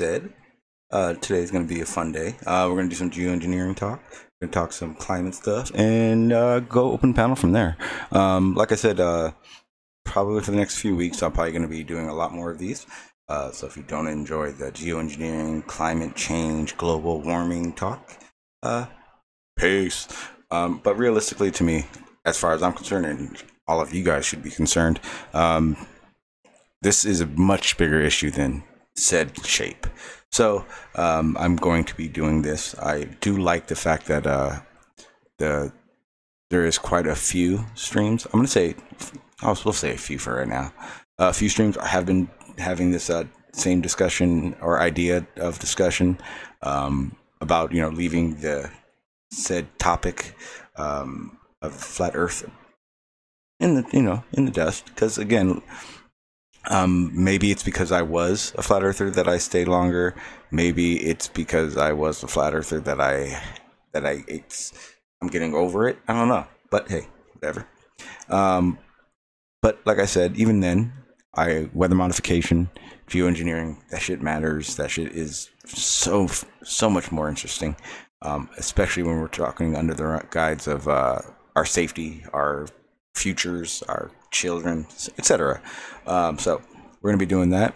Said, uh, today's going to be a fun day. Uh, we're going to do some geoengineering talk. We're going to talk some climate stuff and uh, go open panel from there. Um, like I said, uh, probably for the next few weeks, I'm probably going to be doing a lot more of these. Uh, so if you don't enjoy the geoengineering, climate change, global warming talk, uh, peace. Um, but realistically, to me, as far as I'm concerned, and all of you guys should be concerned, um, this is a much bigger issue than said shape. So um, I'm going to be doing this. I do like the fact that uh, the there is quite a few streams. I'm going to say I supposed to say a few for right now. a few streams have been having this uh, same discussion or idea of discussion um, about you know leaving the said topic um, of flat Earth in the you know in the dust because again um, maybe it's because I was a flat earther that I stayed longer. Maybe it's because I was a flat earther that I that I it's I'm getting over it. I don't know, but hey, whatever. Um, but like I said, even then, I weather modification, geoengineering, that shit matters. That shit is so so much more interesting, um, especially when we're talking under the guides of uh, our safety, our futures, our children, etc. Um, so we're gonna be doing that.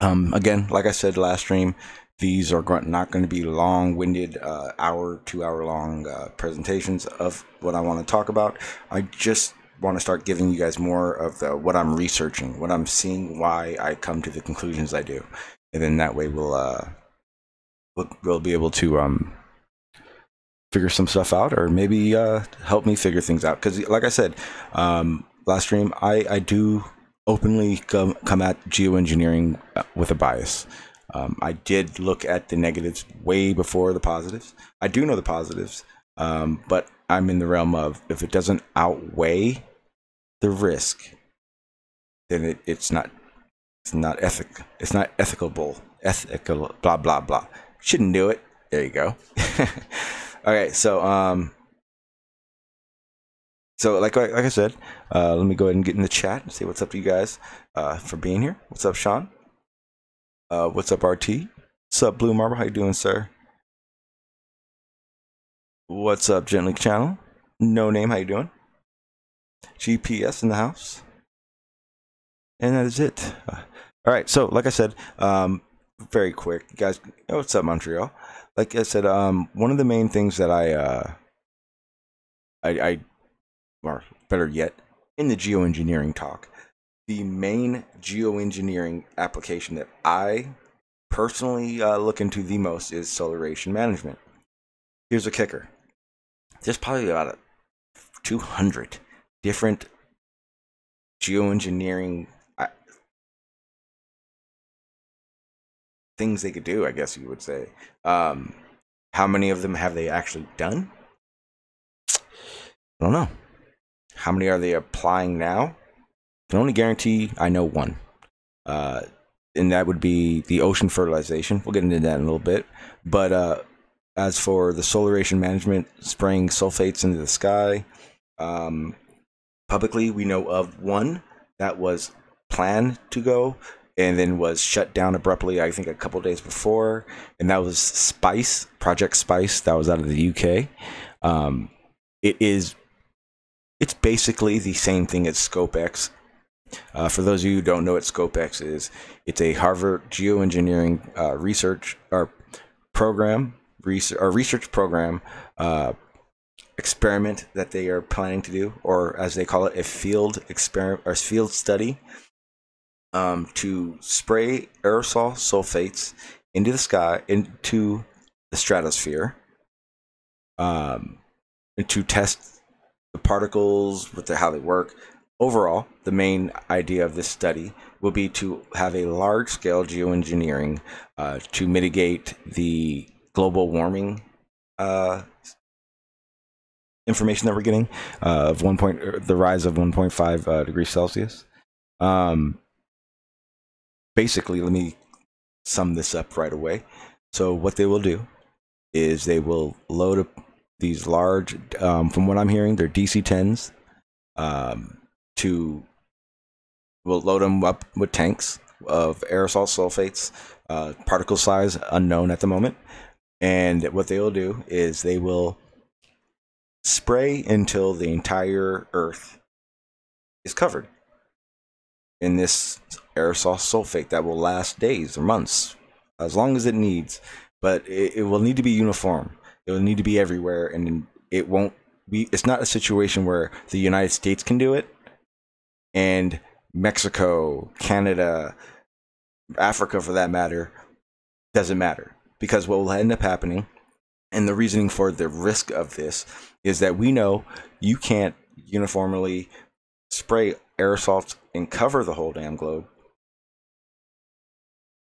Um, again, like I said last stream, these are not going to be long-winded, uh, hour, two-hour-long uh, presentations of what I want to talk about. I just want to start giving you guys more of the what I'm researching, what I'm seeing, why I come to the conclusions I do, and then that way we'll uh, we'll, we'll be able to um, figure some stuff out, or maybe uh, help me figure things out. Because, like I said, um, last stream, I I do openly come come at geoengineering uh, with a bias. Um, I did look at the negatives way before the positives. I do know the positives, um, but I'm in the realm of if it doesn't outweigh the risk, then it, it's not it's not ethic it's not ethical ethical blah blah blah. Shouldn't do it. There you go. okay, so um so like like I said, uh, let me go ahead and get in the chat and say what's up to you guys uh, for being here. What's up, Sean? Uh, what's up, RT? What's up, Blue Marble? How you doing, sir? What's up, Gently Channel? No name, how you doing? GPS in the house. And that is it. Uh, all right, so like I said, um, very quick, guys. oh, what's up, Montreal? Like I said, um, one of the main things that I, uh, I, I, or better yet, in the geoengineering talk, the main geoengineering application that I personally uh, look into the most is solaration management. Here's a kicker: there's probably about a 200 different geoengineering uh, things they could do, I guess you would say. Um, how many of them have they actually done? I don't know. How many are they applying now? I can only guarantee I know one. Uh, and that would be the ocean fertilization. We'll get into that in a little bit. But uh, as for the solaration management, spraying sulfates into the sky, um, publicly we know of one that was planned to go and then was shut down abruptly i think a couple days before and that was spice project spice that was out of the uk um, it is it's basically the same thing as scopex uh, for those of you who don't know what scopex is it's a harvard geoengineering uh, research or program research or research program uh, experiment that they are planning to do, or as they call it, a field experiment or field study, um, to spray aerosol sulfates into the sky, into the stratosphere, um, and to test the particles with the, how they work. Overall, the main idea of this study will be to have a large scale geoengineering uh, to mitigate the global warming uh, information that we're getting uh, of one point, er, the rise of 1.5 uh, degrees Celsius. Um, basically, let me sum this up right away. So, what they will do is they will load up these large, um, from what I'm hearing, they're DC 10s um, to, will load them up with tanks of aerosol sulfates, uh, particle size unknown at the moment. And what they will do is they will spray until the entire earth is covered in this aerosol sulfate that will last days or months as long as it needs but it, it, will need to be uniform it will need to be everywhere and it won't be it's not a situation where the united states can do it and mexico canada africa for that matter doesn't matter because what will end up happening and the reasoning for the risk of this is that we know you can't uniformly spray aerosols and cover the whole damn globe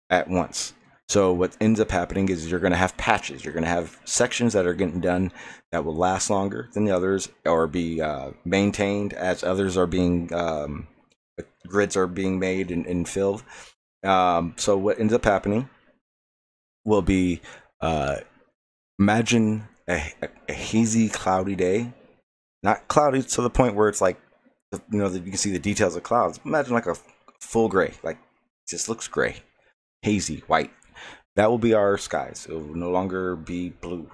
at once. So what ends up happening is you're going to have patches. You're going to have sections that are getting done that will last longer than the others, or be uh, maintained as others are being um, grids are being made and, and filled. Um, so what ends up happening will be uh, imagine a, a, a, hazy, cloudy day. Not cloudy to the point where it's like, you know, that you can see the details of clouds. Imagine like a full gray, like just looks gray, hazy, white. That will be our skies. It will no longer be blue.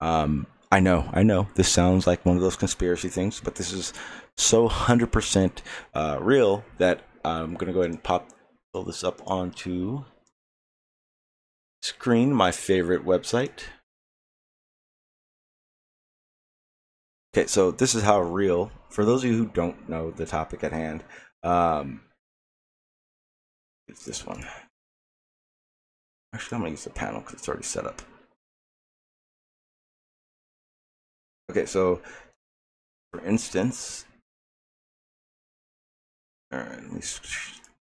Um, I know, I know. This sounds like one of those conspiracy things, but this is so hundred percent uh, real that I'm gonna go ahead and pop pull this up onto screen. My favorite website. Okay, so this is how real. For those of you who don't know the topic at hand, um, it's this one. Actually, I'm gonna use the panel because it's already set up. Okay, so for instance, all right, let me.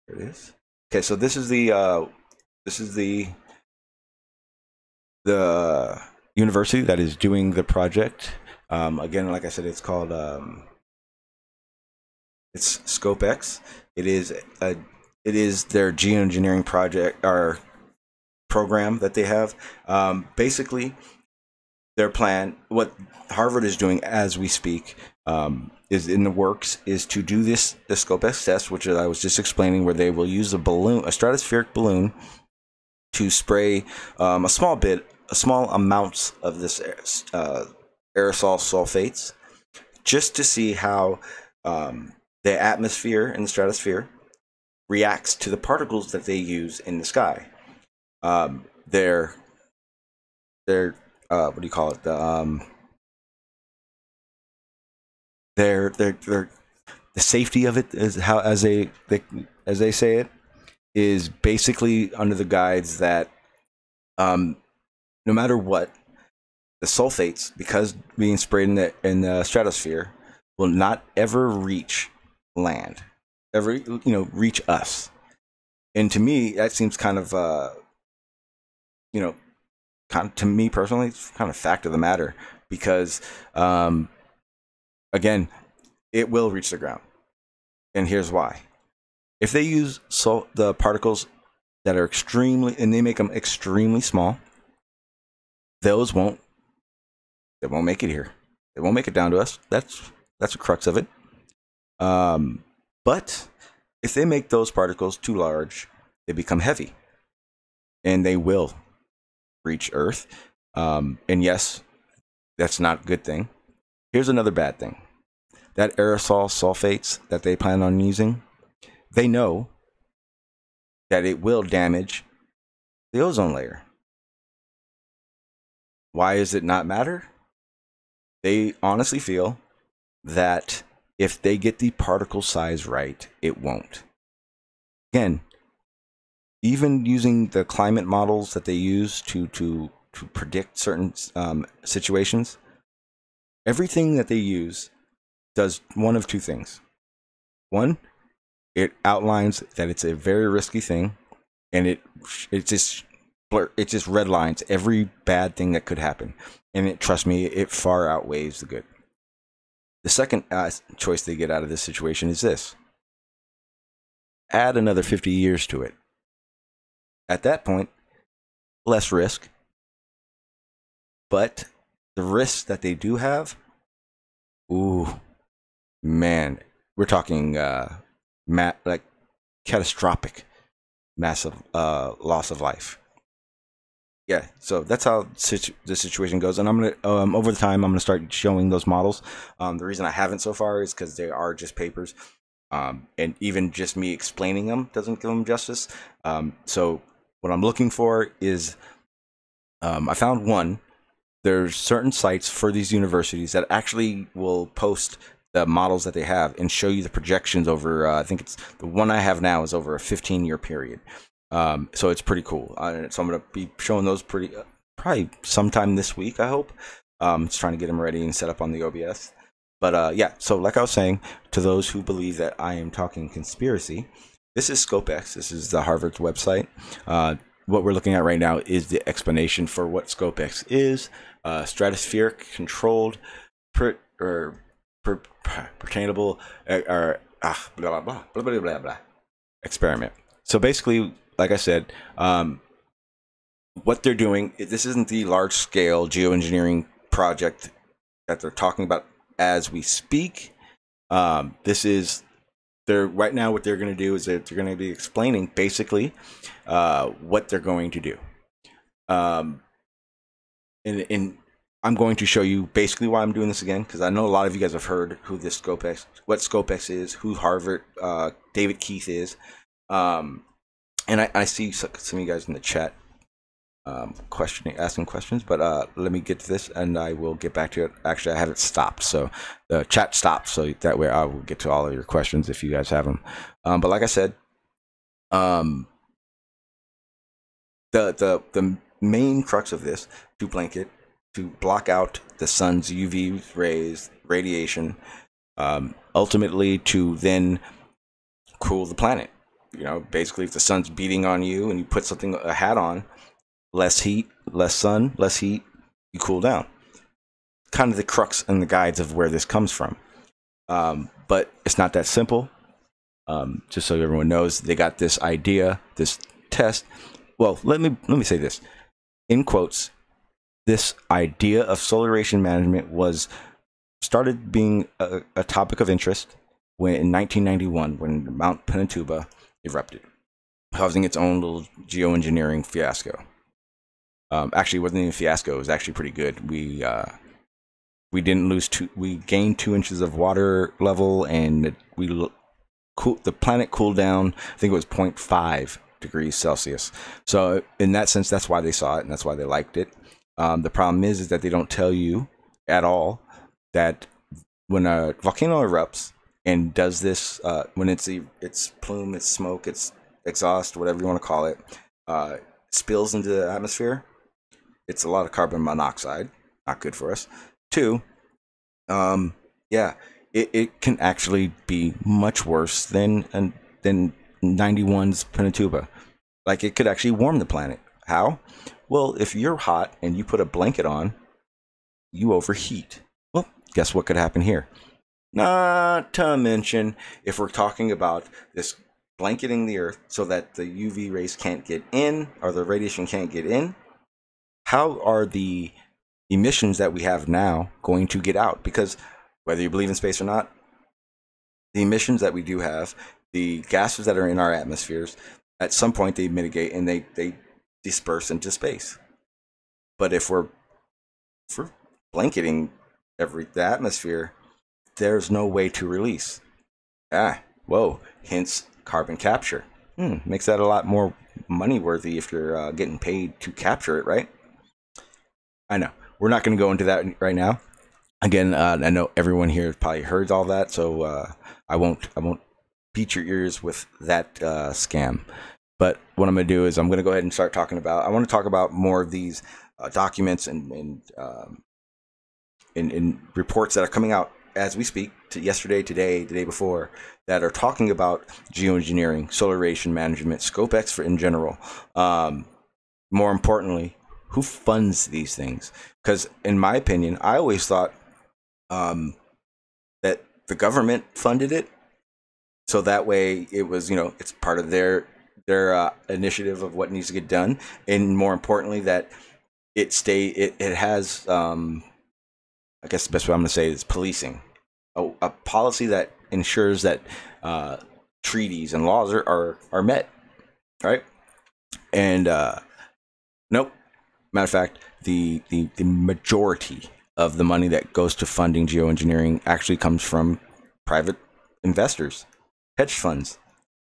There it is. Okay, so this is the uh, this is the the university that is doing the project um, again, like I said, it's called um, it's ScopeX. It is a it is their geoengineering project or program that they have. Um, basically, their plan, what Harvard is doing as we speak, um, is in the works, is to do this the ScopeX test, which I was just explaining, where they will use a balloon, a stratospheric balloon, to spray um, a small bit, a small amounts of this uh, aerosol sulfates just to see how um, the atmosphere and the stratosphere reacts to the particles that they use in the sky. Um, their their uh, what do you call it? The um, their their their the safety of it is how as they, they as they say it is basically under the guides that um, no matter what the sulfates because being sprayed in the in the stratosphere will not ever reach land ever you know reach us and to me that seems kind of uh you know kind of, to me personally it's kind of fact of the matter because um again it will reach the ground. And here's why. If they use so the particles that are extremely and they make them extremely small those won't they won't make it here. They won't make it down to us. That's that's the crux of it. Um but if they make those particles too large they become heavy. And they will reach earth um and yes that's not a good thing here's another bad thing that aerosol sulfates that they plan on using they know that it will damage the ozone layer. Why does it not matter? They honestly feel that if they get the particle size right, it won't. Again, even using the climate models that they use to to to predict certain um, situations, everything that they use does one of two things. One, it outlines that it's a very risky thing, and it it just blur it just redlines every bad thing that could happen, and it trust me, it far outweighs the good. The second uh, choice they get out of this situation is this: add another fifty years to it. At that point, less risk, but the risks that they do have, ooh, man, we're talking uh, ma- like catastrophic, massive uh, loss of life. Yeah, so that's how situ- the situation goes, and I'm gonna um, over the time I'm gonna start showing those models. Um, the reason I haven't so far is because they are just papers, um, and even just me explaining them doesn't give them justice. Um, so what I'm looking for is, um, I found one. There's certain sites for these universities that actually will post the models that they have and show you the projections over. Uh, I think it's the one I have now is over a 15 year period. Um, so it's pretty cool. Uh, so I'm gonna be showing those pretty uh, probably sometime this week. I hope. Um, just trying to get them ready and set up on the OBS. But uh, yeah, so like I was saying, to those who believe that I am talking conspiracy, this is ScopeX. This is the Harvard's website. Uh, what we're looking at right now is the explanation for what ScopeX is: uh, stratospheric controlled per, or per, per, pertainable uh, or ah, blah blah blah blah blah blah experiment. So basically, like I said, um, what they're doing. This isn't the large scale geoengineering project that they're talking about as we speak. Um, this is they're right now. What they're going to do is that they're going to be explaining basically uh, what they're going to do. Um, and, and I'm going to show you basically why I'm doing this again because I know a lot of you guys have heard who this ScopeX, what ScopeX is, who Harvard, uh, David Keith is, um, and I, I see some of you guys in the chat um, questioning, asking questions. But uh, let me get to this, and I will get back to it. Actually, I have it stopped, so the chat stopped, so that way I will get to all of your questions if you guys have them. Um, but like I said, um, the the the main crux of this to blanket to block out the sun's UV rays, radiation, um, ultimately to then cool the planet. You know, basically, if the sun's beating on you and you put something a hat on, less heat, less sun, less heat, you cool down. Kind of the crux and the guides of where this comes from. Um, but it's not that simple. Um, just so everyone knows, they got this idea, this test. Well, let me let me say this in quotes. This idea of solaration management was started being a, a topic of interest when in 1991 when Mount Pinatubo erupted, causing its own little geoengineering fiasco. Um, actually, it wasn't even a fiasco. It was actually pretty good. We uh, we didn't lose two. We gained two inches of water level, and we cool. The planet cooled down. I think it was 0.5 degrees Celsius. So in that sense, that's why they saw it, and that's why they liked it. Um, the problem is, is that they don't tell you at all that when a volcano erupts and does this, uh, when it's it's plume, it's smoke, it's exhaust, whatever you want to call it, uh, spills into the atmosphere. It's a lot of carbon monoxide, not good for us. Two, um, yeah, it, it can actually be much worse than an- than 91's Pinatubo. Like it could actually warm the planet. How? Well, if you're hot and you put a blanket on, you overheat. Well, guess what could happen here? Not to mention if we're talking about this blanketing the earth so that the UV rays can't get in or the radiation can't get in, how are the emissions that we have now going to get out? Because whether you believe in space or not, the emissions that we do have, the gases that are in our atmospheres, at some point they mitigate and they, they disperse into space. But if we're if we're blanketing every the atmosphere, there's no way to release. Ah, whoa! Hence carbon capture. Hmm, makes that a lot more money worthy if you're uh, getting paid to capture it, right? I know we're not going to go into that right now. Again, uh, I know everyone here probably heard all that, so uh, I won't. I won't beat your ears with that uh, scam. But what I'm going to do is I'm going to go ahead and start talking about. I want to talk about more of these uh, documents and and, um, and and reports that are coming out as we speak to yesterday, today, the day before that are talking about geoengineering, solar radiation management, scope X for in general. Um, more importantly, who funds these things? Because in my opinion, I always thought um, that the government funded it, so that way it was you know it's part of their their uh, initiative of what needs to get done, and more importantly that it stay it, it has um, I guess the best way I'm going to say is policing a, a policy that ensures that uh, treaties and laws are, are are met, right? And uh, nope. Matter of fact, the, the the majority of the money that goes to funding geoengineering actually comes from private investors, hedge funds,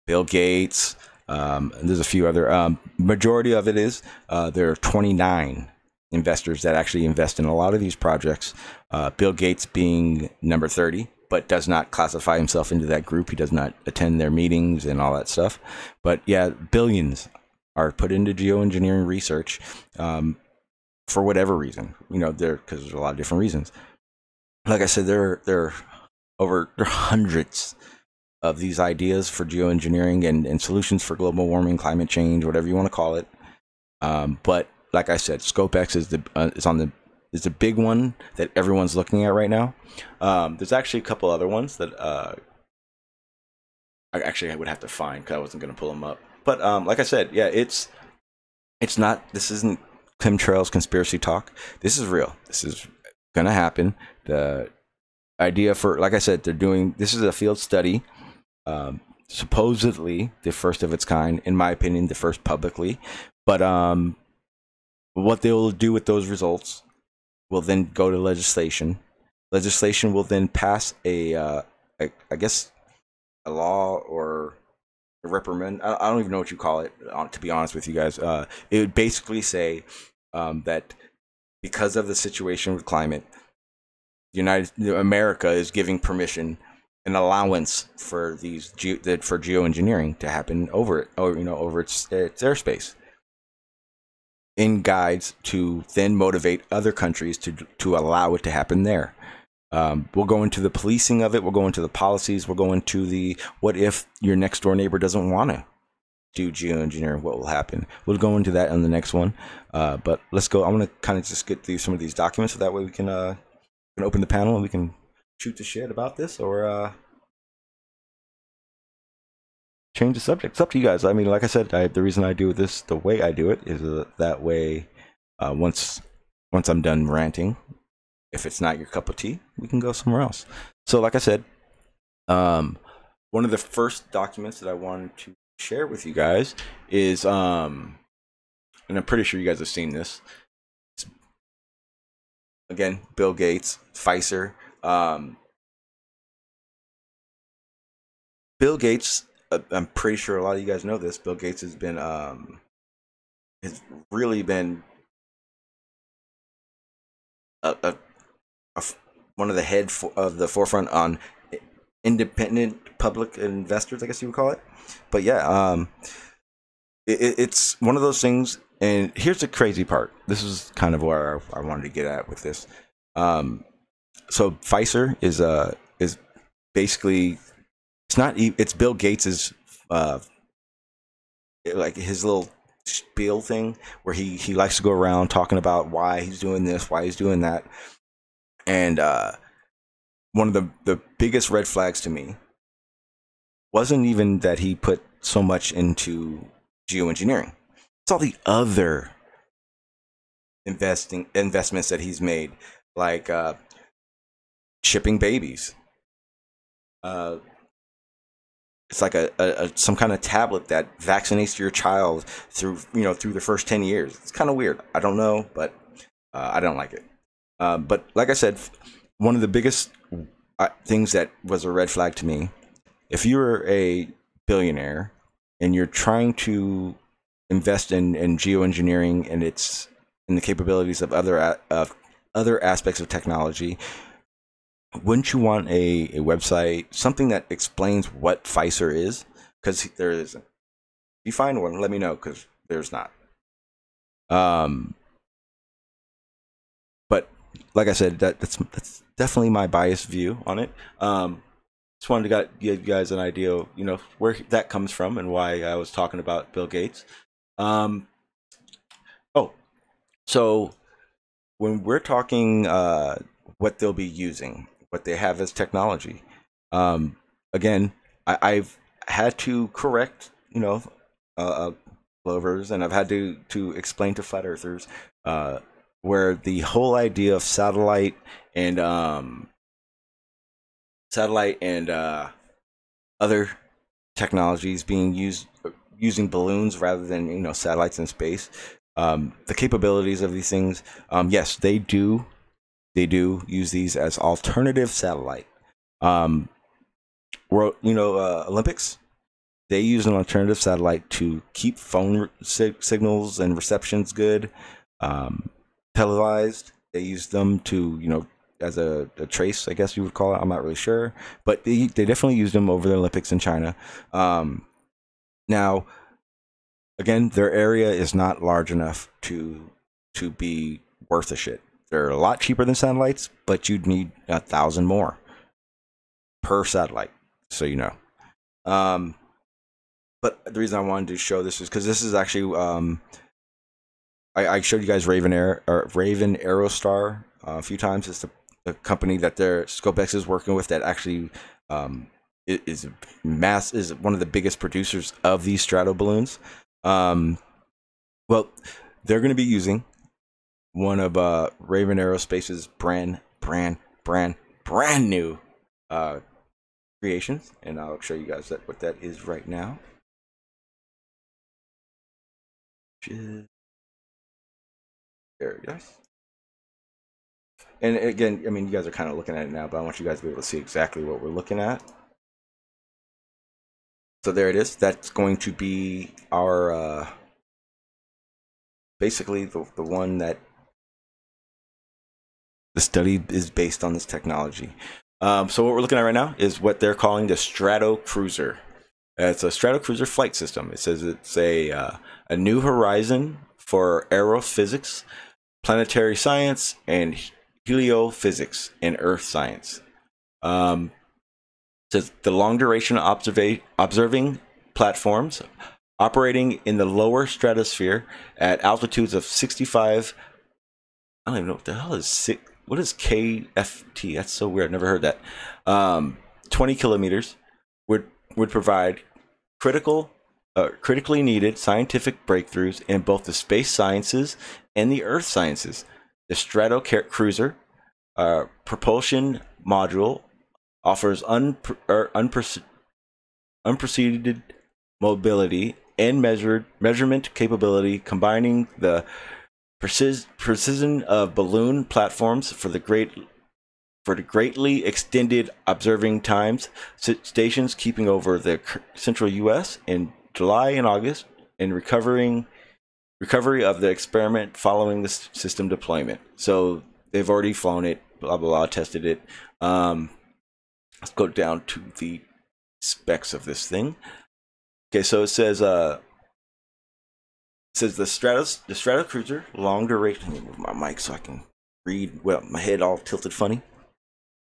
Bill Gates. Um, there's a few other. Um, majority of it is uh, there are 29 investors that actually invest in a lot of these projects. Uh, Bill Gates being number 30, but does not classify himself into that group. He does not attend their meetings and all that stuff. But yeah, billions are put into geoengineering research um, for whatever reason. You know, there because there's a lot of different reasons. Like I said, there there are over there are hundreds of these ideas for geoengineering and, and solutions for global warming, climate change, whatever you want to call it. Um, but like I said, ScopeX is the uh, is on the is the big one that everyone's looking at right now. Um, there's actually a couple other ones that uh, I actually I would have to find because I wasn't going to pull them up. But um, like I said, yeah, it's it's not. This isn't chemtrails conspiracy talk. This is real. This is gonna happen. The idea for, like I said, they're doing. This is a field study. Um, supposedly the first of its kind, in my opinion, the first publicly. But um, what they will do with those results will then go to legislation. Legislation will then pass a, uh, guess, a law or reprimand. I, I don't even know what you call it. uh, To be honest with you guys, uh, it would basically say um, that because of the situation with climate, United America is giving permission an allowance for these that for geoengineering to happen over it, or you know, over its its airspace in guides to then motivate other countries to to allow it to happen there. Um, we'll go into the policing of it. We'll go into the policies. We'll go into the what if your next door neighbor doesn't want to do geoengineering. What will happen? We'll go into that in the next one. Uh, but let's go. I'm going to kind of just get through some of these documents so that way we can uh, can open the panel and we can shoot the shit about this or uh, change the subject. It's up to you guys. I mean, like I said, I, the reason I do this the way I do it is uh, that way. Uh, once once I'm done ranting, if it's not your cup of tea, we can go somewhere else. So, like I said, um, one of the first documents that I wanted to share with you guys is, um, and I'm pretty sure you guys have seen this. It's again, Bill Gates, FICER. Um, Bill Gates, uh, I'm pretty sure a lot of you guys know this. Bill Gates has been um, has really been a, a, one of the head of the forefront on independent public investors, I guess you would call it. But yeah, um, it, it- it's one of those things. And here's the crazy part. This is kind of where I wanted to get at with this. Um, so FICER is uh is basically it's not it's Bill Gates's uh like his little spiel thing where he he likes to go around talking about why he's doing this, why he's doing that, and uh, one of the the biggest red flags to me wasn't even that he put so much into geoengineering. It's all the other investing investments that he's made, like uh, shipping babies. Uh, it's like a, a, some kind of tablet that vaccinates your child through you know through the first 10 years it's kind of weird i don't know but uh, i don't like it uh, but like i said one of the biggest uh, things that was a red flag to me if you're a billionaire and you're trying to invest in, in geoengineering and its in the capabilities of other of other aspects of technology wouldn't you want a, a website something that explains what FICER is? Because there isn't. If you find one, let me know because there's not. Um, like I said, that that's that's definitely my biased view on it. Um, just wanted to got, give you guys an idea, of, you know, where that comes from and why I was talking about Bill Gates. Um, oh, so when we're talking uh, what they'll be using, what they have as technology. Um, again, I, I've had to correct, you know, uh, uh, and I've had to to explain to flat earthers uh, where the whole idea of satellite and um, satellite and uh, other technologies being used using balloons rather than you know satellites in space. Um, the capabilities of these things, um, yes, they do they do use these as alternative satellite. Um, world, you know, uh, Olympics, they use an alternative satellite to keep phone sig- signals and receptions good. Um, televised, they used them to, you know, as a, a trace, I guess you would call it. I'm not really sure, but they, they definitely used them over the Olympics in China. Um, now, again, their area is not large enough to to be worth a shit. They're a lot cheaper than satellites, but you'd need a thousand more per satellite, so you know. Um, but the reason I wanted to show this is because this is actually um, I, I showed you guys Raven Air or Raven Aerostar uh, a few times. It's the, the company that their Scopex is working with that actually um, is mass is one of the biggest producers of these strato balloons. Um, well, they're going to be using one of uh, Raven Aerospace's brand, brand, brand, brand new uh, creations, and I'll show you guys that what that is right now. There it goes. And again, I mean, you guys are kind of looking at it now, but I want you guys to be able to see exactly what we're looking at. So there it is. That's going to be our uh, basically the the one that the study is based on this technology. Um, so what we're looking at right now is what they're calling the Strato Cruiser. It's a Strato Cruiser flight system. It says it's a uh, a new horizon for aerophysics, planetary science, and heliophysics and Earth science. Um, says the long duration observa- observing platforms operating in the lower stratosphere at altitudes of 65 I don't even know what the hell is six, what is KFT? That's so weird. I've never heard that. Um, 20 kilometers would would provide critical uh, critically needed scientific breakthroughs in both the space sciences and the earth sciences. The Strato Cruiser uh, propulsion module offers unpre- er, unprece- unprecedented mobility and measured measurement capability, combining the Precis- precision of balloon platforms for the great for the greatly extended observing times stations keeping over the central U.S. in July and August, and recovering recovery of the experiment following the system deployment. So they've already flown it, blah blah blah, tested it. Um, let's go down to the specs of this thing. Okay, so it says uh says the Stratos the Strato Cruiser long duration. Let me move my mic so I can read. Well, my head all tilted funny.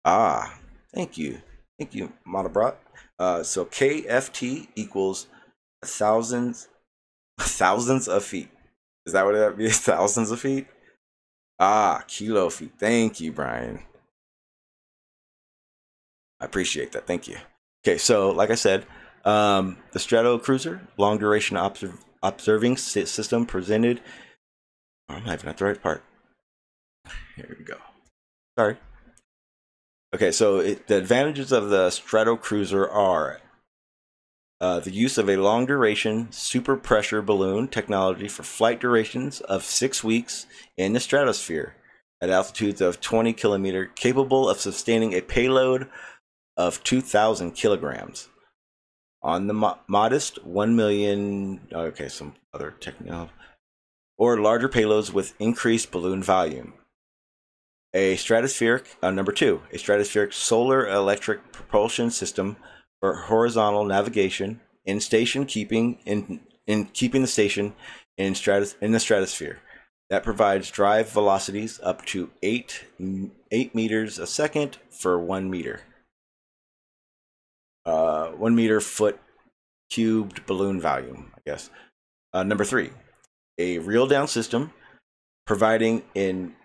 Ah, thank you, thank you, Monobrat. Uh, so KFT equals thousands thousands of feet. Is that what that means? Thousands of feet? Ah, kilo feet. Thank you, Brian. I appreciate that. Thank you. Okay, so like I said, um, the Strato Cruiser, long duration observ- observing system presented. Oh, I'm not even at the right part. Here we go. Sorry. Okay, so it, the advantages of the Strato Cruiser are uh, the use of a long duration super pressure balloon technology for flight durations of six weeks in the stratosphere at altitudes of 20 kilometer, capable of sustaining a payload of 2,000 kilograms. On the mo- modest 1 million, okay, some other technology, or larger payloads with increased balloon volume. A stratospheric, uh, number two, a stratospheric solar electric propulsion system for horizontal navigation in station keeping in in keeping the station in stratus in the stratosphere that provides drive velocities up to eight eight meters a second for one meter. Uh, one meter foot cubed balloon volume, I guess. Uh, number three, a reel down system providing in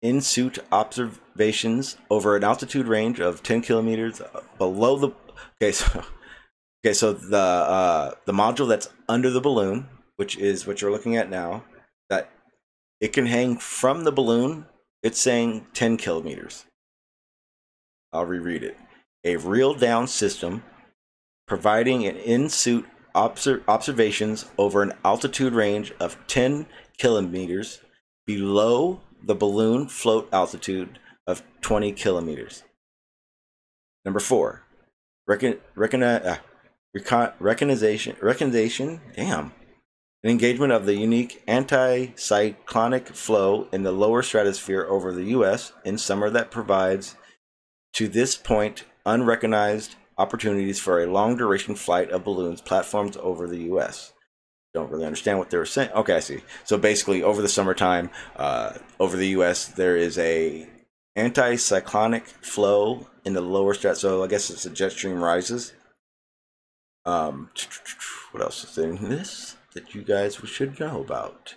in situ observations over an altitude range of 10 kilometers below the okay so okay so the uh the module that's under the balloon which is what you're looking at now that it can hang from the balloon it's saying 10 kilometers i'll reread it a reel down system providing an in situ obser- observations over an altitude range of 10 kilometers below the balloon float altitude of 20 kilometers. Number four, recon, recogni- uh, recon, recognition, recognition, damn, an engagement of the unique anticyclonic flow in the lower stratosphere over the U.S. in summer that provides, to this point, unrecognized opportunities for a long duration flight of balloons platforms over the U.S don't really understand what they were saying. Okay, I see. So basically, over the summertime, uh, over the U.S., there is a anticyclonic flow in the lower strat. So I guess it's a jet stream rises. Um, what else is in this that you guys should know about?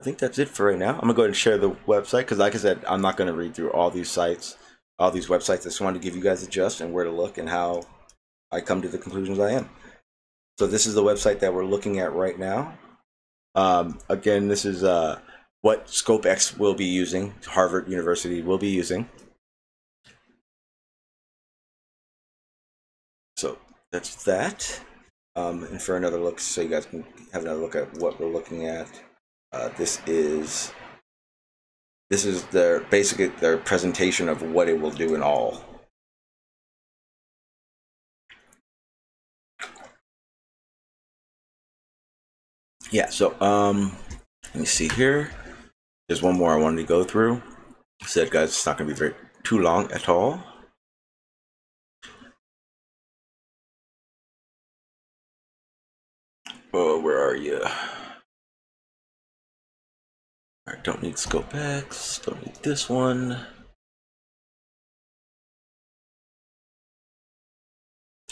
I think that's it for right now. I'm gonna go ahead and share the website because, like I said, I'm not gonna read through all these sites, all these websites. I just wanted to give you guys a gist and where to look and how I come to the conclusions I am. So this is the website that we're looking at right now. Um, again, this is uh, what ScopeX will be using, Harvard University will be using. So that's that. Um, and for another look, so you guys can have another look at what we're looking at. Uh, this is this is their basically their presentation of what it will do in all. Yeah so um let me see here there's one more i wanted to go through I said guys it's not going to be very too long at all oh where are you I don't need scope X, don't need this one.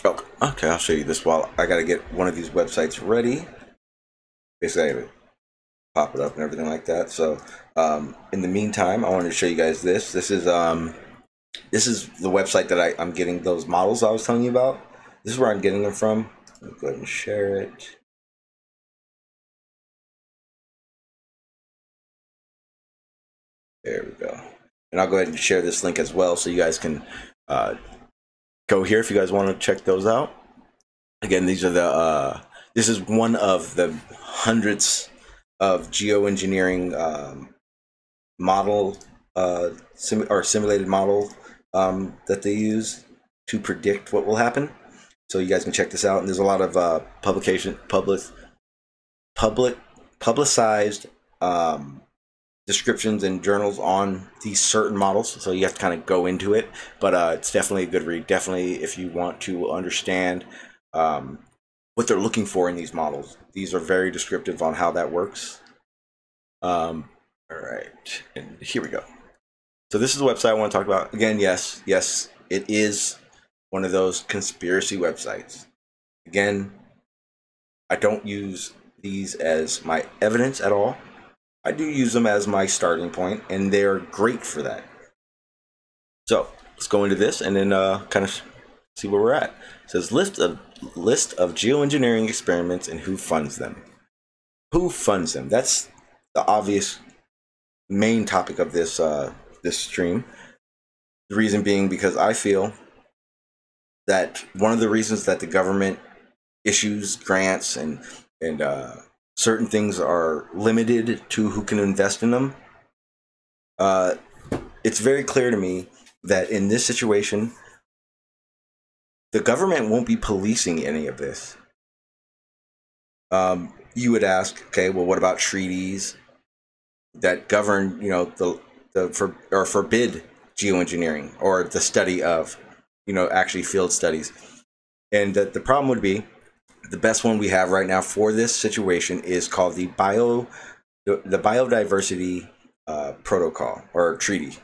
Oh, okay, I'll show you this while I gotta get one of these websites ready. Basically, pop it up and everything like that. So, um, in the meantime, I wanted to show you guys this. This is um, this is the website that I, I'm getting those models I was telling you about. This is where I'm getting them from. Me go ahead and share it. There we go. And I'll go ahead and share this link as well so you guys can uh, go here if you guys want to check those out. Again, these are the uh, this is one of the hundreds of geoengineering um, model uh, sim- or simulated model um, that they use to predict what will happen. So you guys can check this out. And there's a lot of uh, publication, public, public, publicized um, descriptions and journals on these certain models. So you have to kind of go into it. But uh, it's definitely a good read. Definitely, if you want to understand um, what they're looking for in these models, these are very descriptive on how that works. Um, all right, and here we go. So this is the website I want to talk about. Again, yes, yes, it is one of those conspiracy websites. Again, I don't use these as my evidence at all. I do use them as my starting point, and they're great for that. So let's go into this and then uh, kind of see where we're at. It says list of list of geoengineering experiments and who funds them. Who funds them? That's the obvious main topic of this uh, this stream. The reason being because I feel that one of the reasons that the government issues grants and and uh, certain things are limited to who can invest in them. Uh, it's very clear to me that in this situation, the government won't be policing any of this. Um, you would ask, okay, well, what about treaties that govern, you know, the the for or forbid geoengineering or the study of, you know, actually field studies? And the, the problem would be the best one we have right now for this situation is called the bio the, the biodiversity uh, protocol or treaty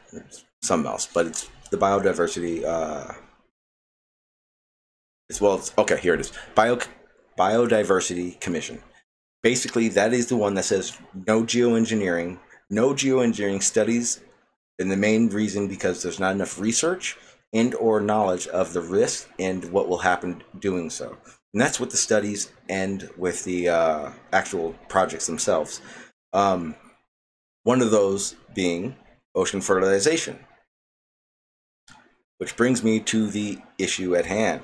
something else but it's the biodiversity uh well it's okay here it is bio biodiversity commission basically that is the one that says no geoengineering no geoengineering studies and the main reason because there's not enough research and or knowledge of the risk and what will happen doing so and that's with the studies and with the uh, actual projects themselves. Um, one of those being ocean fertilization, which brings me to the issue at hand.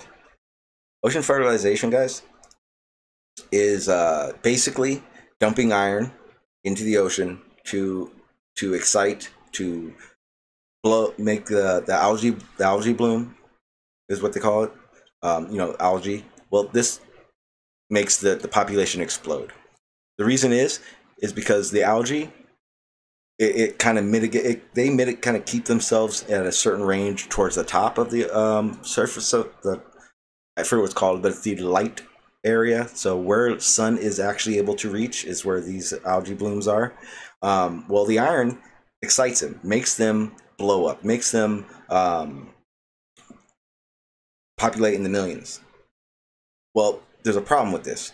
Ocean fertilization, guys, is uh, basically dumping iron into the ocean to to excite to blow make the the algae the algae bloom is what they call it. Um, you know, algae well, this makes the, the population explode. The reason is is because the algae it, it kind of mitigate it, they mitigate kind of keep themselves at a certain range towards the top of the um, surface of the I forget what it's called, but it's the light area. So where sun is actually able to reach is where these algae blooms are. Um, well, the iron excites them, makes them blow up, makes them um, populate in the millions. Well, there's a problem with this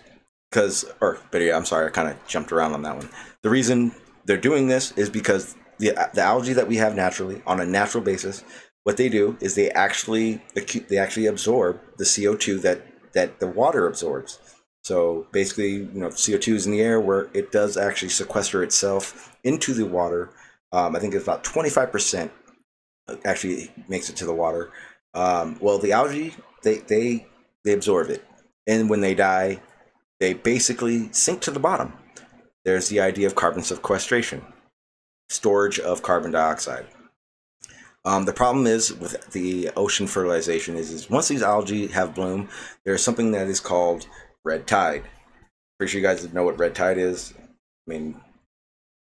because, or better yet, I'm sorry, I kind of jumped around on that one. The reason they're doing this is because the the algae that we have naturally on a natural basis, what they do is they actually they actually absorb the CO2 that that the water absorbs. So basically, you know, CO2 is in the air where it does actually sequester itself into the water. Um, I think it's about 25% actually makes it to the water. Um, well, the algae, they, they, they absorb it and when they die, they basically sink to the bottom. There's the idea of carbon sequestration, storage of carbon dioxide. Um, the problem is with the ocean fertilization is, is once these algae have bloom, there's something that is called red tide. Pretty sure you guys know what red tide is. I mean,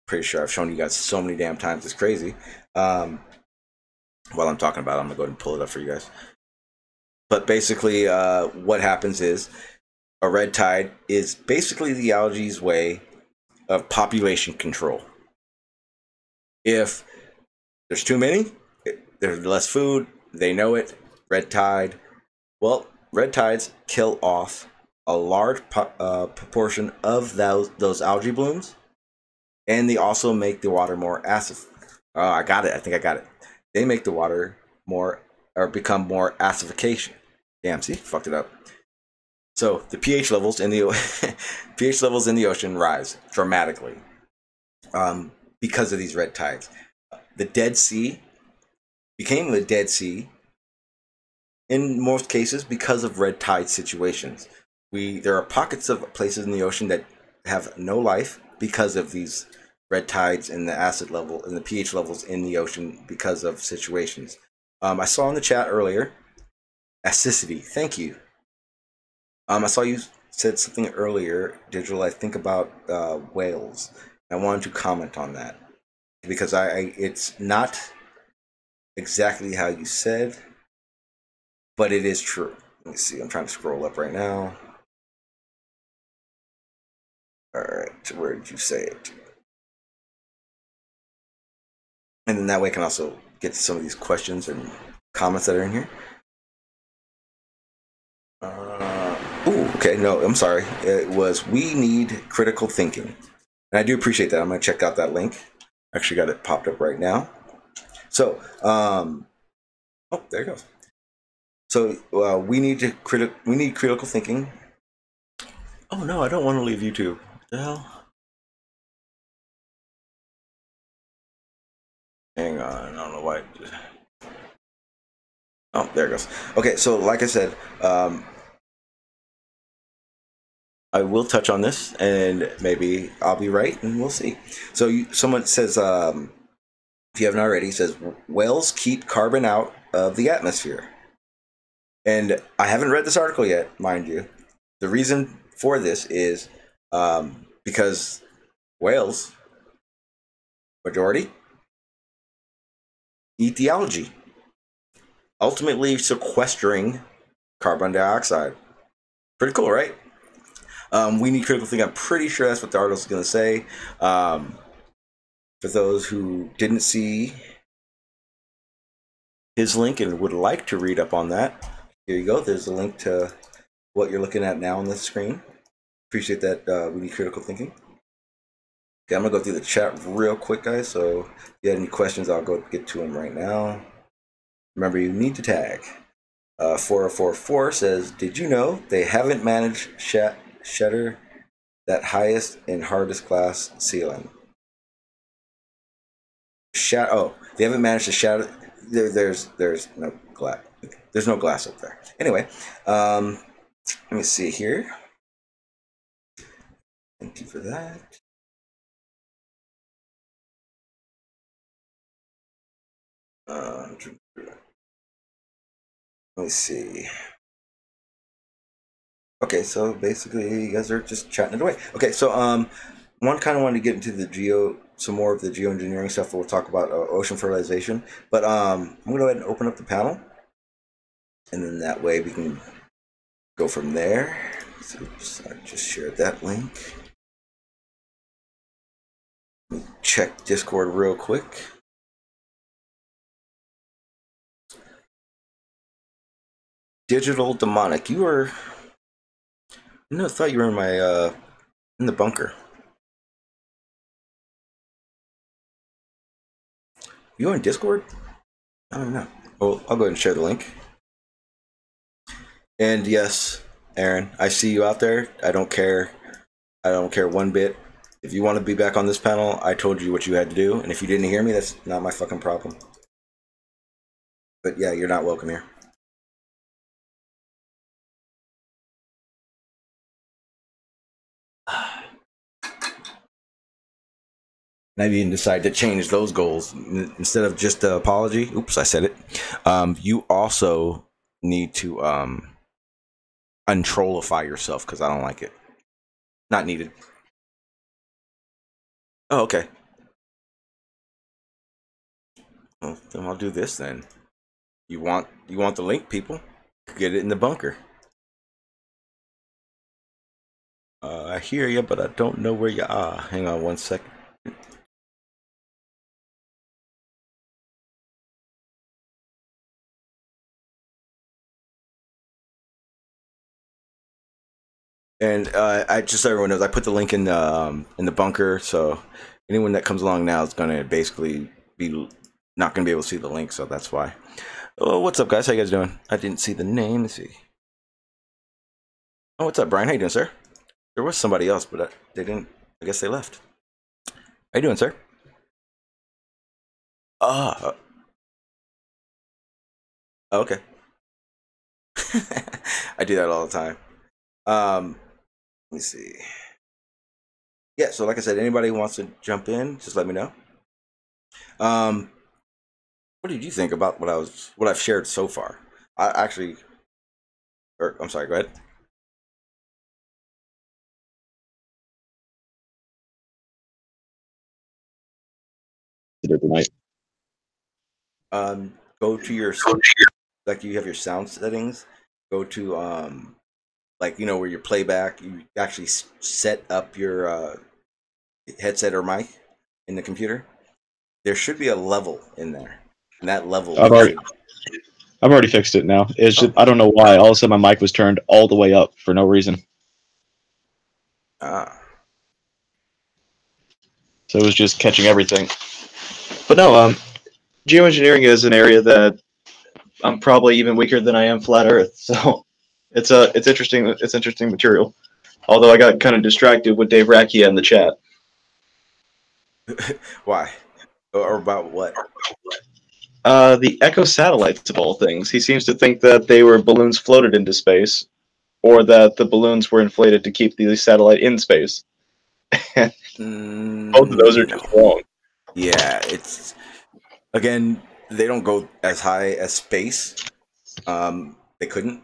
pretty sure I've shown you guys so many damn times. It's crazy. Um, while I'm talking about it, I'm gonna go ahead and pull it up for you guys. But basically, uh, what happens is a red tide is basically the algae's way of population control. If there's too many, there's less food, they know it, red tide. Well, red tides kill off a large uh, proportion of those, those algae blooms, and they also make the water more acid. Oh, I got it. I think I got it. They make the water more or become more acidification. Damn, see, fucked it up. So the pH levels in the pH levels in the ocean rise dramatically um, because of these red tides. The Dead Sea became the Dead Sea in most cases because of red tide situations. we there are pockets of places in the ocean that have no life because of these red tides and the acid level and the pH levels in the ocean because of situations. Um, I saw in the chat earlier, acidity. Thank you. Um, I saw you said something earlier, digital. I think about uh, whales. I wanted to comment on that because I, I it's not exactly how you said, but it is true. Let me see. I'm trying to scroll up right now. All right, where did you say it? And then that way I can also get to some of these questions and comments that are in here. Uh, ooh, okay, no, I'm sorry. It was we need critical thinking. And I do appreciate that. I'm going to check out that link. Actually, got it popped up right now. So, um, oh, there it goes. So uh, we need to criti- we need critical thinking. Oh no, I don't want to leave YouTube. What the hell? Hang on, I don't know why. Oh, there it goes. Okay, so like I said, um, I will touch on this, and maybe I'll be right, and we'll see. So you, someone says, um, if you haven't already, says whales keep carbon out of the atmosphere. And I haven't read this article yet, mind you. The reason for this is um, because whales, majority, eat the algae, ultimately sequestering carbon dioxide. Pretty cool, right? Um, we need critical thinking. I'm pretty sure that's what the article is going to say. Um, for those who didn't see his link and would like to read up on that, here you go. There's a link to what you're looking at now on the screen. Appreciate that. Uh, we need critical thinking. Okay, I'm gonna go through the chat real quick, guys. So if you have any questions, I'll go get to them right now. Remember, you need to tag. Uh, 4044 says, Did you know they haven't managed shat- shatter that highest and hardest glass ceiling? Shat- oh, they haven't managed to shatter. There, there's there's no glass. There's no glass up there. Anyway, um, let me see here. Thank you for that. Uh, let me see. Okay, so basically, you guys are just chatting it away. Okay, so um, one kind of wanted to get into the geo, some more of the geoengineering stuff. We'll talk about uh, ocean fertilization, but um, I'm gonna go ahead and open up the panel, and then that way we can go from there. Oops, I just shared that link. Check Discord real quick. Digital demonic, you were. I no, thought you were in my uh in the bunker. You on Discord? I don't know. Well, I'll go ahead and share the link. And yes, Aaron, I see you out there. I don't care. I don't care one bit. If you want to be back on this panel, I told you what you had to do, and if you didn't hear me, that's not my fucking problem. But yeah, you're not welcome here. And I've even decided to change those goals instead of just apology. Oops, I said it. Um, you also need to um, untrollify yourself because I don't like it. Not needed. Oh, okay. Well, then I'll do this then. You want you want the link, people? Get it in the bunker. Uh, I hear you, but I don't know where you are. Hang on one second. And uh, I just so everyone knows, I put the link in the um, in the bunker, so anyone that comes along now is gonna basically be not gonna be able to see the link, so that's why. Oh, what's up, guys? How you guys doing? I didn't see the name. Let's see. Oh, what's up, Brian? How you doing, sir? There was somebody else, but I, they didn't. I guess they left. How you doing, sir? Ah. uh, okay. I do that all the time. Um, me see. Yeah, so like I said, anybody who wants to jump in, just let me know. Um, what did you think about what I was what I've shared so far? I actually, or I'm sorry, go ahead. tonight. Um, go to your like you have your sound settings. Go to um, like you know where your playback. You actually set up your uh, headset or mic in the computer. There should be a level in there, and that level. I've already- should- I've already fixed it now. It's just I don't know why. All of a sudden my mic was turned all the way up for no reason. ah, So it was just catching everything. But no, um, geoengineering is an area that I'm probably even weaker than I am flat Earth. So it's a it's interesting. It's interesting material. Although I got kind of distracted with Dave Rackia in the chat. why? Or or about what? Uh, the Echo satellites of all things. He seems to think that they were balloons floated into space, or that the balloons were inflated to keep the satellite in space. Mm, Both of those are just wrong. Yeah, it's again they don't go as high as space. Um, they couldn't.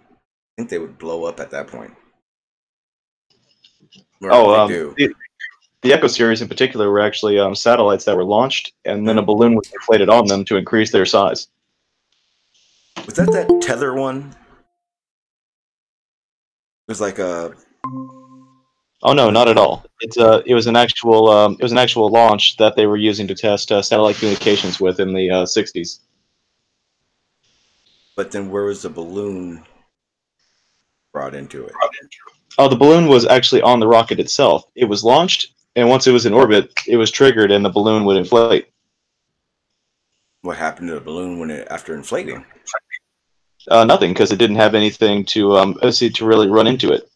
I think they would blow up at that point. Or Oh, um, do. the, the Echo series in particular were actually um, satellites that were launched, and then a balloon was inflated on them to increase their size. Was that that tether one? It was like a Oh no, not at all. It's uh, it was an actual um, it was an actual launch that they were using to test uh, satellite communications with in the uh, '60s. but then where was the balloon brought into it? Oh, the balloon was actually on the rocket itself. It was launched, and once it was in orbit, it was triggered, and the balloon would inflate. What happened to the balloon when it after inflating? Uh, nothing, because it didn't have anything to um, see, to really run into it.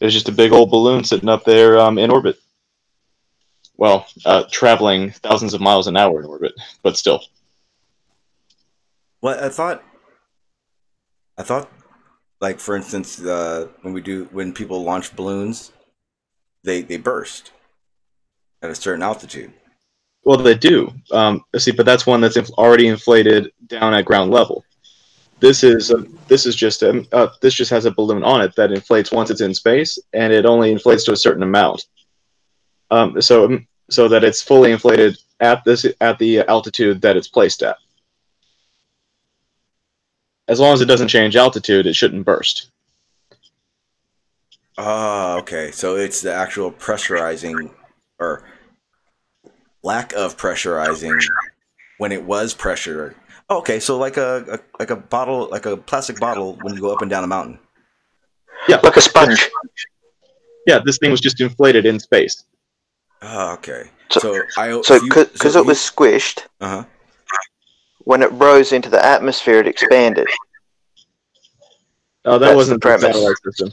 It was just a big old balloon sitting up there um, in orbit. Well, uh, traveling thousands of miles an hour in orbit, but still. Well, I thought, I thought, like for instance, uh, when we do when people launch balloons, they they burst at a certain altitude. Well, they do. Um, see, but that's one that's already inflated down at ground level. This is a, this is just a, uh, this just has a balloon on it that inflates once it's in space, and it only inflates to a certain amount. Um, so so that it's fully inflated at this at the altitude that it's placed at. As long as it doesn't change altitude, it shouldn't burst. Ah, okay. So it's the actual pressurizing or lack of pressurizing when it was pressure. Okay, so like a, a like a bottle, like a plastic bottle when you go up and down a mountain. Yeah, like a sponge. yeah. This thing was just inflated in space. Ah, okay. So- So, I So because it was squished, uh huh. When it rose into the atmosphere, it expanded. Oh, that That's wasn't the premise. satellite system.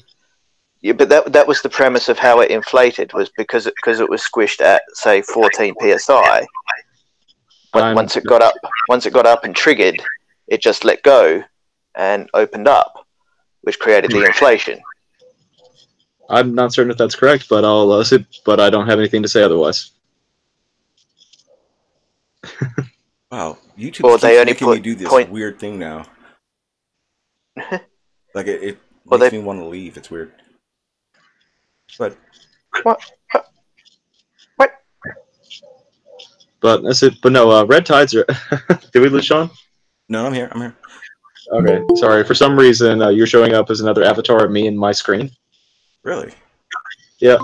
Yeah, but that that was the premise of how it inflated was because it because it was squished at say 14 psi. When, once it got up, once it got up and triggered, it just let go and opened up, which created the inflation. I'm not certain if that's correct, but I'll uh, but I don't have anything to say otherwise. Wow, YouTube Well, keeps they only making me do this point- weird thing now. like it, it Well, makes they- me want to leave. It's weird. But What? What? But that's it. But no, uh, red tides are. Did we lose Sean? no, I'm here. I'm here. Okay, sorry. For some reason, uh, you're showing up as another avatar of me in my screen. Really? Yeah.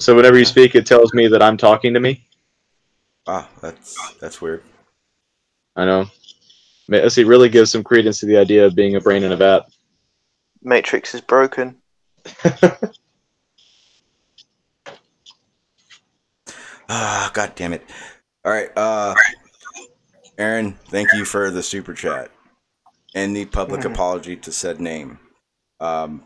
So whenever you speak, it tells me that I'm talking to me. Wow, that's that's weird. I know. Let's see. Really gives some credence to the idea of being a brain in a vat. Matrix is broken. Ah, god damn it. All right, uh Aaron, thank you for the super chat and the public Mhm. apology to said name. Um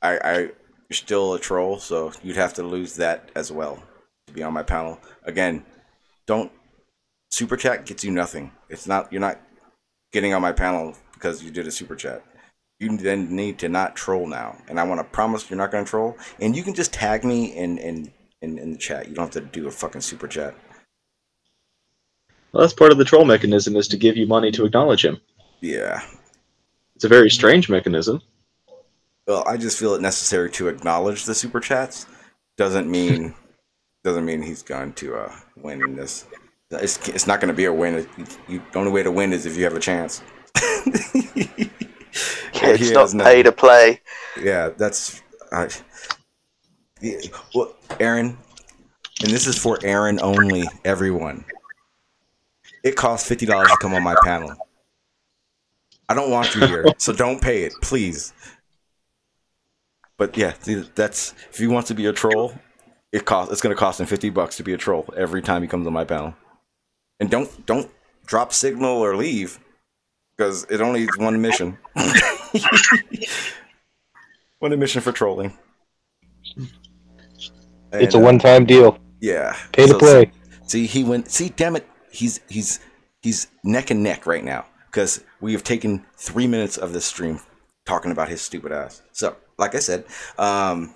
I I you're still a troll, so you'd have to lose that as well to be on my panel. Again, don't super chat gets you nothing. It's not you're not getting on my panel because you did a super chat. You then need to not troll now, and I want to promise you're not going to troll. And you can just tag me in in, in in the chat. You don't have to do a fucking super chat. Well, that's part of the troll mechanism is to give you money to acknowledge him. Yeah. It's a very strange mechanism. Well, I just feel it necessary to acknowledge the super chats. Doesn't mean doesn't mean he's going to uh, win in this. It's, it's not going to be a win. You, the only way to win is if you have a chance. Yeah, it's not pay to play. Yeah, that's. I yeah, well, Aaron, and this is for Aaron only. Everyone, it costs fifty dollars to come on my panel. I don't want you here, so don't pay it, please. But yeah, that's if he wants to be a troll, it cost. It's going to cost him fifty bucks to be a troll every time he comes on my panel. And don't don't drop signal or leave, because it only is one mission. one mission for trolling. It's a uh, one-time deal. Yeah. Pay to play. See, he went. See, damn it, he's he's he's neck and neck right now because we have taken three minutes of this stream talking about his stupid ass. So, like I said, um,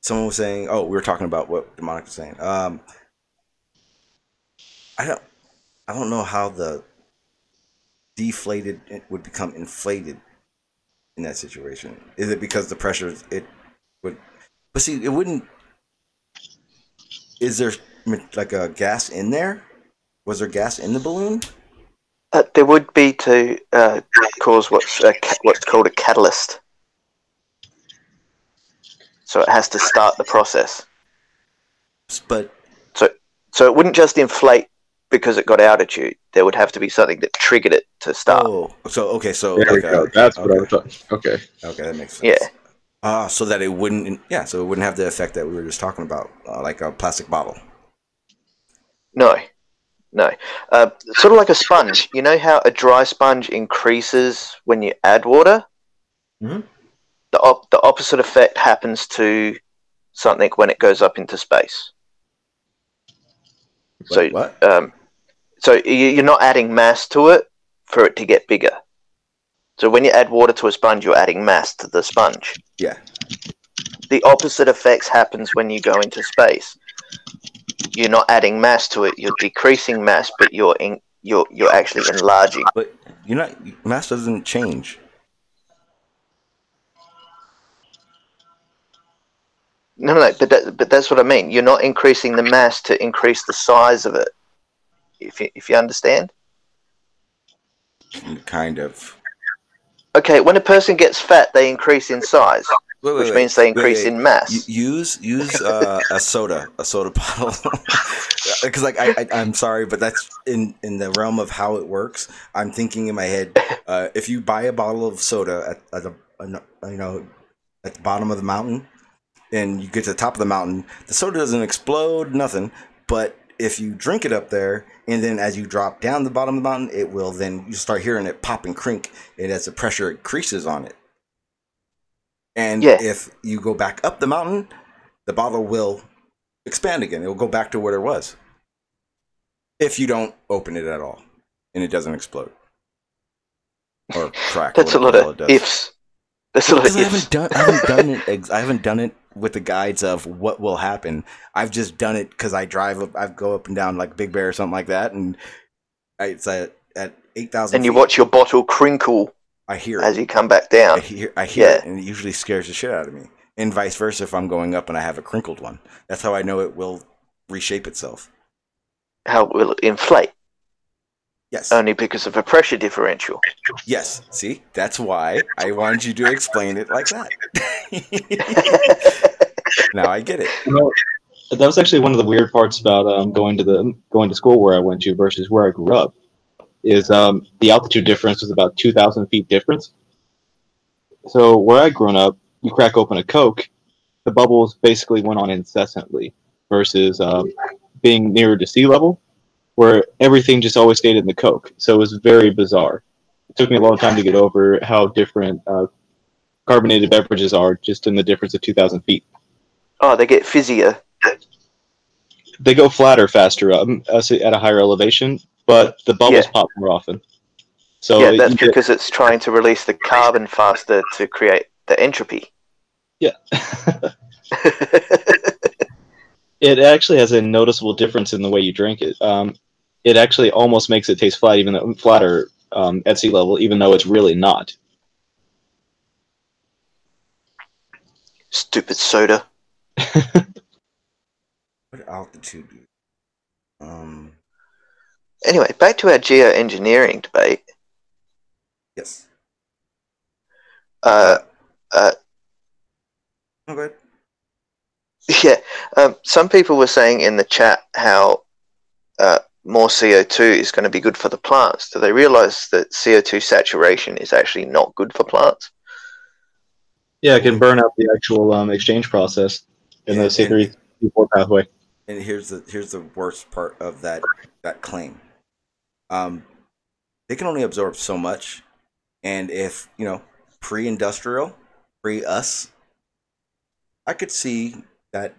someone was saying, "Oh, we were talking about what demonic was saying." Um, I don't, I don't know how the deflated would become inflated in that situation. Is it because the pressure it would? But see, it wouldn't is there like a gas in there? Was there gas in the balloon? Uh, there would be to uh, cause what's what's called a catalyst. So it has to start the process. But So so it wouldn't just inflate because it got altitude. There would have to be something that triggered it to start. oh, so okay, so There we go. a- That's what I okay, was talking. Okay. Okay, that makes sense. Yeah. Ah, so that it wouldn't. Yeah, so it wouldn't have the effect that we were just talking about, uh, like a plastic bottle. No, no. Uh, sort of like a sponge. You know how a dry sponge increases when you add water? Mhm. The, op- the opposite effect happens to something when it goes up into space. So, What? um, so you- you're not adding mass to it for it to get bigger. So when you add water to a sponge, you're adding mass to the sponge. Yeah. The opposite effects happens when you go into space. You're not adding mass to it. You're decreasing mass, but you're in, you're you're actually enlarging. But you're not. Mass doesn't change. No, no, but that, but that's what I mean. You're not increasing the mass to increase the size of it. If you if you understand. Kind of. Okay, when a person gets fat, they increase in size, Wait, wait, which means they increase wait. in mass. Use use uh, a soda, a soda bottle. Because like I, I, I'm sorry, but that's in in the realm of how it works. I'm thinking in my head, uh, if you buy a bottle of soda at, at the you know at the bottom of the mountain, and you get to the top of the mountain, the soda doesn't explode, nothing. But if you drink it up there, and then as you drop down the bottom of the mountain, it will then you start hearing it pop and crink, and as the pressure increases on it. And Yeah. if you go back up the mountain, the bottle will expand again. It will go back to where it was. If you don't open it at all, and it doesn't explode or crack. or That's a lot of ifs. That's a lot of I ifs. haven't done, I haven't done it. I haven't done it with the guides of what will happen. I've just done it because I drive. Up, I go up and down like Big Bear or something like that, and I, it's at at eight thousand. And you watch your bottle crinkle I hear as it. you come back I down. hear. I hear Yeah. it, and it usually scares the shit out of me. And vice versa, if I'm going up and I have a crinkled one, that's how I know it will reshape itself. How will it inflate? Yes. Only because of a pressure differential. yes. See, that's why I wanted you to explain it like that. now I get it. You know, that was actually one of the weird parts about um, going to the going to school where I went to versus where I grew up. Is um, the altitude difference was about two thousand feet difference. So where I grown up, you crack open a Coke, the bubbles basically went on incessantly. Versus um, being nearer to sea level, where everything just always stayed in the Coke. So it was very bizarre. It took me a long time to get over how different uh, carbonated beverages are, just in the difference of two thousand feet. Oh, they get fizzier. they go flatter faster um, at a higher elevation, but the bubbles Yeah. pop more often. So yeah, that's get- because it's trying to release the carbon faster to create the entropy. yeah, it actually has a noticeable difference in the way you drink it. Um, it actually almost makes it taste flat, even though flatter um, at sea level, even though it's really not. Stupid soda. What altitude? Um. Anyway, back to our geoengineering debate. Yes. Uh, uh, go ahead. yeah, um, some people were saying in the chat how uh, more CO2 is going to be good for the plants. Do they realize that CO2 saturation is actually not good for plants? Yeah, it can burn out the actual um, exchange process in Yeah, the C3 C4 pathway. And here's the here's the worst part of that that claim. Um, they can only absorb so much, and if you know pre-industrial, pre-us, I could see that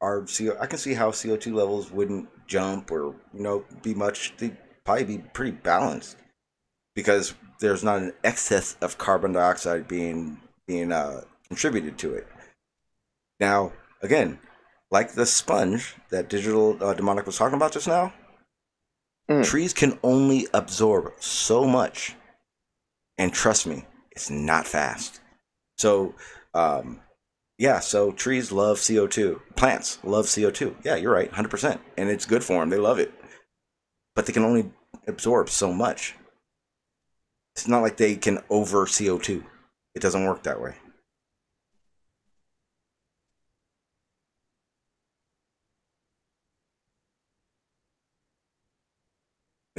our CO. I can see how CO two levels wouldn't jump or you know be much. They'd probably be pretty balanced because there's not an excess of carbon dioxide being being uh, contributed to it. Now, again, like the sponge that digital uh, demonic was talking about just now, Mm. trees can only absorb so much, and trust me, it's not fast. So, um, yeah, so trees love CO two. Plants love CO two. Yeah, you're right, hundred percent, and it's good for them. They love it, but they can only absorb so much. It's not like they can over CO two. It doesn't work that way.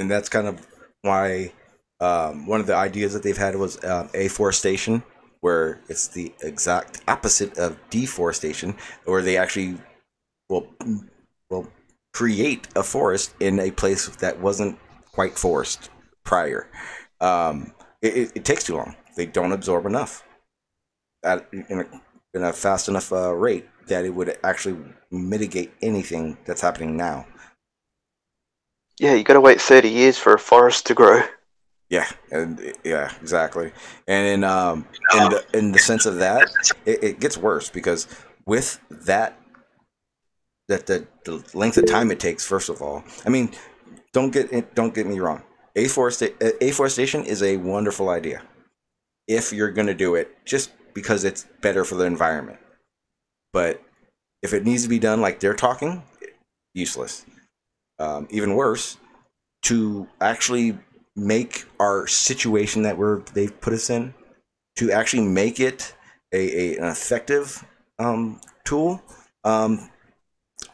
and that's kind of why um, one of the ideas that they've had was uh, afforestation, where it's the exact opposite of deforestation, where they actually will will create a forest in a place that wasn't quite forest prior. Um, it, it, takes too long. They don't absorb enough at in a, in a fast enough uh, rate that it would actually mitigate anything that's happening now. Yeah, you got to wait 30 years for a forest to grow. Yeah, and yeah, exactly. And in um in the in the sense of that, it, it gets worse because with that that the, the length of time it takes, first of all, I mean, don't get don't get me wrong. Afforesta- afforestation is a wonderful idea if you're going to do it just because it's better for the environment. But if it needs to be done like they're talking, useless. Um, even worse, to actually make our situation that we're they've put us in to actually make it a, a an effective um, tool um,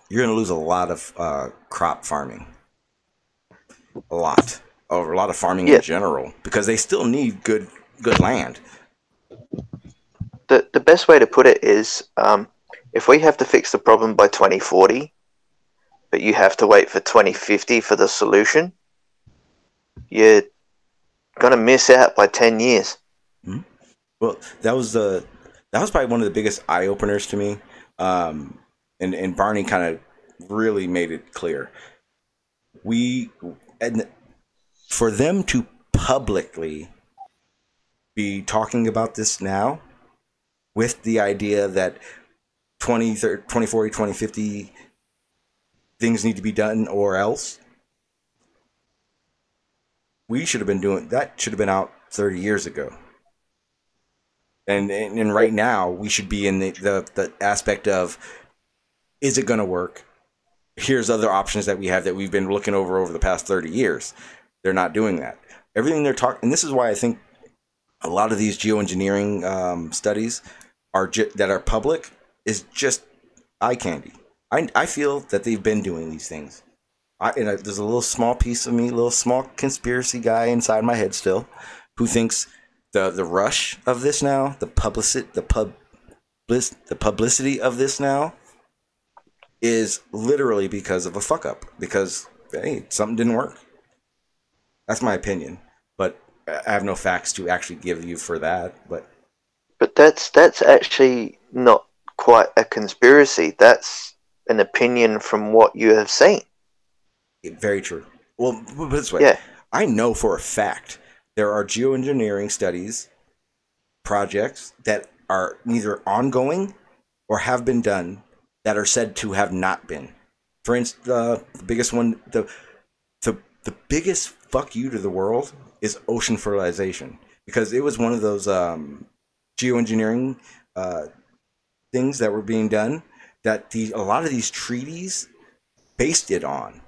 you're going to lose a lot of uh, crop farming. A lot. Or a lot of farming Yeah. in general because they still need good good land. The, the best way to put it is um, if we have to fix the problem by 2040, but you have to wait for 2050 for the solution, you're to miss out by 10 years. Well, that was the that was probably one of the biggest eye openers to me, um, and and Barney kind of really made it clear. We and for them to publicly be talking about this now, with the idea that 20, 30, 2040, 2050 things need to be done or else. We should have been doing that. Should have been out thirty years ago. And, and and right now we should be in the the, the aspect of is it going to work? Here's other options that we have that we've been looking over over the past 30 years. They're not doing that. Everything they're talking and this is why i think a lot of these geoengineering um, studies are ju- that are public is just eye candy. I, I feel that they've been doing these things I, there's a little small piece of me a little small conspiracy guy inside my head still who thinks the the rush of this now, the publicity, the pub, the publicity of this now, is literally because of a fuck up. Because hey, something didn't work. That's my opinion, but I have no facts to actually give you for that. But But that's that's actually not quite a conspiracy. That's an opinion from what you have seen. Very true. Well, put this way, Yeah. I know for a fact there are geoengineering studies projects that are either ongoing or have been done that are said to have not been. For instance, uh, the biggest one, the, the the biggest fuck you to the world is ocean fertilization because it was one of those um, geoengineering uh, things that were being done that the a lot of these treaties based it on.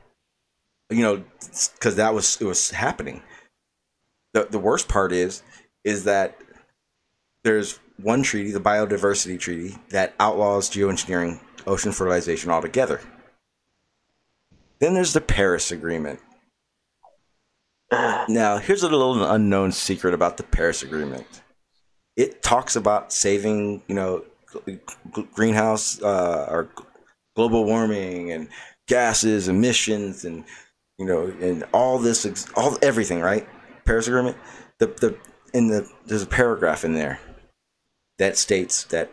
You know, because that was it was happening. The the worst part is is that there's one treaty, the biodiversity treaty, that outlaws geoengineering ocean fertilization altogether. Then there's the Paris Agreement. Now, here's a little unknown secret about the Paris Agreement. It talks about saving, you know, greenhouse uh, or g- global warming and gases, emissions, and you know, and all this, all everything, right? Paris Agreement. The the in the there's a paragraph in there that states that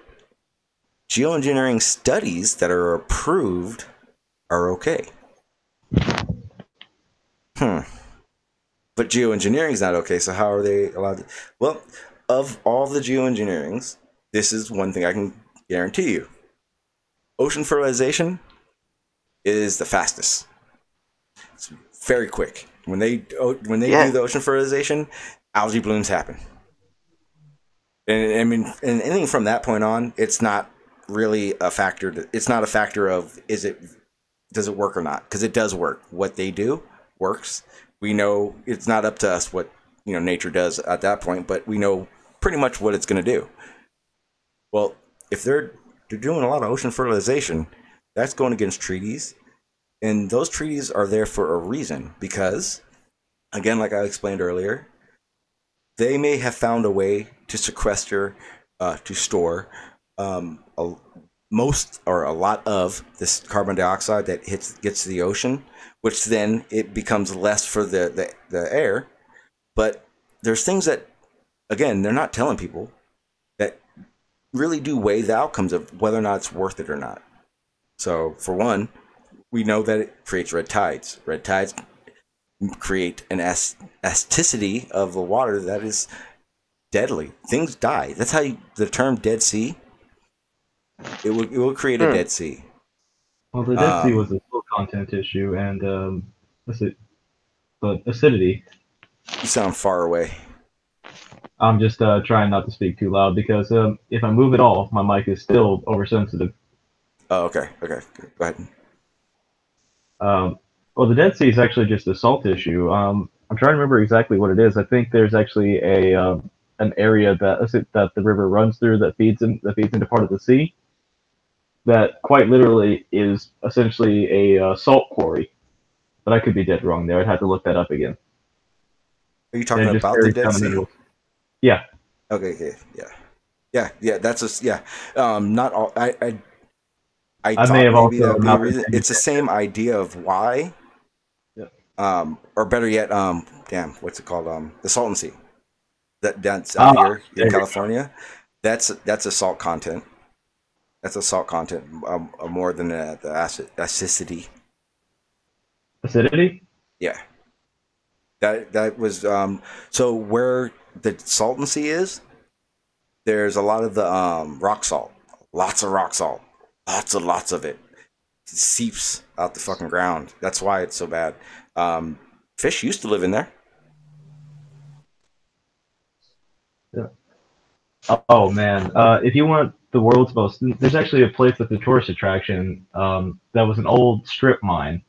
geoengineering studies that are approved are okay. Hmm. But geoengineering is not okay. So how are they allowed? To, well, of all the geoengineerings, this is one thing I can guarantee you: ocean fertilization is the fastest. Very quick. When they when they Yeah. do the ocean fertilization, algae blooms happen. And I mean, and anything from that point on, it's not really a factor. To, it's not a factor of is it does it work or not because it does work. What they do works. We know it's not up to us what you know nature does at that point, but we know pretty much what it's going to do. Well, if they're they're doing a lot of ocean fertilization, that's going against treaties, and those treaties are there for a reason because, again, like I explained earlier, they may have found a way to sequester, uh, to store um, a, most or a lot of this carbon dioxide that hits gets to the ocean, which then it becomes less for the, the, the air. But there's things that, again, they're not telling people that really do weigh the outcomes of whether or not it's worth it or not. So, for one, we know that it creates red tides. Red tides create an ast- elasticity of the water that is deadly. Things die. That's how you, the term Dead Sea. It will it will create a Hmm. Dead Sea. Well, the Dead Sea Um, was a slow content issue, and um, what's it? But acidity. You sound far away. I'm just uh, trying not to speak too loud because um, if I move at all, my mic is still oversensitive. Oh, okay, okay. Go ahead. Um, well, the Dead Sea is actually just a salt issue. Um, I'm trying to remember exactly what it is. I think there's actually a um, an area that that the river runs through that feeds in that feeds into part of the sea. That quite literally is essentially a uh, salt quarry, but I could be dead wrong there. I'd have to look that up again. Are you talking And it just about the Dead Sea? Yeah, Okay, okay, yeah, yeah, yeah. That's a yeah. Um, not all. I I I, I may have also that'd be a not reason. been It's the same idea of why. Yeah. Um, or better yet, um, damn, what's it called? Um, the Salton Sea. That that's out Ah, here in. California. That's that's a salt content. That's a salt content um, uh, more than uh, the acid acidity. acidity. Yeah. That that was um so where the Salton Sea is, there's a lot of the um rock salt. Lots of rock salt. Lots and lots of it. Seeps out the fucking ground. That's why it's so bad. Um fish used to live in there. Yeah. Oh man, uh, if you want the world's most, there's actually a place that's a tourist attraction um, that was an old strip mine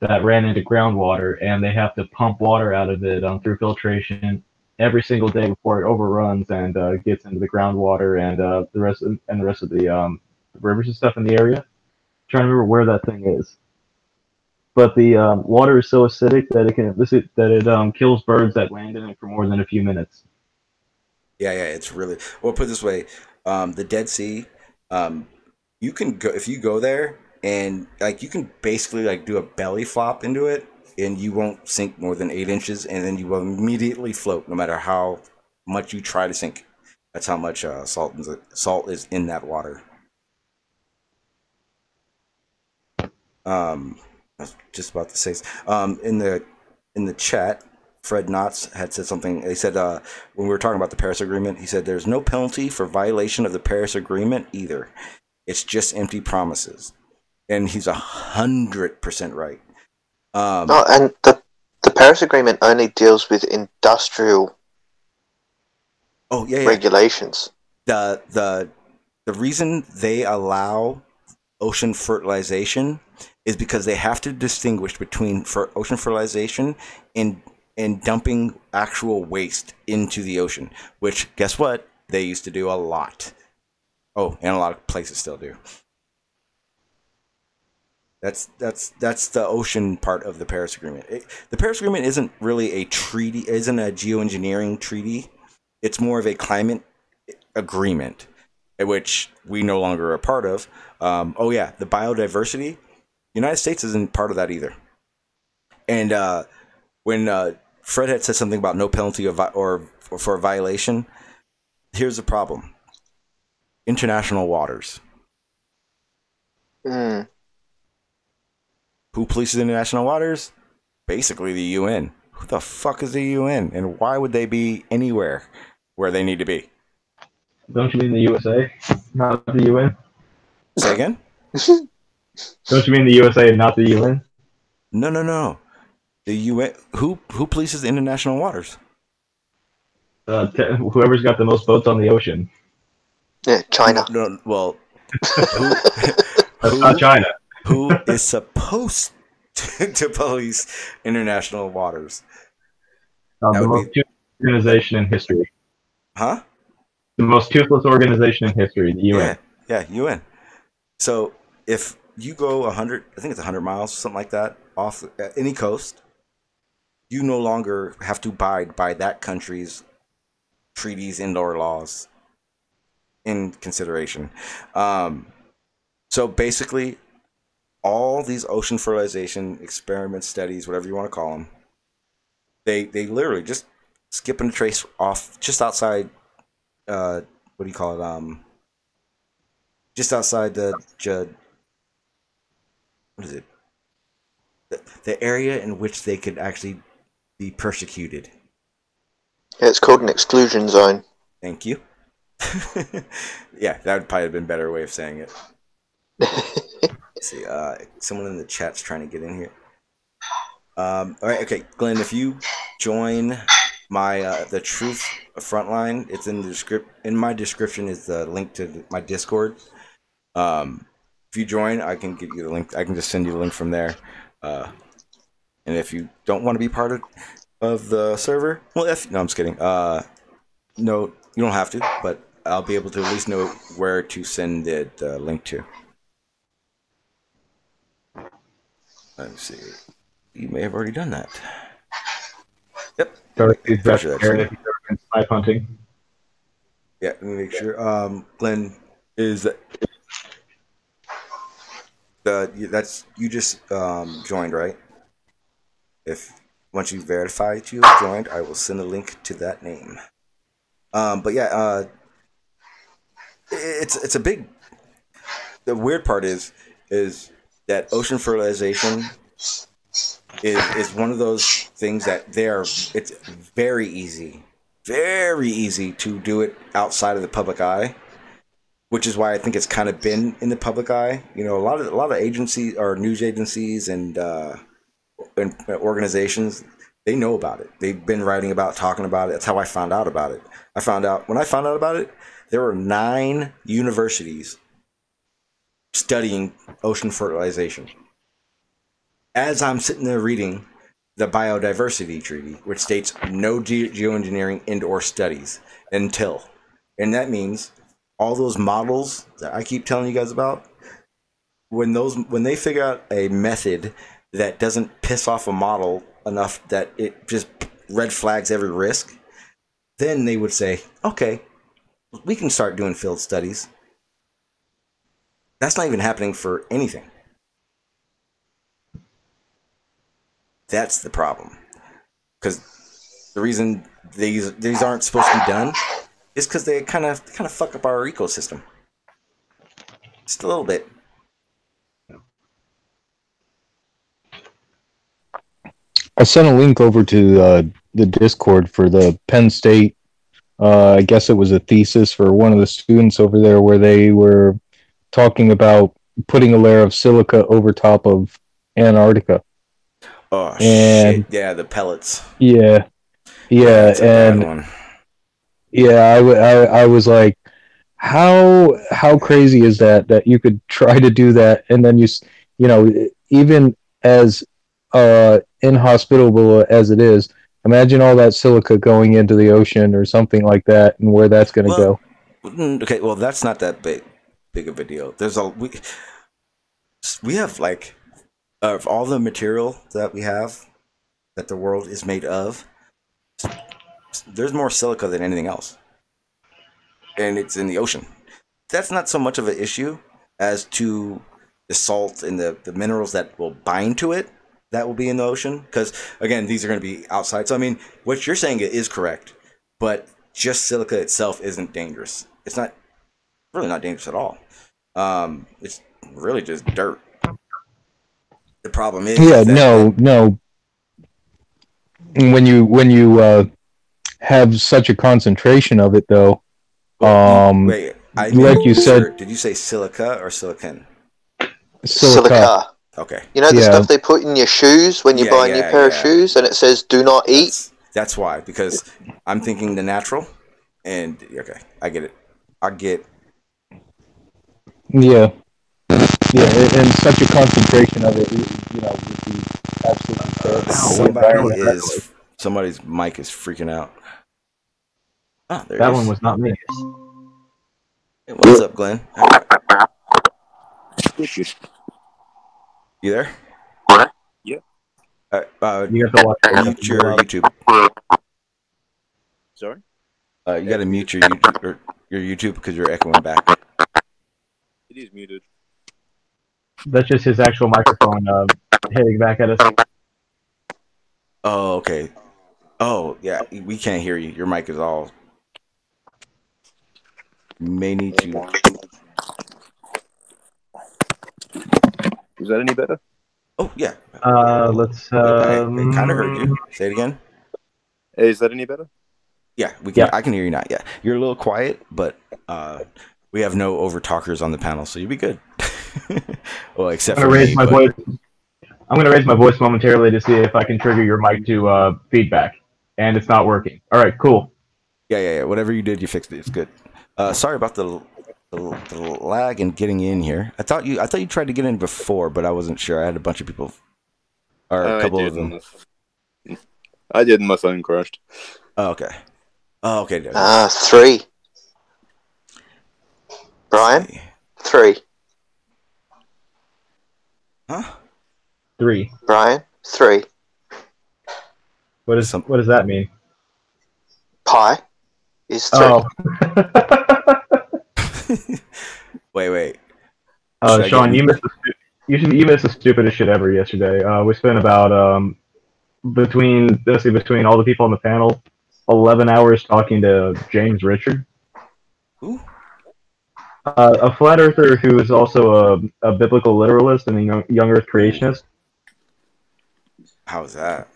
that ran into groundwater, and they have to pump water out of it um, through filtration every single day before it overruns and uh, gets into the groundwater and uh, the rest of, and the rest of the um, rivers and stuff in the area. trying to remember where that thing is. But the um, water is so acidic that it can that it um, kills birds that land in it for more than a few minutes. Yeah, yeah, it's really well put this way. Um the Dead Sea, um you can go if you go there and like you can basically like do a belly flop into it and you won't sink more than eight inches and then you will immediately float no matter how much you try to sink that's how much uh, salt salt is in that water um i was just about to say um in the in the chat Fred Knotts had said something. He said uh, when we were talking about the Paris Agreement, he said there's no penalty for violation of the Paris Agreement either. It's just empty promises, and he's a hundred percent right. Um, No, and the the Paris Agreement only deals with industrial oh yeah, yeah. regulations. the the the reason they allow ocean fertilization is because they have to distinguish between fer- ocean fertilization and and dumping actual waste into the ocean which guess what they used to do a lot oh and a lot of places still do that's that's that's the ocean part of the Paris Agreement. It, the Paris Agreement isn't really a treaty, isn't a geoengineering treaty. It's more of a climate agreement, which we no longer are part of. Um, oh yeah, the biodiversity. United States isn't part of that either. And uh, when uh, Fred had said something about no penalty of or, or for a violation, here's the problem: international waters. Mm. Who polices international waters? Basically, the UN. Who the fuck is the UN, and why would they be anywhere where they need to be? Don't you mean the USA, not the UN? Say again? Don't you mean the USA and not the UN? No, no, no. The UN. Who who polices the international waters? Uh, te- whoever's got the most boats on the ocean. Yeah, China. No, well, who, That's who, not China. who is supposed to, to police international waters? Um, That the would most toothless organization in history. Huh? The most toothless organization in history, the UN. Yeah, yeah, UN. So if you go a hundred, I think it's hundred miles, or something like that, off uh, any coast, you no longer have to abide by that country's treaties, indoor laws, in consideration. Um, so basically, all these ocean fertilization experiments, studies, whatever you want to call them, they they literally just skip and trace off just outside. Uh, what do you call it? Um, just outside the. What is it? The, the area in which they could actually be persecuted. Yeah, it's called an exclusion zone. Thank you. yeah, that would probably have been a better way of saying it. See, uh, someone in the chat's trying to get in here. Um, all right, okay, Glenn, if you join my uh, the truth frontline, it's in the script. In my description is the link to my Discord. Um, if you join, I can give you the link. I can just send you the link from there. Uh, and if you don't want to be part of, of the server, well, if no, I'm just kidding. Uh, no, you don't have to, but I'll be able to at least know where to send the, the link to. Let me see. You may have already done that. Yep. Dorothy's Pretty best sure that's parent it. if you've ever been snipe hunting. Yeah, let me make sure. Um, Glenn is that you- that's you just um joined right? If once you verified you joined, I will send a link to that name. Um, but yeah, uh, it's it's a big. The weird part is is that ocean fertilization is is one of those things that they are. It's very easy very easy to do it outside of the public eye, which is why I think it's kind of been in the public eye. You know, a lot of a lot of agencies or news agencies and uh, and organizations they know about it. They've been writing about, talking about it. That's how I found out about it. I found out when I found out about it, there were nine universities studying ocean fertilization. As I'm sitting there reading the biodiversity treaty, which states no ge- geoengineering and or studies until, and that means all those models that I keep telling you guys about. When those when they figure out a method that doesn't piss off a model enough that it just red flags every risk, then they would say, okay, we can start doing field studies. That's not even happening for anything. That's the problem. Because the reason these these aren't supposed to be done is because they kind of kind of fuck up our ecosystem. Just a little bit. I sent a link over to uh, the Discord for the Penn State. Uh, I guess it was a thesis for one of the students over there where they were talking about putting a layer of silica over top of Antarctica. Oh And- shit! Yeah, the pellets. Yeah, yeah, That's and one. Yeah, I I was like, how how crazy is that that you could try to do that and then you you know even as uh inhospitable as it is, imagine all that silica going into the ocean or something like that and where that's going to Well- go. Mm, Okay, well, that's not that big, big of a deal. There's a we, we have like of all the material that we have that the world is made of. There's more silica than anything else, and it's in the ocean. That's not so much of an issue as to the salt and the, the minerals that will bind to it that will be in the ocean. Because again, these are going to be outside. So I mean, what you're saying is correct, but just silica itself isn't dangerous. It's not really not dangerous at all. Um, it's really just dirt. The problem is, Yeah, no, no. When you when you uh, have such a concentration of it, though, um, wait, I like you sir, said- did you say silica or silicon? silica. Silica. Okay, You know the Yeah. stuff they put in your shoes when you Yeah, buy a yeah, new pair of shoes and it says "Do not eat." that's, that's why because I'm thinking the natural, and okay, I get it. I get Yeah, yeah, and, and such a concentration of it, you know, would be absolutely terrible. for somebody is somebody's mic is freaking out. Ah, there it That is. one was not me. Hey, What's up, Glenn? You there? Yeah. Uh, uh, You have to watch mute your YouTube. Sorry? Uh, you got to mute your YouTube, your YouTube because you're echoing back. It is muted. That's just his actual microphone uh, hitting back at us. Oh, okay. Oh, yeah. We can't hear you. Your mic is all. May need to. Is that any better? Oh, yeah. Uh, let's. I, Um, kind of heard you. Say it again. Is that any better? Yeah, we can. Yeah. I can hear you now. Yeah, you're a little quiet, but uh, we have no over talkers on the panel, so you'll be good. well, except I'm gonna raise me, my but- voice. I'm gonna raise my voice momentarily to see if I can trigger your mic to uh, feedback, and it's not working. All right, cool. Yeah, yeah, yeah. Whatever you did, you fixed it. It's good. Uh, sorry about the, the the lag in getting in here. I thought you I thought you tried to get in before, but I wasn't sure. I had a bunch of people, or a I couple of them. I did, and my phone crashed. Oh, okay. Oh, okay. there- Ah, three. Brian, three. Huh? Three. Brian, three. What is Some- what does that mean? Pi is three. Oh. wait, wait. Uh, Sean, you missed the you should, you missed the stupidest shit ever yesterday. Uh, we spent about um between let's see between all the people on the panel, eleven hours talking to James Richard, Who? uh, a flat earther who is also a, a biblical literalist and a young, young Earth creationist. How's that?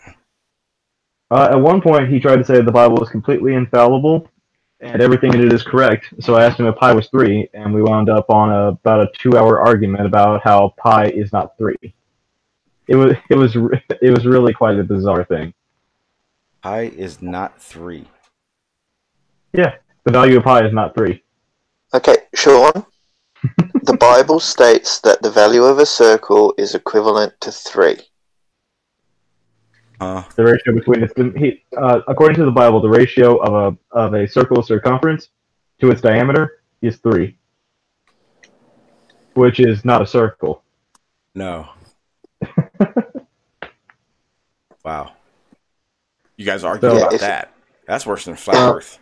Uh, at one point, he tried to say the Bible was completely infallible and everything in it is correct. So I asked him if pi was three, and we wound up on a, about a two-hour argument about how pi is not three. It was it was it was really quite a bizarre thing. Pi is not three. Yeah, The value of pi is not three. Okay, Sean. the Bible states that the value of a circle is equivalent to three. Huh? The ratio between its he, uh, according to the Bible, the ratio of a of a circle's circumference to its diameter is three, which is not a circle. No. wow. You guys argue So- about if- that. That's worse than flat Uh, Earth.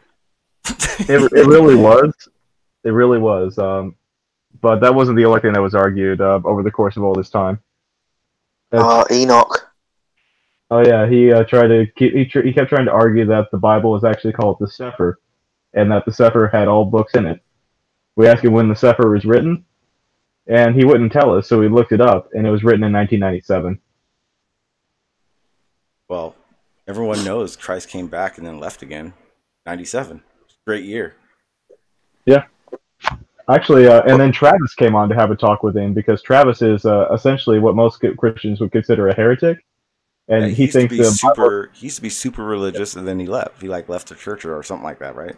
it, it really was. It really was. Um, but that wasn't the only thing that was argued uh, over the course of all this time. Oh, Enoch. Oh yeah, he uh, tried to keep, he, tr- he kept trying to argue that the Bible was actually called the Sefer, and that the Sefer had all books in it. We asked him when the Sefer was written, and he wouldn't tell us, so we looked it up, and it was written in 1997. Well, everyone knows Christ came back and then left again. 97. Great year. Yeah. Actually, uh, and then Travis came on to have a talk with him because Travis is uh, essentially what most Christians would consider a heretic, and Yeah, he, to thinks the Bible- super. He used to be super religious, and then he left. He like left the church or something like that, right?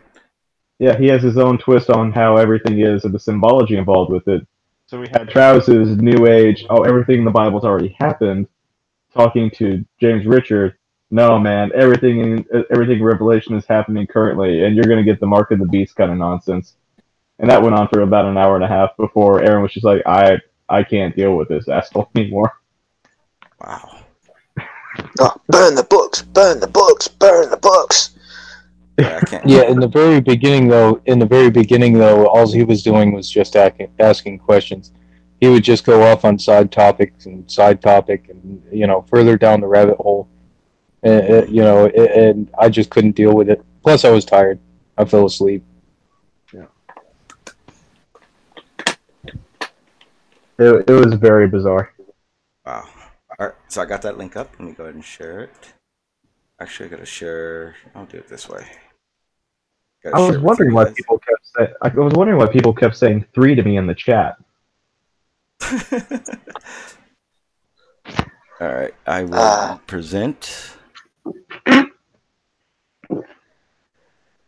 yeah, he has his own twist on how everything is and the symbology involved with it. So we had Travis's New Age, oh, everything in the Bible's already happened, talking to James Richard. No, man, everything in everything in Revelation is happening currently, and you're going to get the mark of the beast kind of nonsense. And that went on for about an hour and a half before Aaron was just like, I I can't deal with this asshole anymore. Wow. Oh, burn the books, burn the books, burn the books. Yeah, Yeah, in the very beginning, though, in the very beginning, though, all he was doing was just asking, asking questions. He would just go off on side topics and side topic, and you know, further down the rabbit hole. Uh, uh, you know, and I just couldn't deal with it. Plus, I was tired. I fell asleep. Yeah. It, it was very bizarre. Wow. All right, so I got that link up. Let me go ahead and share it. Actually, I gotta share. I'll do it this way. Gotta I was wondering why guys. people kept saying. I was wondering why people kept saying three to me in the chat. All right, I will Ah. present.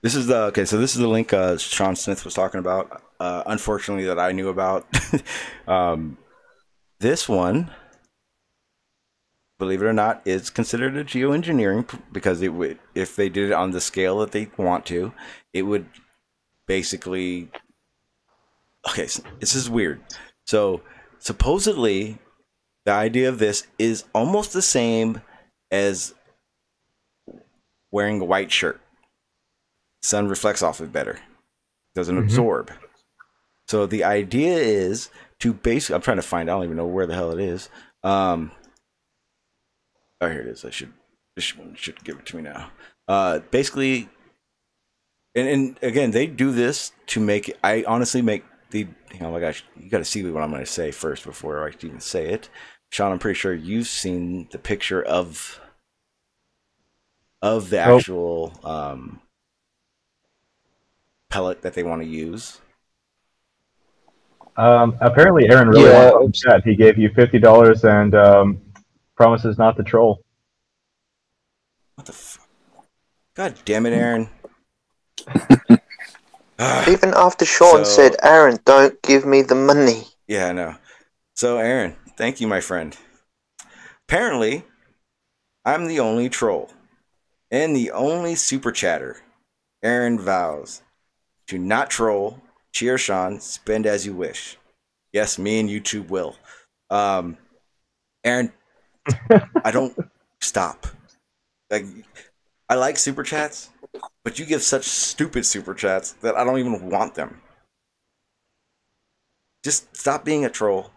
This is the okay. So this is the link uh, Sean Smith was talking about. Uh, unfortunately, that I knew about. um, this one, believe it or not, is considered a geoengineering because it would, if they did it on the scale that they want to, it would basically. Okay, so this is weird. So supposedly, the idea of this is almost the same as wearing a white shirt. Sun reflects off it better, doesn't Mhm. absorb. So the idea is to basically, I'm trying to find, I don't even know where the hell it is. Um, oh, here it is. I should, this one should give it to me now. Uh, basically, and, and again, they do this to make, I honestly make the, oh my gosh, you got to see what I'm going to say first before I even say it. Sean, I'm pretty sure you've seen the picture of of the Nope. actual um, pellet that they want to use. Um, apparently, Aaron really Yeah. wants to chat. He gave you fifty dollars and um, promises not to troll. What the fuck? God damn it, Aaron! Even after Sean So- said, Aaron, don't give me the money. yeah, I know. So, Aaron, thank you, my friend. Apparently, I'm the only troll and the only super chatter. Aaron vows to not troll, cheer Sean, spend as you wish. Yes, me and YouTube will. Um, Aaron, I don't stop. Like, I like super chats, but you give such stupid super chats that I don't even want them. Just stop being a troll.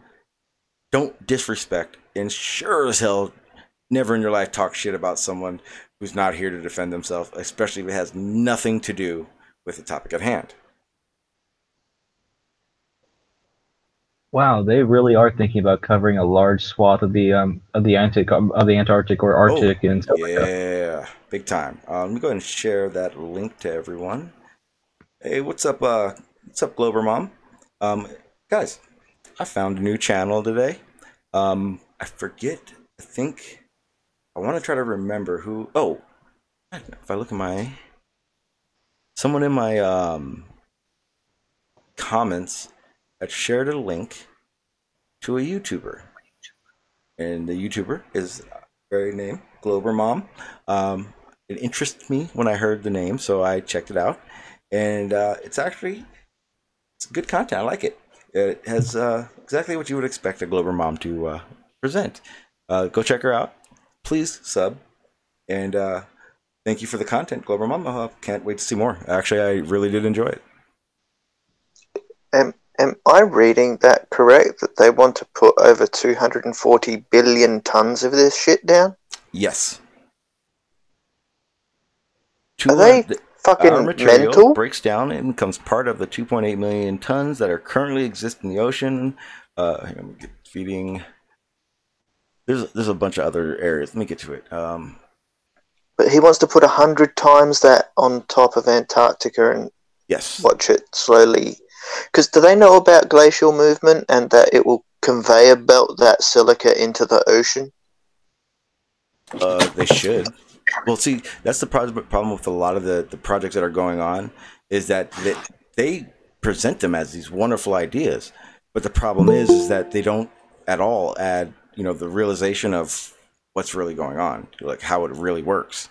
Don't disrespect, and sure as hell, never in your life talk shit about someone who's not here to defend themselves, especially if it has nothing to do with the topic at hand. Wow, they really are thinking about covering a large swath of the um of the Antarctic of the Antarctic or Arctic and stuff like that. Yeah, big time. Uh, let me go ahead and share that link to everyone. Hey, what's up? Uh, what's up, Glover Mom? Um, guys, I found a new channel today. Um, I forget. I think I want to try to remember who. Oh, I don't know, if I look at my someone in my um comments had shared a link to a YouTuber, and the YouTuber is very name Glober Mom. Um, it interested me when I heard the name, so I checked it out, and uh, it's actually it's good content. I like it. It has uh, exactly what you would expect a Glober Mom to uh, present. Uh, go check her out. Please sub, and uh, thank you for the content, Glober Mom. Can't wait to see more. Actually, I really did enjoy it. Am, am I reading that correct? That they want to put over 240 billion tons of this shit down? Yes. Are they Two- fucking Our material mental? breaks down and becomes part of the 2.8 million tons that are currently exist in the ocean. Uh, let me get feeding. There's there's a bunch of other areas. Let me get to it. Um, But he wants to put a hundred times that on top of Antarctica and Yes. watch it slowly. Because do they know about glacial movement and that it will conveyor belt that silica into the ocean? Uh, they should. Well, see, that's the problem with a lot of the, the projects that are going on is that they, they present them as these wonderful ideas, but the problem is is that they don't at all add you know the realization of what's really going on, like how it really works.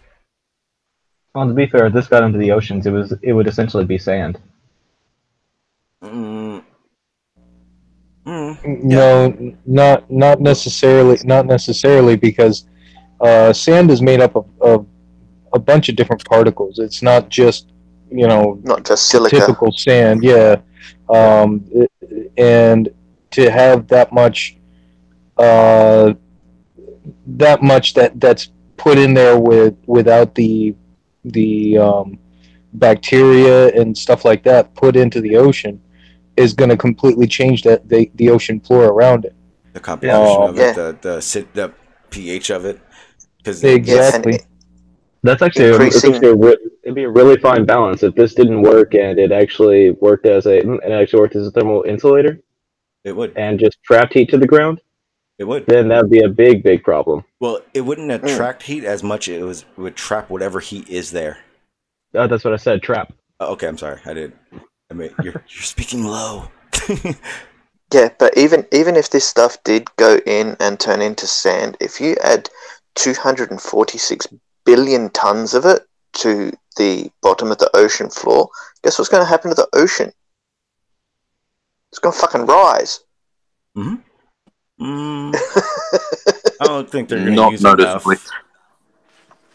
Well, to be fair, if this got into the oceans, it was it would essentially be sand. Mm. Mm. No, not not necessarily. Not necessarily because uh, sand is made up of, of a bunch of different particles. It's not just you know Not just silica. typical sand. Yeah, um, it- and to have that much, uh, that much that that's put in there with without the the um, bacteria and stuff like that put into the ocean is going to completely change that the, the ocean floor around it. The composition of yeah. it, the the sit the pH of it, because Exactly. it- That's actually, a, it's actually a it'd be a really fine balance if this didn't work and it actually worked as a it actually worked as a thermal insulator it would and just trapped heat to the ground. it would. Then that'd be a big big problem. Well, it wouldn't Hmm. attract heat as much. It was it would trap whatever heat is there. Uh, that's what I said. Trap. Oh, okay, I'm sorry. I did. I mean, you're you're speaking low. Yeah, but even even if this stuff did go in and turn into sand, if you add 246 billion tons of it to the bottom of the ocean floor, guess what's going to happen to the ocean? It's going to fucking rise. Mm, I don't think they're going to Not use enough. noticeably.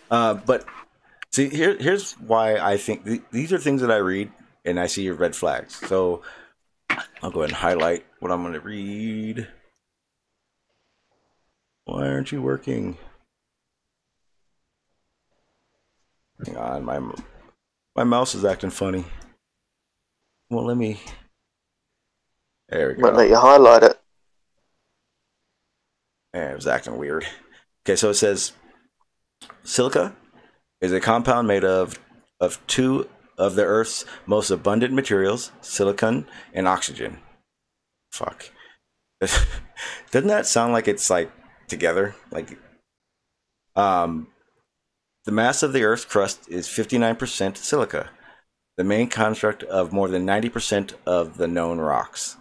Uh, but see, here here's why I think th- these are things that I read and I see your red flags. So I'll go ahead and highlight what I'm going to read. Why aren't you working? Hang on, my my mouse is acting funny. Well, let me. There we go. Won't let you highlight it. Yeah, it was acting weird. Okay, so it says silica is a compound made of of two of the Earth's most abundant materials, silicon and oxygen. Fuck. Doesn't that sound like it's like together? Like um the mass of the Earth's crust is 59% silica, the main construct of more than 90% of the known rocks.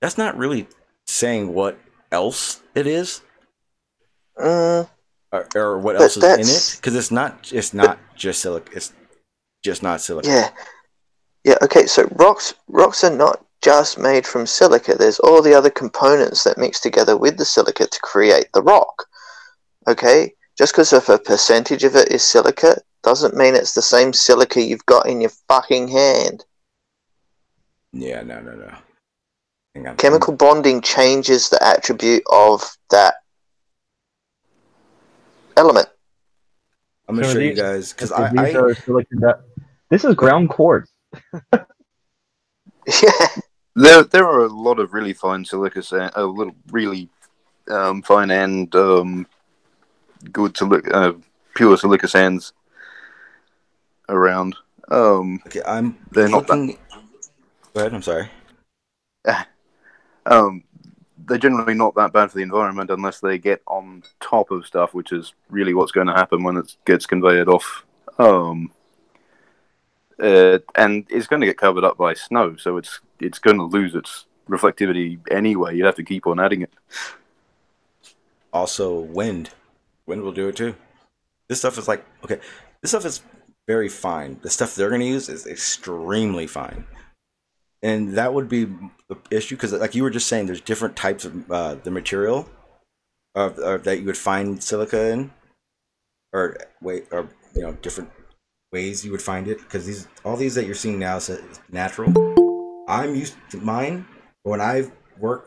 That's not really saying what else it is Mm, or, or what else is in it because it's not it's not just silica it's just not silica yeah. Yeah, okay, so rocks rocks are not just made from silica. There's all the other components that mix together with the silica to create the rock. Okay? Just because of a percentage of it is silica doesn't mean it's the same silica you've got in your fucking hand. yeah no no no Hang on. Chemical bonding changes the attribute of that element. i'm gonna So show you guys because I, these I are silicon di- This is ground quartz. Yeah, There, there are a lot of really fine silica sand, a little really um, fine and um, good silica, uh, pure silica sands around. Um, okay i'm They're not looking go ahead i'm sorry um, they're generally not that bad for the environment unless they get on top of stuff, which is really what's going to happen when it gets conveyed off. Um, uh, and it's going to get covered up by snow, so it's it's going to lose its reflectivity anyway. You have to keep on adding it. also wind wind will do it too this stuff is like okay this stuff is very fine the stuff they're going to use is extremely fine and that would be the issue because like you were just saying there's different types of uh, the material of, of that you would find silica in or wait or you know different ways you would find it because these all these that you're seeing now is natural i'm used to mine when i work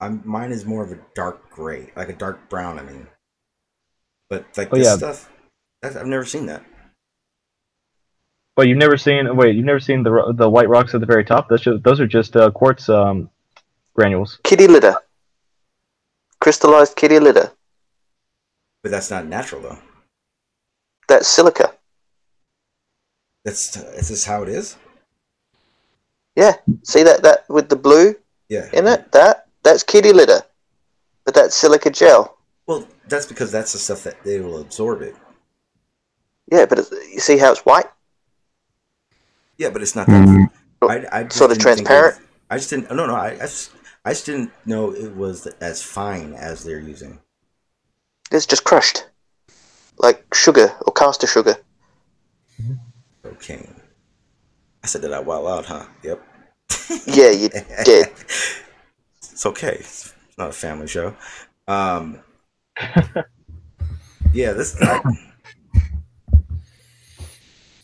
I'm mine is more of a dark gray, like a dark brown. I mean, but like Oh, this yeah. stuff, that's, I've never seen that. But you've never seen wait, you've never seen the the white rocks at the very top. That's just, those are just uh, quartz um, granules. kitty litter, crystallized kitty litter. But that's not natural though. That's silica. That's is this how it is? Yeah. See that that with the blue Yeah. in it? That that's kitty litter, but that's silica gel. Well, that's because that's the stuff that they will absorb it. Yeah, but it's, you see how it's white? Yeah, but it's not that. Mm. I, I just Sort of didn't think transparent? it was- I just didn't. No, no. I, I, just, I just didn't know it was as fine as they're using. It's just crushed, like sugar or caster sugar. Cocaine. I said that out loud, huh? Yep. Yeah, you did. It's okay. It's not a family show. Um, yeah, this. I,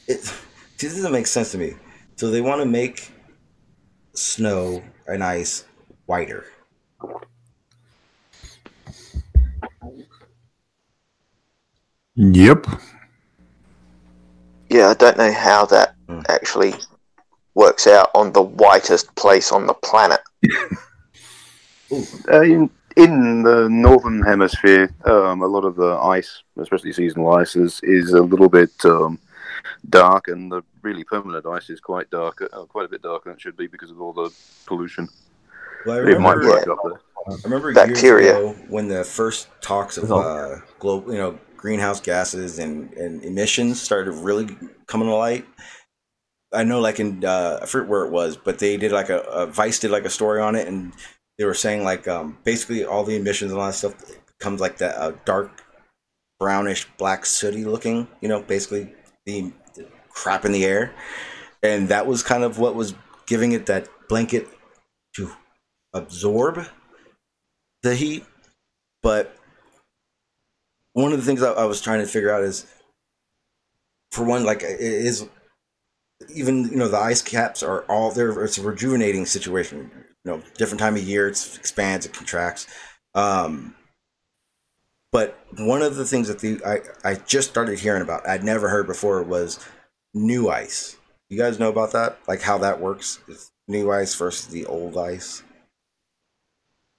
it see, this doesn't make sense to me. So they want to make snow and ice whiter. Yep. Yeah, I don't know how that Hmm. actually works out on the whitest place on the planet. Uh, in, in the northern hemisphere, um, a lot of the ice, especially seasonal ice, is, is a little bit um, dark, and the really permanent ice is quite dark, uh, quite a bit darker than it should be because of all the pollution. Well, I It might remember, break up there. I remember Bacteria. years ago when the first talks of uh, global, you know, greenhouse gases and, and emissions started really coming to light. I know, like in uh, I forget where it was, but they did like a, a Vice did like a story on it, and they were saying like um, basically all the emissions and all that stuff comes like that uh, dark brownish black sooty looking, you know, basically the, the crap in the air, and that was kind of what was giving it that blanket to absorb the heat. But one of the things I, I was trying to figure out is, for one, like it is even you know the ice caps are all there. It's a rejuvenating situation. You know, different time of year, it expands, it contracts. Um, but one of the things that the I, I just started hearing about, I'd never heard before, was new ice. You guys know about that? Like how that works? New ice versus the old ice.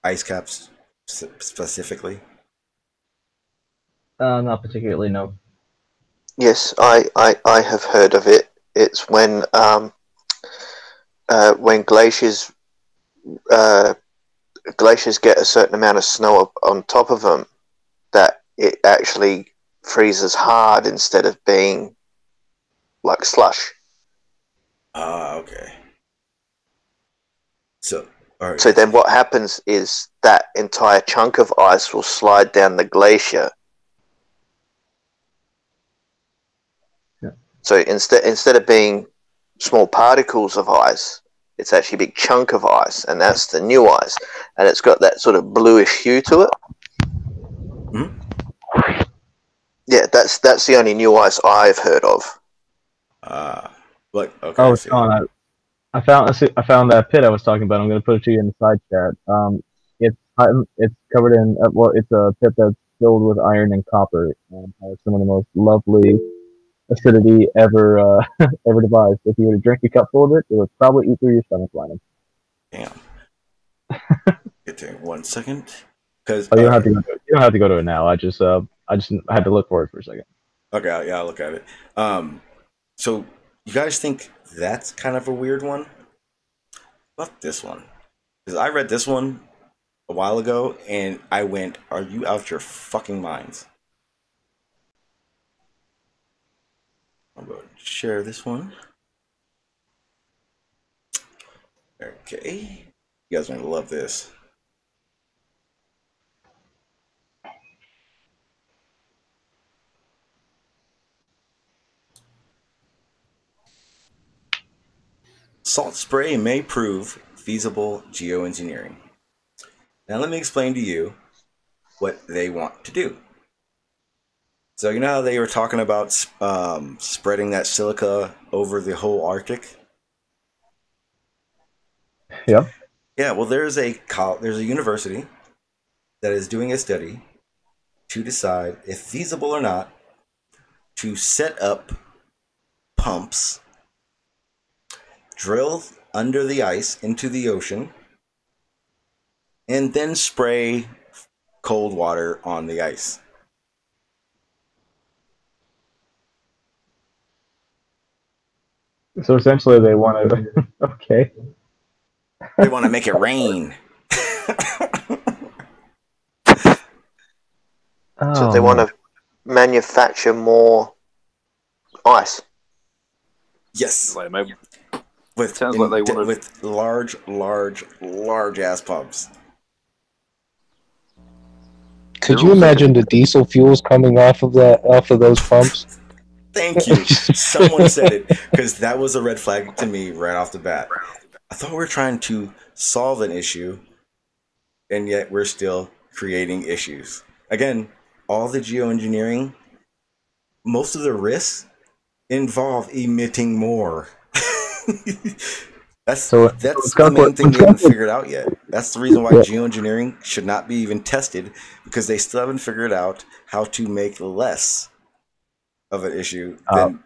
Ice caps specifically. Uh, not particularly, no. Yes, I, I, I have heard of it. It's when um, uh, when glaciers uh, glaciers get a certain amount of snow up on top of them that it actually freezes hard instead of being like slush. Ah, okay. So, all right. So then what happens is that entire chunk of ice will slide down the glacier. So instead instead of being small particles of ice, it's actually a big chunk of ice, and that's the new ice, and it's got that sort of bluish hue to it. Mhm. Yeah, that's that's the only new ice I've heard of. Ah, but okay. Oh, I see. Sean, I, I found I found that pit I was talking about. I'm going to put it to you in the side chat. Um, it's um, it's covered in uh, well, it's a pit that's filled with iron and copper and has some of the most lovely acidity ever uh, ever devised. If you were to drink a cup full of it, it would probably eat through your stomach lining. Damn. Get there one second. Because Oh, you don't have to go. To it. You don't have to go to it now. I just uh, I just I had to look for it for a second. Okay, yeah, I'll look at it. Um, so you guys think that's kind of a weird one? Fuck this one, because I read this one a while ago and I went, "Are you out your fucking minds?" I'm going to share this one. Okay, you guys are gonna love this. Salt spray may prove feasible geoengineering. Now, let me explain to you what they want to do. So, you know how they were talking about um, spreading that silica over the whole Arctic? Yeah. Yeah, well, there's a there's a university that is doing a study to decide if feasible or not to set up pumps drill under the ice into the ocean, and then spray cold water on the ice. So essentially, they want to. okay. They want to make it rain. So they Oh, want to manufacture more ice. yes, Like, maybe- with Sounds like they in- wanna- with large, large, large ass pumps. Could you imagine the diesel fuels coming off of that off of those pumps? Thank you. Someone said it because that was a red flag to me right off the bat. I thought we were trying to solve an issue, and yet we're still creating issues. Again, all the geoengineering, most of the risks involve emitting more. that's So- that's the main thing we haven't figured out yet. That's the reason why Yeah. geoengineering should not be even tested because they still haven't figured out how to make less of an issue than,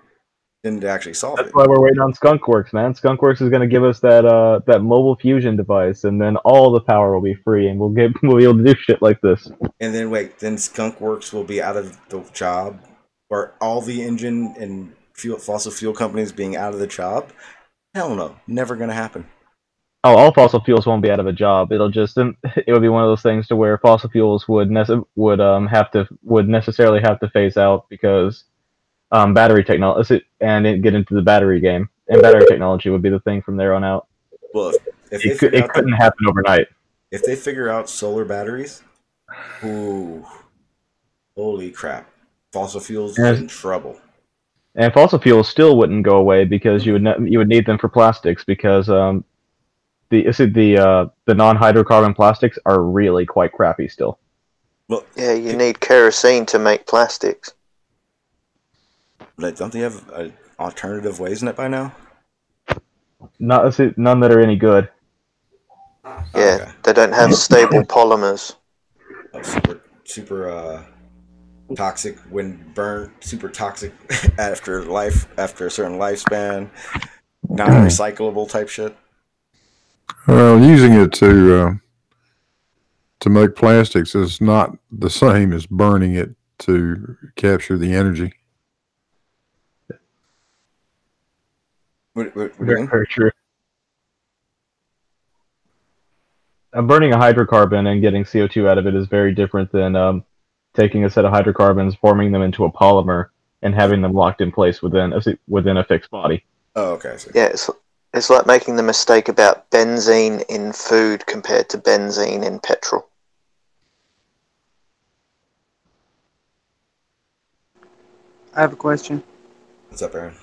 than to actually solve That's it. why we're waiting on Skunkworks, man. Skunkworks is going to give us that uh that mobile fusion device, and then all the power will be free, and we'll get we'll be able to do shit like this. And then wait, then Skunkworks will be out of the job, or all the engine and fuel fossil fuel companies being out of the job. Hell no, never gonna happen. Oh, all fossil fuels won't be out of a job. It'll just it would be one of those things to where fossil fuels would nece- would um have to would necessarily have to phase out because um battery technology and it get into the battery game and battery technology would be the thing from there on out. Well, if they It, could, it couldn't happen overnight. if they figure out solar batteries, ooh, holy crap, fossil fuels Yes. is in trouble. And fossil fuels still wouldn't go away because you would ne- you would need them for plastics because um the is it the uh the non hydrocarbon plastics are really quite crappy still. Well, Yeah, you need kerosene to make plastics. Like, don't they have uh, alternative ways in it by now? Not none that are any good. Yeah, Okay. they don't have stable polymers. Oh, super, super uh, toxic when burned. super toxic after life, after a certain lifespan, non-recyclable type shit. Well, using it to uh, to make plastics is not the same as burning it to capture the energy. What, what, what Very, mean? very true. Uh, burning a hydrocarbon and getting CO2 out of it is very different than um, taking a set of hydrocarbons, forming them into a polymer, and having them locked in place within a, within a fixed body. Oh, okay. I see. Yeah, it's, it's like making the mistake about benzene in food compared to benzene in petrol. I have a question. What's up, Aaron?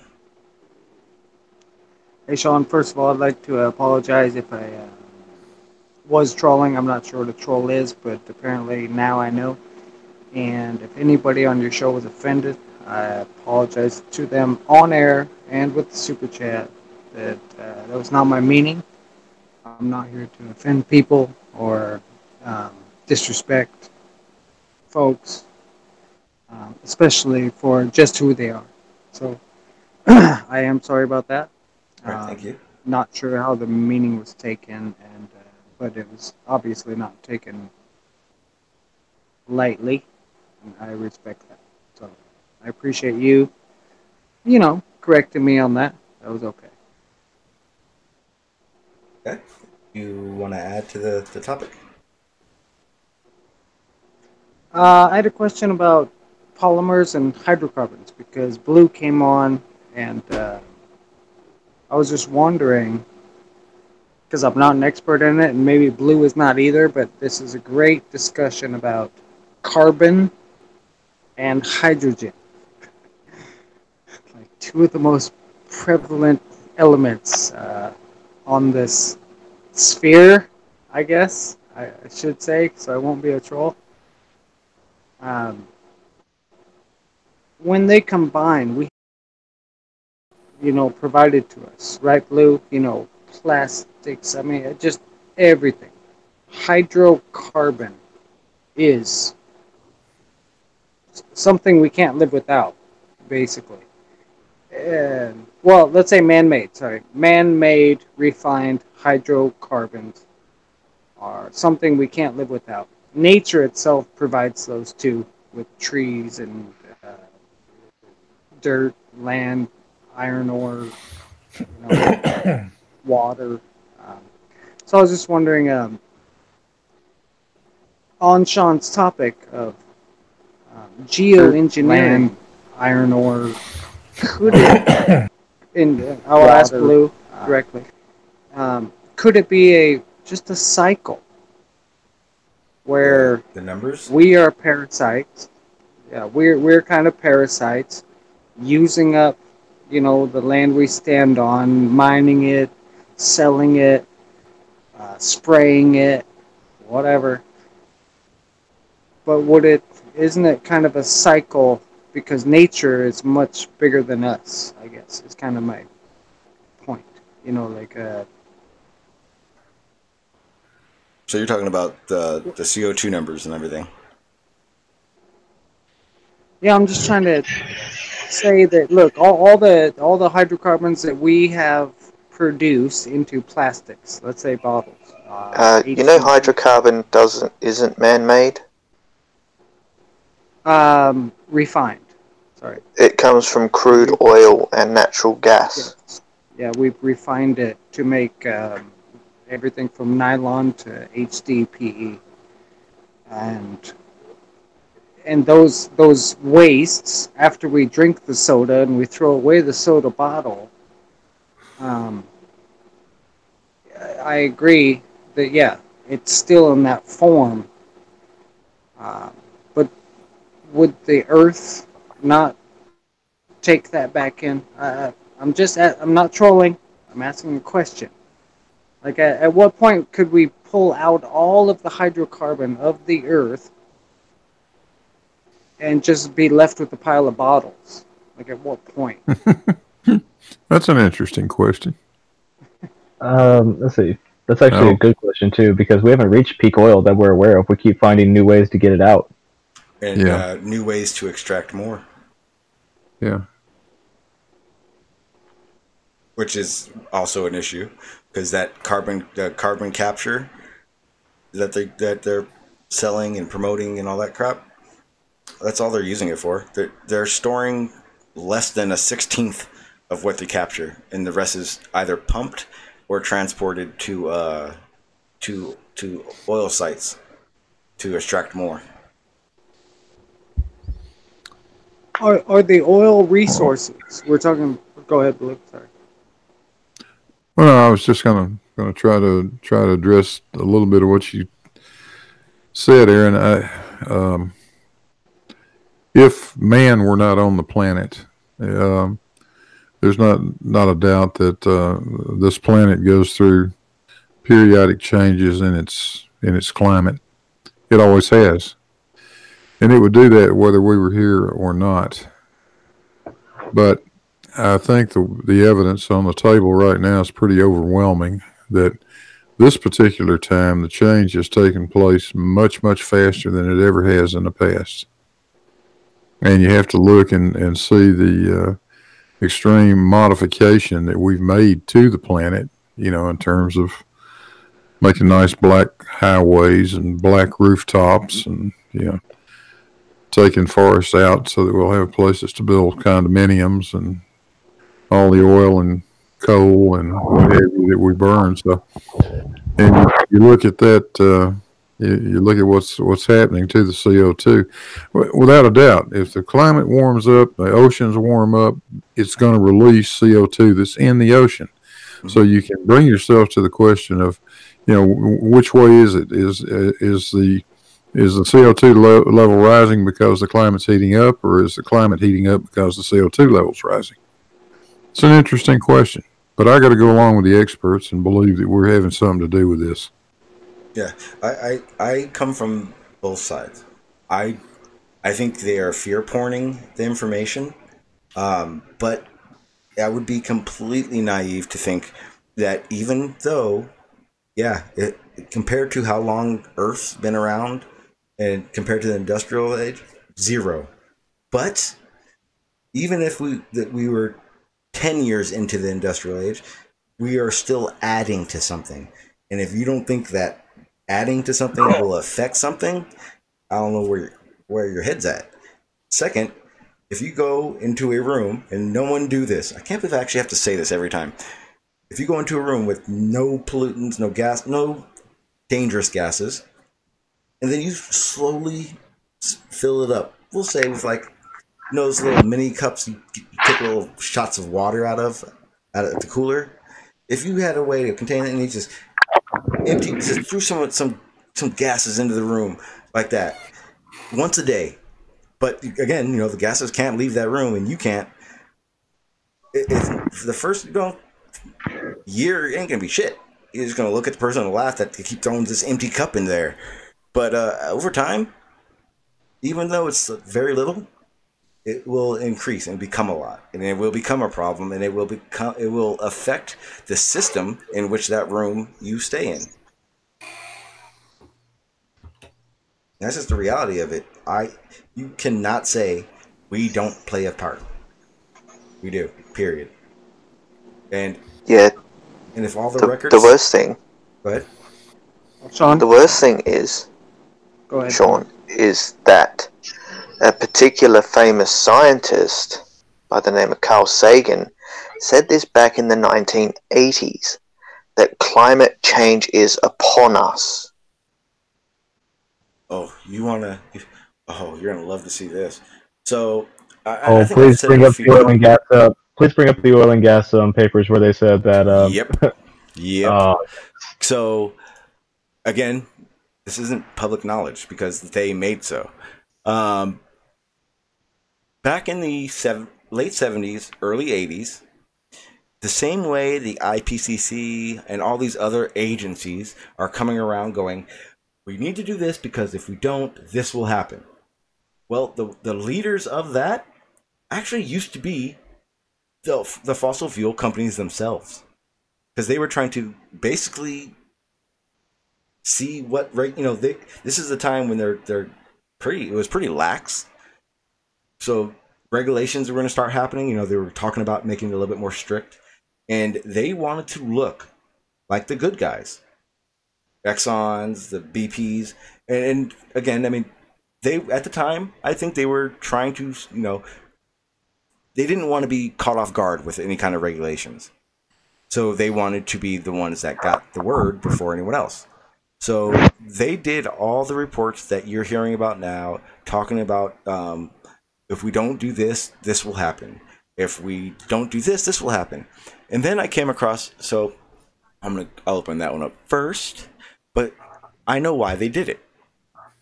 Hey, Sean, first of all, I'd like to apologize if I uh, was trolling. I'm not sure what a troll is, but apparently now I know. And if anybody on your show was offended, I apologize to them on air and with the super chat that uh, that was not my meaning. I'm not here to offend people or um, disrespect folks, um, especially for just who they are. So I am sorry about that. Right, Um, thank you. not sure how the meaning was taken, and uh, but it was obviously not taken lightly, and I respect that. So I appreciate you, you know, correcting me on that. That was okay. Okay. You want to add to the, the topic? Uh, I had a question about polymers and hydrocarbons because Blue came on, and uh, I was just wondering because I'm not an expert in it, and maybe Blue is not either. But this is a great discussion about carbon and hydrogen, like two of the most prevalent elements uh, on this sphere, I guess I, should say, so I won't be a troll. Um, when they combine, we, you know, provided to us, right, Blue? You know, plastics. I mean, just everything. Hydrocarbon is something we can't live without, basically. And, well, let's say man-made. Sorry, man-made refined hydrocarbons are something we can't live without. Nature itself provides those two with trees and uh, dirt, land, iron ore, you know, water. Um, so I was just wondering, um, on Sean's topic of um, geoengineering, iron ore, could it? In I'll ask Water. Blue directly. Um, could it be a just a cycle where The numbers? we are parasites. Yeah, we're we're kind of parasites, using up, you know, the land we stand on, mining it, selling it, uh, spraying it, whatever. But would it? Isn't it kind of a cycle? Because nature is much bigger than us. I guess is kind of my point. You know, like uh, So you're talking about the the CO2 numbers and everything. Yeah, I'm just trying to say that look, all, all the all the hydrocarbons that we have produced into plastics, let's say bottles. Uh, you know, hydrocarbon doesn't isn't man-made. um, refined. Sorry. It comes from crude oil and natural gas. Yes. Yeah, we've refined it to make um, everything from nylon to HDPE, and and those those wastes after we drink the soda and we throw away the soda bottle. Um, I agree that yeah, it's still in that form. Uh, but would the Earth not take that back in? Uh, I'm just at, I'm not trolling. I'm asking a question. Like at, at what point could we pull out all of the hydrocarbon of the Earth and just be left with a pile of bottles? Like at what point? That's an interesting question. Um, let's see. That's actually Oh. a good question too, because we haven't reached peak oil that we're aware of. We keep finding new ways to get it out. And Yeah. uh, new ways to extract more, Yeah. which is also an issue because that carbon the carbon capture that they that they're selling and promoting and all that crap. That's all they're using it for. They're they're storing less than a sixteenth of what they capture, and the rest is either pumped or transported to uh, to to oil sites to extract more. Are, are the oil resources? We're talking. Go ahead, Blue. Sorry. Well, I was just gonna gonna try to try to address a little bit of what you said, Aaron. I, um, if man were not on the planet, um, there's not not a doubt that uh, this planet goes through periodic changes in its in its climate. It always has, and it would do that whether we were here or not. But I think the the evidence on the table right now is pretty overwhelming that this particular time the change has taken place much much faster than it ever has in the past. And you have to look and, and see the uh, extreme modification that we've made to the planet, you know, in terms of making nice black highways and black rooftops and, you know, taking forests out so that we'll have places to build condominiums and all the oil and coal and what that we burn. So, and you, you look at that, uh, you, you look at what's what's happening to the CO two. Without a doubt, if the climate warms up, the oceans warm up, it's going to release CO two that's in the ocean. Mm-hmm. So you can bring yourself to the question of, you know, which way is it? Is uh, is the is the CO2 le- level rising because the climate's heating up, or is the climate heating up because the CO2 level's rising? It's an interesting question, but I got to go along with the experts and believe that we're having something to do with this. Yeah, I, I, I come from both sides. I I think they are fear porning the information, um, but I would be completely naive to think that even though, yeah, it, compared to how long Earth's been around, and compared to the industrial age, zero. But even if we that we were ten years into the industrial age, we are still adding to something. And if you don't think that adding to something will affect something, I don't know where where your head's at. Second, if you go into a room and no one do this, I can't believe I actually have to say this every time. If you go into a room with no pollutants, no gas, no dangerous gases, and then you slowly fill it up. We'll say with like you know those little mini cups you, you take little shots of water out of out of the cooler. If you had a way to contain it and you just empty just threw some some some gases into the room like that once a day. But again, you know the gases can't leave that room and you can't. It, the first you know year ain't gonna be shit. You're just gonna look at the person and laugh that they keep throwing this empty cup in there. But uh, over time, even though it's very little, it will increase and become a lot, and it will become a problem, and it will become it will affect the system in which that room you stay in. That's just the reality of it. I you cannot say we don't play a part. We do. Period. And Yeah, and if all the, the, records the worst thing, Go ahead. Sean, the worst thing is, go ahead. Sean, is that a particular famous scientist by the name of Carl Sagan said this back in the 1980s that climate change is upon us. Oh, you wanna? Oh, you're gonna love to see this. So, I, I- I Oh, think I've please bring up the oil and gas. Uh, please bring up the oil and gas um, papers where they said that. Um, Yep. Yep. uh, So, again, this isn't public knowledge because they made so. Um, back in the sev- late 70s, early 80s, the same way the IPCC and all these other agencies are coming around going, we need to do this because if we don't, this will happen. Well, the, the leaders of that actually used to be the, the fossil fuel companies themselves. Because they were trying to basically see what right you know they this is the time when they're they're pretty it was pretty lax. So regulations were going to start happening you know they were talking about making it a little bit more strict. And they wanted to look like the good guys exxons the bps and, and again i mean they at the time i think they were trying to you know they didn't want to be caught off guard with any kind of regulations so they wanted to be the ones that got the word before anyone else. So they did all the reports that you're hearing about now, talking about um, if we don't do this, this will happen. If we don't do this, this will happen. And then I came across, so I'm gonna I'll open that one up first, but I know why they did it.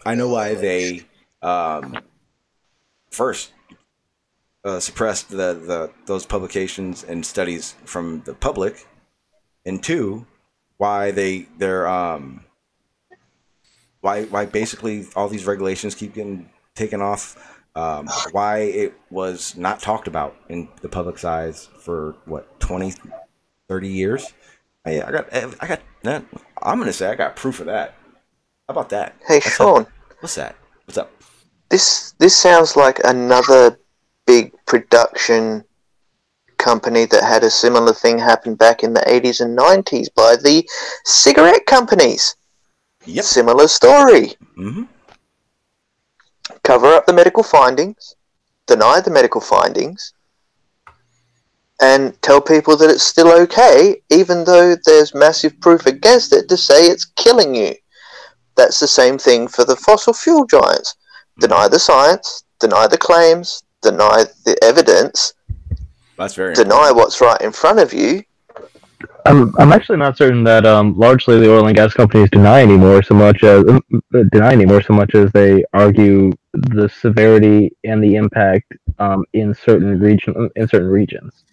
I know why they um, first uh, suppressed the, the those publications and studies from the public, and two, why they they're um why why basically all these regulations keep getting taken off, um, why it was not talked about in the public's eyes for what 20, 30 years. I, I got I got that. I'm gonna say I got proof of that. How about that? Hey, What's Sean, Up? What's that? What's up? this this sounds like another big production company that had a similar thing happen back in the 80s and 90s by the cigarette companies. Yep. Similar story. Mm-hmm. Cover up the medical findings, deny the medical findings, and tell people that it's still okay, even though there's massive proof against it to say it's killing you. That's the same thing for the fossil fuel giants. Deny the science, deny the claims, deny the evidence, That's very deny what's right in front of you. I'm I'm actually not certain that um largely the oil and gas companies deny anymore so much as uh, deny anymore so much as they argue the severity and the impact um in certain region in certain regions.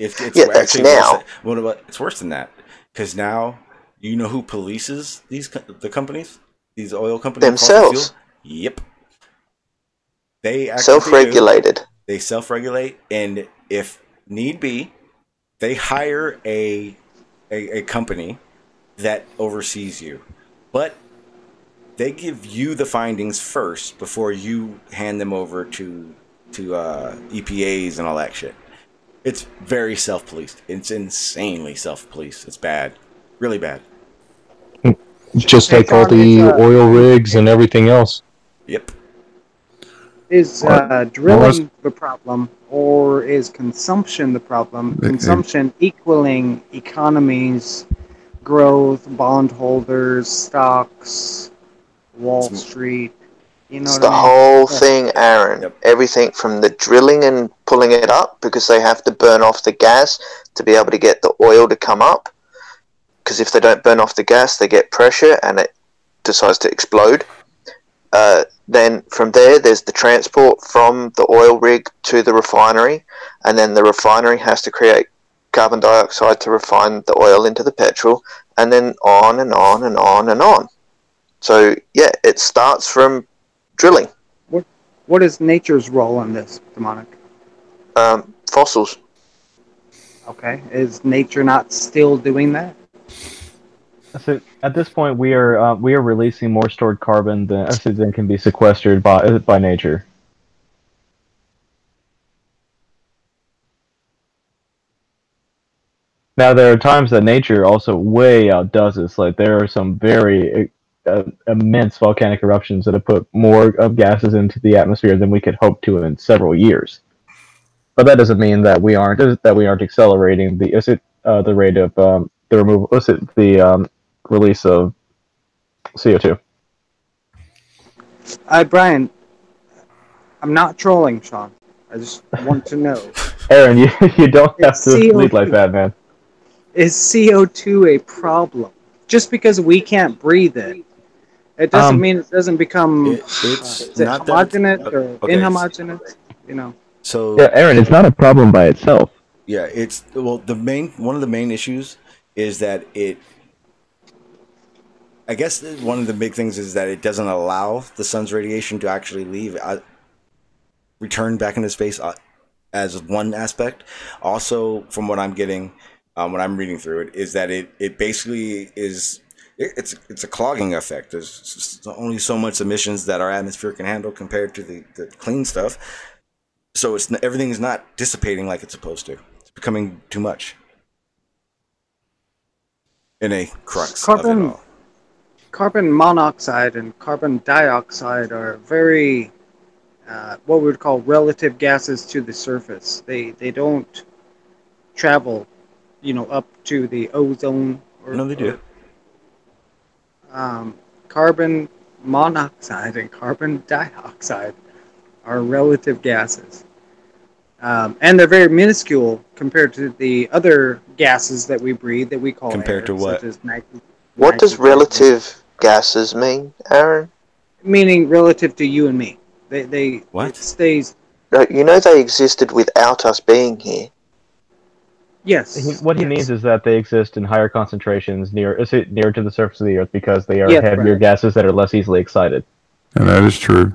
It's, it's Yeah, that's now. Worse than, what about, it's worse than that because now you know who polices these the companies, these oil companies Themselves. Yep. They Self regulated. They self-regulate, and if need be, they hire a, a a company that oversees you, but they give you the findings first before you hand them over to to uh, EPAs and all that shit. It's very self-policed. It's insanely self-policed. It's bad, really bad. Just like all the uh, oil rigs and everything else. Yep. Is uh, drilling the problem, or is consumption the problem? It- it- Consumption equaling economies, growth, bondholders, stocks, Wall Street. You know It's the I mean? whole Yeah. thing, Aaron. Yep. Everything from the drilling and pulling it up because they have to burn off the gas to be able to get the oil to come up. Because if they don't burn off the gas, they get pressure and it decides to explode. Uh, then from there, there's the transport from the oil rig to the refinery, and then the refinery has to create carbon dioxide to refine the oil into the petrol, and then on and on and on and on. So yeah, it starts from drilling. What, What is nature's role in this, demonic? Um, fossils. Okay, is nature not still doing that? So at this point, we are uh, we are releasing more stored carbon than than can be sequestered by by nature. Now there are times that nature also way outdoes us. Like there are some very uh, immense volcanic eruptions that have put more of gases into the atmosphere than we could hope to in several years. But that doesn't mean that we aren't that we aren't accelerating the is it uh, the rate of um, the removal is it the um, release of CO2. I, Brian, I'm not trolling, Sean. I just want to know: Aaron, you, you don't have to CO2. lead like that, man. is CO2 a problem? Just because we can't breathe it, it doesn't Um, mean it doesn't become It- it's is it not that- homogenous or okay, inhomogenous. You know, So Yeah, Aaron, it's not a problem by itself. Yeah, it's well the main one of the main issues is that it I guess one of the big things is that it doesn't allow the sun's radiation to actually leave uh, return back into space uh, as one aspect. Also, from what I'm getting um, when I'm reading through it is that it it basically is it, it's it's a clogging effect. There's only so much emissions that our atmosphere can handle compared to the, the clean stuff. So it's everything is not dissipating like it's supposed to. It's becoming too much. In a crux of Carbon- it all. carbon monoxide and carbon dioxide are very uh, what we would call relative gases to the surface. They they don't travel, you know, up to the ozone. Or, No, they do. Um, carbon monoxide and carbon dioxide are relative gases. Um, and they're very minuscule compared to the other gases that we breathe that we call Compared air, to what? Such as nitro- What does relative gases mean, Aaron? Meaning relative to you and me. They they What? it stays No, you know they existed without us being here. Yes. He, what he yes. means is that they exist in higher concentrations near is it near to the surface of the Earth because they are Yeah, heavier right. gases that are less easily excited. And that is true.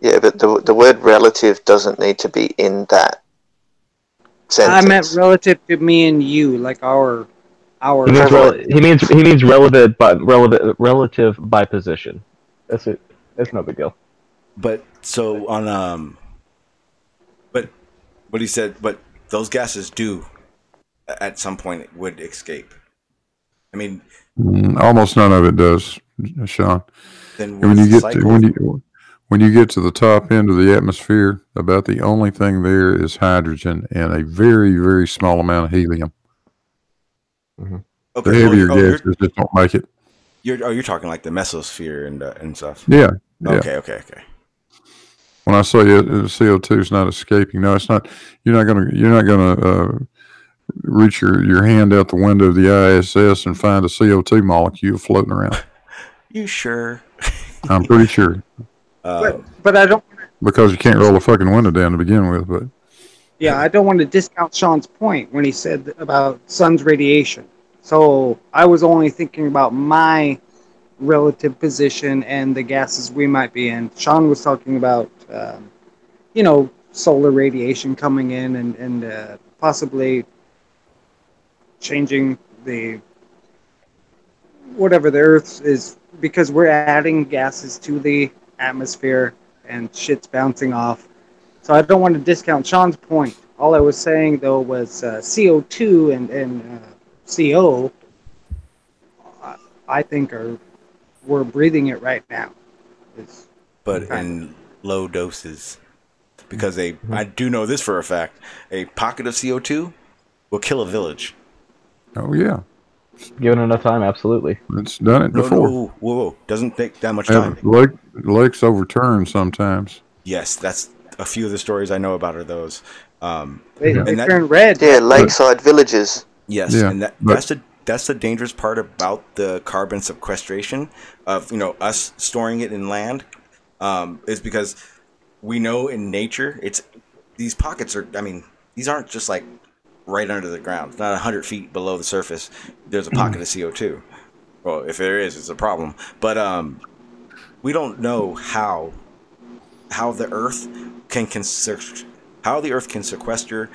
Yeah, but the the word relative doesn't need to be in that sense. I meant relative to me and you, like our our He means, rel- he means he means relevant by relevant relative by position. That's it. That's no big deal. But so on um but what he said but those gases do at some point would escape. I mean, Mm, Almost none of it does, Sean. then when you get to, when you when you get to the top end of the atmosphere, about the only thing there is hydrogen and a very very small amount of helium. okay, The oh, heavier oh, gases just don't make it. you're oh you're talking like the mesosphere and uh, and stuff. Yeah, yeah. Okay, okay, okay. When I say it, CO two is not escaping, no, it's not. You're not gonna you're not gonna uh, reach your, your hand out the window of the ISS and find a CO two molecule floating around. You sure? I'm pretty sure Uh, but, but I don't because you can't roll a fucking window down to begin with. But yeah, I don't want to discount Sean's point when he said about sun's radiation. So I was only thinking about my relative position and the gases we might be in. Sean was talking about, um, you know, solar radiation coming in and, and uh, possibly changing the whatever the Earth is because we're adding gases to the atmosphere and shit's bouncing off. So I don't want to discount Sean's point. All I was saying though was uh, CO2 and and uh, CO. I- I think are we're breathing it right now. Is but in low doses. Because a, I do know this for a fact: a pocket of CO two will kill a village. Oh yeah, Given enough time, absolutely. it's done it No, no, before. whoa, whoa, whoa. doesn't take that much Have time. lake lakes overturn sometimes. Yes, that's a few of the stories I know about are those. Um, They, they And that- turn red. Yeah, lakeside villages. Yes, Yeah, and that, but- that's the that's the dangerous part about the carbon sequestration of you know us storing it in land, um, is because we know in nature it's these pockets are. I mean, these aren't just like right under the ground. It's not hundred feet below the surface. There's a pocket of CO two. Well, if there is, it's a problem. But um, we don't know how how the Earth can conser- how the Earth can sequester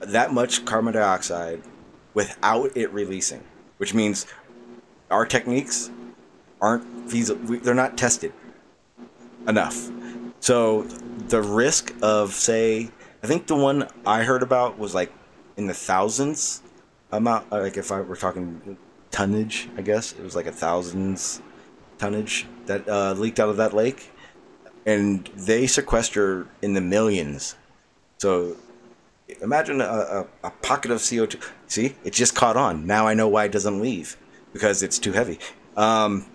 that much carbon dioxide without it releasing, which means our techniques aren't feasible. They're not tested enough. So the risk of, say, I think the one I heard about was like in the thousands amount. Like if I were talking tonnage, I guess it was like a thousands tonnage that uh, leaked out of that lake, and they sequester in the millions. So imagine a, a, a pocket of CO2. See, it just caught on. Now I know why it doesn't leave because it's too heavy. Um,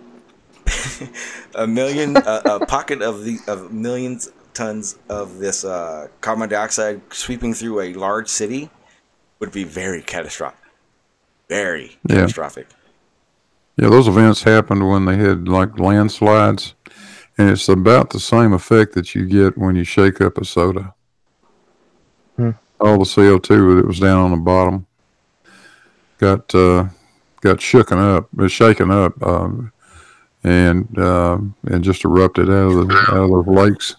a million, a, a pocket of the of millions tons of this uh, carbon dioxide sweeping through a large city would be very catastrophic. Very Yeah. catastrophic. Yeah, those events happened when they had like landslides, and it's about the same effect that you get when you shake up a soda. Hmm. All the CO two that was down on the bottom got uh, got shooken up, uh, shaken up, um, and uh, and just erupted out of the out of those lakes.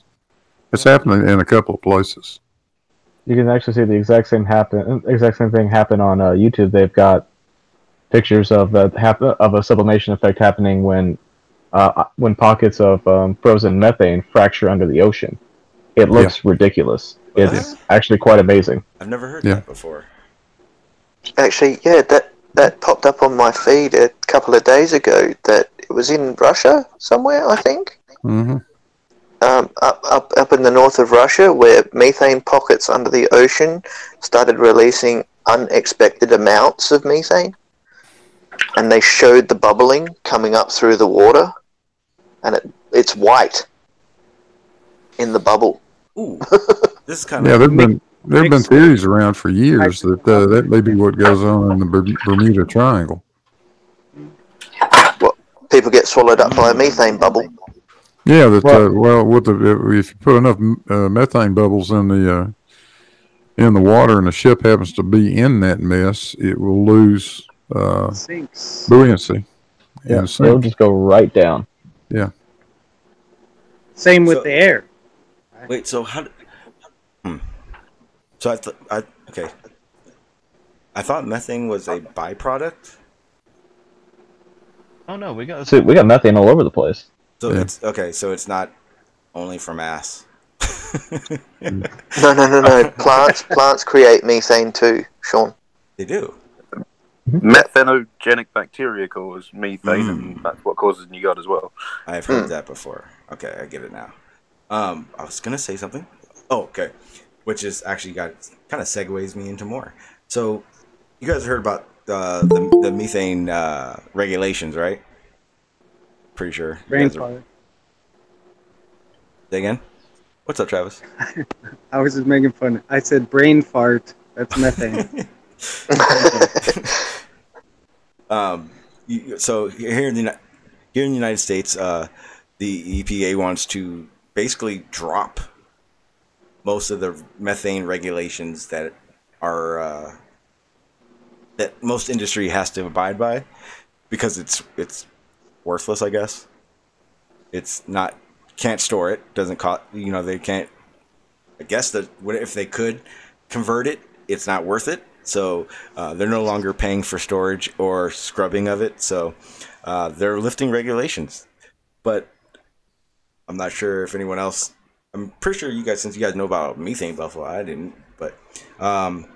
It's happening in a couple of places. You can actually see the exact same happen, exact same thing happen on uh, YouTube. They've got pictures of the hap- of a sublimation effect happening when uh, when pockets of um, frozen methane fracture under the ocean. It looks ridiculous. It's actually quite amazing. I've never heard Yeah. that before. Actually, yeah, that that popped up on my feed a couple of days ago. That it was in Russia somewhere, I think. hmm um, up, up, up in the north of Russia, where methane pockets under the ocean started releasing unexpected amounts of methane. And they showed the bubbling coming up through the water, and it, it's white in the bubble. Ooh, this is kind of Yeah, there've been there've been theories around for years that uh, that may be what goes on in the Bermuda Triangle. Well, People get swallowed up by a methane bubble. Yeah, that Well- uh, well, with the if you put enough uh, methane bubbles in the uh, in the water, and the ship happens to be in that mess, it will lose uh, Sinks. buoyancy. Yeah, and sink. it'll just go right down. Yeah. Same with So- the air. Wait, so how? D-. So I thought I okay. I thought methane was a byproduct. Oh no, we got So we got methane all over the place. So Yeah. it's okay. So it's not only from ass. No, no, no, no. plants, plants create methane too, Sean. they do. Methanogenic bacteria cause methane, Mm. and that's what causes new god as well. I've heard that before. Okay, I get it now. Um, I was gonna say something. Oh, okay. Which is actually got kind of segues me into more. So, you guys heard about uh, the the methane uh, regulations, right? Pretty sure. Are- Say again. What's up, Travis? I was just making fun. I said brain fart. That's methane. um, you, so here in the here in the United States, uh, the EPA wants to basically drop most of the methane regulations that are uh, that most industry has to abide by because it's it's worthless, I guess. It's not can't store it. Doesn't cost. You know they can't. I guess that if they could convert it, it's not worth it. So uh, they're no longer paying for storage or scrubbing of it. So uh, they're lifting regulations. But I'm not sure if anyone else. I'm pretty sure you guys, since you guys know about methane buffalo, I didn't. But um,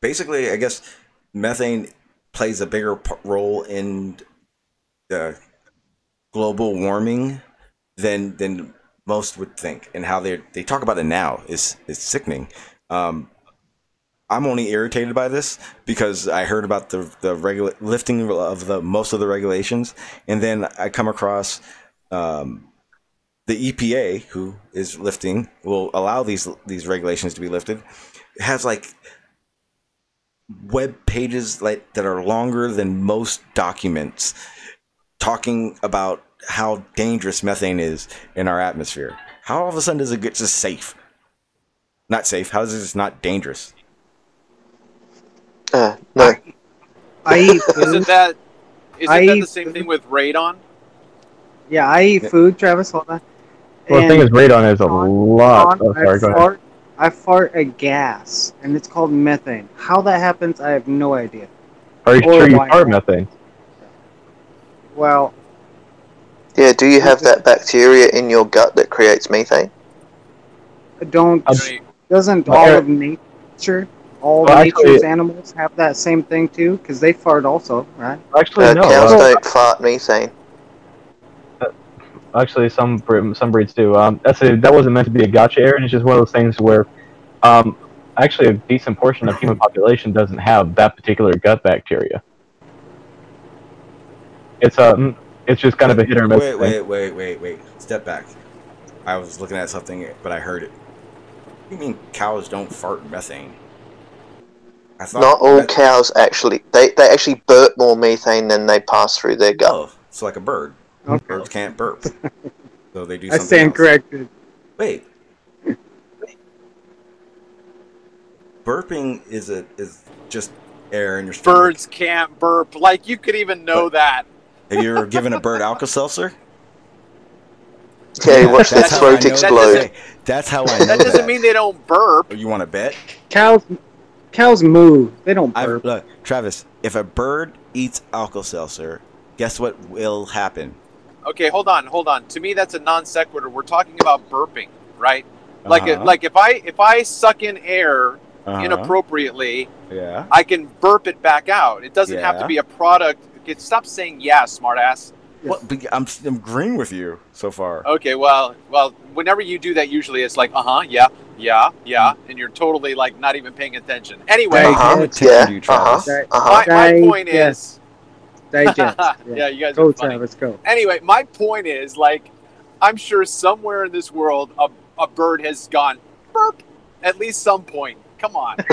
basically, I guess methane plays a bigger role in the global warming than than most would think, and how they they talk about it now is is sickening. Um, I'm only irritated by this because I heard about the the regula- lifting of the most of the regulations, and then I come across um, the EPA, who is lifting, will allow these these regulations to be lifted. Has like web pages like that are longer than most documents, talking about how dangerous methane is in our atmosphere. How all of a sudden does it get just safe? Not safe. How is it just not dangerous? Uh, no. I eat food. Isn't that isn't I that the same thing with radon? Yeah, I eat food, Travis. Hold on. Well, the thing is, radon is a lot. on, Oh, sorry, I go ahead. fart, I fart a gas, and it's called methane. How that happens, I have no idea. Are you or sure you fart methane? Well, Yeah, do you have that bacteria in your gut that creates methane? I don't doesn't all of nature, all Well, nature's actually- animals have that same thing too? Because they fart also, right? Actually, Uh, no. cows uh, don't fart methane. Actually, some some breeds do. Um, that's a, that wasn't meant to be a gotcha, Aaron. It's just one of those things where, um, actually, a decent portion of human population doesn't have that particular gut bacteria. It's um, it's just kind of a hit or miss. Wait, thing. wait, wait, wait, wait. Step back. I was looking at something, but I heard it. You mean cows don't fart methane? I thought Not all that- cows actually. They, they actually burp more methane than they pass through their gut. Oh, it's like a bird. Okay. Birds can't burp, so they do I something. stand else. corrected. Wait. Burping is a is just air in your stomach. Birds can't burp. Like you could even know that. Have you ever given a bird Alka-Seltzer? Okay, watch their That's how I throat know- explode. That's how I know That doesn't mean they don't burp. Oh, You want to bet? Cows, cows move. They don't I burp. look, Travis. If a bird eats Alka-Seltzer, guess what will happen? Okay, hold on, hold on. To me, that's a non sequitur. We're talking about burping, right? Like, Uh-huh. like if I if I suck in air Uh-huh. inappropriately, Yeah. I can burp it back out. It doesn't have to be a product. Okay, stop saying yeah, smartass. What? be- I'm I'm agreeing with you so far. Okay, well, well, whenever you do that, usually it's like, uh huh, yeah, yeah, yeah, and you're totally like not even paying attention. Anyway, Uh-huh, paying yeah, you, uh-huh, uh-huh. my, my point Digest. Is, Digest. yeah. Yeah. you guys Go, are funny. Travis. Go. Anyway, my point is like, I'm sure somewhere in this world a, a bird has gone burp at least some point. Come on.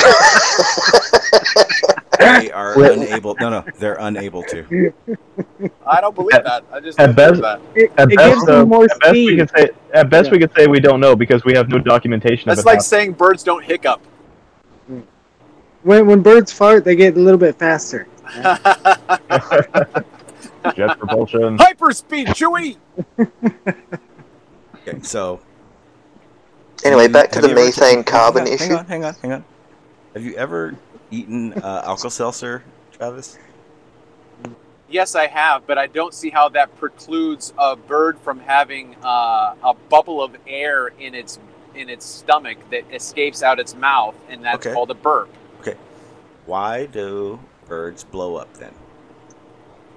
They are Well- unable. No, no, they're unable to. I don't believe that. I just At don't best- believe that. It, At it best, gives though, them more at best we speed. can say at best Yeah. we could say we don't know because we have no documentation of That's it. like saying birds don't hiccup. Mm. When when birds fart, they get a little bit faster. jet propulsion. Hyperspeed, Chewy. Okay, so Anyway, back to the you ever- methane hang carbon on, issue. Hang on, hang on, hang on. Have you ever eaten uh, Alka-Seltzer, Travis? Yes, I have, but I don't see how that precludes a bird from having uh, a bubble of air in its in its stomach that escapes out its mouth, and that's Okay. called a burp. Okay. Why do birds blow up then?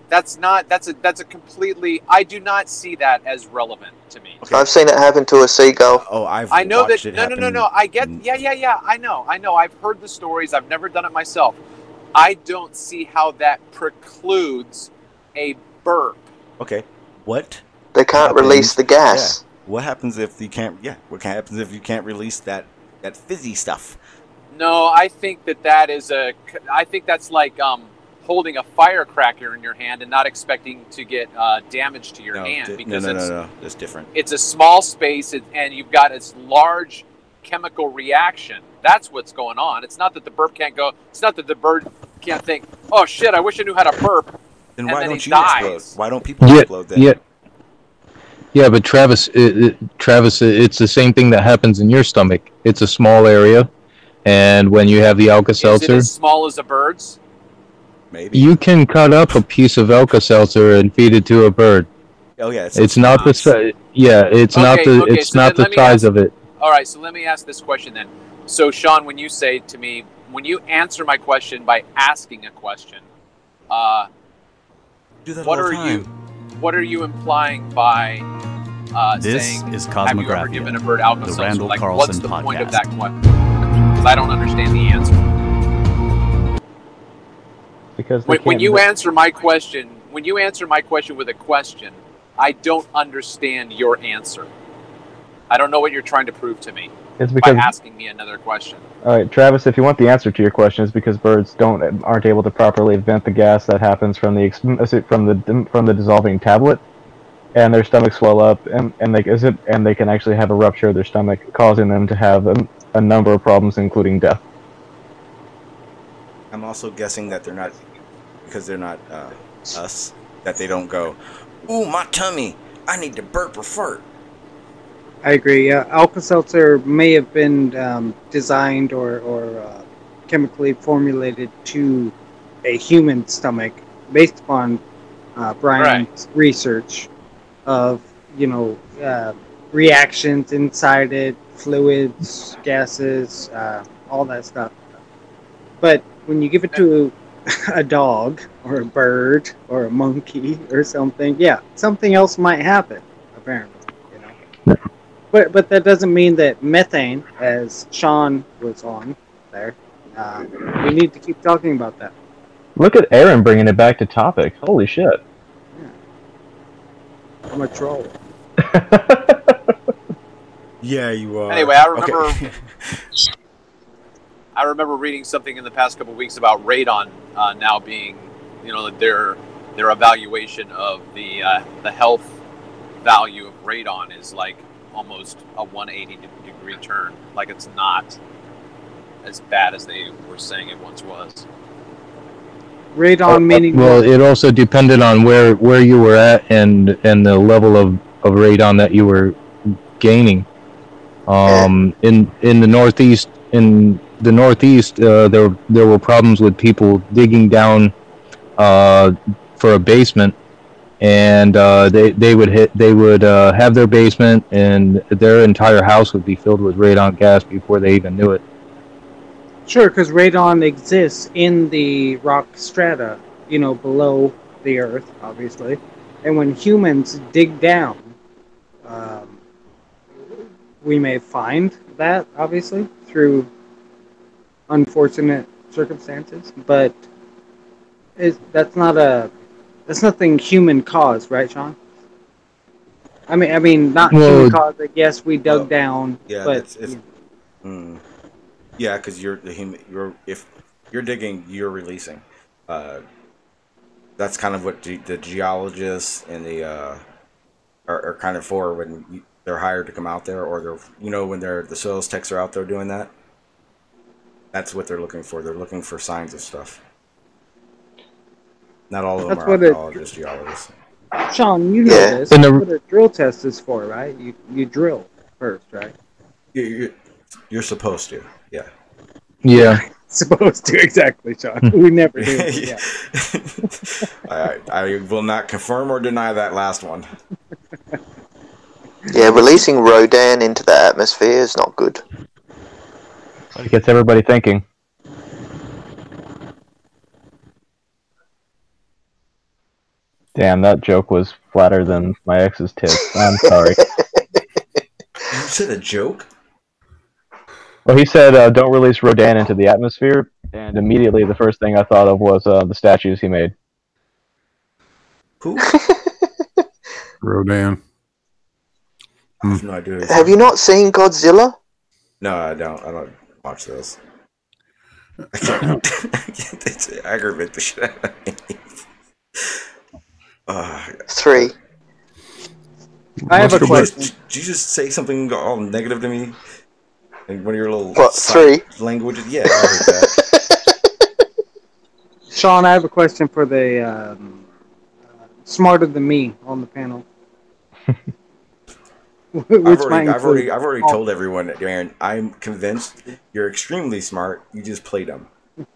That's not. That's a. That's a completely. I do not see that as relevant to me. Okay. I've seen it happen to a seagull. Oh, I've I know that. No, no, no, no. I get. Yeah, yeah, yeah. I know. I know. I've heard the stories. I've never done it myself. I don't see how that precludes a burp. Okay, what They can't Happens. release the gas. what happens if you can't? Yeah, what happens if you can't release that that fizzy stuff? No, I think that that is a. I think that's like um, holding a firecracker in your hand and not expecting to get uh, damage to your no, hand di- no, because no, it's no, no, that's different. it's a small space and, and you've got this large chemical reaction. That's what's going on. It's not that the burp can't go. It's not that the bird can't think. Oh shit! I wish I knew how to burp. Then and why then don't you dies. explode? Why don't people Yeah, explode then? yeah, yeah. But Travis, it, it, Travis, it- it's the same thing that happens in your stomach. It's a small area, and when you have the Alka Is it Seltzer, as small as a bird's? Maybe. you can cut up a piece of Alka Seltzer and feed it to a bird. oh yeah, it's, It's not the size. yeah, it's not the okay, it's so not the size ask- of it. All right. So let me ask this question then. So Sean, when you say to me, when you answer my question by asking a question, uh, Do that what all the are you what are you implying by uh, This saying, is "Have you ever Kosmographia, given a bird Alka the Randall Like, Carlson what's the point of podcast. That question? Because I don't understand the answer. Because When, when you answer my question, when you answer my question with a question, I don't understand your answer. I don't know what you're trying to prove to me it's because by asking me another question. All right, Travis, if you want the answer to your question, it's because birds don't aren't able to properly vent the gas that happens from the from the from the dissolving tablet, and their stomachs swell up, and and they is it and they can actually have a rupture of their stomach, causing them to have um, a, a number of problems, including death. I'm also guessing that they're not because they're not uh, us that they don't go. Ooh, my tummy! I need to burp or fart. I agree. Uh, Alka-Seltzer may have been um, designed or, or uh, chemically formulated to a human stomach based upon uh, Brian's research of, you know, uh, reactions inside it, fluids, gases, uh, all that stuff. But when you give it to a dog or a bird or a monkey or something, yeah, something else might happen, apparently. You know? But but that doesn't mean that methane, as Sean was on there, uh, we need to keep talking about that. Look at Aaron bringing it back to topic. Holy shit! I'm a troll. Yeah, you are. Anyway, I remember. Okay. I remember reading something in the past couple weeks about radon uh, now being, you know, their their evaluation of the uh, the health value of radon is like almost a 180 degree turn. Like it's not as bad as they were saying it once was. Radon meaning Well, it also depended on where where you were at and and the level of of radon that you were gaining. Um, in in the northeast in the northeast, uh, there there were problems with people digging down uh, for a basement, and uh, they they would hit they would uh, have their basement and their entire house would be filled with radon gas before they even knew it. Sure, because radon exists in the rock strata, you know, below the earth, obviously. And when humans dig down, um, we may find that, obviously, through unfortunate circumstances. But is that's not a that's nothing human caused, right, Sean? I mean, I mean, not Well- human caused. I guess we dug Well, down, Yeah, but it's, it's mm, yeah, because you're the human. You're if you're digging, you're releasing. Uh, that's kind of what ge- the geologists and the uh, are, are kind of for when you, they're hired to come out there, or they're you know when they're the soils techs are out there doing that. That's what they're looking for. They're looking for signs of stuff. Not all of them That's are what it- archaeologists, geologists. Sean, you know Yeah. this. And the- That's what a drill test is for, right? You you drill first, right? You, you, you're supposed to, yeah. Yeah. Supposed to, exactly, Sean. We never do. Yeah. I, I will not confirm or deny that last one. Yeah, releasing Rodan into the atmosphere is not good. It gets everybody thinking. Damn, that joke was flatter than my ex's tits. I'm sorry. You said a joke? Well, he said, uh, "Don't release Rodan into the atmosphere," and immediately the first thing I thought of was uh, the statues he made. Who? Rodan. I have no idea. Have you not seen Godzilla? No, I don't. I don't watch those. I can't. I can't it's aggravate the shit out of me. Uh, Three. I have a question. Did you just say something all negative to me? In one of your little What, three? languages? Yeah, I heard that. Sean, I have a question for the um, uh, smarter than me on the panel. I've already, I've already, I've already told everyone, Aaron. I'm convinced you're extremely smart. You just play dumb.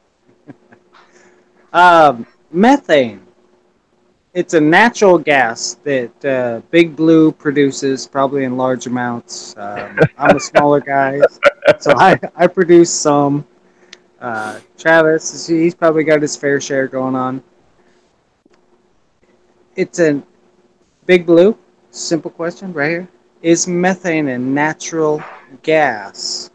Um, methane. It's a natural gas that uh, Big Blue produces, probably in large amounts. Um, I'm a smaller guy, so I, I produce some. Uh, Travis, he's probably got his fair share going on. It's a Big Blue simple question right here: Is methane a natural gas?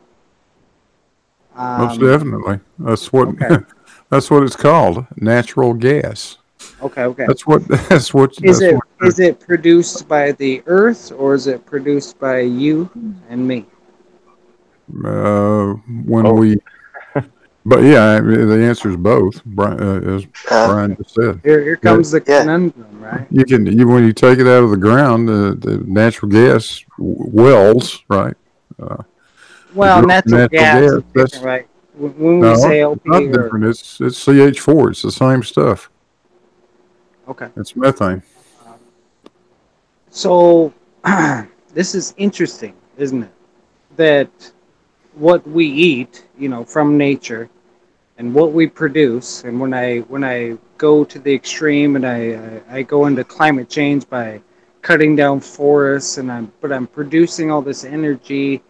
Most Um, definitely. That's what okay. that's what it's called. Natural gas. okay, okay. That's what that's what Is that's it what, is it produced by the Earth or is it produced by you and me? uh, when Oh. we but yeah, I mean, the answer is both. Brian, uh, as Uh, Brian just said. Here, here comes the Yeah. conundrum, right? You can you when you take it out of the ground, uh, the natural gas wells, right? Well, Natural natural, gas, gas, that's- right? When when we No, say it's not or, different. It's it's CH four. It's the same stuff. okay. It's methane. So this is interesting, isn't it? That what we eat, you know, from nature, and what we produce, and when I when I go to the extreme and I I, I go into climate change by cutting down forests, and I'm but I'm producing all this energy,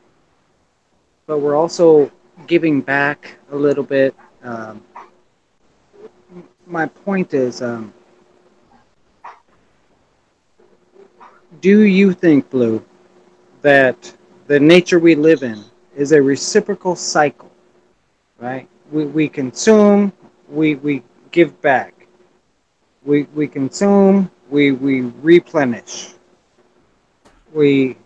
but we're also giving back a little bit. Um, my point is. Um, do you think, Blue, that the nature we live in is a reciprocal cycle? Right? We, we consume, we, we give back. We, we consume, we, we replenish. We,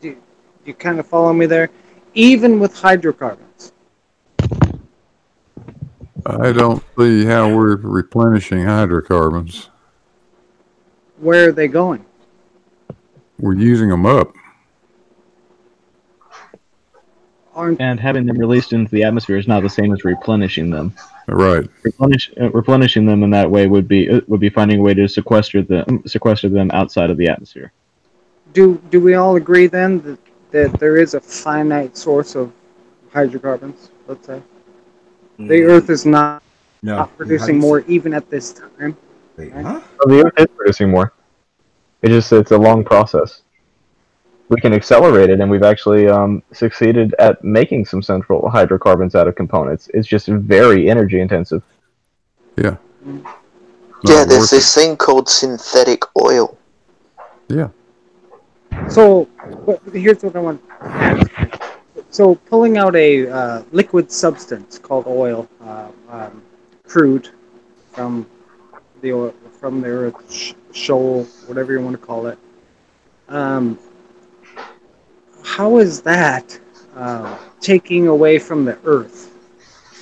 do, you kind of follow me there? Even with hydrocarbons. I don't see how we're replenishing hydrocarbons. Where are they going? We're using them up. Aren't And having them released into the atmosphere is not the same as replenishing them. Right. Replenish, uh, replenishing them in that way would be uh, would be finding a way to sequester them sequester them outside of the atmosphere. do do we all agree then that, that there is a finite source of hydrocarbons? Let's say the Earth is not, no not producing more even at this time. Wait, huh? Well, the Earth is producing more. It just it's a long process. We can accelerate it, and we've actually um, succeeded at making some central hydrocarbons out of components. It's just very energy intensive. Yeah. yeah, there's worth this thing called synthetic oil. Yeah. So, here's what I want. So, pulling out a uh, liquid substance called oil, uh, um, crude, from the oil, from the earth, sh- shoal, whatever you want to call it. Um, how is that uh, taking away from the earth?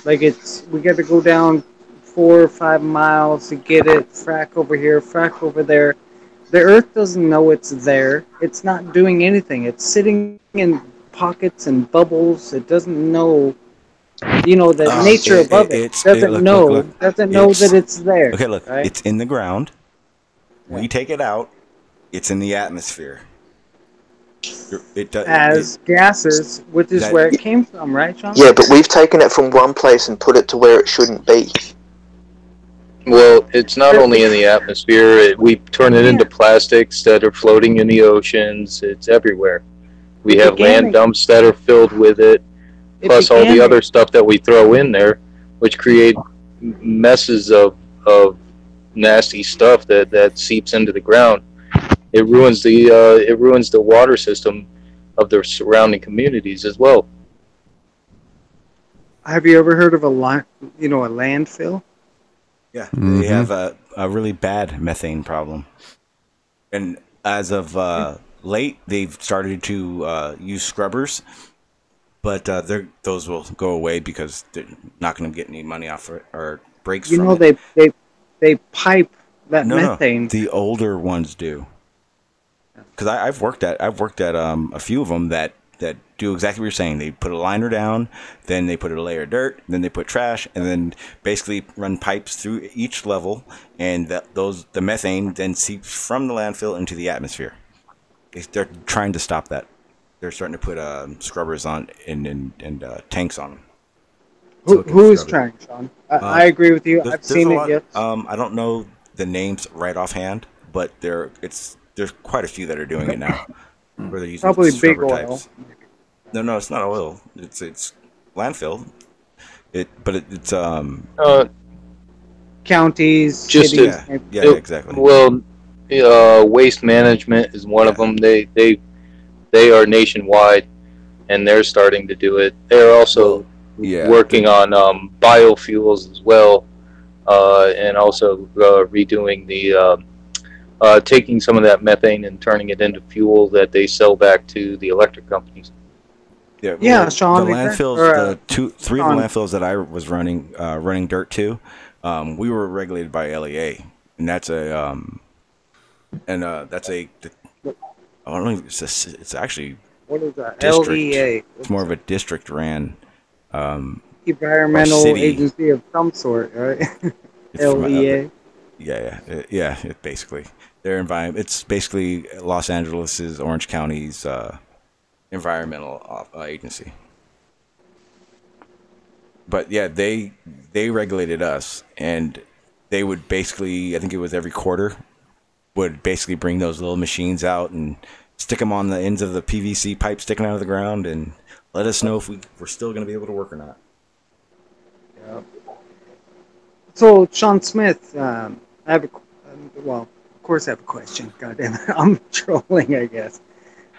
Like it's we got to go down four or five miles to get it. Frack over here, frack over there. The Earth doesn't know it's there. It's not doing anything. It's sitting in pockets and bubbles. It doesn't know, you know, the Uh, nature it- above it- it, doesn't look, know. look, look. Doesn't know It's- that it's there. Okay, look, right? it's in the ground. We take it out. It's in the atmosphere. You're- It does. as gases, which is that- where it came from, right, John? Yeah, but we've taken it from one place and put it to where it shouldn't be. Well, it's not only in the atmosphere. It, we turn it into plastics that are floating in the oceans. It's everywhere. We have began- land dumps that are filled with it, It plus all the other stuff that we throw in there, which create messes of of nasty stuff that that seeps into the ground. It ruins the uh, it ruins the water system of the surrounding communities as well. Have you ever heard of a li- you know, a landfill? Yeah, Mhm. they have a, a really bad methane problem. And as of uh, late, they've started to uh, use scrubbers, but uh, they're, those will go away because they're not going to get any money off it or breaks You from know, it. they they they pipe that no, no, methane. the older ones do. Because I've worked at I've worked at um, a few of them that that do exactly what you're saying. They put a liner down, then they put a layer of dirt, then they put trash, and then basically run pipes through each level, and that those the methane then seeps from the landfill into the atmosphere. They- They're trying to stop that. They're starting to put um, scrubbers on and and, and uh, tanks on them. Who, who is trying, Sean? I, Uh, I agree with you. I've seen it. lot- Yes. Um, I don't know the names right offhand, but there it's there's quite a few that are doing it now. Where they're using Probably big oil. types. No, no, it's not oil. It's it's landfill. It, but it, it's um. Uh, Counties, Just cities. Yeah, yeah, It- exactly. Well, uh, waste management is one of them. They they they are nationwide, and they're starting to do it. They're also Yeah. working on um, biofuels as well, uh, and also uh, redoing the uh, uh, taking some of that methane and turning it into fuel that they sell back to the electric companies. Yeah, Yeah, well, Sean, The landfills, or, uh, the two, three Sean. of the landfills that I was running, uh, running dirt to, um, we were regulated by LEA, and that's a, um, and uh, that's a, I don't know, it's, a, it's actually What is that? district. LEA. It's more of a district ran. Um, Environmental agency of some sort, right? it's from a- LEA. yeah, yeah, uh, yeah. Basically, their environment. It's basically Los Angeles's, Orange County's uh, environmental uh, agency. But yeah, they they regulated us, and they would basically, I think it was every quarter, would basically bring those little machines out and stick them on the ends of the PVC pipe sticking out of the ground, and let us know if we we're still going to be able to work or not. So, Sean Smith, um, I have a, well, course I have a question. God damn it. I'm trolling, I guess.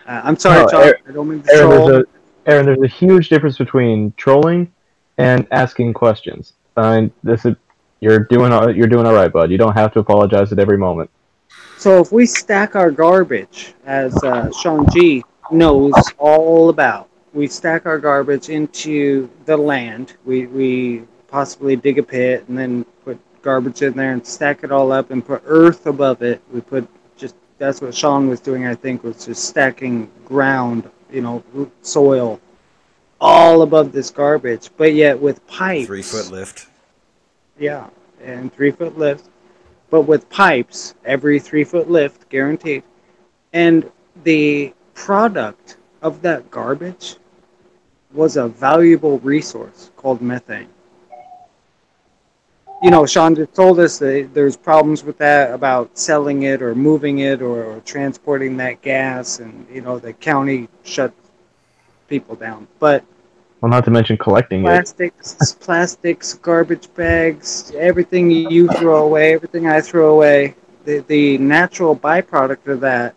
Uh, I'm sorry, No. Aaron- I don't mean to Aaron, troll. there's a Aaron, there's a huge difference between trolling and asking questions. And this is you're doing all, you're doing all right, bud. You don't have to apologize at every moment. So if we stack our garbage, as uh, Sean G knows all about, we stack our garbage into the land. We we possibly dig a pit and then garbage in there and stack it all up and put earth above it. We put just that's what Sean was doing. I think was just stacking ground, you know, soil, all above this garbage. But yet with pipes, Three foot lift. yeah, and three foot lift, but with pipes, every three foot lift guaranteed. And the product of that garbage was a valuable resource called methane. You know, Sean just told us that there's problems with that about selling it or moving it or, or transporting that gas, and you know the county shut people down. But Well, not to mention collecting it. plastics, plastics, garbage bags, everything you throw away, everything I throw away. The the natural byproduct of that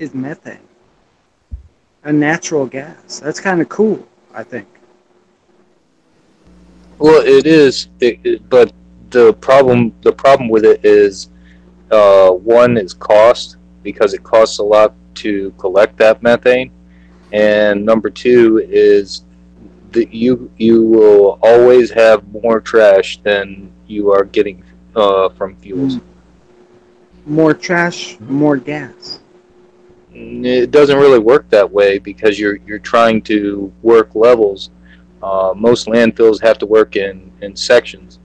is methane, a natural gas. That's kind of cool, I think. Well, it is, it, it- but the problem the problem with it is, uh, one is cost because it costs a lot to collect that methane, and number two is that you you will always have more trash than you are getting uh, from fuels. More trash, more gas. It doesn't really work that way because you're you're trying to work levels. Uh, most landfills have to work in in sections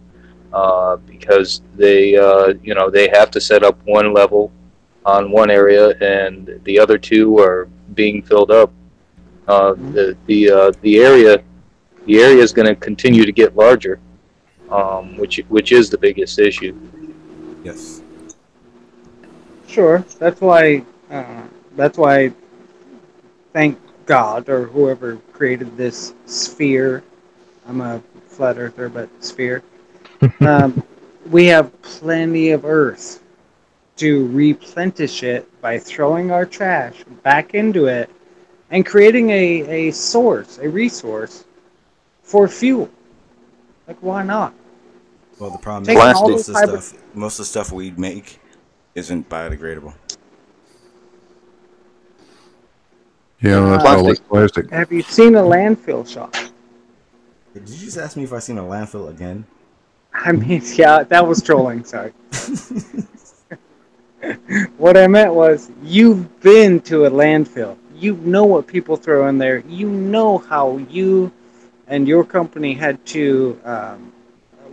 uh, because they uh, you know they have to set up one level on one area and the other two are being filled up. Uh, the the uh, the area the area is going to continue to get larger, um, which which is the biggest issue. Yes. Sure, that's why. Uh, that's why. Thank God or whoever created this sphere. I'm a flat earther, but sphere. um, we have plenty of Earth to replenish it by throwing our trash back into it and creating a, a source, a resource for fuel. Like, why not? Well, the problem Taking is most of the stuff, most of the stuff we make isn't biodegradable. Yeah, that's all like plastic. Have you seen a landfill shot? Did you just ask me if I've seen a landfill again? I mean, yeah, that was trolling. Sorry. what I meant was, you've been to a landfill. You know what people throw in there. You know how you and your company had to um,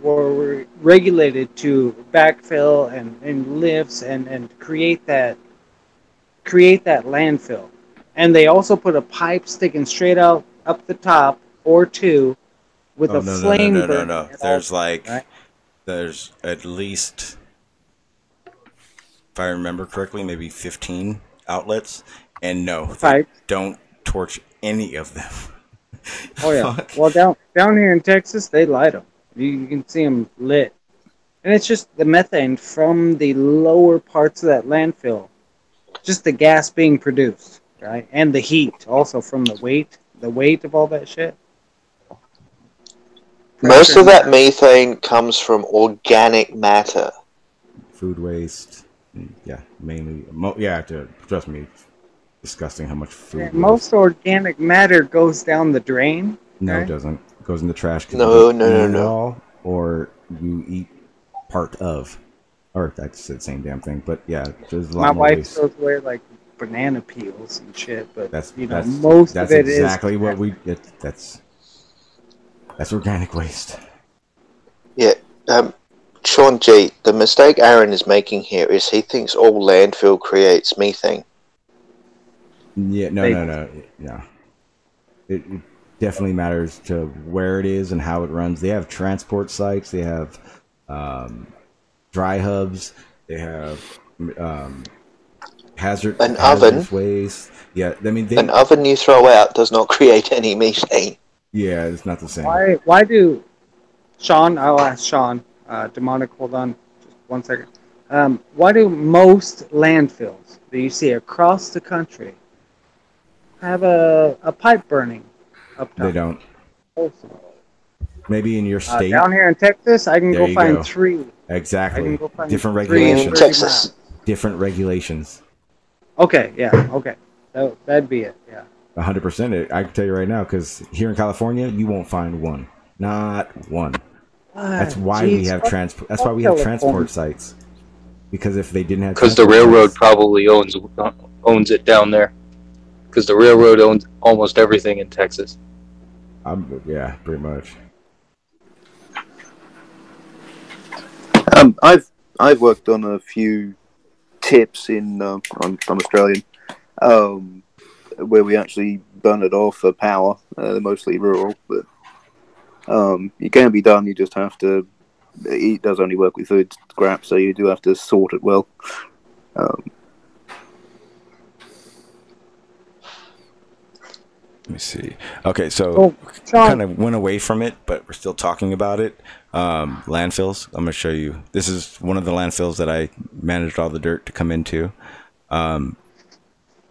were regulated to backfill and, and lifts and, and create that create that landfill. And they also put a pipe sticking straight out up the top or two with oh, a no, no, flame no, no, no, burner no. at all There's like, right? there's at least, if I remember correctly, maybe 15 outlets. And no, they don't torch any of them. Oh yeah. Well, down down here in Texas, they light them. You, you can see them lit. and it's just the methane from the lower parts of that landfill, just the gas being produced, right, and the heat also from the weight, the weight of all that shit. Most of that methane comes from organic matter. Food waste. Yeah, mainly. Mo- yeah, to, trust me, disgusting how much food. Yeah, most organic matter goes down the drain. No, right? it doesn't. It goes in the trash. 'cause No, no, no, no. all, Or you eat part of, or that's the same damn thing. But yeah, there's a lot My more wife waste. throws away like banana peels and shit, but That's you know that's, most that's of it is exactly what we. It, that's that's organic waste. Yeah. Um, Sean G, the mistake Aaron is making here is he thinks all landfill creates methane. Yeah, no, They- no, no, no. It, it definitely matters to where it is and how it runs. They have transport sites. They have um, dry hubs. They have um, hazard An hazardous oven? waste. Yeah, I mean, they, An oven you throw out does not create any methane. yeah, it's not the same. Why? Why do Sean? I'll ask Sean. Uh, demonic. Hold on, just one second. Um, why do most landfills that you see across the country have a, a pipe burning up top? They don't. Also, Maybe in your Uh, state. down here in Texas, I can There go find go. three. I exactly. can go find Different three in regulations. Texas. Different regulations. Okay, yeah, okay. That, that'd be it. Yeah. A hundred percent. I can tell you right now, because here in California, you won't find one. Not one. That's why we have transport. That's why we have transport sites. Because if they didn't have, Because the railroad sites- probably owns owns it down there. Because the railroad owns almost everything in Texas. Um, yeah, pretty much. Um, I've I've worked on a few tips in uh, I'm, I'm Australian, um, where we actually burn it off for power. Uh, they're mostly rural, but um, it can be done. You just have to. It does only work with food scraps, so you do have to sort it well. Um, Let me see. Okay, so Oh, kind of went away from it, but we're still talking about it. Um, landfills. I'm gonna show you. This is one of the landfills that I managed all the dirt to come into. Um,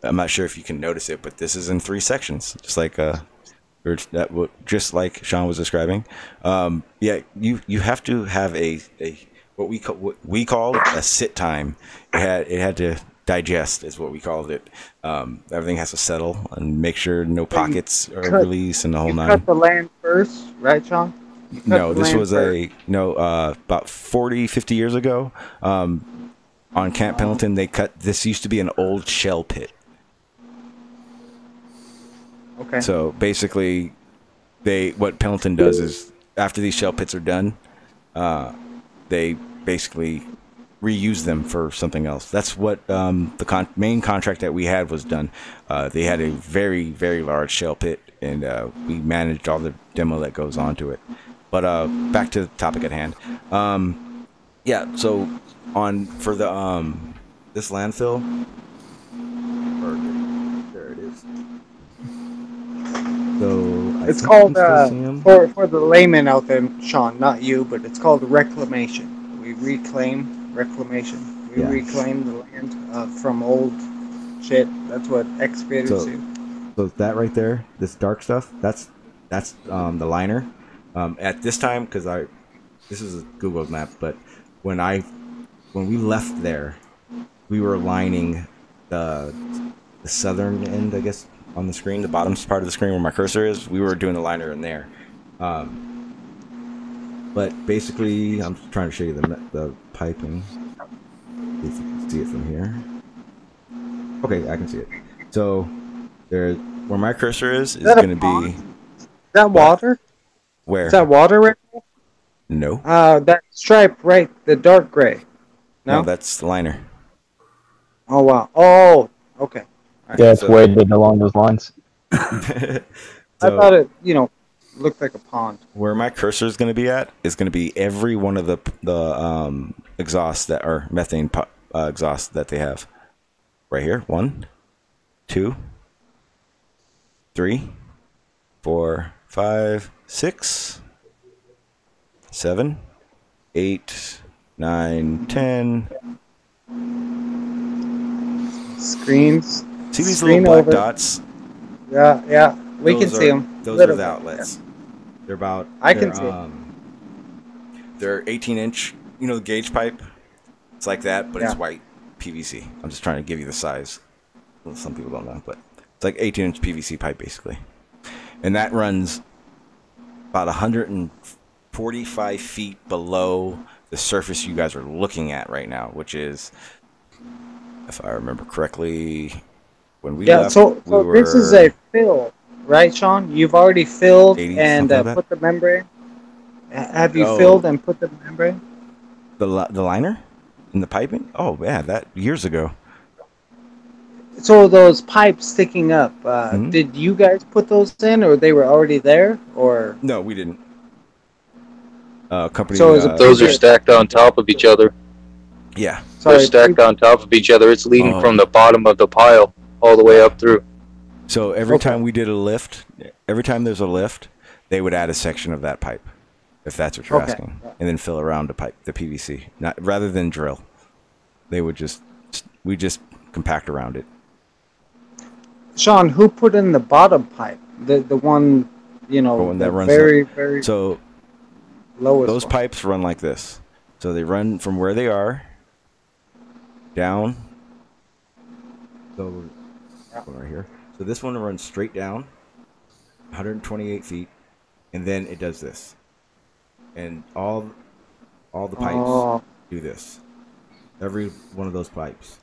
I'm not sure if you can notice it, but this is in three sections, just like uh, or that just like Sean was describing. Um, yeah, you you have to have a, a what we call what we called a sit time. It had it had to digest is what we called it. Um, everything has to settle and make sure no pockets are cut- released and the whole you nine. cut the land first, right, Sean? No, this was first. a no uh, about 40, 50 years ago. Um, on Camp Pendleton, they cut. This used to be an old shell pit. Okay. So basically, they what Pendleton does is after these shell pits are done, uh, they basically reuse them for something else. That's what um, the con- main contract that we had was done. Uh, they had a very very large shell pit, and uh, we managed all the demo that goes onto it. But uh, back to the topic at hand. Um, yeah, so on for the um, this landfill. Or, there it is. So It's called you can still uh, for for the layman out there, Sean, not you, but it's called reclamation. We reclaim reclamation. We Yeah. reclaim the land uh, from old shit. That's what excavators So- do. So that right there, this dark stuff, that's that's um, the liner. Um, at this time, because I, this is a Google map, but when I, when we left there, we were lining the the southern end, I guess, on the screen, the bottom part of the screen where my cursor is. We were doing the liner in there. Um, but basically, I'm trying to show you the the piping. See if you can see it from here. Okay, I can see it. So there, where my cursor is, is that a going to be Is that water? where? Is that water right there? no, Uh, that stripe right, the dark gray. no, No. that's the liner. oh wow. Oh, okay. Yeah, it's So- weighted along those lines. I thought it, you know, looked like a pond. where my cursor is going to be at is going to be every one of the the um, exhausts that are methane uh, exhausts that they have. Right here, one, two, three, four, five, six, seven, eight, nine, ten. Screens. See these Screen little black over. dots? Yeah, yeah. We can Those see them. Those are the outlets. They're about. I can they're, see 'em. Um, they're 18 inch. You know the gauge pipe. It's like that, but it's white PVC. I'm just trying to give you the size. Well, some people don't know, but it's like 18 inch PVC pipe basically, and that runs about 145 feet below the surface you guys are looking at right now, which is, if I remember correctly, when we Yeah, left, so, so we this is a fill, right, Sean? You've already filled 80, and uh, like put the membrane. Have you Oh. filled and put the membrane? The li- the liner in the piping? Oh yeah, that years ago. So those pipes sticking up, uh, Mhm. did you guys put those in, or they were already there, or? No, we didn't. Uh, company. So uh, Those are stacked on top of each other. yeah. Sorry, They're stacked on top of each other. It's leading Oh. from the bottom of the pile all the way up through. So every Okay. time we did a lift, every time there's a lift, they would add a section of that pipe, if that's what you're Okay. asking, and then fill around the pipe, the PVC, not rather than drill. They would just, we just compact around it. Sean, who put in the bottom pipe? The the one, you know, The one that the runs very very So lowest. those one. pipes run like this. So they run from where they are down. So Yeah. right here. So this one runs straight down, 128 feet, and then it does this, and all all the pipes Oh, do this. Every one of those pipes.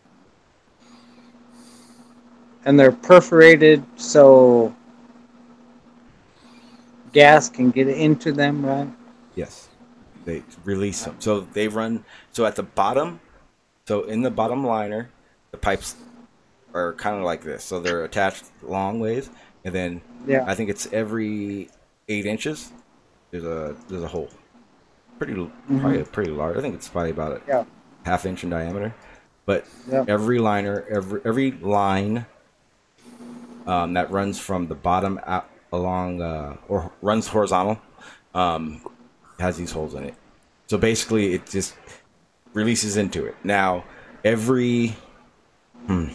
and they're perforated so gas can get into them, right? Yes. They release them. So they run. So at the bottom, so in the bottom liner, the pipes are kind of like this. So they're attached long ways, and then Yeah. I think it's every eight inches. There's a there's a hole. Pretty l- probably pretty large. I think it's probably about a Mm-hmm. Yeah. half inch in diameter. But Yeah. every liner, every every line um, that runs from the bottom out along uh, or runs horizontal um, has these holes in it. So basically, it just releases into it. Now, every hmm,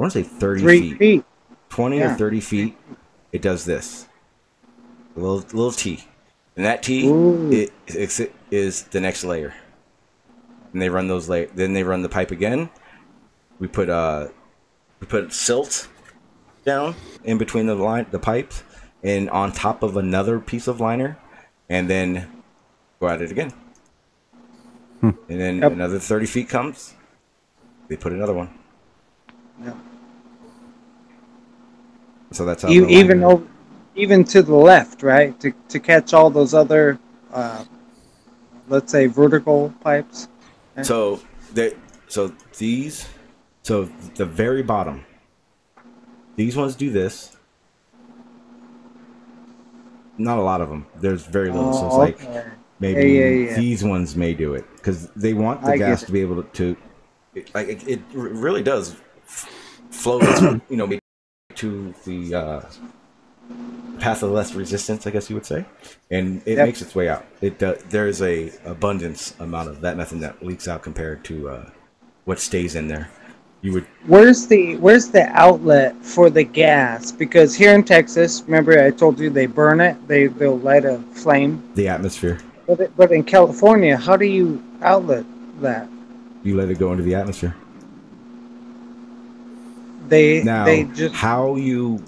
I want to say thirty Three feet, feet. twenty Yeah. or thirty feet, it does this. A little little T, and that T Ooh. it, it's- the next layer. And they run those la- Then they run the pipe again. We put uh, we put silt down in between the line, the pipes, and on top of another piece of liner, and then go at it again. And then Yep. another thirty feet comes. They put another one. Yeah. So that's how You, even over, even to the left, right? To to catch all those other, uh, let's say vertical pipes. So they so these so the very bottom. These ones do this. Not a lot of them. There's very little. so it's Oh, like maybe Yeah, yeah, yeah. these ones may do it because they want the I gas to be able to. to like it, it really does flow. you know, to the uh, path of less resistance, I guess you would say, and it Yep. makes its way out. It uh, there is a abundance amount of that method that leaks out compared to uh, what stays in there. You would Where's the Where's the outlet for the gas? Because here in Texas, remember I told you they burn it. They they'll light a flame. the atmosphere. But it, but in California, how do you outlet that? You let it go into the atmosphere. They Now, they just how you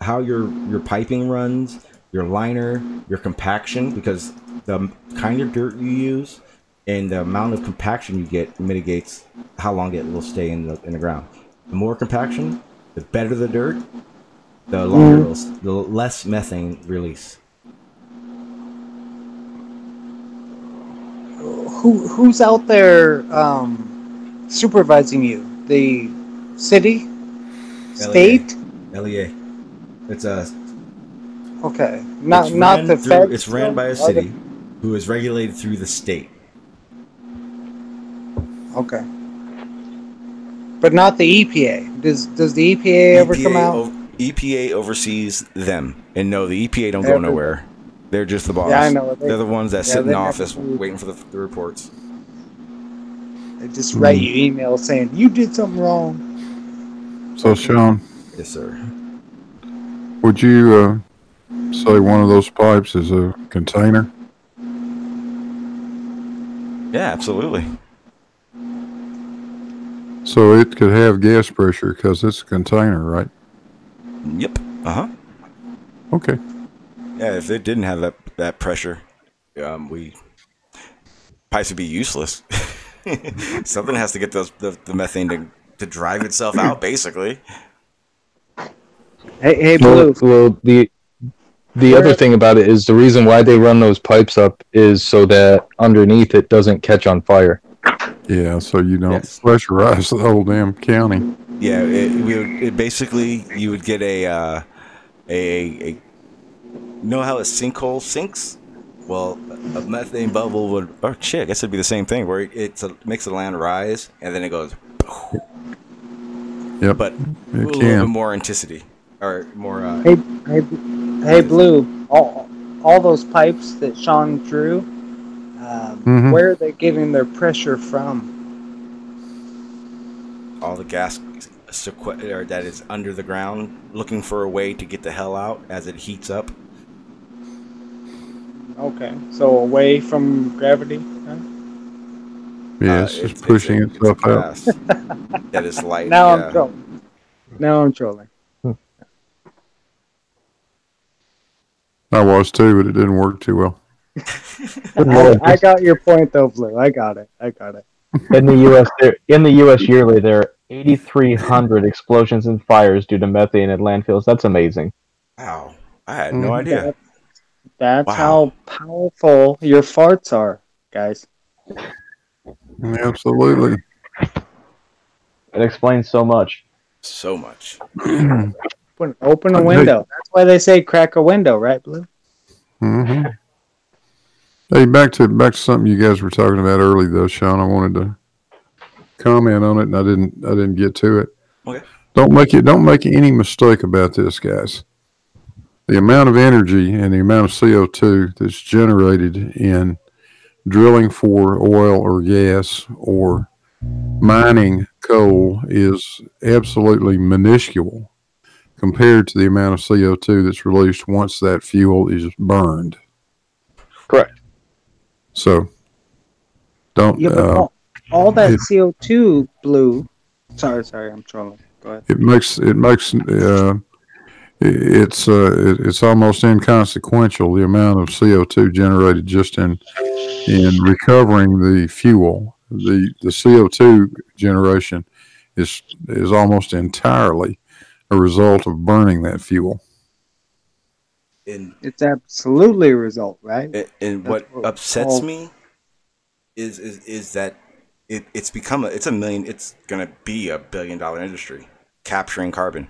how your your piping runs, your liner, your compaction, because the kind of dirt you use and the amount of compaction you get mitigates how long it will stay in the in the ground. The more compaction, the better the dirt, the longer it'll, the less methane release. who who's out there um, supervising you? The city, state? LEA. It's a Okay, not it's not the through- feds. It's ran by a city who is regulated through the state. Okay, but not the EPA. Does does the EPA ever come out? o- EPA oversees them, and no, the EPA don't go nowhere. They're just the boss. Yeah, I know. They- They're the ones that yeah, sit in the office waiting for the, the reports. They just write hmm. you emails saying you did something wrong. So, Sean, Yes, sir. would you uh, say one of those pipes is a container? Yeah, absolutely. So it could have gas pressure because it's a container, right? Yep. Uh huh. Okay. Yeah, if it didn't have that that pressure, um, we pipes would be useless. Something has to get those the, the methane to, to drive itself out, basically. Hey, hey, Well, Blue. well, the the other thing about it is the reason why they run those pipes up is so that underneath it doesn't catch on fire. Yeah, so you don't Yes. pressurize the whole damn county. Yeah, it, we would it basically you would get a uh, a, a you know how a sinkhole sinks. Well, a methane bubble would oh shit, I guess it'd be the same thing where it a, makes the land rise and then it goes, Yep. but a little bit more intensity or more. Uh, Hey, hey, hey, Blue. All, all those pipes that Sean drew. Um, Mhm. Where are they getting their pressure from? all the gas sequ- or that is under the ground, looking for a way to get the hell out as it heats up. Okay, so away from gravity. Huh? Yeah, Uh, it's just it's pushing a- it's a itself out. that is light. Now yeah. I'm trolling. Now I'm trolling. I was too, but it didn't work too well. I, I got your point though, Blue. I got it. I got it. In the U.S., there, in the U.S. yearly, there are 8,300 explosions and fires due to methane at landfills. That's amazing. Wow, I had no Mhm. idea. That- that's Wow. how powerful your farts are, guys. Absolutely. It explains so much. So much. Open, open a window. That's why they say crack a window, right, Blue? hmm Hey, back to back to something you guys were talking about early though, Sean. I wanted to comment on it, and I didn't. I didn't get to it. Okay. Don't make it. Don't make any mistake about this, guys. The amount of energy and the amount of CO two that's generated in drilling for oil or gas or mining coal is absolutely minuscule compared to the amount of CO two that's released once that fuel is burned. Correct. So don't. Yeah, but uh, all, all that it- CO2 blue. Sorry, sorry, I'm trolling. Go ahead. it makes it makes uh, it- it's uh, it's almost inconsequential the amount of CO two generated just in in recovering the fuel. The the CO two generation is is almost entirely a result of burning that fuel. And It's absolutely a result, right? and, and what what upsets all- me is is is that it, it's become a it's a million it's gonna be a billion dollar industry capturing carbon.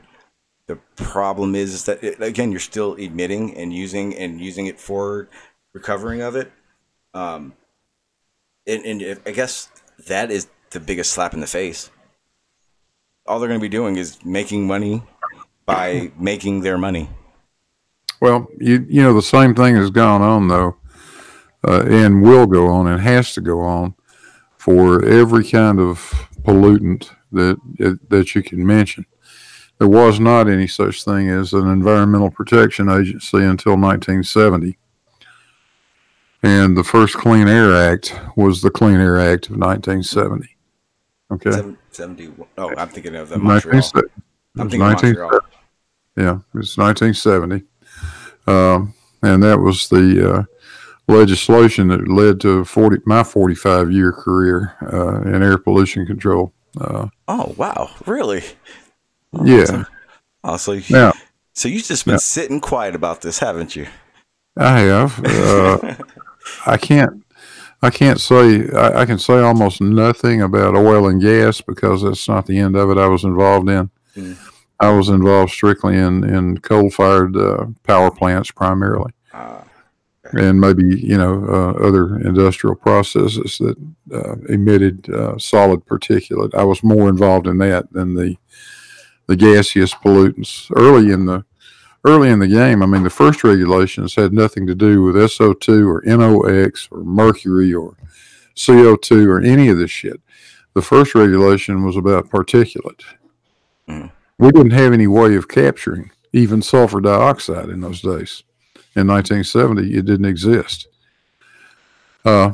The problem is, is that it, again you're still emitting and using and using it for recovering of it. Um, and, and if, I guess that is the biggest slap in the face. All they're going to be doing is making money by making their money. Well, you you know the same thing has gone on though, uh, and will go on and has to go on for every kind of pollutant that that you can mention. There was not any such thing as an environmental protection agency until 1970, and the first Clean Air Act was the Clean Air Act of 1970. Okay, 70 oh, I'm thinking of the Montreal. 1970. I'm It was thinking of Montreal. Yeah, it's 1970, um, and that was the uh, legislation that led to 40 my 45 year career uh, in air pollution control. Uh, Oh wow, really? Yeah, Oh, so you, now so you just been Yeah. sitting quiet about this, haven't you? I have. Uh, I can't. I can't say. I, I can say almost nothing about oil and gas because that's not the end of it. I was involved in. Mm. I was involved strictly in in coal fired uh, power plants primarily. Uh, and maybe you know uh, other industrial processes that uh, emitted uh, solid particulate. I was more involved in that than the the gaseous pollutants early in the early in the game. I mean, the first regulations had nothing to do with SO2 or NOx or mercury or CO2 or any of this shit. the first regulation was about particulate. Mm. We didn't have any way of capturing even sulfur dioxide in those days. In 1970, it didn't exist. Uh,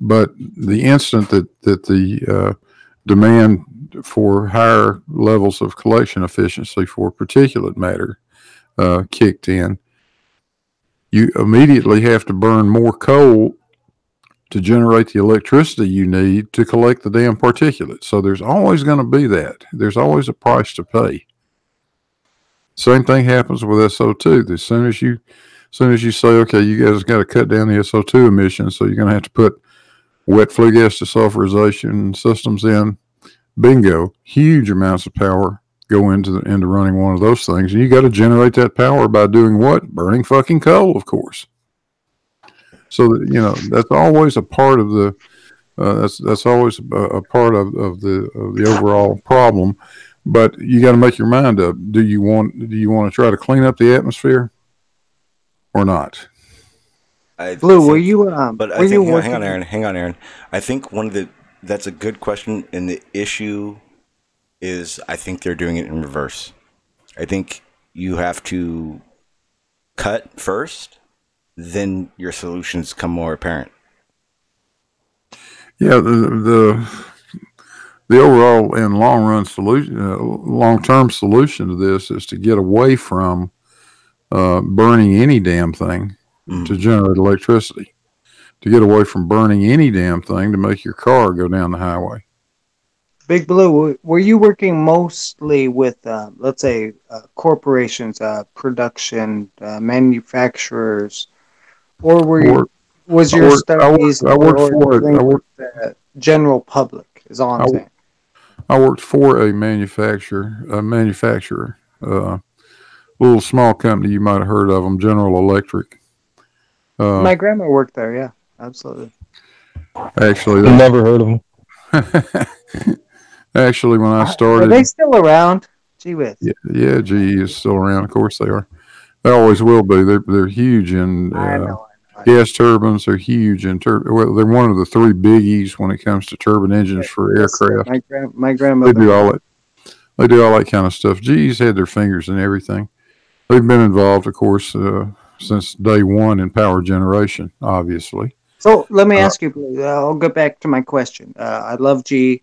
but the instant that that the uh, demand for higher levels of collection efficiency for particulate matter uh, kicked in, you immediately have to burn more coal to generate the electricity you need to collect the damn particulate. So there's always going to be that. There's always a price to pay. Same thing happens with SO2. As soon as you, as soon as you say, okay, you guys got to cut down the SO2 emissions, so you're going to have to put wet flue gas desulfurization systems in. Bingo! Huge amounts of power go into the, into running one of those things, and you got to generate that power by doing what? Burning fucking coal, of course. So that you know that's always a part of the uh, that's that's always a, a part of, of the of the overall problem. But you got to make your mind up. Do you want do you want to try to clean up the atmosphere or not? I Blue, were you um, But I were think you hang on, hang on, Aaron. Hang on, Aaron. I think one of the that's a good question, and the issue is I think they're doing it in reverse. I think you have to cut first, then your solutions come more apparent. Yeah, the the, the overall and long run solution, uh, long term solution to this is to get away from uh, burning any damn thing Mm. to generate electricity. To get away from burning any damn thing to make your car go down the highway. Big Blue, were- you working mostly with, uh, let's say, uh, corporations, uh, production, uh, manufacturers, or were you, Work- was I your worked- I worked- studies I worked or- for it. I or worked- the general public? Is all I'm I saying. I worked for a manufacturer, a manufacturer, uh, little small company you might have heard of them, General Electric. Uh, My grandma worked there. Yeah, absolutely. actually, they- Never heard of them. actually, when I Are started, they still around? Gee whiz. Yeah, yeah, GE is still around. Of course they are. They always will be. They're they're huge in uh, gas turbines. They're huge in tur- well, They're one of the three biggies when it comes to turbine engines for Yes, aircraft. My, grand, my They do all that. They do all that kind of stuff. GE's had their fingers in everything. They've been involved, of course, uh, since day one in power generation. Obviously, So let me Uh, ask you, I'll go back to my question. Uh, I love G,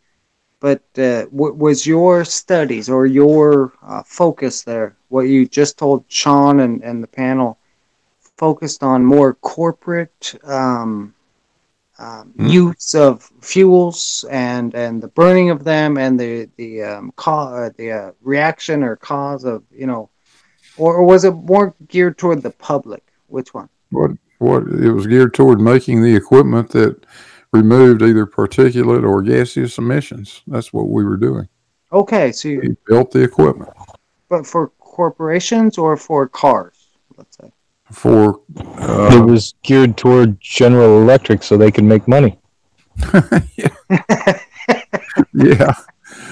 but uh, w- was your studies or your uh, focus there, what you just told Sean and, and the panel, focused on more corporate um, um, Hmm. use of fuels and, and the burning of them and the the um, ca- uh, the uh, reaction or cause of you know, or, or was it more geared toward the public? Which one? what what it was geared toward making the equipment that removed either particulate or gaseous emissions. That's what we were doing. Okay, so you, We built the equipment. But for corporations or for cars, let's say. for it uh, was geared toward General Electric so they could make money. yeah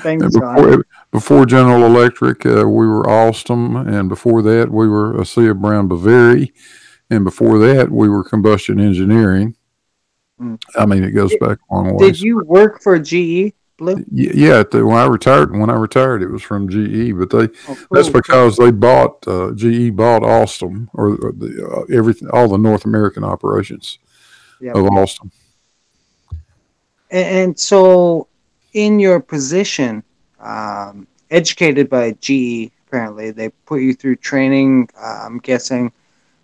Thanks, And before, before General Electric uh, we were Alstom and before that we were ASEA Brown Boveri and before that we were Combustion Engineering Mm. I mean it goes back a long way. Did you work for GE, Blue? Yeah the- when I retired when I retired it was from GE but they Oh, that's because they bought uh, GE bought Alstom or the, uh, everything all the North American operations Yeah. of Alstom And, and so, in your position, um, educated by GE, apparently they put you through training. Uh, I'm guessing.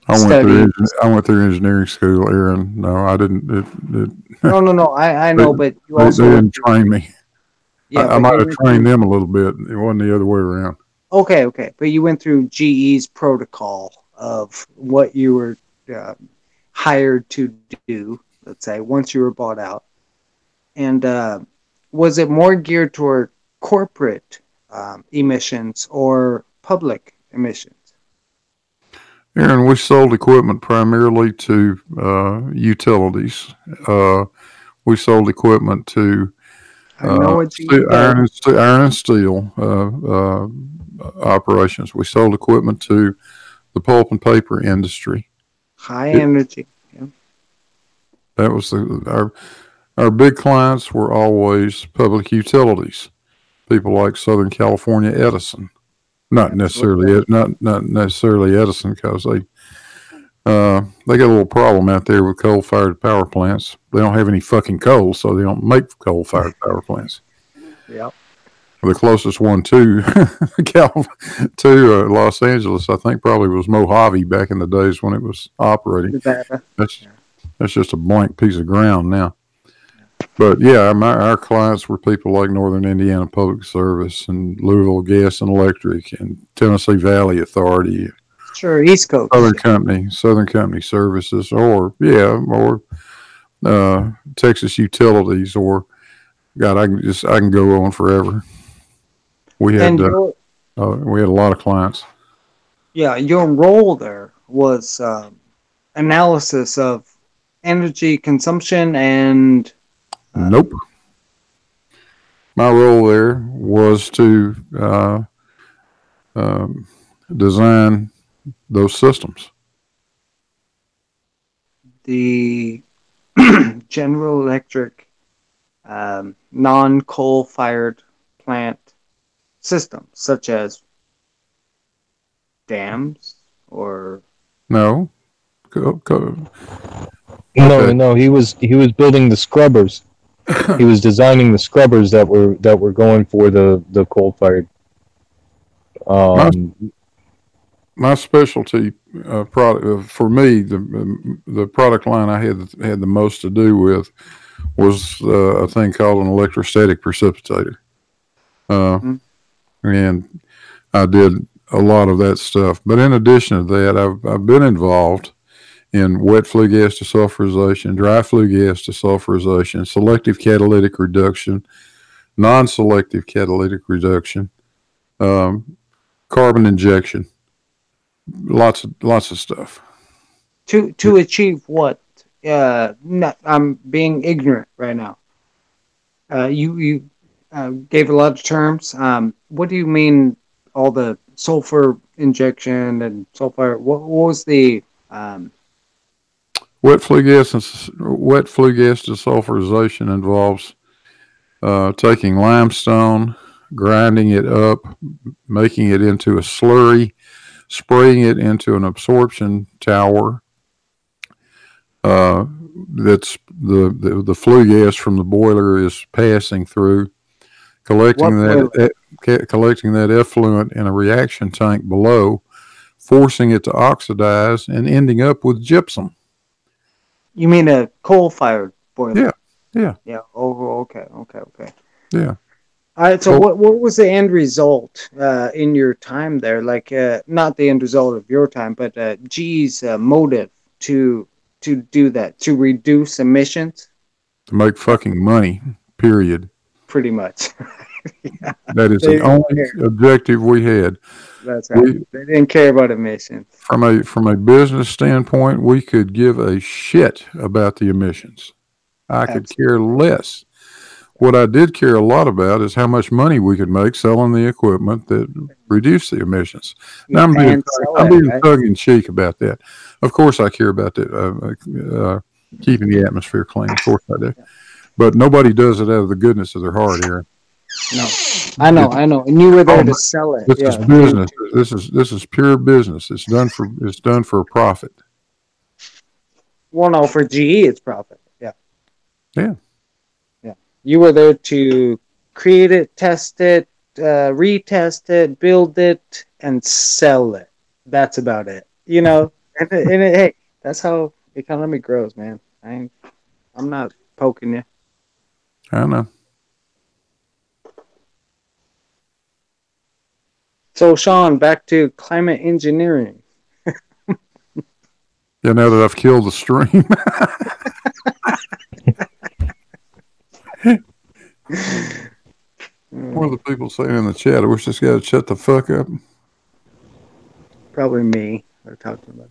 I went through Studies. I went through engineering school, Aaron. No, I didn't. It, it, No, no, no. I, I know, but you they, also they didn't train me. yeah. I, I might have trained them a little bit. It wasn't the other way around. Okay, okay, but you went through GE's protocol of what you were uh, hired to do. Let's say once you were bought out, and uh, was it more geared toward corporate um, emissions or public emissions? Aaron, we sold equipment primarily to uh, utilities. Uh, we sold equipment to I know uh, what GE ste- iron, and does. iron and steel uh, uh, operations. We sold equipment to the pulp and paper industry. high it- energy. That was the our our big clients were always public utilities, people like Southern California Edison. Not necessarily, not not necessarily Edison, because they uh, they got a little problem out there with coal-fired power plants. They don't have any fucking coal, so they don't make coal-fired power plants. Yep. The closest one to Cal to uh, Los Angeles, I think, probably was Mojave back in the days when it was operating. Nevada. That's that's just a blank piece of ground now. But yeah, my, our clients were people like Northern Indiana Public Service and Louisville Gas and Electric and Tennessee Valley Authority, Sure, East Coast. Southern Company, Southern Company Services, or yeah, or uh, Texas Utilities, or God, I can just I can go on forever. We had uh, uh, we had a lot of clients. yeah, your role there was um, analysis of energy consumption and Nope. My role there was to uh, um, design those systems. the General Electric um, non-coal fired plant systems, such as dams or No. Co- co- No, Okay. no, he was he was building the scrubbers. he was designing the scrubbers that were that were going for the the coal fired. Um, my specialty uh, product uh, for me, the the product line I had had the most to do with was uh, a thing called an electrostatic precipitator, uh, Mhm. and I did a lot of that stuff. But in addition to that, I've I've been involved in wet flue gas desulfurization, dry flue gas desulfurization, selective catalytic reduction, non-selective catalytic reduction, um, carbon injection lots of lots of stuff. to to achieve what? Uh, not, I'm being ignorant right now. Uh, you you uh, gave a lot of terms. Um, what do you mean? All the sulfur injection and sulfur. What, what was the um, Wet flue gas and wet flue gas desulfurization involves uh, taking limestone, grinding it up, making it into a slurry, spraying it into an absorption tower. Uh, that's the, the the flue gas from the boiler is passing through, collecting What that e- collecting that effluent in a reaction tank below, forcing it to oxidize, and ending up with gypsum. You mean a coal-fired boiler? Yeah, yeah. Yeah. Oh, okay, okay, okay. Yeah. All right. So, Coal- what what was the end result uh, in your time there? Like, uh, not the end result of your time, but uh, GE's uh, motive to to do that to reduce emissions, to make fucking money. Period. pretty much. That is They the only care. objective we had. That's right. We- they didn't care about emissions. From a from a business standpoint, we could give a shit about the emissions. I could care less. What I did care a lot about is how much money we could make selling the equipment that reduced the emissions. Now I'm being I'm being right? tongue in cheek about that. Of course, I care about that. uh, uh, keeping the atmosphere clean. Of course, I do. But nobody does it out of the goodness of their heart here. No, I know, I know, and you were there Oh, to sell it. This yeah. is business. This is this is pure business. It's done for it's done for a profit. Well, no, for GE, it's profit. Yeah. Yeah. Yeah. You were there to create it, test it, uh, retest it, build it, and sell it. That's about it. You know, and, it- and it, hey, that's how economy grows, man. I I'm not poking you. I don't know. So, Sean, back to climate engineering. Yeah, now that I've killed the stream. One of the people saying in the chat, I wish this guy would shut the fuck up. Probably me. They're talking about.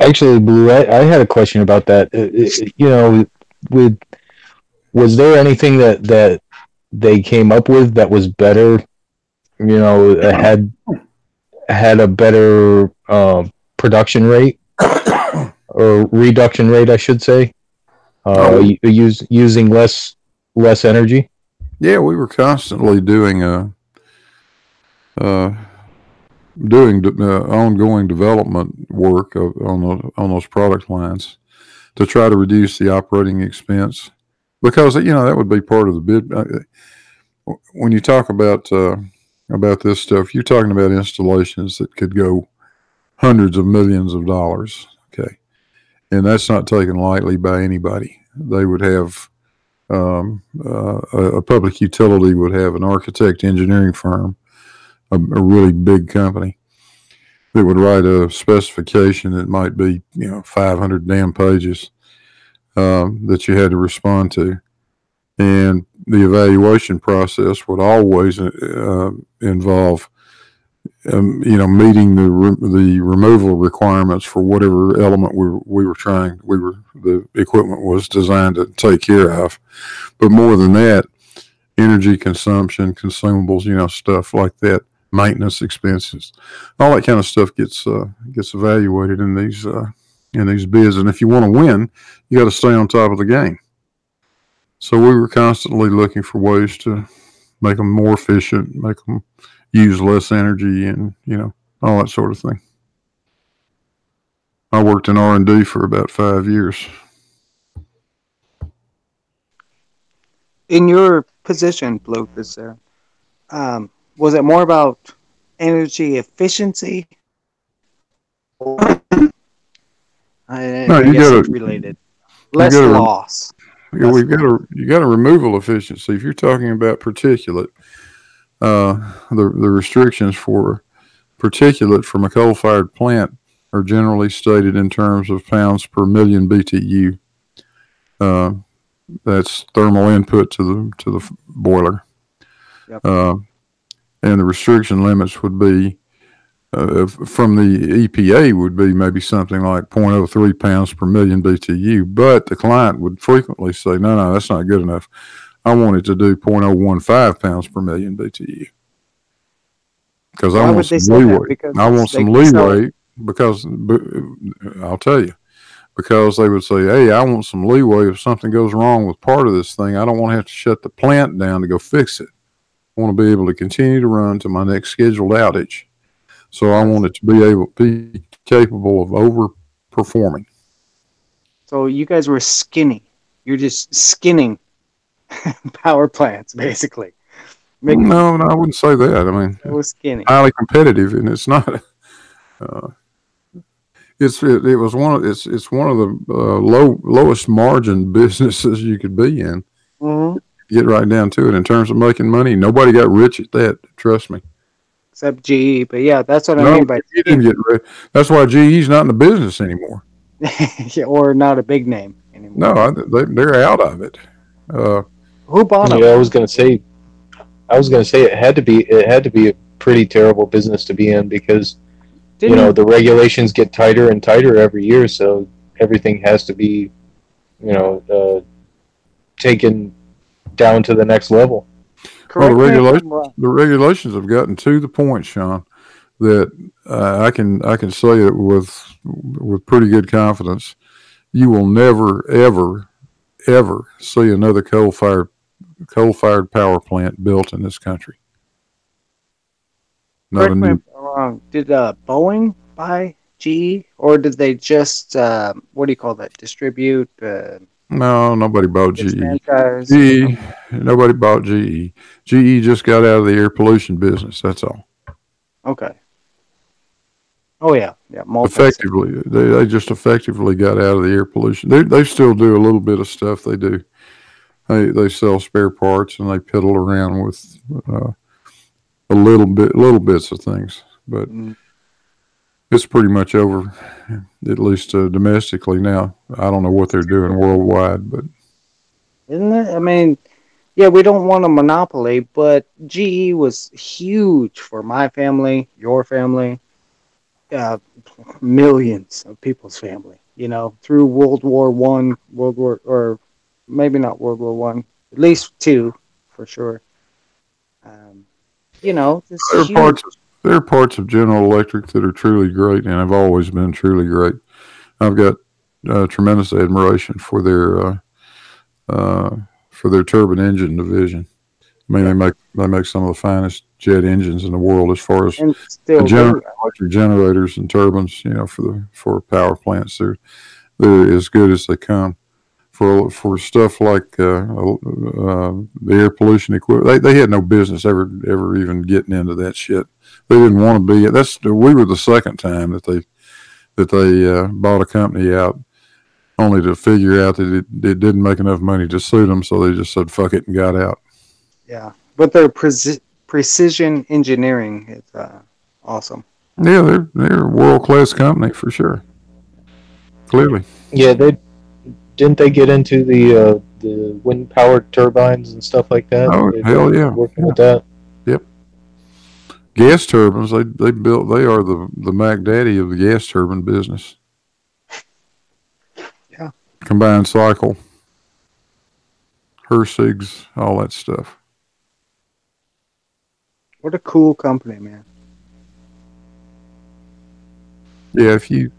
Actually, Blue, I, I had a question about that. Uh, uh, You know, with was there anything that that they came up with that was better? You know, had had a better um, production rate or reduction rate, I should say. Uh, Oh. use using less less energy. Yeah, we were constantly doing a, uh, doing de- uh, ongoing development work on the, on those product lines to try to reduce the operating expense because you know that would be part of the bid. Uh, when you talk about uh, about this stuff, you're talking about installations that could go hundreds of millions of dollars. Okay, and that's not taken lightly by anybody. They would have um, uh, a, a public utility would have an architect engineering firm, a, a really big company that would write a specification that might be you know 500 damn pages um, that you had to respond to, and the evaluation process would always uh, involve um, you know meeting the re- the removal requirements for whatever element we were, we were trying we were the equipment was designed to take care of. But more than that energy consumption consumables you know stuff like that maintenance expenses all that kind of stuff gets uh, gets evaluated in these uh, in these bids. And if you want to win you got to stay on top of the game. So we were constantly looking for ways to make them more efficient make them use less energy and you know all that sort of thing. I worked in r&d for about five years. In your position, Bloat, is there, um, was it more about energy efficiency? Or, I, No, I you gotta- related. Less gotta- loss. Yeah, we've got a you got a removal efficiency. If you're talking about particulate, uh, the the restrictions for particulate from a coal-fired plant are generally stated in terms of pounds per million BTU. Uh, that's thermal input to the to the boiler. Yep. Uh, and the restriction limits would be uh, from the EPA would be maybe something like 0.03 pounds per million BTU, but the client would frequently say, no, no, that's not good enough. I want it to do 0.015 pounds per million BTU. Because I want some leeway. I want some can sell it. leeway because I'll tell you, because they would say, hey, I want some leeway if something goes wrong with part of this thing. I don't want to have to shut the plant down to go fix it. I want to be able to continue to run to my next scheduled outage. So I want it to be able be capable of overperforming. So you guys were skinny. You're just skinning power plants, basically. No, no, I wouldn't say that. I mean, it was skinny. highly competitive, and it's not. Uh, it's it, it was one of it's it's one of the uh, low lowest margin businesses you could be in. hmm Get right down to it in terms of making money. Nobody got rich at that. Trust me. Except GE, but yeah, that's what I mean by you didn't get rich. That's why GE's not in the business anymore. Or not a big name anymore. No, I, they, they're out of it. Uh, Who bought them? Yeah, I was gonna say, I was gonna say it had to be it had to be a pretty terrible business to be in because you Didn't know the regulations get tighter and tighter every year, so everything has to be, you know, uh, taken down to the next level. Well, the me if I'm regulation, wrong. the regulations have gotten to the point, Sean, that uh, I can I can say it with with pretty good confidence. You will never, ever, ever see another coal fired coal fired power plant built in this country. Not Correct me new. if I'm wrong. Did uh, Boeing buy GE, or did they just uh, what do you call that? Distribute, uh, No, nobody bought GE. franchise? GE, nobody bought GE. GE just got out of the air pollution business. That's all. Okay. Oh yeah, yeah. effectively they, they just effectively got out of the air pollution they, they still do a little bit of stuff they do they, they sell spare parts and they piddle around with uh, a little bit little bits of things but Mm. it's pretty much over at least uh, domestically now i don't know what they're doing worldwide but Isn't it? I mean, yeah, we don't want a monopoly, but GE was huge for my family, your family, uh, millions of people's family. You know, through World War One, World War, or maybe not World War One, at least two, for sure. Um, you know, this there huge- parts there are parts of general electric that are truly great and have always been truly great i've got uh, tremendous admiration for their uh, uh, for their turbine engine division. I mean, they make they make some of the finest jet engines in the world as far as gener- electric generators and turbines. You know, for the for power plants, they're they're as good as they come. For for stuff like uh, uh, the air pollution equipment, they, they had no business ever ever even getting into that shit. They didn't want to be. That's we were the second time that they that they uh, bought a company out, only to figure out that it, it didn't make enough money to suit them, so they just said fuck it and got out. yeah, but their preci- precision engineering is uh, awesome. Yeah, they're they're a world class company for sure. Clearly, Yeah, they didn't they get into the uh, the wind powered turbines and stuff like that. Oh, They hell yeah. working with that. Gas turbines they they built they are the the Mac Daddy of the gas turbine business. Yeah. Combined cycle, HRSGs, all that stuff. What a cool company, man. Yeah, if you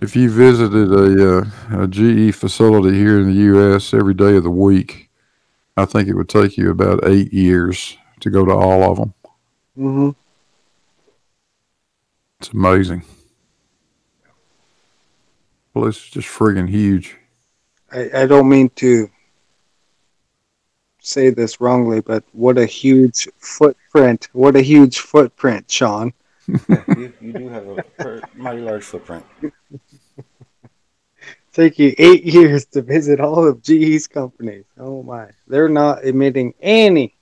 if you visited a, uh, a GE facility here in the U.S. every day of the week, I think it would take you about eight years to go to all of them. Hmm It's amazing. Well, it's just friggin' huge. I, I don't mean to say this wrongly, but what a huge footprint! What a huge footprint, Sean. Yeah, you, you do have a per- mighty large footprint. Take you eight years to visit all of GE's companies. Oh my, they're not emitting any.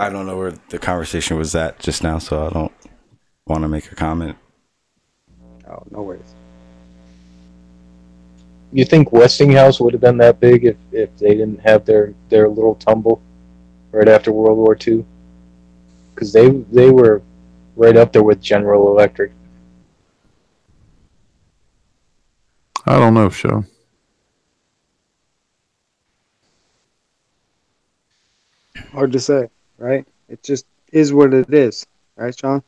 I don't know where the conversation was at just now, so I don't want to make a comment. Oh, no worries. You think Westinghouse would have been that big if, if they didn't have their, their little tumble right after World War II? Because they they were right up there with General Electric. I don't know, Sean. Hard to say, right? It just is what it is, right, Sean?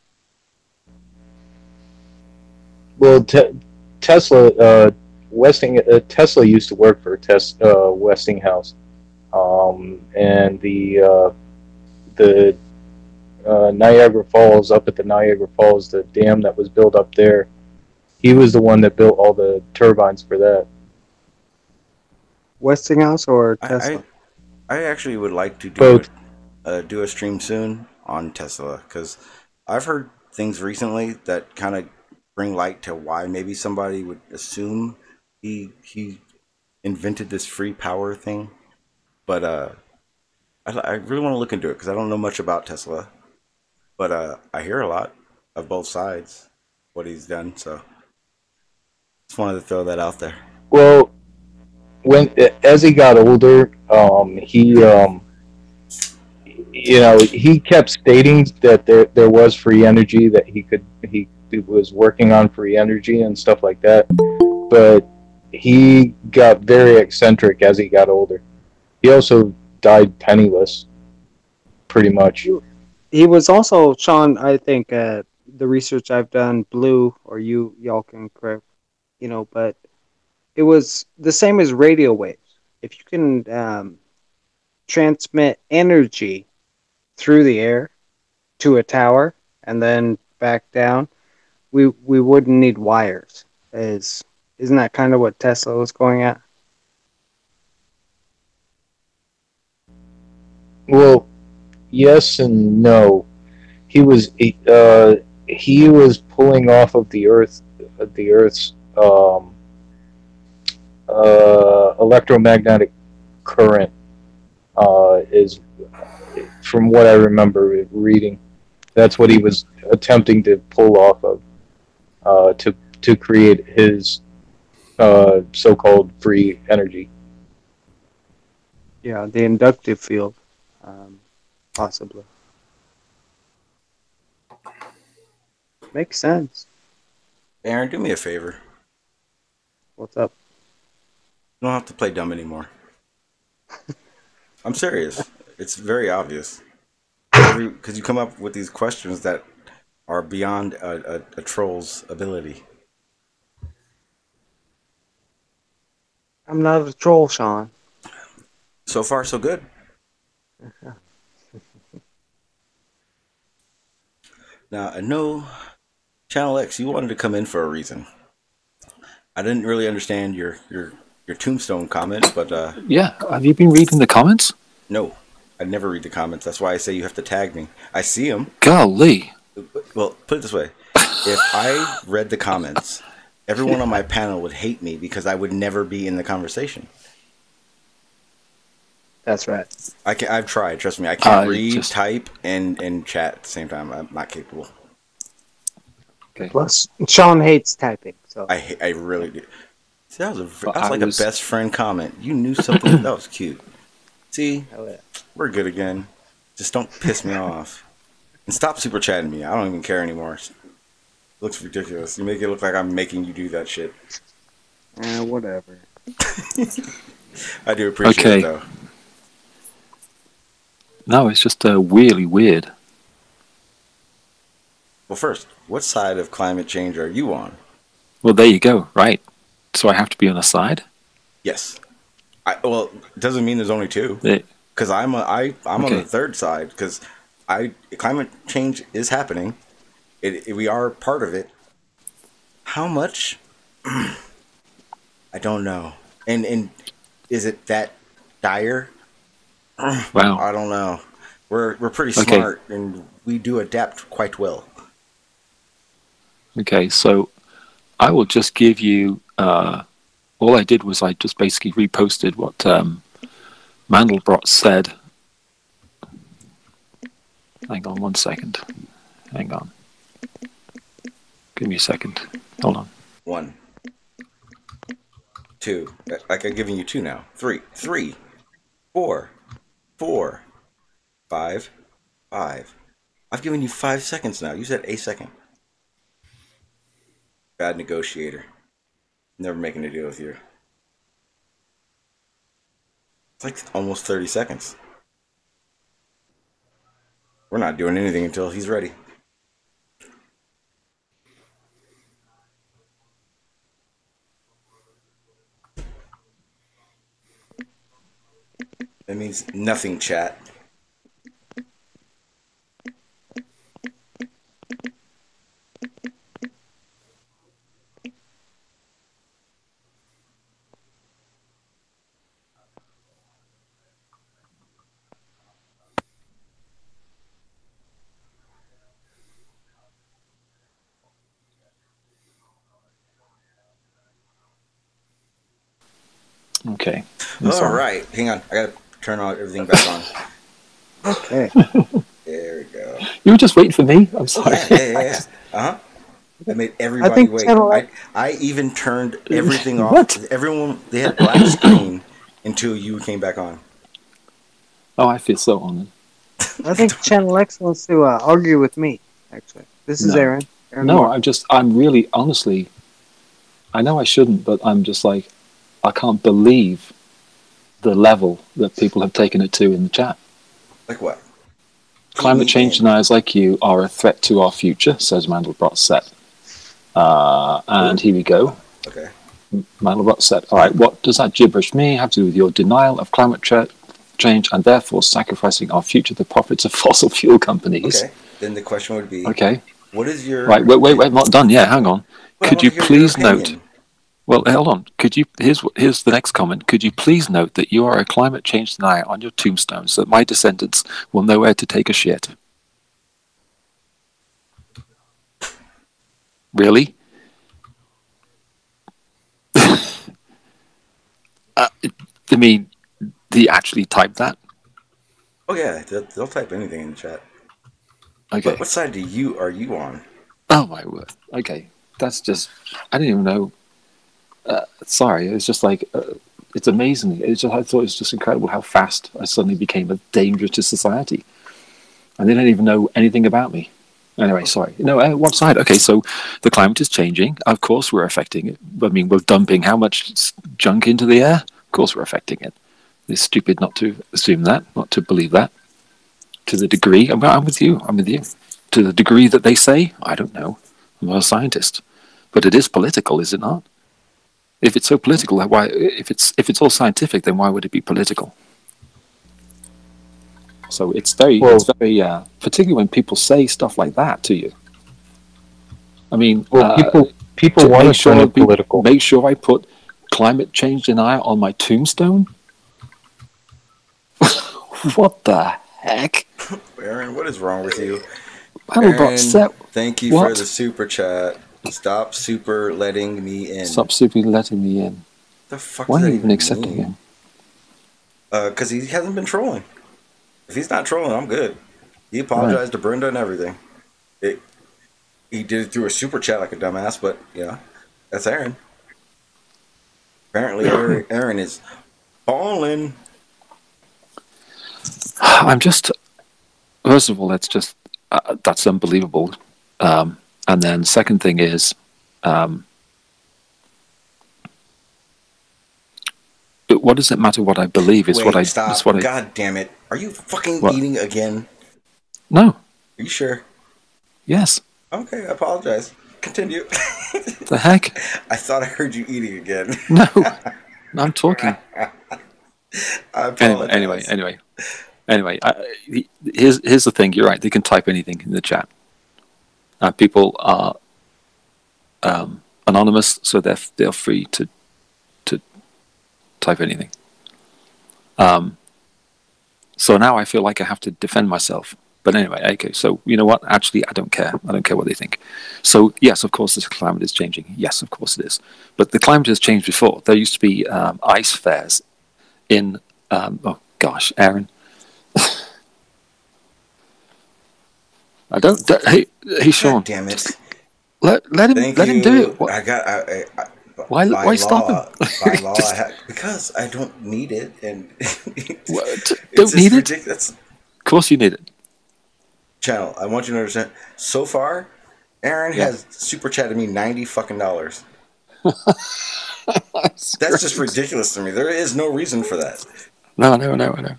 Well, te- Tesla, uh, Westing, uh, Tesla used to work for Tes- uh, Westinghouse, um, and the uh, the uh, Niagara Falls up at the Niagara Falls, the dam that was built up there. He was the one that built all the turbines for that. Westinghouse or I, Tesla? I, I actually would like to do Both. a, uh, do a stream soon on Tesla because I've heard things recently that kind of bring light to why maybe somebody would assume he he invented this free power thing, but uh, I, I really want to look into it because I don't know much about Tesla, but uh, I hear a lot of both sides what he's done, so just wanted to throw that out there. Well, when as he got older, um, he um, you know he kept stating that there there was free energy that he could he was working on free energy and stuff like that, but he got very eccentric as he got older. He also died penniless, pretty much. he was also Sean. I think uh, the research I've done, blue or you y'all can correct, you know, but it was the same as radio waves. If you can um, transmit energy through the air to a tower and then back down, we we wouldn't need wires. Is isn't that kind of what Tesla was going at? Well, yes and no. He was uh, he was pulling off of the Earth, the Earth's um, uh, electromagnetic current. Uh, is from what I remember reading. That's what he was attempting to pull off of uh, to to create his uh, so-called free energy. Yeah, the inductive field, um, possibly. Makes sense. Aaron, do me a favor. What's up? You don't have to play dumb anymore. I'm serious. It's very obvious. Because you come up with these questions that are beyond a, a, a troll's ability. I'm not a troll, Sean. So far, so good. Now I know Channel X. You wanted to come in for a reason. I didn't really understand your your your tombstone comment, but uh, Yeah, have you been reading the comments? no, I never read the comments. That's why I say you have to tag me. I see them. Golly. Well, put it this way: if I read the comments, everyone on my panel would hate me because I would never be in the conversation. That's right. I can, I've tried. Trust me, I can't I read, just- type, and and chat at the same time. I'm not capable. Plus, Sean hates typing, so I I really do. See, that was a v- Well, that was I like was- a best friend comment. You knew something that was cute. See, we're good again. Just don't piss me off, and stop super chatting me. I don't even care anymore. looks ridiculous. You make it look like I'm making you do that shit. Eh, whatever. I do appreciate Okay. it though. No, it's just uh, really weird. Well, first, what side of climate change are you on? Well, there you go. Right. So I have to be on a side. Yes. I, well, it doesn't mean there's only two. Because I'm a, I I'm on the third side because I climate change is happening. It, it- we are part of it. How much? I don't know. And and is it that dire? Wow. I don't know. We're we're pretty Okay. smart and we do adapt quite well. Okay, so I will just give you. Uh, all I did was I just basically reposted what um, Mandelbrot said. Hang on one second. Hang on. Give me a second. Hold on. One, two. Like I'm giving you two now. Three, three, four, four, five, five. I've given you five seconds now. You said a second. Bad negotiator. Never making a deal with you. It's like almost 30 seconds. We're not doing anything until he's ready. That means nothing, chat. Okay. I'm All sorry. right, hang on. I gotta turn all everything back on. Okay. There we go. You were just waiting for me. I'm sorry. Yeah, yeah, yeah. yeah. Uh huh. I made everybody I think wait. Channel I, X- I even turned everything off. What? Everyone they had black screen until you came back on. Oh, I feel so honored. I think Channel X wants to uh, argue with me. Actually, this is No. Aaron. Aaron No, Moore. I'm just, I'm really, honestly, I know I shouldn't, but I'm just like, I can't believe the level that people have taken it to in the chat. Like what? Climate change deniers like you are a threat to our future, says Mandelbrot set. Uh, and here we go. Okay. Mandelbrot said, All right, what does that gibberish mean have to do with your denial of climate tra- change and therefore sacrificing our future to the profits of fossil fuel companies? Okay. Then the question would be, Okay. what is your Right, wait, wait, wait, I'm not done. Yeah, hang on. Well, Could you please note? Well, hold on. Could you? Here's here's the next comment. Could you please note that you are a climate change denier on your tombstone, so that my descendants will know where to take a shit. Really? uh, I mean, he actually type that? Oh yeah, they'll, they'll type anything in the chat. Okay. What, what side do you are you on? Oh my word. Okay, that's just. I didn't even know. Uh, sorry, it's just like uh, it's amazing. It's just, I thought it was just incredible how fast I suddenly became a danger to society, and they didn't even know anything about me. Anyway, sorry. No, uh, one side. Okay, so the climate is changing. Of course, we're affecting it. I mean, we're dumping how much junk into the air? Of course, we're affecting it. It's stupid not to assume that, not to believe that. To the degree, I'm, I'm with you. I'm with you. To the degree that they say, I don't know. I'm not a scientist, but it is political, is it not? If it's so political, then why? If it's if it's all scientific, then why would it be political? So it's very, it's very, uh, particularly when people say stuff like that to you. I mean, Well, uh, people people want to make sure be- political. Make sure I put climate change denial on my tombstone. what the heck? Aaron, what is wrong with you? Battlebot Aaron, set- thank you for the super chat. Stop super letting me in. Stop super letting me in. The fuck Why are you even accepting mean? him? Because he hasn't been trolling. If he's not trolling, I'm good. He apologized to Brenda and everything. It, he did it through a super chat like a dumbass, but yeah, that's Aaron. Apparently, Aaron, Aaron is balling. I'm just. First of all, that's just uh, that's unbelievable. Um, and then second thing is, um, but what does it matter what I believe? It's Wait, what I. stop. It's what I. God damn it. Are you fucking What? eating again? No. Are you sure? Yes. Okay, I apologize. Continue. The heck? I thought I heard you eating again. No. I'm talking. I Anyway, anyway, anyway, anyway. I, here's here's the thing. You're right. They can type anything in the chat. Uh, people are um, anonymous, so they're they're free to to type anything. Um, so now I feel like I have to defend myself. But anyway, okay. So you know what? Actually, I don't care. I don't care what they think. So yes, of course, the climate is changing. Yes, of course it is. But the climate has changed before. There used to be um, ice fairs in um, oh gosh, Aaron. I don't. d- Hey, hey, Sean. damn it! Let let him Thank let you. him do it. What- I got. I, I, Why- why stop him? by law, Just- I because I don't need it, and What? it's Don't need it? ridiculous. Of course, you need it. Channel, I want you to understand. So far, Aaron Yeah. has super chatted me ninety fucking dollars. That's just ridiculous to me. There is no reason for that. No, no, no, no.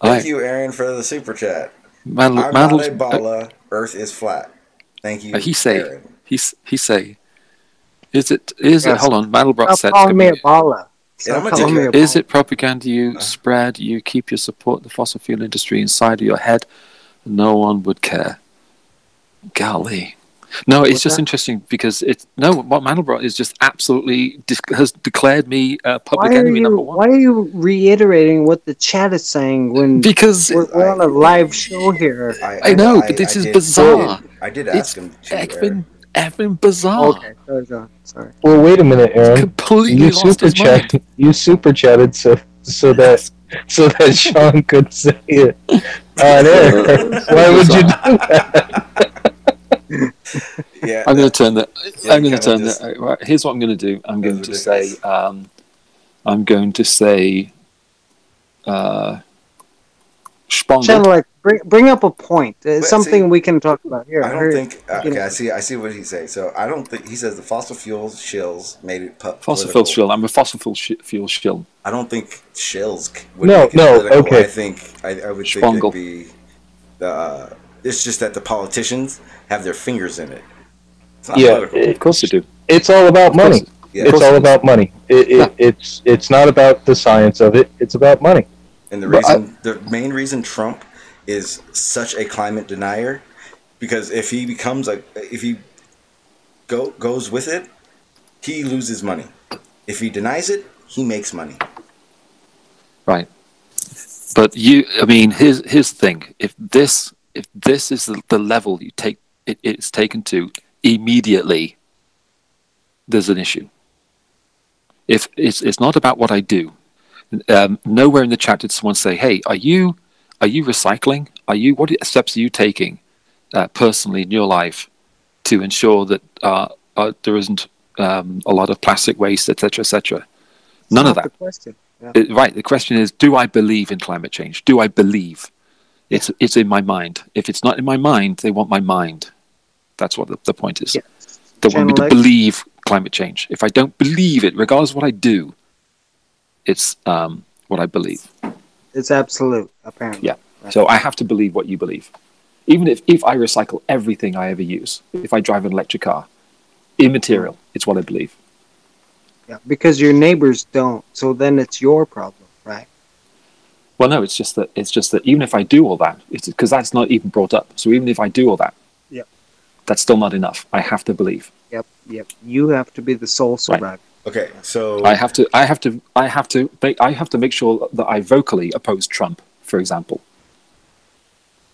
Thank I- you, Aaron, for the super chat. Mandel- I'm Mandel's- not a balla. Earth is flat. Thank you. Uh, he say, Aaron. he's he say, is it is it? Hold on, Mandelbrot Stop said. calling me a baller. Yeah, I'm Stop gonna calling take me a it. Is baller. it propaganda you spread? You keep your support the fossil fuel industry inside of your head. No one would care. Golly. No, it's What's just that? interesting because it's no. What Mandelbrot is just absolutely dis- has declared me uh, public enemy you number one. Why are you reiterating what the chat is saying when Because we're, we're on a live show here? I know, but this is did- bizarre. I did It's ask him to. Aaron. effing effing bizarre. Okay, sorry, John. Sorry. Well, wait a minute, Aaron. Completely You lost super his mind. You super chatted so so that so that Sean could say it on air. Why would you do that? Yeah, I'm going to turn that. Yeah, I'm going to turn just- that. Right, here's what I'm going to do. I'm going to say. Um, I'm going to say. Uh, Channel like bring bring up a point. Uh, But something see, we can talk about here. I don't Here- think. uh, you Okay, know. I see. I see what he's saying. So I don't think he says the fossil fuels shills made it pu- Fossil fuel shill. I'm a fossil fuel sh- fuel shill. I don't think shills c- would No, no, political. okay. I think I, I would think it'd be the. Uh, it's just that the politicians have their fingers in it. It's Yeah, political. Of course they do. It's all about money. Yeah. It's all about money. It, it, It's it's not about the science of it. It's about money. And the But I- reason, the main reason Trump is such a climate denier, because if he becomes a, if he go goes with it, he loses money. If he denies it, he makes money. Right. But you, I mean, here's here's the thing. If this if this is the, the level you take it, it's taken to immediately, there's an issue. If it's it's not about what I do. Um, nowhere in the chat did someone say, "Hey, are you are you recycling? Are you what steps are you taking uh, personally in your life to ensure that uh, uh, there isn't um, a lot of plastic waste, etc., etc." None of that. the question. Yeah. It- right. The question is, do I believe in climate change? Do I believe? It's it's in my mind. If it's not in my mind, they want my mind. That's what the, the point is. Yeah. They want me to believe climate change. If I don't believe it, regardless of what I do, it's um, what I believe. It's absolute, apparently. Yeah. So I have to believe what you believe. Even if, if I recycle everything I ever use, if I drive an electric car, immaterial, it's what I believe. Yeah, because your neighbors don't. So then it's your problem, right? Well, no, it's just that it's just that even if I do all that, it's because that's not even brought up. So even if I do all that. That's still not enough. I have to believe. Yep, yep. You have to be the sole survivor. Okay, so I have to. I have to. I have to. make- I have to make sure that I vocally oppose Trump, for example.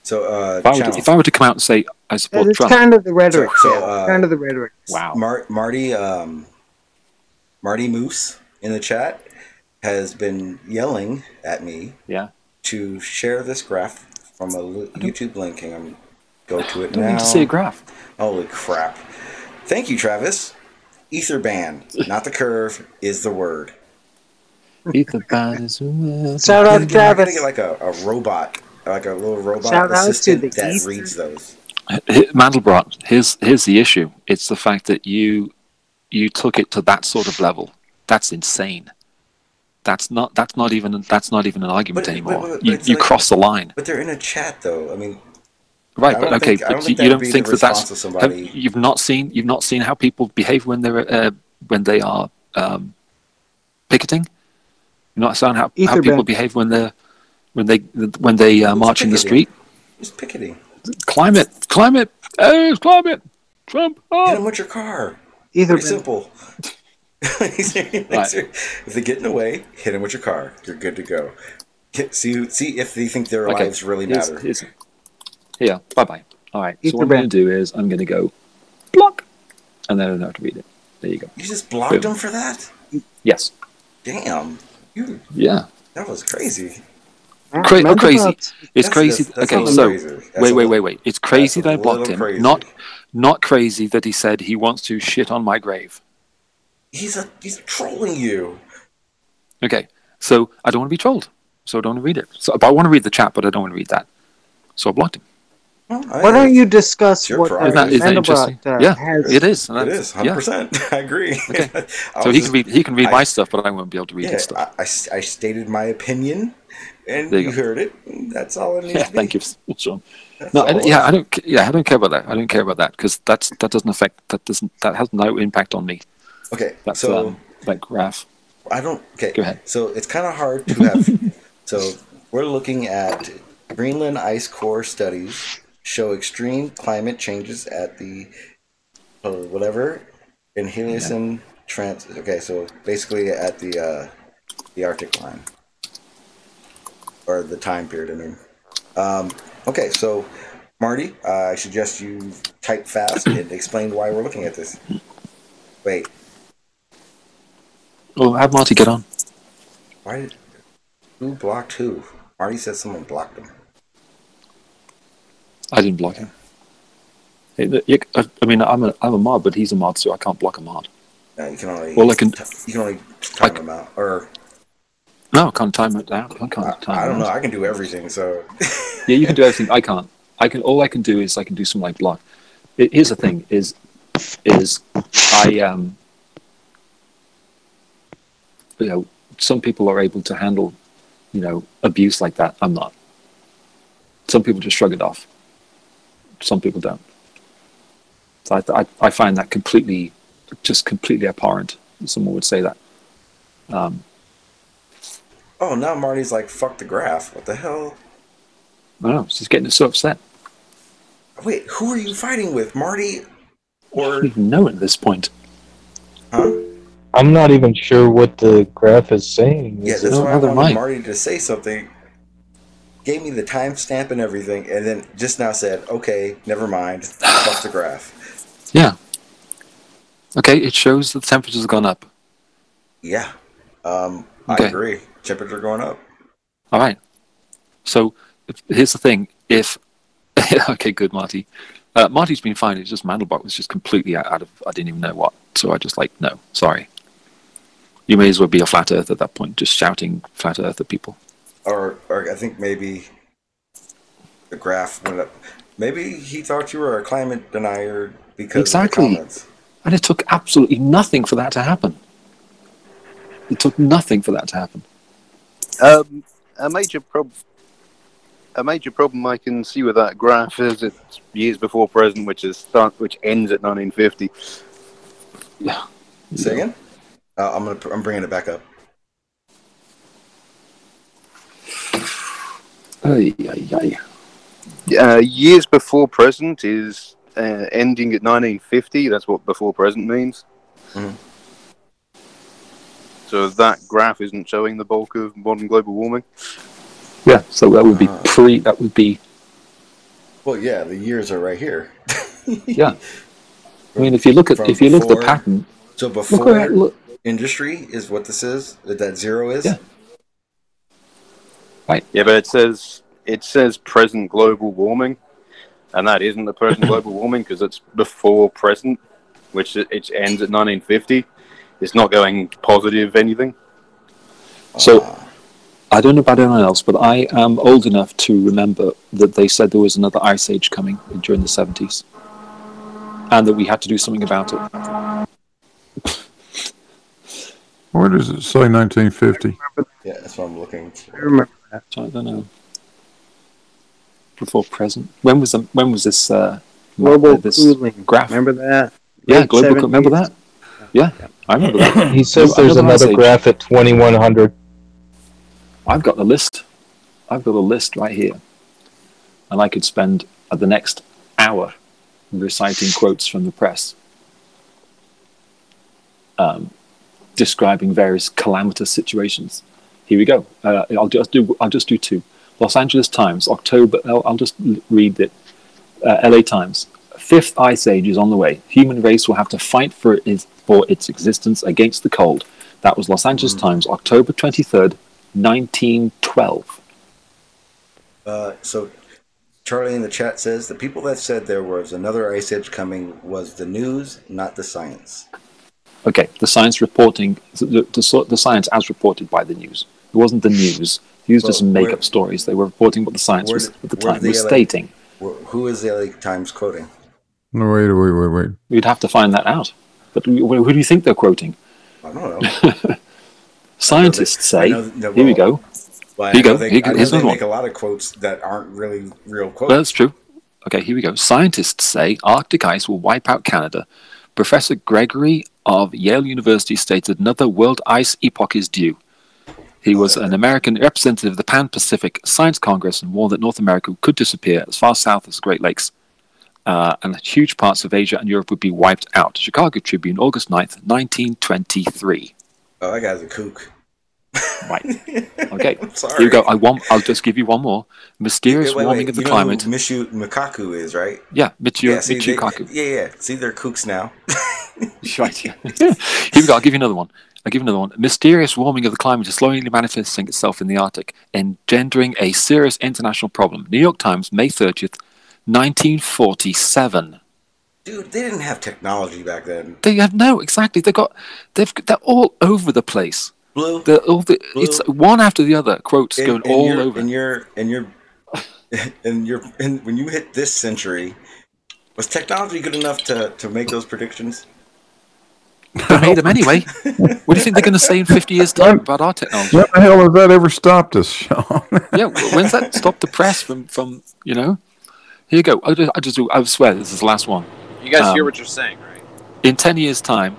so uh, If I, were to, if I were to come out and say I support It's Trump, kind of the rhetoric. So- so, uh, kind of the rhetoric. wow, Mar- Marty, um, Marty Moose in the chat has been yelling at me yeah. to share this graph from a YouTube link, and I'm go to it I don't now. need to see a graph. Holy crap! Thank you, Travis. Ether band, not the curve, is the word. Ether band is a- Shout out to gonna Travis. get like a, a robot, like a little robot Shout out to assistant the that Ether- reads those. H- Mandelbrot, here's here's the issue. It's the fact that you you took it to that sort of level. That's insane. That's not that's not even that's not even an argument But- anymore. but- but you you like- cross the line. But they're in a chat, though. I mean, Right, but okay, think- I don't but think you don't think that that's have- you've not seen you've not seen how people behave when they're uh, when they are um, picketing. You've not seen how, how people band. behave when they're when they when they uh, Who's march in the street. It's picketing? Climate, climate, hey, it's climate, Trump. Hit Oh. them with your car. Either Pretty simple. if they get in the way, hit them with your car. You're good to go. Get, see, see if they think their Okay, lives really here's- matter. here's- Here, bye bye. All right. Ether So what I'm going to do is I'm going to go block, and then I don't have to read it. There you go. You just blocked him for that? Yes. Damn, you Yeah. that was crazy. Cra- oh, crazy. It's That's- crazy. that's- that's okay, so crazy. Wait, wait, wait, wait. It's crazy that I blocked him. crazy. Not, not crazy that he said he wants to shit on my grave. He's a he's trolling you. Okay, so I don't want to be trolled. So I don't want to read it. So but I want to read the chat, but I don't want to read that. So I blocked him. Why don't you discuss your what problem. Isn't that, isn't that interesting? uh, yeah, has? it is. It is, hundred Yeah. percent. I agree. Okay. I So he just- can read. He can read I- my stuff, but I won't be able to read Yeah, his stuff. I, I, I stated my opinion, and There you you, heard it. That's all it needs Yeah, thank you, Sean. That's No, I, yeah. I don't. Yeah, I don't care about that. I don't care about that because that's that doesn't affect. That doesn't. That has no impact on me. Okay, That's so um, that graph. I don't. Okay, Go ahead. So it's kind of hard to have. so we're looking at Greenland ice core studies show extreme climate changes at the uh, whatever in Holocene trans. Okay, so basically at the uh, the Arctic line or the time period. I mean, um, okay, so Marty, uh, I suggest you type fast and explain why we're looking at this. Wait, Oh, have Marty get on. why did who blocked who? Marty said someone blocked him. I didn't block him. Hey, the- you- I I mean, I'm a I'm a mod, but he's a mod, so I can't block a mod. No, you can only Well, I can- you can only time them out, or No, I can't time it down. I can't I, time. I don't know. out. I can do everything. So Yeah, you can do everything. I can't. I can. All I can do is I can do some like block. It, here's the thing: is is I um you know some people are able to handle you know abuse like that. I'm not. Some people just shrug it off. Some people don't. So I I, I find that completely just completely abhorrent. Someone would say that. Um, oh, now Marty's like, fuck the graph. What the hell? I don't know. It's just getting so upset. Wait, who are you fighting with, Marty? I Or don't even know at this point. huh? I'm not even sure what the graph is saying. Yeah, Is that's why I neither wanted. Marty to say something. Gave me the timestamp and everything, and then just now said, "Okay, never mind. Fuck the graph." Yeah. Okay, it shows the temperature's gone up. Yeah, um, Okay. I agree. Temperature going up. All right. So if- here's the thing: if okay, good, Marty. Uh, Marty's been fine. It's just Mandelbach was just completely out, out of. I didn't even know what. So I just like no, sorry. You may as well be a flat Earth at that point, just shouting flat Earth at people. Or or I think maybe the graph went up. Maybe he thought you were a climate denier because Exactly. of the comments. And it took absolutely nothing for that to happen. It took nothing for that to happen. Um, a major prob a major problem I can see with that graph is it's years before present, which is start, which ends at 1950. Yeah. Say again? Uh, I'm gonna. I'm bringing it back up. Ay, ay, ay. Uh, years before present is uh, ending at 1950. That's what before present means. Mhm. So that graph isn't showing the bulk of modern global warming. Yeah, so that would be Ah. pre. That would be Well, yeah, the years are right here. yeah. I mean, if you look at if you look at the pattern, So look before at look. industry is what this is. That that zero is. Yeah. Yeah, but it says it says present global warming, and that isn't the present global warming because it's before present, which it, it ends at 1950. It's not going positive anything. So. I don't know about anyone else, but I am old enough to remember that they said there was another ice age coming during the seventies, and that we had to do something about it. Where does it say 1950? yeah, that's what I'm looking. I remember that. So I don't know. Before present, when was the, when was this? Uh, Global this cooling. graph? Remember that? Yeah, Late global. co- Remember that? Yeah, I remember that. He says I there's know the Ice another graph at 2100. I've got the list. I've got a list right here, and I could spend uh, the next hour reciting quotes from the press, um, describing various calamitous situations. Here we go. Uh, I'll just do. I'll just do two. Los Angeles Times, October. I'll, I'll just read it. Uh, L.A. Times. Fifth ice age is on the way. Human race will have to fight for its for its existence against the cold. That was Los Angeles Times, October twenty third, nineteen twelve. Uh, so Charlie in the chat says the people that said there was another ice age coming was the news, not the science. Okay, the science reporting, the, the, the science as reported by the news. It wasn't the news. News Well, doesn't make where- up stories. They were reporting what the science Where was at the time did was LA stating. Who is the LA Times quoting? No, wait, wait, wait, wait. We'd have to find that out. But who who do you think they're quoting? I don't know. Scientists I say. know that- Here we go. Well, Here you know go. They, Here- I know here's they another make a lot of quotes that aren't really real quotes. Well, that's true. Okay, here we go. Scientists say Arctic ice will wipe out Canada. Professor Gregory of Yale University stated another world ice epoch is due. He was an American representative of the Pan Pacific Science Congress and warned that North America could disappear as far south as the Great Lakes. Uh, and huge parts of Asia and Europe would be wiped out. Chicago Tribune, August 9th, 1923. Oh, that guy's a kook. Right. Okay. Here we go. I want, I'll just give you one more. Mysterious Wait, wait, warming of the you know climate. Who Michu Mikaku is right. Yeah, Michu yeah, see, Michio they- Kaku. yeah, yeah. See, they're kooks now. Right. yeah. Here we go. I'll give you another one. I'll give another one. Mysterious warming of the climate is slowly manifesting itself in the Arctic, engendering a serious international problem. New York Times, May 30th, 1947. Dude, they didn't have technology back then. They have no exactly. They got. They've. They're all over the place. Blue. They're all the. It's one after the other. Quotes in, going in all your, over. In your, in your, in your, in, when you hit this century, was technology good enough to, to make those predictions? They made them anyway. what do you think they're going to say in 50 years' time about our technology? When the hell has that ever stopped us, Sean? yeah, when's that stop the press from from you know? Here you go. I just, I just do. I swear this is the last one. You guys hear Um, what you're saying, right? In ten years' time,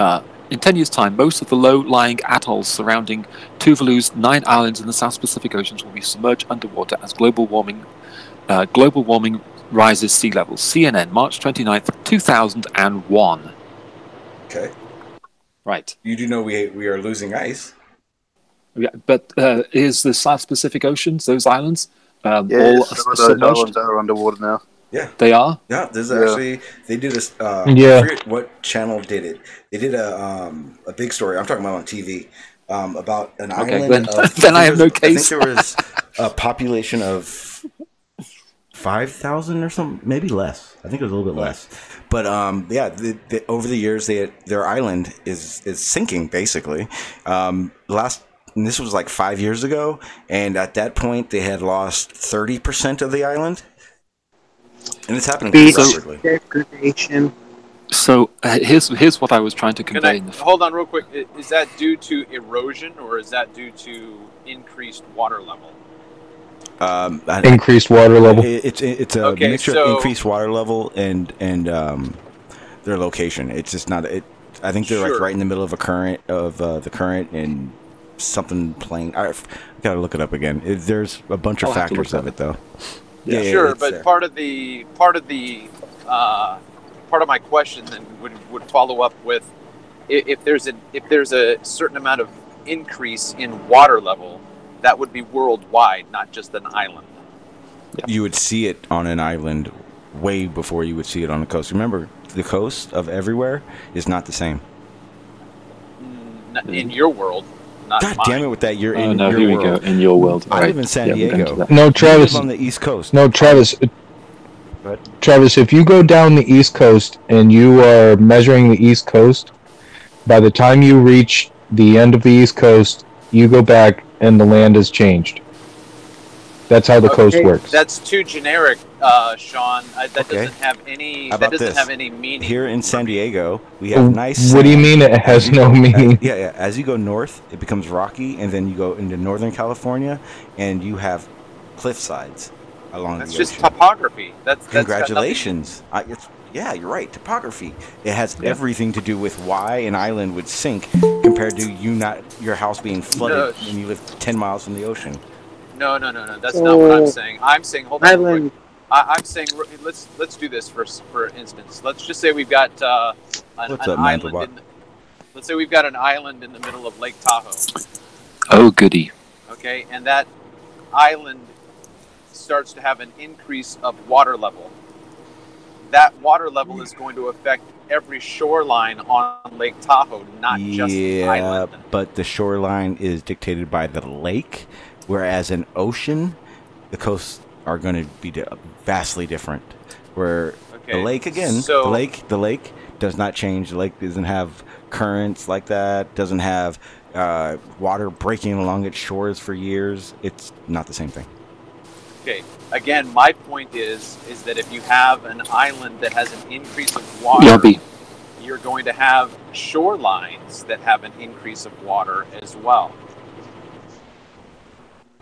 uh, in ten years' time, most of the low-lying atolls surrounding Tuvalu's nine islands in the South Pacific Oceans will be submerged underwater as global warming, uh, global warming rises sea levels. CNN, March 29th, 2001. Okay. Right. You do know we we are losing ice. Yeah, but uh, is the South Pacific Oceans, those islands, um, Yeah, all some of those submerged? islands are underwater now. Yeah. They are. Yeah, there's Yeah. actually they did a s- uh, Yeah. I forget what channel did it. They did a um a big story. I'm talking about on TV. Um, about an Okay, island. then- of, then I think have there no case. I think there was a population of five thousand or something, maybe less. I think it was a little bit less. But um, yeah, the, the, over the years, they their island is is sinking basically. Um, last and this was like five years ago, and at that point, they had lost thirty percent of the island, and it's happening pretty Beach rapidly. degradation. So uh, here's here's what I was trying to convey. I, in the hold on real quick. Is that due to erosion or is that due to increased water level? Um, Increased water level. It's it's a Okay, mixture so- of increased water level and and um, their location. It's just not it. I think they're like right in the middle of a current of uh, the current and something playing. I I've gotta look it up again. It, there's a bunch of I'll have to look factors of it though. Yeah, sure, but there. part of the part of the uh, part of my question then would would follow up with if there's a if there's a certain amount of increase in water level, that would be worldwide, not just an island. you would see it on an island way before you would see it on the coast. Remember, the coast of everywhere is not the same. In your world, not God mine. damn it with that! You're Oh in no, your here we world. go. In your world. I Right. live in San Yeah, we're going to Diego. No, You Travis. live on the East Coast. No, Travis. But Travis, if you go down the East Coast and you are measuring the East Coast, by the time you reach the end of the East Coast, you go back and the land has changed. That's how the coast works. That's too generic, uh, Sean. I, that Okay. doesn't have any. How That doesn't this? have any meaning. here in San Diego, we have nice. What do you mean it has no go- meaning? as- yeah, yeah. As you go north, it becomes rocky, and then you go into Northern California, and you have cliff sides along That's the just ocean. topography. That's, that's got Congratulations! I, it's, yeah, you're right. Topography. It has Yeah. everything to do with why an island would sink compared to you not your house being flooded No. and you live ten miles from the ocean. No, no, no, no. That's not what I'm saying. I'm saying hold on. quick. Island. I, I'm saying let's let's do this for for instance. Let's just say we've got uh, an, What's an up, island. Mandelbrot? In the, let's say we've got an island in the middle of Lake Tahoe. Oh goody. Okay, and that island starts to have an increase of water level. That water level is going to affect every shoreline on Lake Tahoe, not just the yeah, island. but the shoreline is dictated by the lake, whereas an ocean, the coasts are going to be vastly different. Where Okay. the lake again, So the lake, the lake does not change. The lake doesn't have currents like that. Doesn't have uh, water breaking along its shores for years. It's not the same thing. Okay. Again, my point is is that if you have an island that has an increase of water, Yobby. you're going to have shorelines that have an increase of water as well.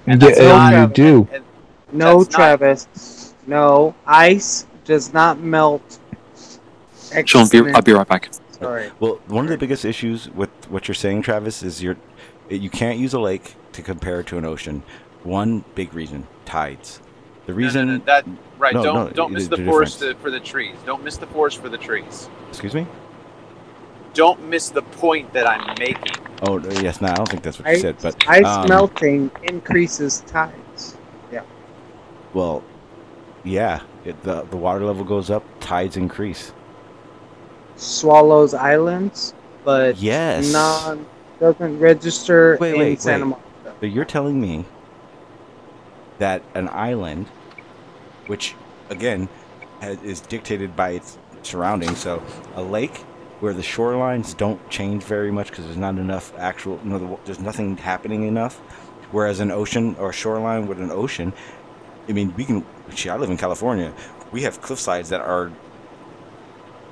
Yeah, that's and not- you do. and No, That's not- Travis. No, ice does not melt. Sean, be, I'll be right back. Sorry. Well, one of the biggest issues with what you're saying, Travis, is you're you can't use a lake to compare to an ocean. One big reason: tides. The reason, no, no, that right. No, don't no, don't miss the the forest difference. to, for the trees. Don't miss the forest for the trees. excuse me. Don't miss the point that I'm making. Oh yes, no, I don't think that's what you said. But ice um, melting increases tides. Yeah. Well, yeah, it, the the water level goes up, tides increase. Swallows islands, but Yes. non doesn't register Wait, in wait, Santa wait. Monica. So you're telling me that an island, which again ha- is dictated by its surroundings, so a lake where the shorelines don't change very much because there's not enough actual, the wa- there's nothing happening enough. Whereas an ocean or shoreline with an ocean, I mean, we can. Shit, I live in California. We have cliff sides that are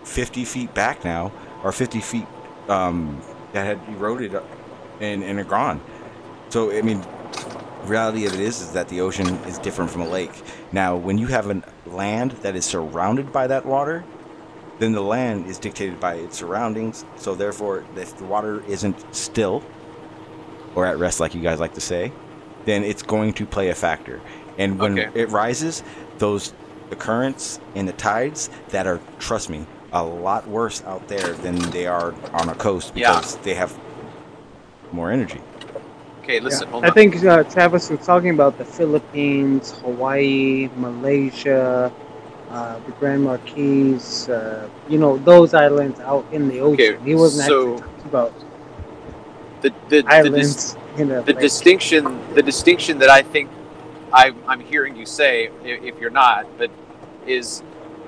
50 feet back now, or 50 feet um, that had eroded and, and are gone. So, I mean, reality of it is is that the ocean is different from a lake. Now, when you have a land that is surrounded by that water, then the land is dictated by its surroundings. So, therefore, if the water isn't still or at rest, like you guys like to say, then it's going to play a factor. And when Okay. it rises, those the currents and the tides that are, trust me, a lot worse out there than they are on a coast Yeah. because they have more energy. Okay, listen, Yeah. I think uh, Travis was talking about the Philippines, Hawaii, Malaysia, uh, the Grand Marquis, uh, you know, those islands out in the ocean. Okay, he wasn't so- actually talking about the the, the, dis- islands the distinction the distinction that I think I, I'm hearing you say, if you're not, but is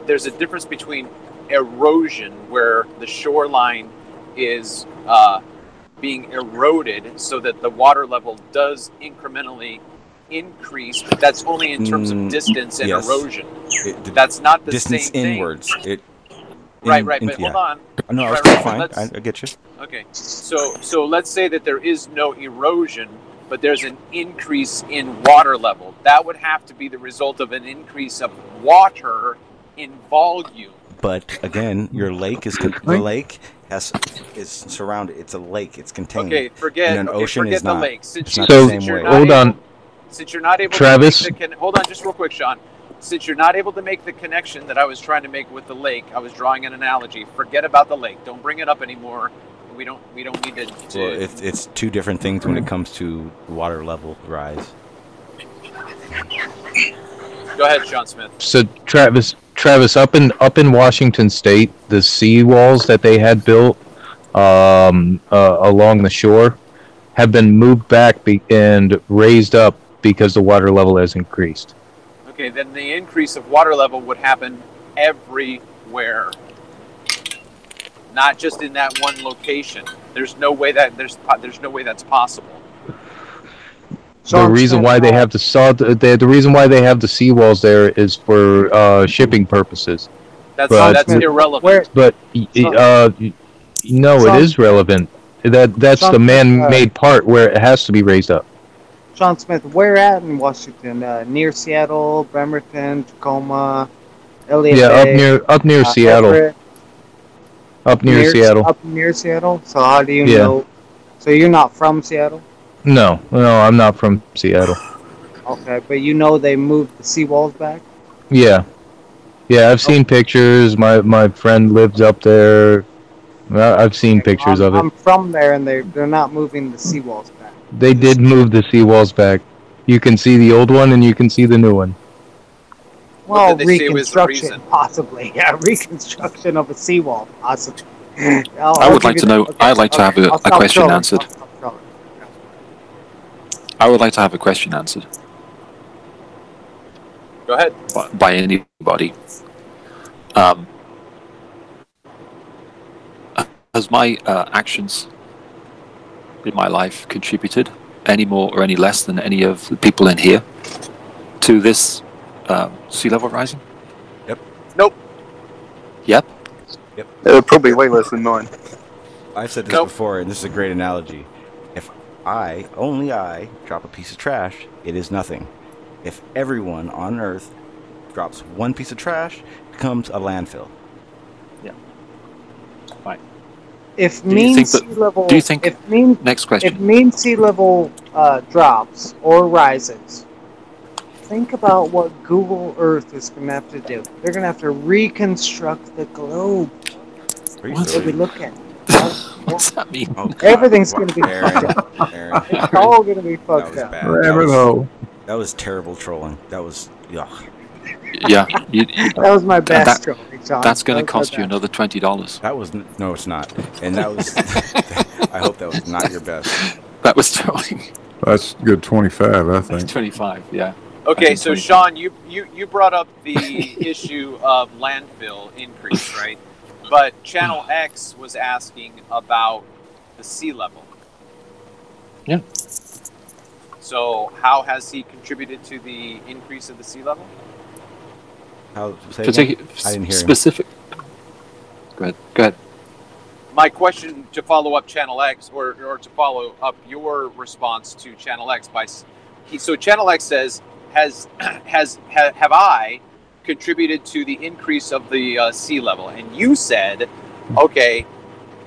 there's a difference between erosion, where the shoreline is uh, being eroded so that the water level does incrementally increase, but that's only in terms Mm, of distance and yes. erosion. It, the That's not the distance same thing. inwards. It Right, in- right, in- but yeah. hold on. No, Right, it's right, fine. I, I get you. Okay, so so let's say that there is no erosion, but there's an increase in water level. That would have to be the result of an increase of water in volume. But again, your lake is the lake has is surrounded. It's a lake. It's contained. Okay, forget. And an okay, ocean forget is the not. lake. Since, It's you- not the So, since same way. hold able, on. Since you're not able Travis? to make the con- hold on just real quick, Sean. Since you're not able to make the connection that I was trying to make with the lake, I was drawing an analogy. Forget about the lake. Don't bring it up anymore. We don't. We don't need to. to Well, it's it's two different things when it comes to water level rise. Go ahead, Sean Smith. So Travis, Travis, up in up in Washington State, the sea walls that they had built um, uh, along the shore have been moved back be- and raised up because the water level has increased. Okay, then the increase of water level would happen everywhere, not just in that one location. There's no way that there's there's no way that's possible. The Sean reason why they uh, have the saw the, the reason why they have the seawalls there is for uh, shipping purposes. That's But- that's irrelevant. Where But y- y- uh, no, Sean- it is relevant. That that's Sean, the man-made part where it has to be raised up. Sean Smith, where at in Washington? Uh, near Seattle, Bremerton, Tacoma, Elliott Yeah, up near up near uh, Seattle. Everett, Up near, Seattle. Up near Seattle. So how do you Yeah. know? So you're not from Seattle? No, no, I'm not from Seattle. Okay, but you know they moved the seawalls back. Yeah, yeah, I've seen pictures. My my friend lives up there. I- I've seen pictures I'm, of it. I'm from there, and they they're not moving the seawalls back. They did move the seawalls back. You can see the old one and you can see the new one. Well, did they say was the reconstruction, possibly. Yeah, reconstruction of a seawall, possibly. I'll- I would like to know- Okay, I'd like to have a- I'll a stop question trolling. answered. I'll stop trolling. I would like to have a question answered Go ahead. by, by anybody. Um, has my uh, actions in my life contributed any more or any less than any of the people in here to this um, sea level rising? Yep. Nope. Yep. Uh, probably way less than mine. I've said this Nope. before, and this is a great analogy. If I, only I, drop a piece of trash, it is nothing. If everyone on Earth drops one piece of trash, it becomes a landfill. If Do you mean sea that- level, do you think- if mean Next question. if mean sea level uh, drops or rises, think about what Google Earth is going to have to do. They're going to have to reconstruct the globe Are What? that we serious? look at. What's that mean? Oh, Everything's going to be Aaron, fucked up. Aaron, It's all going to be fucked was up. bad. That Rabbit was, that was terrible trolling. That was, yuck. yeah, you, you, That was my best that- trolling, John. that's going to was cost you another twenty dollars. That was, no, it's not. And that was, I hope that was not your best. That was trolling. That's a good 25, I That's think. twenty-five. Yeah. Okay, so 25. Sean, you, you, you brought up the issue of landfill increase, right? But Channel X was asking about the sea level. Yeah. So how has he contributed to the increase of the sea level? How, say again? Partic- I didn't hear him. specific. Go ahead. Go ahead. My question to follow up Channel X, or, or to follow up your response to Channel X by, he, so Channel X says, has has ha, have I contributed to the increase of the uh, sea level? And you said, okay,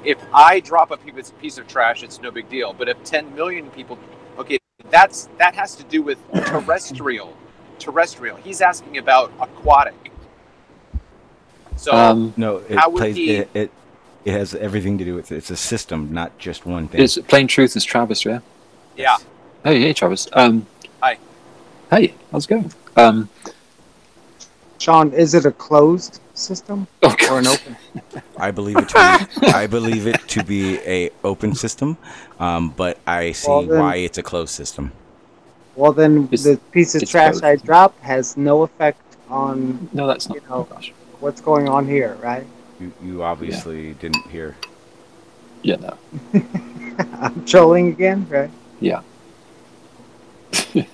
if I drop a piece piece of trash, it's no big deal. But if 10 million people, okay, that's that has to do with terrestrial, terrestrial. He's asking about aquatic. So um, No, it How would plays, he- it, it, it has everything to do with, it's a system, not just one thing. it's plain truth is Travis. Yeah. yeah, Hey, hey, Travis. Um, Hi. Hey, how's it going? Um, Sean, is it a closed system oh, or an open? I believe it to be, I believe it to be a open system, um, but I see Well, then- why it's a closed system. Well, then It's- the piece of trash closed. I dropped has no effect on No, that's not. You know. Oh gosh. what's going on here, right? You, you obviously didn't hear. Yeah, no. I'm trolling again, right? Yeah.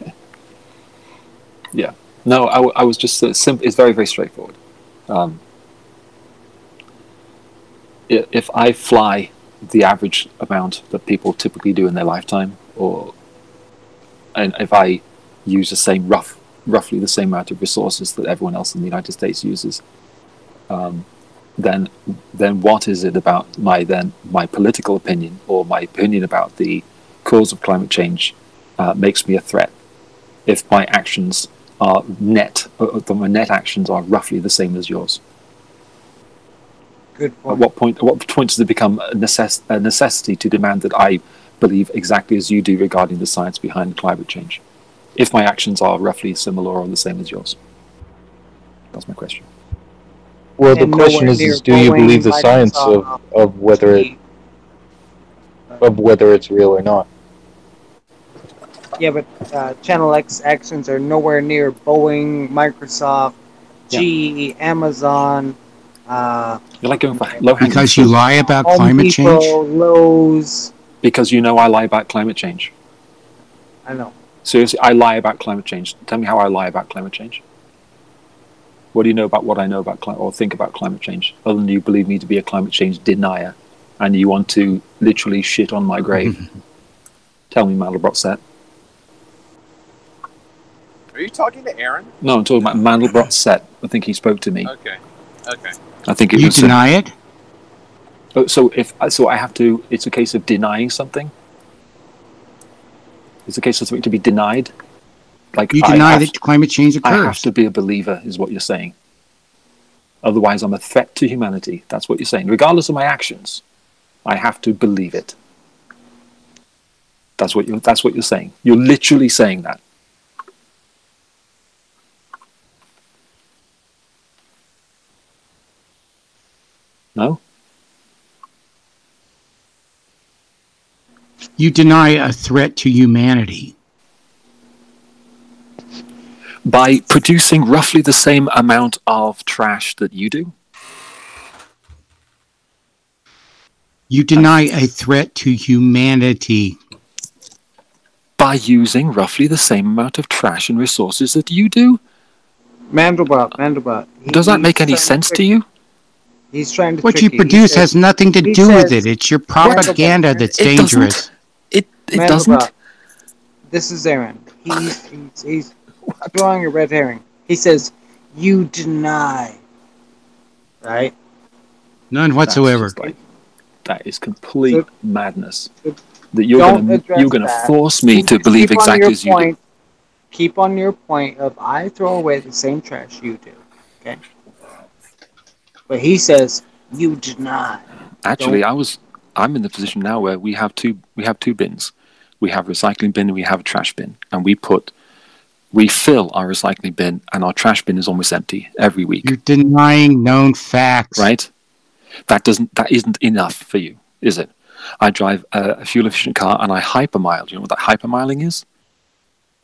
yeah. No, I was just uh, simple. It's very, very straightforward. Um, if I fly the average amount that people typically do in their lifetime, or and if I use the same rough, roughly the same amount of resources that everyone else in the United States uses, um, then then what is it about my then my political opinion or my opinion about the cause of climate change uh, makes me a threat? If my actions are net, uh, uh, my net actions are roughly the same as yours. Good At what point? At what point does it become a, necess- a necessity to demand that I believe exactly as you do regarding the science behind climate change? If my actions are roughly similar or the same as yours, that's my question. Well, the And question nowhere is, is do you believe the science of, of whether it of whether it's real or not? Yeah, but uh, Channel X actions are nowhere near Boeing, Microsoft, GE, Amazon, uh, You're like going for low hanging Because you lie about Home climate Depot, change? Lowe's. Because you know I lie about climate change. I know. Seriously, I lie about climate change. Tell me how I lie about climate change. What do you know about what I know about climate or think about climate change? Other than you believe me to be a climate change denier, and you want to literally shit on my grave. Tell me, Mandelbrot set. Are you talking to Aaron? No, I'm talking about Mandelbrot set. I think he spoke to me. Okay. Okay. I think it You was. uh, deny it? Oh, so if so, I have to. It's a case of denying something. It's a case of something to be denied. Like You deny have that climate change occurs. I have occurs. to be a believer, is what you're saying. Otherwise, I'm a threat to humanity. That's what you're saying. Regardless of my actions, I have to believe it. That's what you. That's what you're saying. You're literally saying that. No. You deny a threat to humanity. By producing roughly the same amount of trash that you do. You deny a threat to humanity. By using roughly the same amount of trash and resources that you do. Mandelbrot, Mandelbrot. Does that make any sense to you? He's trying to What you produce says- has nothing to he do with it. It's your propaganda that's It doesn't. dangerous. It it Mandelbrot, doesn't. This is Aaron. He's he's, he's throwing a red herring. He says, "You deny." Right? None whatsoever. like- that is complete So- madness. so That you're don't gonna address you're gonna that. force me Keep- to believe keep on exactly your as you point. Keep on your point of I throw away the same trash you do. Okay. But he says you deny. do. Actually, Don't- I was I'm in the position now where we have two we have two bins. We have a recycling bin and we have a trash bin, and we put we fill our recycling bin and our trash bin is almost empty every week. You're denying known facts. right? That doesn't that isn't enough for you, is it? I drive a, a fuel efficient car and I hypermile. Do you know what that hypermiling is?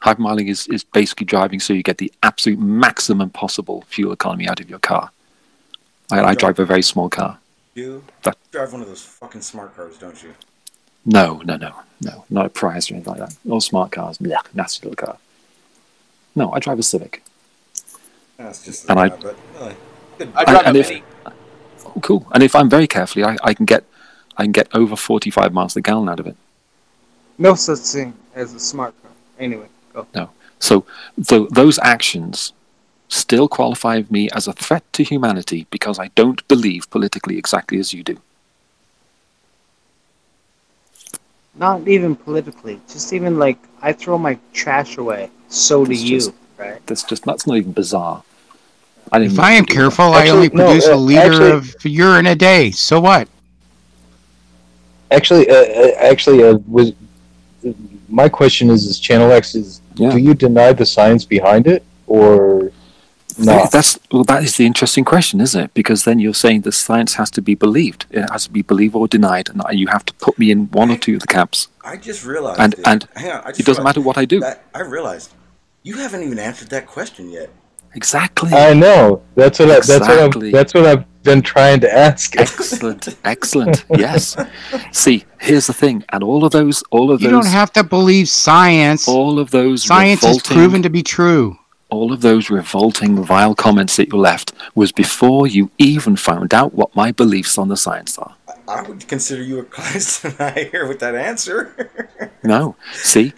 Hypermiling is, is basically driving so you get the absolute maximum possible fuel economy out of your car. I, I drive a very small car. You That- drive one of those fucking smart cars, don't you? No, no, no, no, not a Prius or anything like that. All smart cars, Blech, nasty little car. No, I drive a Civic. That's just And I- but uh, good. I And- drive a and if- mini. Oh, cool. And if I'm very carefully, I, I can get I can get over 45 miles a gallon out of it. No such thing as a smart car. Anyway, go. No. So th- those actions still qualify me as a threat to humanity because I don't believe politically exactly as you do. Not even politically. Just even like I throw my trash away. So do It's you. right? That's just that's not even bizarre. I If I am do that. careful, I Actually, only no, produce uh, a liter actually- of urine a day. So what? Actually, uh, uh, actually, uh, was my question is: Is Channel X is Yeah. do you deny the science behind it or not? That's well, that is the interesting question, isn't it? Because then you're saying the science has to be believed. It has to be believed or denied, and you have to put me in one or two of the camps. I just realized. And- dude. and hang on, I just It doesn't realized matter what I do. That, I realized you haven't even answered that question yet. Exactly. I know. That's what I, that's what Exactly. I've, that's what I've been trying to ask. Excellent, excellent. Yes. See, here's the thing, and all of those, all of You those, You don't have to believe science. all of those Science is proven to be true. All of those revolting, vile comments that you left was before you even found out what my beliefs on the science are. I would consider you a class denier with that answer. No, see,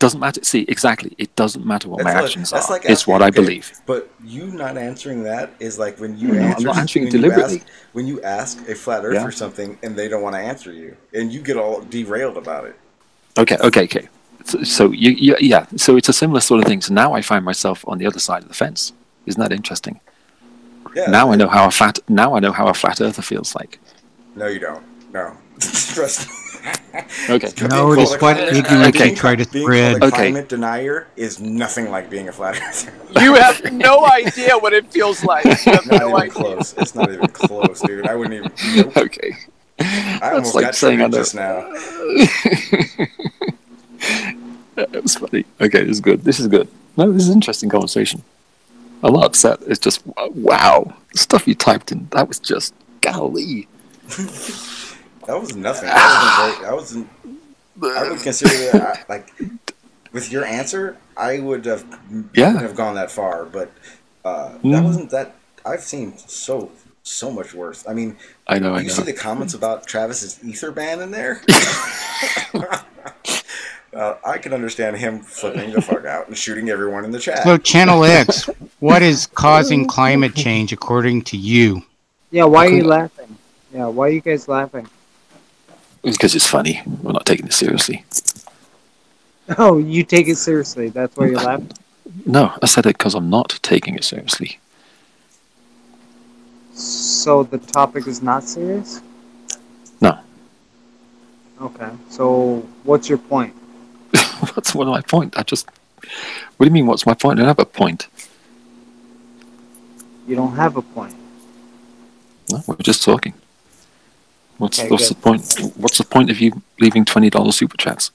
doesn't matter. See, exactly. It doesn't matter what That's my like- actions are. like it's asking- what I okay, believe. But you not answering that is like when you No, I'm answer. not answering it when you ask- when you ask a flat earther Yeah. something and they don't want to answer you, and you get all derailed about it. Okay, okay, okay. So, so you, you, yeah. So it's a similar sort of thing. So now I find myself on the other side of the fence. Isn't that interesting? Yeah. now I know how a flat. Now I know how a flat earther feels like. No, you don't. No. Trust me. Okay. Notice Being what called a- ignorance being try to called- being spread. a Okay. climate denier is nothing like being a flat earther. You have no idea what it feels like. You have not no even idea. close. It's not even close, dude. I wouldn't even. Nope. Okay. I That's almost like got saying I just now. That was funny. Okay, this is good. This is good. No, this is an interesting conversation. I'm not upset. It's just wow, the stuff you typed in. That was just golly. That was nothing. That wasn't very. I wasn't. I would consider that I- like with your answer, I would have Yeah. have gone that far, but uh, that Mm. wasn't that. I've seen so so much worse. I mean, I know. I you know. see the comments about Travis's ether ban in there. uh, I can understand him flipping the fuck out and shooting everyone in the chat. So, Channel X, what is causing climate change according to you? Yeah, why are you laughing? Yeah, why are you guys laughing? because it's funny. We're not taking it seriously. Oh, you take it seriously. That's why you're laughing. No, I said it because I'm not taking it seriously. So the topic is not serious? No. Okay. So what's your point? What's what my point? I just. What do you mean? What's my point? I don't have a point. You don't have a point. No, we're just talking. What's Okay, what's good. the point? What's the point of you leaving twenty dollars super chats?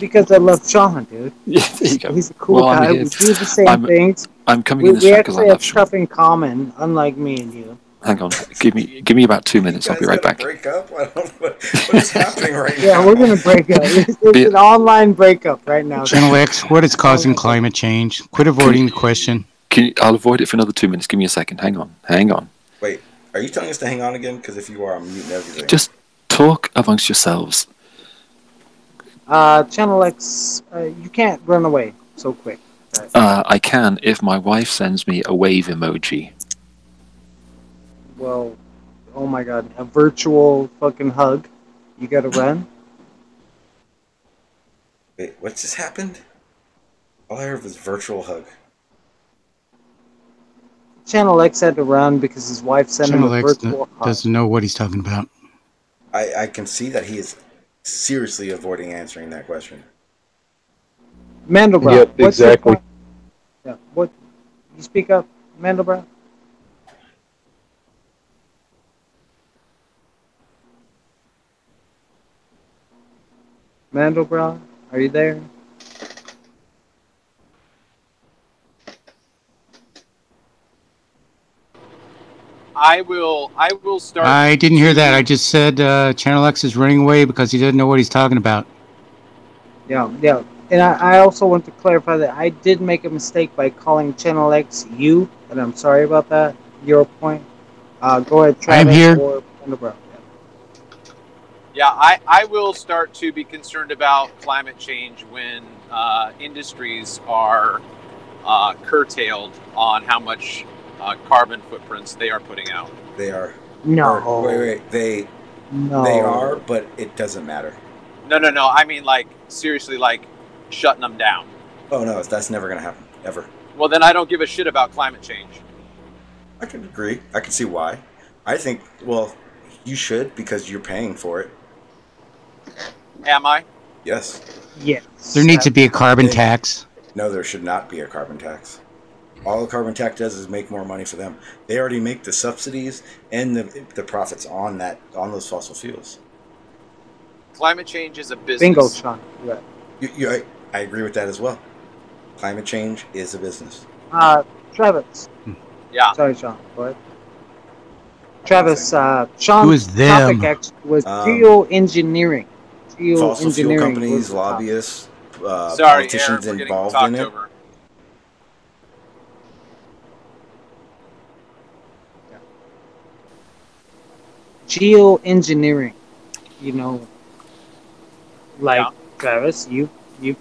Because I love Sean, dude. Yeah, there you go. He's a cool Well, guy. We do the same I'm- things. I'm coming We, in this we chat because I actually have stuff in common, unlike me and you. Hang on, give me give me about two minutes. I'll be right back. Break up. I what, what is happening right now. Yeah, we're gonna break up. It's, it's an online breakup right now. Channel X, what is causing climate change? Quit avoiding the question. Can you, I'll avoid it for another two minutes. Give me a second. Hang on. Hang on. Wait, are you telling us to hang on again? Because if you are, I'm muting everything. Just talk amongst yourselves. Uh, Channel X, uh, you can't run away so quick. Uh, I can if my wife sends me a wave emoji. Well, oh my god, a virtual fucking hug. You gotta run. Wait, what just happened? All I heard was virtual hug. Channel X had to run because his wife sent him Channel a X virtual hug. doesn't know what he's talking about. I, I can see that he is seriously avoiding answering that question. Mandelbrot. Yep, what's your exactly. Yeah. What? You speak up, Mandelbrot. Mandelbrot, are you there? I will. I will start. I didn't hear that. I just said uh, Channel X is running away because he doesn't know what he's talking about. Yeah, yeah. And I, I also want to clarify that I did make a mistake by calling Channel X you, and I'm sorry about that. Your point. Uh, go ahead, I am Travis here. or Mandelbrot. Yeah, I, I will start to be concerned about climate change when uh, industries are uh, curtailed on how much uh, carbon footprints they are putting out. They are. No. or- wait, wait. They No. they are, but it doesn't matter. No, no, no. I mean, like, seriously, like, shutting them down. Oh no, that's never gonna happen ever. Well, then I don't give a shit about climate change. I can agree. I can see why. I think. Well, you should because you're paying for it. Am I? Yes. Yes. There needs to be a carbon tax. No, there should not be a carbon tax. All the carbon tax does is make more money for them. They already make the subsidies and the the profits on that on those fossil fuels. Climate change is a business. Bingo, Sean. Right. You, you, I, I agree with that as well. Climate change is a business. Uh, Travis. Yeah. Sorry, Sean. What? Travis, uh, Sean. Who is them? Topic was Um, geoengineering. Fossil fuel companies, was the topic. lobbyists, uh, Sorry, politicians we're involved in it. over. geoengineering. You know, like Travis, you you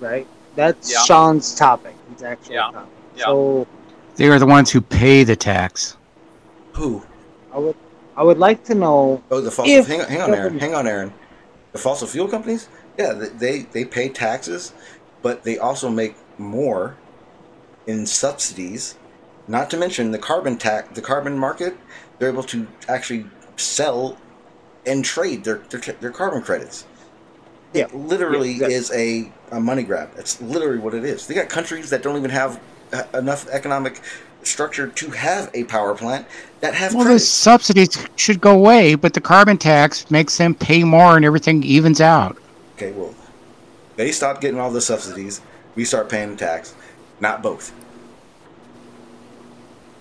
right? That's Yeah. Sean's topic. His actual Yeah. topic. Yeah. So They are the ones who pay the tax. Who? I would I would like to know Oh, the fossil. If Hang on, hang on, Aaron. Hang on, Aaron. The fossil fuel companies. Yeah, they they pay taxes, but they also make more in subsidies. Not to mention the carbon tax, the carbon market. They're able to actually sell and trade their their, their carbon credits. It literally Yeah, is a, a money grab. That's literally what it is. They got countries that don't even have uh, enough economic structure to have a power plant that have Well, the subsidies should go away, but the carbon tax makes them pay more and everything evens out. Okay, well, they stop getting all the subsidies. We start paying the tax. Not both.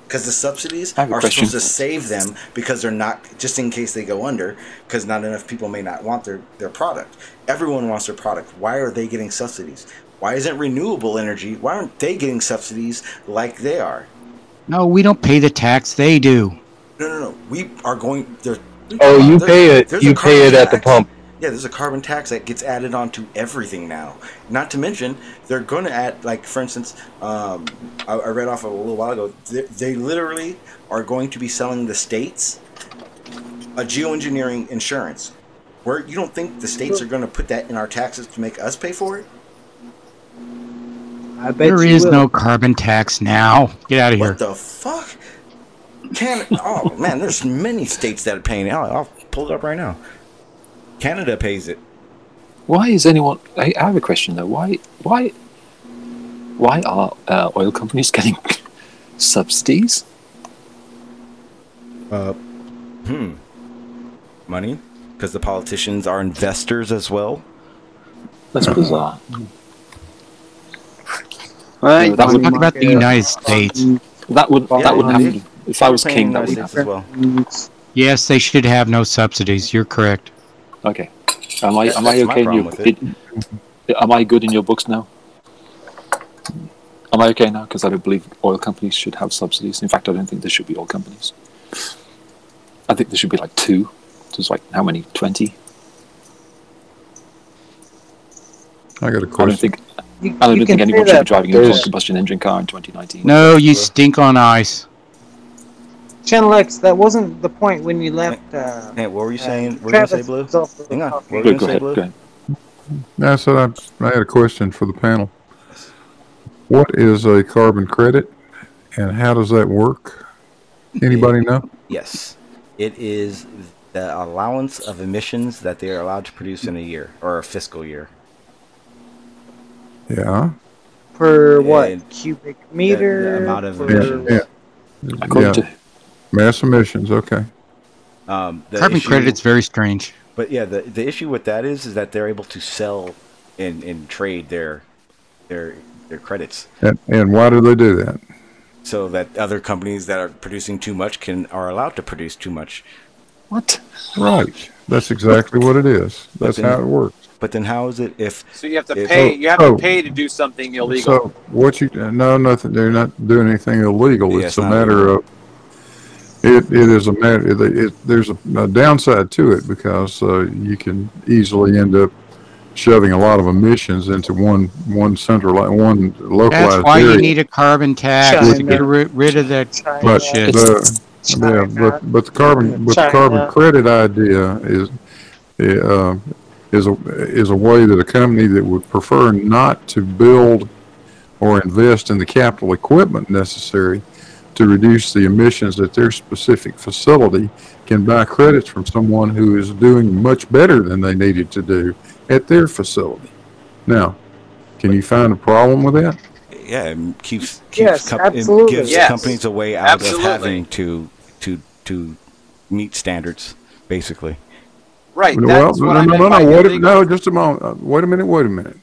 Because the subsidies I have a are question. supposed to save them because they're not, just in case they go under, because not enough people may not want their, their product. Everyone wants their product. Why are they getting subsidies? Why isn't renewable energy, why aren't they getting subsidies like they are? No, we don't pay the tax, they do. No, no, no. We are going. There, Oh, you there's- pay it. You pay carbon it at the pump. Yeah, there's a carbon tax that gets added onto everything now. Not to mention, they're going to add, like, for instance, um, I, I read off a little while ago, they, they literally are going to be selling the states a geoengineering insurance. Where you don't think the states are going to put that in our taxes to make us pay for it? I bet There you is will. no carbon tax now. Get out of here. What the fuck? Can oh man, there's many states that are paying it. I'll, I'll pull it up right now. Canada pays it. Why is anyone? I, I have a question though. Why? Why? Why are uh, oil companies getting subsidies? Uh, hmm. Money? Because the politicians are investors as well. That's bizarre. Right. That would Talk about the United States. that would that would yeah. happen if I was king. That would happen. As well. Yes, they should have no subsidies. You're correct. Okay. Am I am I that's my okay in your? problem with it- am I good in your books now? Am I okay now? Because I don't believe oil companies should have subsidies. In fact, I don't think there should be oil companies. I think there should be like two. There's like how many? Twenty. I got a I don't question. think. You, I don't you think can anyone should be driving a combustion engine car in 2019. No, you stink on ice. Channel X, that wasn't the point when you left. Uh, Hey, what were you uh, saying? What were you gonna say, Blue? Hang on. talking. What were you Go, go gonna say, ahead. Blue? Go ahead. Now, I said I, I had a question for the panel. What is a carbon credit, and how does that work? Anybody know? Yes. It is the allowance of emissions that they are allowed to produce in a year or a fiscal year. Yeah. Per what? And Cubic the meter? amount of emissions. Yeah. According yeah. Mass emissions. Okay. Um, the Carbon issue- credit's very strange. But yeah, the the issue with that is is that they're able to sell and, and trade their their their credits, And, and why do they do that? so that other companies that are producing too much can are allowed to produce too much. what? Right. That's exactly what it is. That's then- how it works. But then how is it if So you have to If- pay. You have oh. to pay to do something illegal. So what you no nothing they're not doing anything illegal. Yeah, it's, it's a not matter of it. It is a matter. It, it, there's a, a downside to it because uh, you can easily end up shoving a lot of emissions into one one central one localized That's why area. you need a carbon tax to get ri- rid of that China, but shit. The, yeah, but but the carbon but the carbon China. credit idea is uh, is a is a way that a company that would prefer not to build or invest in the capital equipment necessary to reduce the emissions at their specific facility can buy credits from someone who is doing much better than they needed to do at their facility. Now, can you find a problem with that? yeah, it keeps keeps Yes, com- absolutely. gives Yes. companies a way out Absolutely. of having to to to meet standards, basically. right. well, no, what no, I no, no, no, wait, a- no, just a moment. Uh, Wait a minute, wait a minute.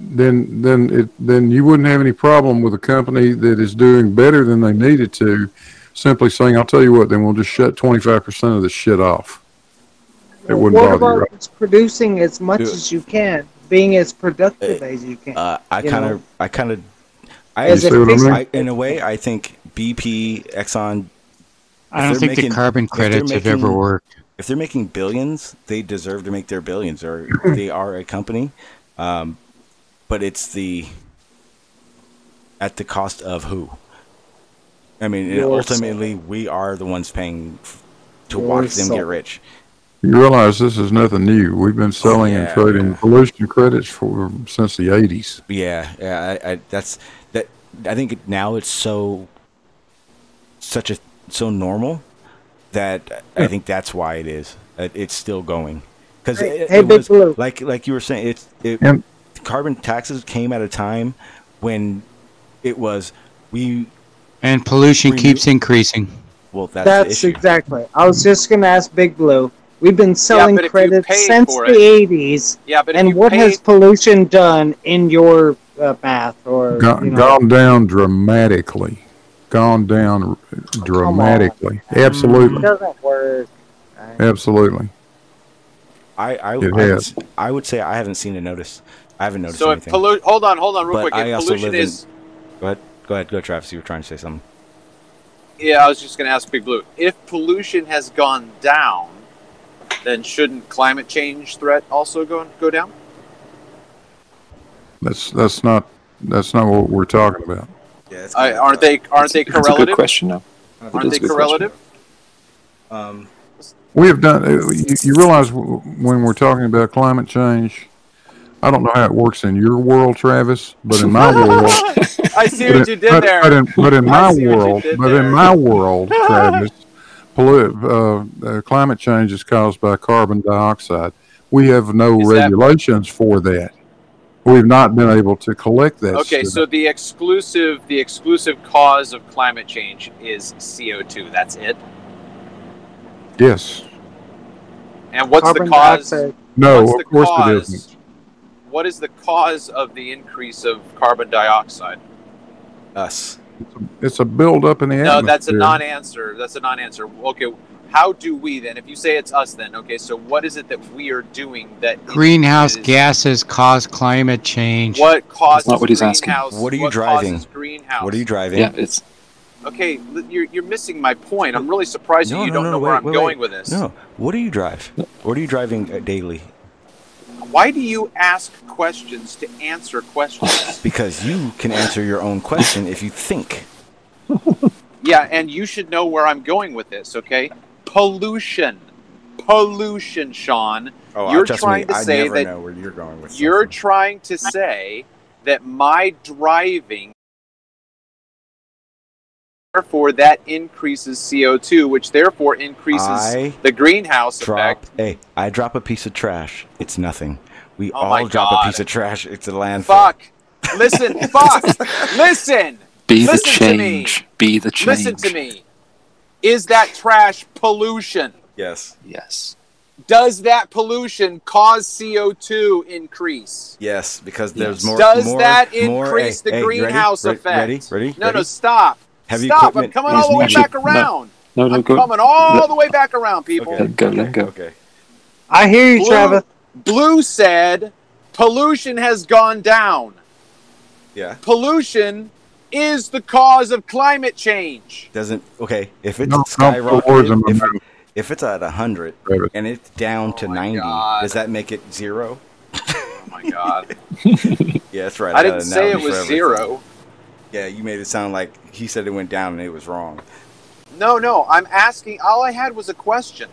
Then, then it, then you wouldn't have any problem with a company that is doing better than they needed to, simply saying, "I'll tell you what, then we'll just shut twenty five percent of the shit off." It wouldn't what bother you. about just producing as much Yeah. as you can, being as productive as you can? Uh, I kind of, I kind of, I, As You I mean? I, in a way, I think BP, Exxon, I don't think making- the carbon if they're credits have ever worked. if they're making billions, they deserve to make their billions, or they are a company. Um, but it's the at the cost of who? I mean, Your ultimately, we are the ones paying f- to Your watch them soul. get rich. You realize this is nothing new. We've been selling and yeah, trading pollution credits for since the 80s. Yeah, yeah. I, I, that's that. I think now it's so such a so normal that I think that's why it is. It's still going because it, hey, it was Blue. like like you were saying. It's it, Yep. carbon taxes came at a time when it was we And pollution Renew- keeps increasing. well that's, That's, exactly. I was just gonna ask Big Blue. We've been selling but if you credits since the it- '80s, Yeah, but and what paid, has pollution done in your uh, math? Or Go- you know, Gone down dramatically. Gone down dramatically. it Absolutely. doesn't work. Absolutely. I I, It I, would, has. I would say I haven't seen a notice. I haven't noticed so if anything. pollu- hold on, hold on, real But quick. I If also pollution live in- is go ahead, go ahead, go Travis. You were trying to say something. Yeah, I was just going to ask Big Blue. If pollution has gone down, then shouldn't climate change threat also go go down? That's that's not that's not what we're talking about. Yeah, it's I, aren't they aren't they That's a good question, though. Aren't they a correlative? Um, We have done. uh, You, you realize when we're talking about climate change, I don't know how it works in your world, Travis, but in my world, I see what in, you did but, there. but in, but in my see what you world, but there. in my world, Travis, pollu- uh, uh, climate change is caused by carbon dioxide. We have no Is that- regulations for that. We've not been able to collect that. Okay, stuff. so the exclusive the exclusive cause of climate change is CO2. That's it. yes, And what's Carbon the cause? dioxide. no, what's of the course cause? it isn't. What is the cause of the increase of carbon dioxide? us. It's a buildup in the No, atmosphere. No, that's a non-answer. That's a non-answer. Okay, how do we then? If you say it's us, then okay. So what is it that we are doing that Greenhouse is- gases cause climate change. What causes not what he's asking. What are you what driving? Greenhouse. What are you driving? Yeah, it's Okay, you're, you're missing my point. I'm really surprised that you no, don't no, know where wait, I'm wait, going wait. with this. No. What do you drive? What are you driving uh, daily? Why do you ask questions to answer questions? Because you can answer your own question if you think. yeah, and you should know where I'm going with this. Okay, pollution, pollution, Sean. Oh, You're trust trying me, to I say never that know where you're going with You're something. trying to say that my driving, therefore, that increases CO2, which therefore increases I the greenhouse drop. effect. Hey, I drop a piece of trash. It's nothing. We Oh all drop God. a piece of trash. It's a landfill. Fuck. Listen, fuck. Listen. be the Listen to me. change. Be the change. Listen to me. Is that trash pollution? Yes. Yes. Does that pollution cause CO2 increase? Yes, because there's Yes. more. Does more, that more- increase hey, the hey, you ready? greenhouse effect? Ready? Ready? No, ready? no, stop. Heavy stop. I'm coming all the way back around. No, no, I'm go. coming all the way back around, people. Okay. Let go, let go. Okay. I hear you, Blue- Travis. Blue said pollution has gone down. Yeah. Pollution is the cause of climate change. Doesn't okay if it's Don't- don't put words in skyrocketed. my If, mouth. if it's at hundred and it's down to Oh my ninety, God. does that make it zero? Oh my god. Yeah, that's right. I got didn't say it was zero. Yeah, you made it sound like he said it went down and it was wrong. No, no, I'm asking all I had was a question.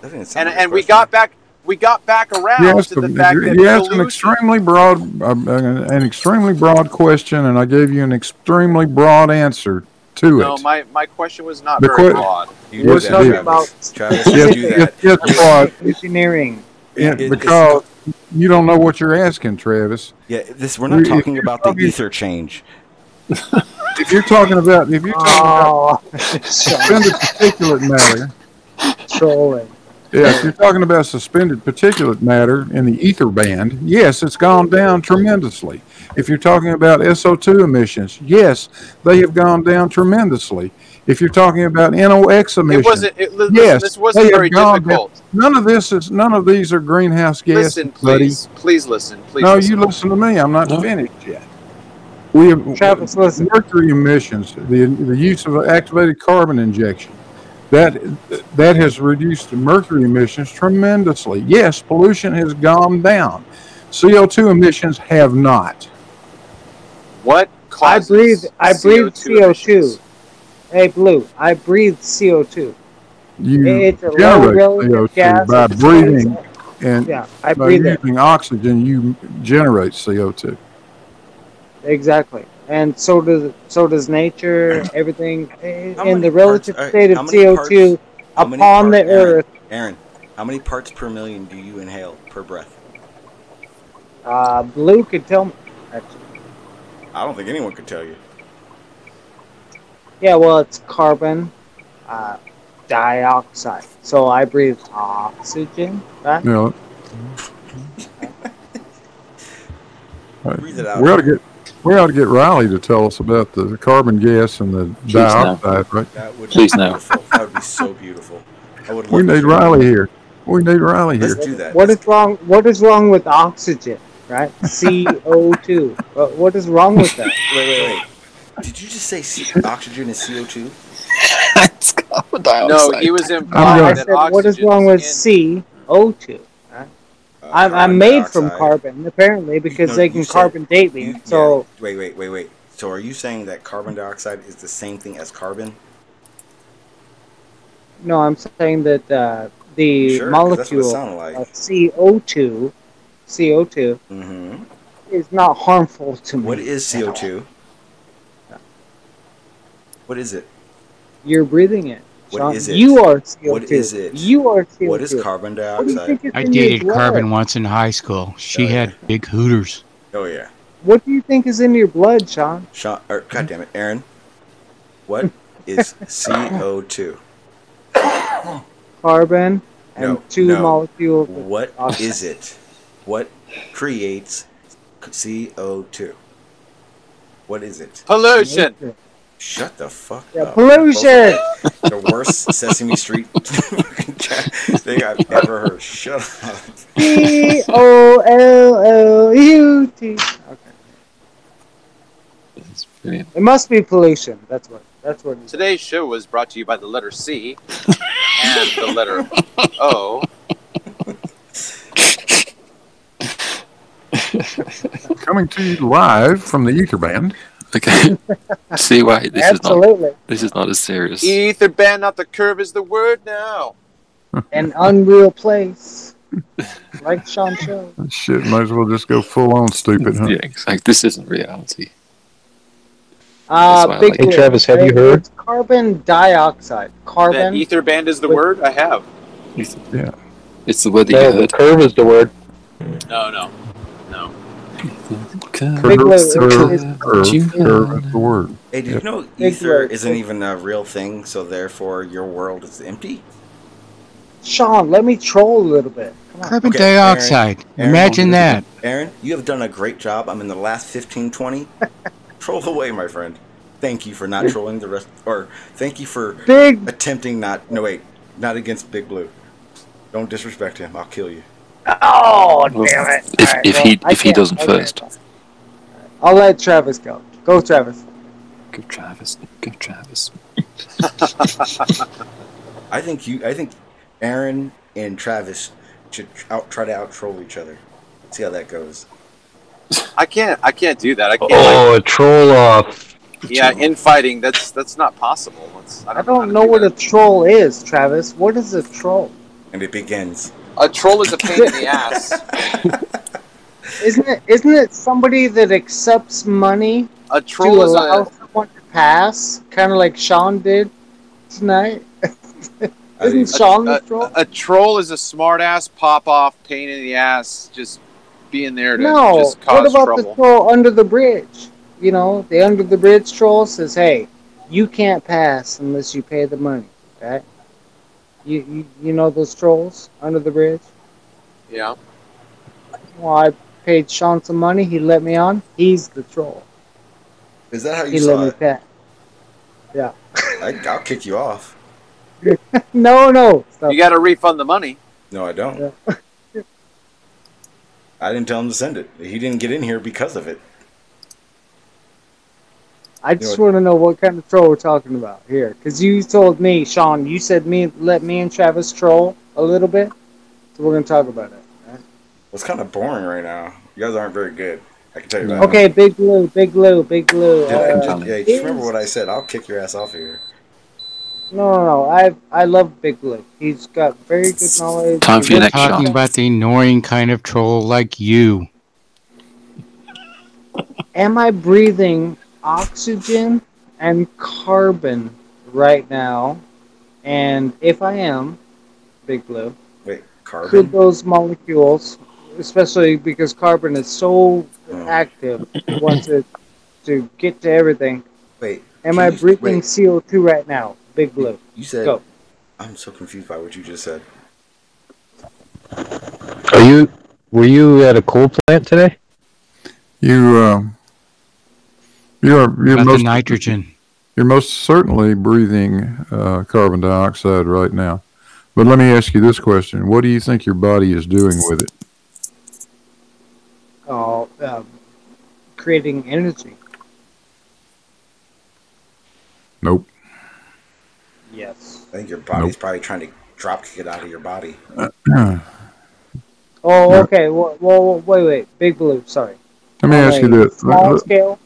Doesn't sound And like a and we got back we got back around You asked, to the a- fact that you asked an extremely broad, uh, an extremely broad question, and I gave you an extremely broad answer to No, it. my, my question was not The very que- broad. You We're talking about- Travis, Yes, you do yes, that. yes, broad. Engineering. Yeah, It- it's- because you don't know what you're asking, Travis. Yeah, this we're not If talking you're about the ether change. If you're talking about, if you're talking about Oh, suspended particulate matter, trolling. Yeah, if you're talking about suspended particulate matter in the ether band, yes, it's gone down tremendously. If you're talking about SO2 emissions, yes, they have gone down tremendously. If you're talking about NOx It emissions, wasn't it, listen, Yes, this wasn't they have very gone down. none of this is none of these are greenhouse gases, Listen, buddy. please. Please listen. Please No, listen. you listen to me. I'm not No. finished yet. We have Travis, listen. mercury emissions, the the use of activated carbon injection. That that has reduced the mercury emissions tremendously. Yes, pollution has gone down. CO2 emissions have not. What I breathe. I breathe CO2 CO2. emissions? Hey, Blue. I breathe CO2. You It's a low generate relative CO2 gas. by It's- breathing and Yeah, I by breathe it. using oxygen. You generate CO2. Exactly. And so does so does nature. Everything in How in the relative parts- state of CO2 parts- upon the parts- Aaron, Earth. Aaron, how many parts per million do you inhale per breath? Uh, Blue could tell me. Actually. I don't think anyone could tell you. Yeah, well, it's carbon uh, dioxide. So I breathe oxygen, right? You know, Breathe it out. we ought to get we ought to get Riley to tell us about the carbon gas and the Please, no. dioxide. Right? That would Please, be no. beautiful. That would be so beautiful. I would love We need Riley that. here. We need Riley here. Let's do that. What is wrong? What is wrong with oxygen? Right? CO two. What what is wrong with that? Wait, wait, wait. Did you just say oxygen is CO2? it's carbon dioxide. No, he was I'm implying I that said, what is oxygen wrong with in- CO two? Right? I'm, I'm carbon made from carbon, apparently, because No, they you can said- carbon date me. You- so yeah. wait, wait, wait, wait. So are you saying that carbon dioxide is the same thing as carbon? no, I'm saying that uh, the Sure, 'cause that's what it molecule like. of CO2, CO2 Mm-hmm. is not harmful to me. What is. CO2? What is it? You're breathing it. What Sean. is it? You are CO2. What is it? You are CO2. What is carbon What do you dioxide? think I dated? Carbon once in high school. She Oh, yeah. had big hooters. Oh yeah. What do you think is in your blood, Sean? Sean, or, God damn it, Aaron. What is CO2? Carbon and No, two no. molecules. of What oxygen. is it? What creates CO2? What is it? pollution. Shut the fuck Yeah, up. pollution. The worst Sesame Street thing I've ever heard. Shut up. C O L L U T. Okay. It's brilliant. It must be pollution. That's what. That's what. It is. Today's show was brought to you by the letter C and the letter O. Coming to you live from the Ether Band. Okay. See why this is not Absolutely. this is not as serious. Ether band, not the curve is the word now. An unreal place. Like Sean showed. Shit, might as well just go full on stupid, huh? Yeah, exactly. This isn't reality. Uh, That's why I big like Hey. Travis, have you heard? It's carbon dioxide. That Carbon. ether band is the with- word? I have. Yeah. it's the word that you No, the curve is the word. No, no. No. Curve, Big Lou, curve, it's- curve, You curve is the word. Hey, did you know ether isn't even a real thing, so therefore your world is empty? Sean, let me troll a little bit. Carbon Okay, dioxide. Aaron, Imagine that. Aaron, you have done a great job. I'm in the last 15, 20. Troll away, my friend. Thank you for not trolling the rest, or thank you for Big. attempting not. No, wait, not against Big Blue. Don't disrespect him. I'll kill you. Oh, damn it. if- Alright, if well, he- if he doesn't Okay. first. I'll let Travis go. Go, Travis. Go Travis. Go Travis. I think you. I think Aaron and Travis should out try to out troll each other. See how that goes. I can't. I can't do that. I can't. Oh, a troll off. Yeah, infighting. That's that's not possible. That's, I I don't, know don't to know do what a troll is, Travis. What is a troll? And it begins. A troll is a pain in the ass. Isn't it? Isn't it somebody that accepts money A to troll is allow a. someone to pass, kind of like Sean did tonight? Isn't Sean a, the troll? a troll is a smart ass pop off pain in the ass just being there to No. just What about trouble. the troll under the bridge? You know, the under the bridge troll says, "Hey, you can't pass unless you pay the money." Okay? You you, you know those trolls under the bridge? Yeah. Well, I paid Sean some money. He let me on. He's the troll. Is that how you He let saw me it? Yeah. I, I'll kick you off. No, no. Stop. You got to refund the money. No, I don't. I didn't tell him to send it. He didn't get in here because of it. I just want to know what kind of troll we're talking about here, because you told me, Sean, you said me let me and Travis troll a little bit, so we're gonna talk about it. It's kind of boring right now. You guys aren't very good. I can tell you that. Okay, Big Blue, Big Blue, Big Blue. Did I- uh, just, yeah, just remember what I said. I'll kick your ass off of here. No, no, no. I I love Big Blue. He's got very good knowledge. We're He's- talking about the annoying kind of troll like you. Am I breathing oxygen and carbon right now? And if I am, Big Blue, Wait, carbon? could those molecules, especially because carbon is so active, it wants to to get to everything. Wait. Am I you- breathing wait, CO two right now, Big Blue? You said. Go. I'm so confused by what you just said. Are you? Were you at a coal plant today? You, uh, you're you're About the most nitrogen. You're most certainly breathing uh, carbon dioxide right now. But let me ask you this question: What do you think your body is doing with it? Oh, um, creating energy. Nope. Yes. I think your body's probably trying to drop kick it out of your body. Oh, okay. Well, well, wait, wait. Big Blue. Sorry. Let me On ask you a this. Small scale.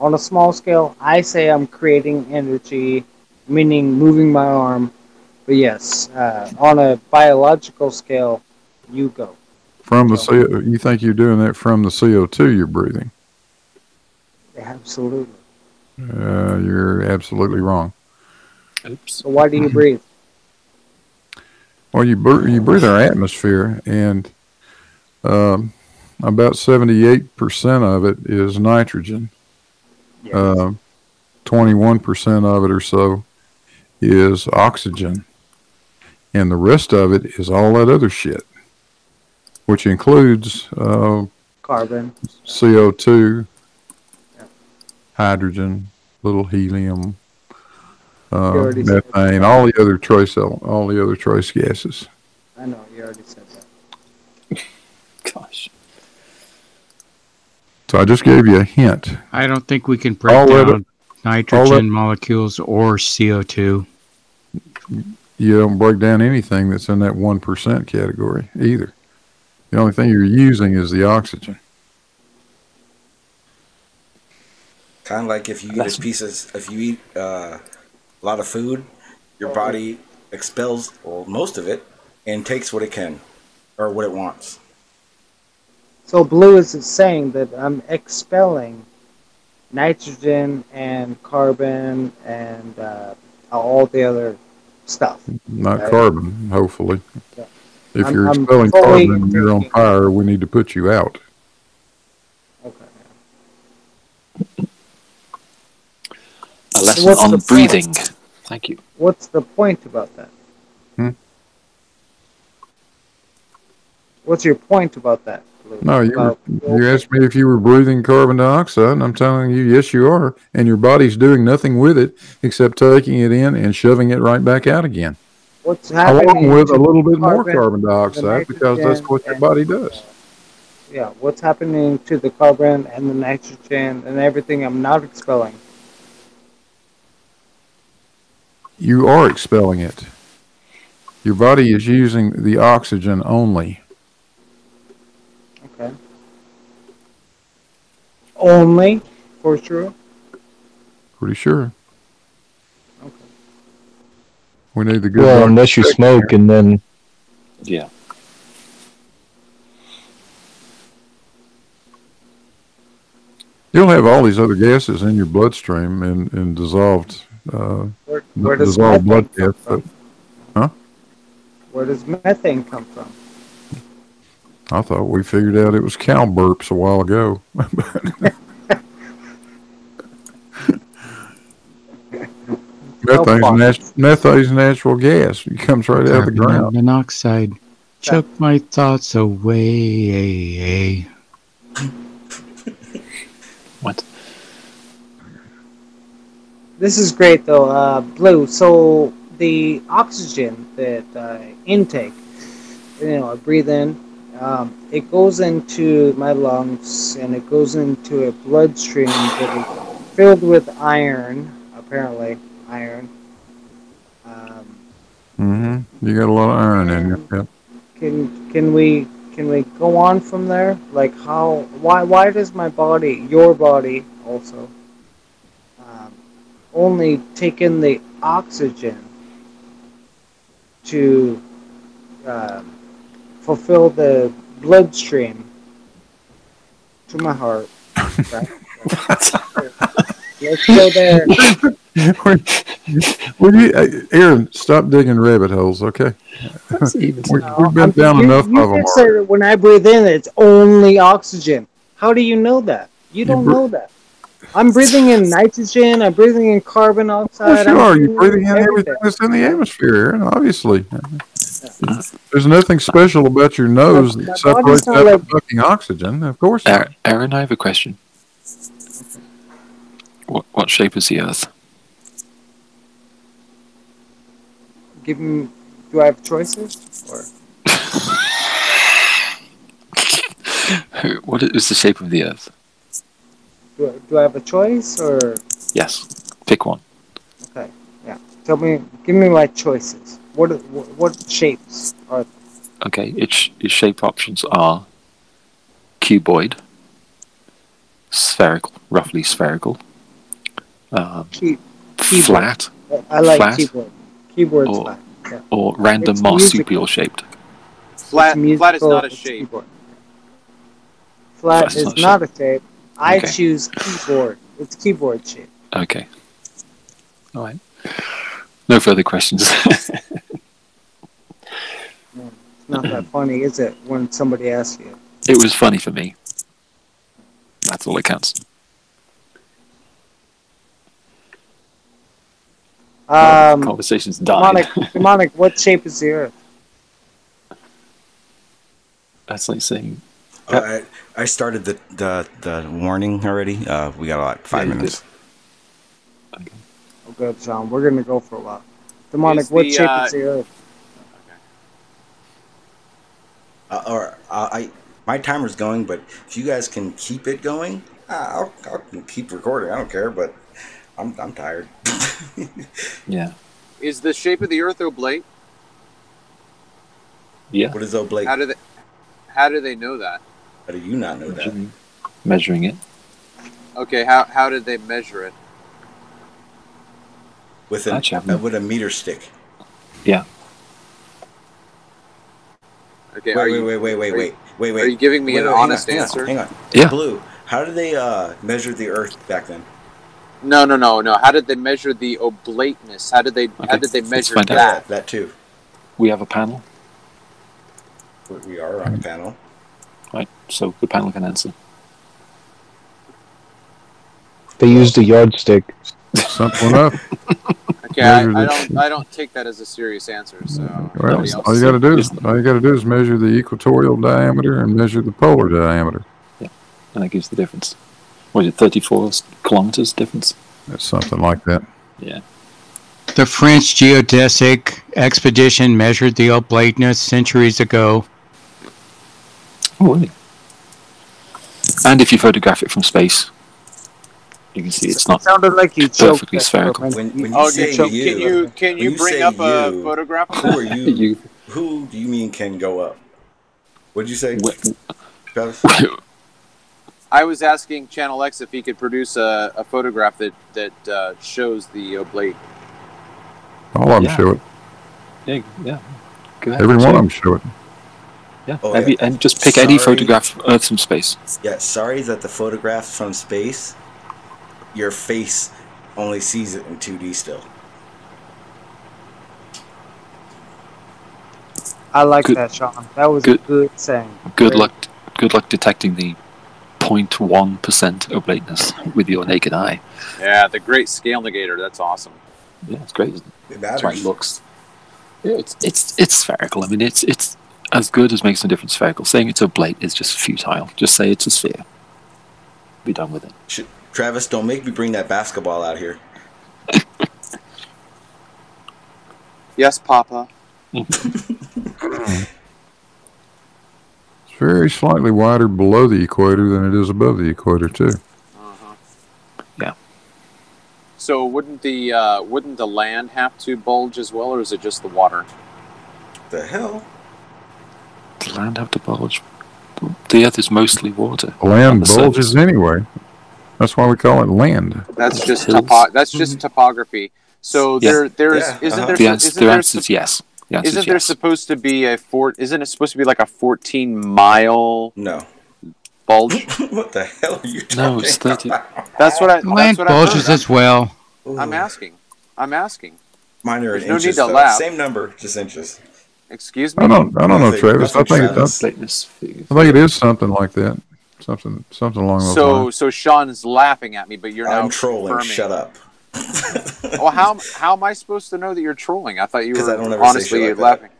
On a small scale, I say I'm creating energy, meaning moving my arm. But yes, uh, on a biological scale, you go. From the CO, you think you're doing that from the CO2 you're breathing? Absolutely. Uh, you're absolutely wrong. So why do you breathe? Well, you br- you breathe our atmosphere, and um, about 78% of it is nitrogen. Um, 21% of it or so is oxygen. And the rest of it is all that other shit, which includes uh, Carbon. CO2, hydrogen, little helium, uh, methane, all the other trace all the other trace gases. I know you already said that. Gosh. So I just gave you a hint. I don't think we can break All that- down nitrogen molecules or CO2. You don't break down anything that's in that one percent category either. The only thing you're using is the oxygen. Kind of like if you eat a piece of, if you eat uh, a lot of food, your body expels well, most of it and takes what it can or what it wants. So blue is saying that I'm expelling nitrogen and carbon and uh, all the other stuff. Not Right. carbon, hopefully. Yeah. If I'm- you're I'm expelling fully carbon and you're on fire, we need to put you out. Okay. A lesson What's on the breathing. point? Thank you. What's the point about that? Hmm? What's your point about that? Blue? No, you were, you asked me if you were breathing carbon dioxide, and I'm telling you, yes, you are. And your body's doing nothing with it except taking it in and shoving it right back out again. What's happening? Along with a little bit more carbon dioxide because that's what your body does. Yeah, what's happening to the carbon and the nitrogen and everything I'm not expelling? You are expelling it. Your body is using the oxygen only. Okay. Only, for sure. Pretty sure. We need the good. Well, doctor unless you check smoke and then Yeah. You'll have all these other gases in your bloodstream and, and dissolved, uh, Where, where does dissolved blood methane gas. But, huh? Where does methane come from? I thought we figured out it was cow burps a while ago. methane's, nat- methane's natural gas. It comes right out of the ground. monoxide. Choke my thoughts away. What? This is great though, uh, Blue. So the oxygen that I intake, you know, I breathe in, um, it goes into my lungs and it goes into a bloodstream that filled with iron, apparently iron. Um, hmm You got a lot of iron in you. Yep. can can we can we go on from there? Like how why why does my body, your body also, um, only take in the oxygen to um fulfill the bloodstream to my heart? Right? Let's go there. Will you, uh, Aaron, stop digging rabbit holes, okay? we, we've been down you, enough you of them. just said that when I breathe in, it's only oxygen. How do you know that? You don't br- know that. I'm breathing in nitrogen. I'm breathing in carbon Well, oxide. sure, I'm you're breathing in everything that's in the atmosphere, Aaron, obviously. There's nothing special about your nose My that separates not out like- fucking oxygen. Of course. Aaron, Aaron, I have a question. What what shape is the Earth? Give me. Do I have choices? Or What is the shape of the Earth? do I, do I have a choice? Or Yes, pick one. okay, yeah. Tell me. Give me my choices. What what, what shapes are? Okay, its its shape options are cuboid, spherical, roughly spherical, um, Key, keyboard. flat, I like flat, keyboard. Keyboard's or, flat. Yeah. or random It's marsupial musical. shaped. Flat, flat is not a shape. keyboard. Flat Flat's is not not a shape. I Okay. choose keyboard. It's keyboard shape. Okay. All right. No further questions. It's not that funny, is it? When somebody asks you. it was funny for me. That's all that counts. Um, Conversation's died. demonic, demonic. What shape is the Earth? That's like saying Uh, I, I started the, the the warning already. Uh, we got like five Yeah, you minutes. Oh, good, John. We're gonna go for a while. Demonic. Is what the, shape uh, is the Earth? Uh, or uh, I my timer's going, but if you guys can keep it going, uh, I'll, I'll keep recording. I don't care, but I'm I'm tired. Yeah. Is the shape of the Earth oblate? Yeah. What is oblate? How do they? How do they know that? How do you not know that? Measuring, measuring it. Okay, how how did they measure it? With an, Actually, uh, with a meter stick. Yeah. Okay, wait, wait, you, wait, wait, wait, are wait, wait, wait. are you giving me Wait, an wait, hang on, honest hang on, answer? Hang on. Yeah. Blue. How did they uh, measure the Earth back then? No, no, no, no. How did they measure the oblateness? How did they how did they measure find out. Yeah, that? that too. We have a panel. We- We are on a panel. Right. So the panel can answer. They used a yardstick. Simple enough. Okay, I, I don't I don't take that as a serious answer. So Well, else all you got to do is all you got to do is measure the equatorial diameter and measure the polar diameter. Yeah, and that gives the difference. What is it, 34 kilometers difference? That's something like that. Yeah. The French geodesic expedition measured the oblateness centuries ago. Oh, really? And if you photograph it from space, you can see it's not It sounded like you perfectly there for a spherical. When, when you Oh, say you, can you, you can you you bring say up a photograph who are you? You- Who do you mean can go up? What'd you say, Wh- Travis? I was asking Channel X if he could produce a, a photograph that that uh, shows the oblate. All of them Yeah. show it. Yeah, yeah. Go ahead. Every one show of it. them show it. Yeah. Oh, Every- yeah. And just pick any photograph of Earth from space. Yeah, sorry that the photograph from space, your face only sees it in 2D still. I like Good- that, Sean. That was good- a good saying. Good Great. luck. Good luck detecting the 0.1 percent oblateness with your naked eye. Yeah, the Great Scale Negator. That's awesome. Yeah, it's great. Isn't it? It That's how it looks. Yeah, it's it's it's spherical. I mean, it's it's as good as makes a difference spherical. Saying it's oblate is just futile. Just say it's a sphere. Be done with it. Sh- Travis, don't make me bring that basketball out here. Yes, Papa. It's very slightly wider below the equator than it is above the equator, too. Uh-huh. Yeah. So wouldn't the uh, wouldn't the land have to bulge as well, or is it just the water? The hell? The land have to bulge. The earth is mostly water. Land the bulges surface. anyway. That's why we call it land. That's just Hills. topo- that's just topography. So Yeah. there there is Yeah, isn't uh-huh. there The answer, isn't the there answer is yes. The answer isn't is there yes. supposed to be a fort? Isn't it supposed to be like a 14 mile No. bulge? what the hell are you talking No, it's 30. about? That's what I. The land that's what I bulges heard. as well. I'm, I'm asking. I'm asking. Mine are in There's no need inches. to laugh. Same number, just inches. Excuse me. I don't. I don't know, Nothing- Travis. I think it does. I think it is something like that. Something. Something along those So lines. so Sean is laughing at me, but you're now I'm trolling. confirming. Shut up. Well, how how am I supposed to know that you're trolling? I thought you were I don't ever honestly shit like that. laughing.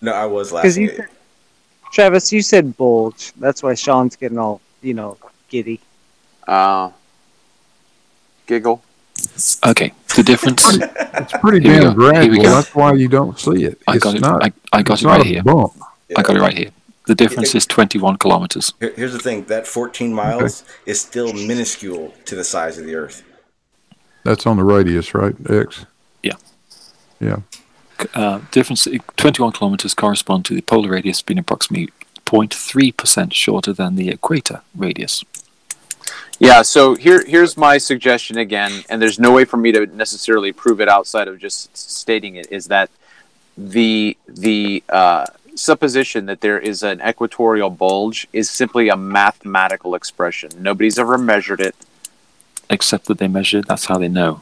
No, I was Because laughing. you said, Travis, you said bulge. That's why Sean's getting all you know giddy. Uh, giggle. Okay, the difference. It's pretty damn go. Here gradual. That's why you don't see it. I it's got it. not. I, I got it right here. bump. I got it right here. The difference is 21 kilometers. Here- Here's the thing: that 14 miles is still minuscule to the size of the Earth. That's on the radius, right? X. Yeah. Yeah. Uh, difference 21 kilometers correspond to the polar radius being approximately 0.3% shorter than the equator radius. Yeah, so here here's my suggestion again, and there's no way for me to necessarily prove it outside of just stating it. Is that the the uh, supposition that there is an equatorial bulge is simply a mathematical expression. Nobody's ever measured it. Except that they measure that's how they know. How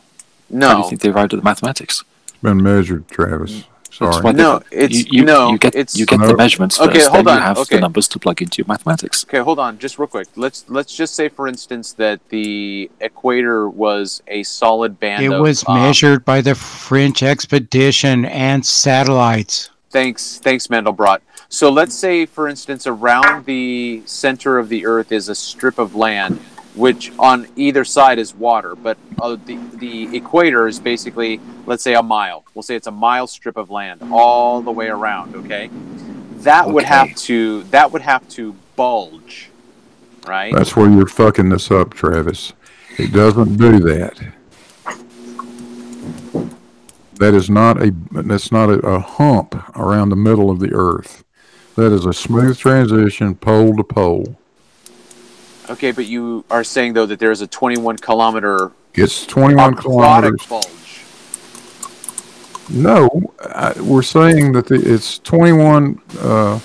do No, you think they arrived at the mathematics? It's been measured, Travis. That's Sorry. they- No, it's- you, you, no, you get it's- you get No. the measurements Okay, first, hold then on, you have okay. the numbers to plug into your mathematics. Okay, hold on, just real quick. Let's let's just say, for instance, that the equator was a solid band. It of, was um, measured by the French expedition and satellites. Thanks, thanks, Mandelbrot. So let's say, for instance, around the center of the Earth is a strip of land, which on either side is water, but uh, the the equator is basically, let's say, a mile. We'll say it's a mile strip of land all the way around. Okay, that would have to that would have to bulge, right? That's where you're fucking this up, Travis. It doesn't do that. That is not a that's not a, a hump around the middle of the earth. That is a smooth transition pole to pole. Okay, but you are saying though that there's a 21 kilometer It's 21 aquatic kilometers. bulge. No, I, we're saying that the, it's 21. Uh,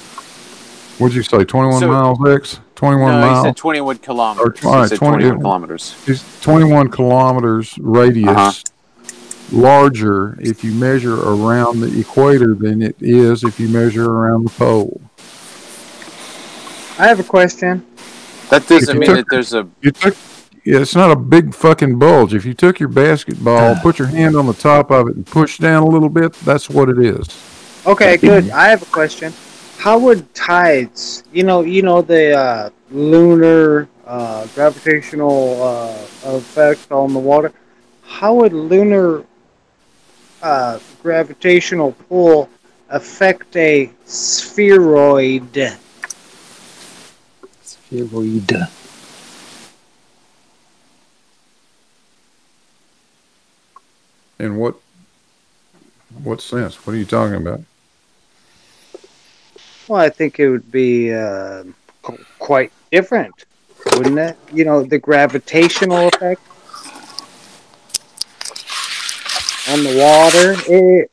what'd you say? 21 So- miles X. 21 no, miles. he said 21 kilometers. Or- all right, said 20 21 kilometers. It's 21 kilometers radius Uh-huh. larger if you measure around the equator than it is if you measure around the pole. I have a question. That doesn't mean took- that there's a. You took, yeah, it's not a big fucking bulge. If you took your basketball, put your hand on the top of it, and push down a little bit, that's what it is. Okay, good. I have a question. How would tides, you know, you know the uh, lunar uh, gravitational uh, effect on the water? How would lunar uh, gravitational pull affect a spheroid? Spheroid. In what what sense? What are you talking about? Well, I think it would be uh, qu- quite different, wouldn't it? You know, the gravitational effect on the water. It,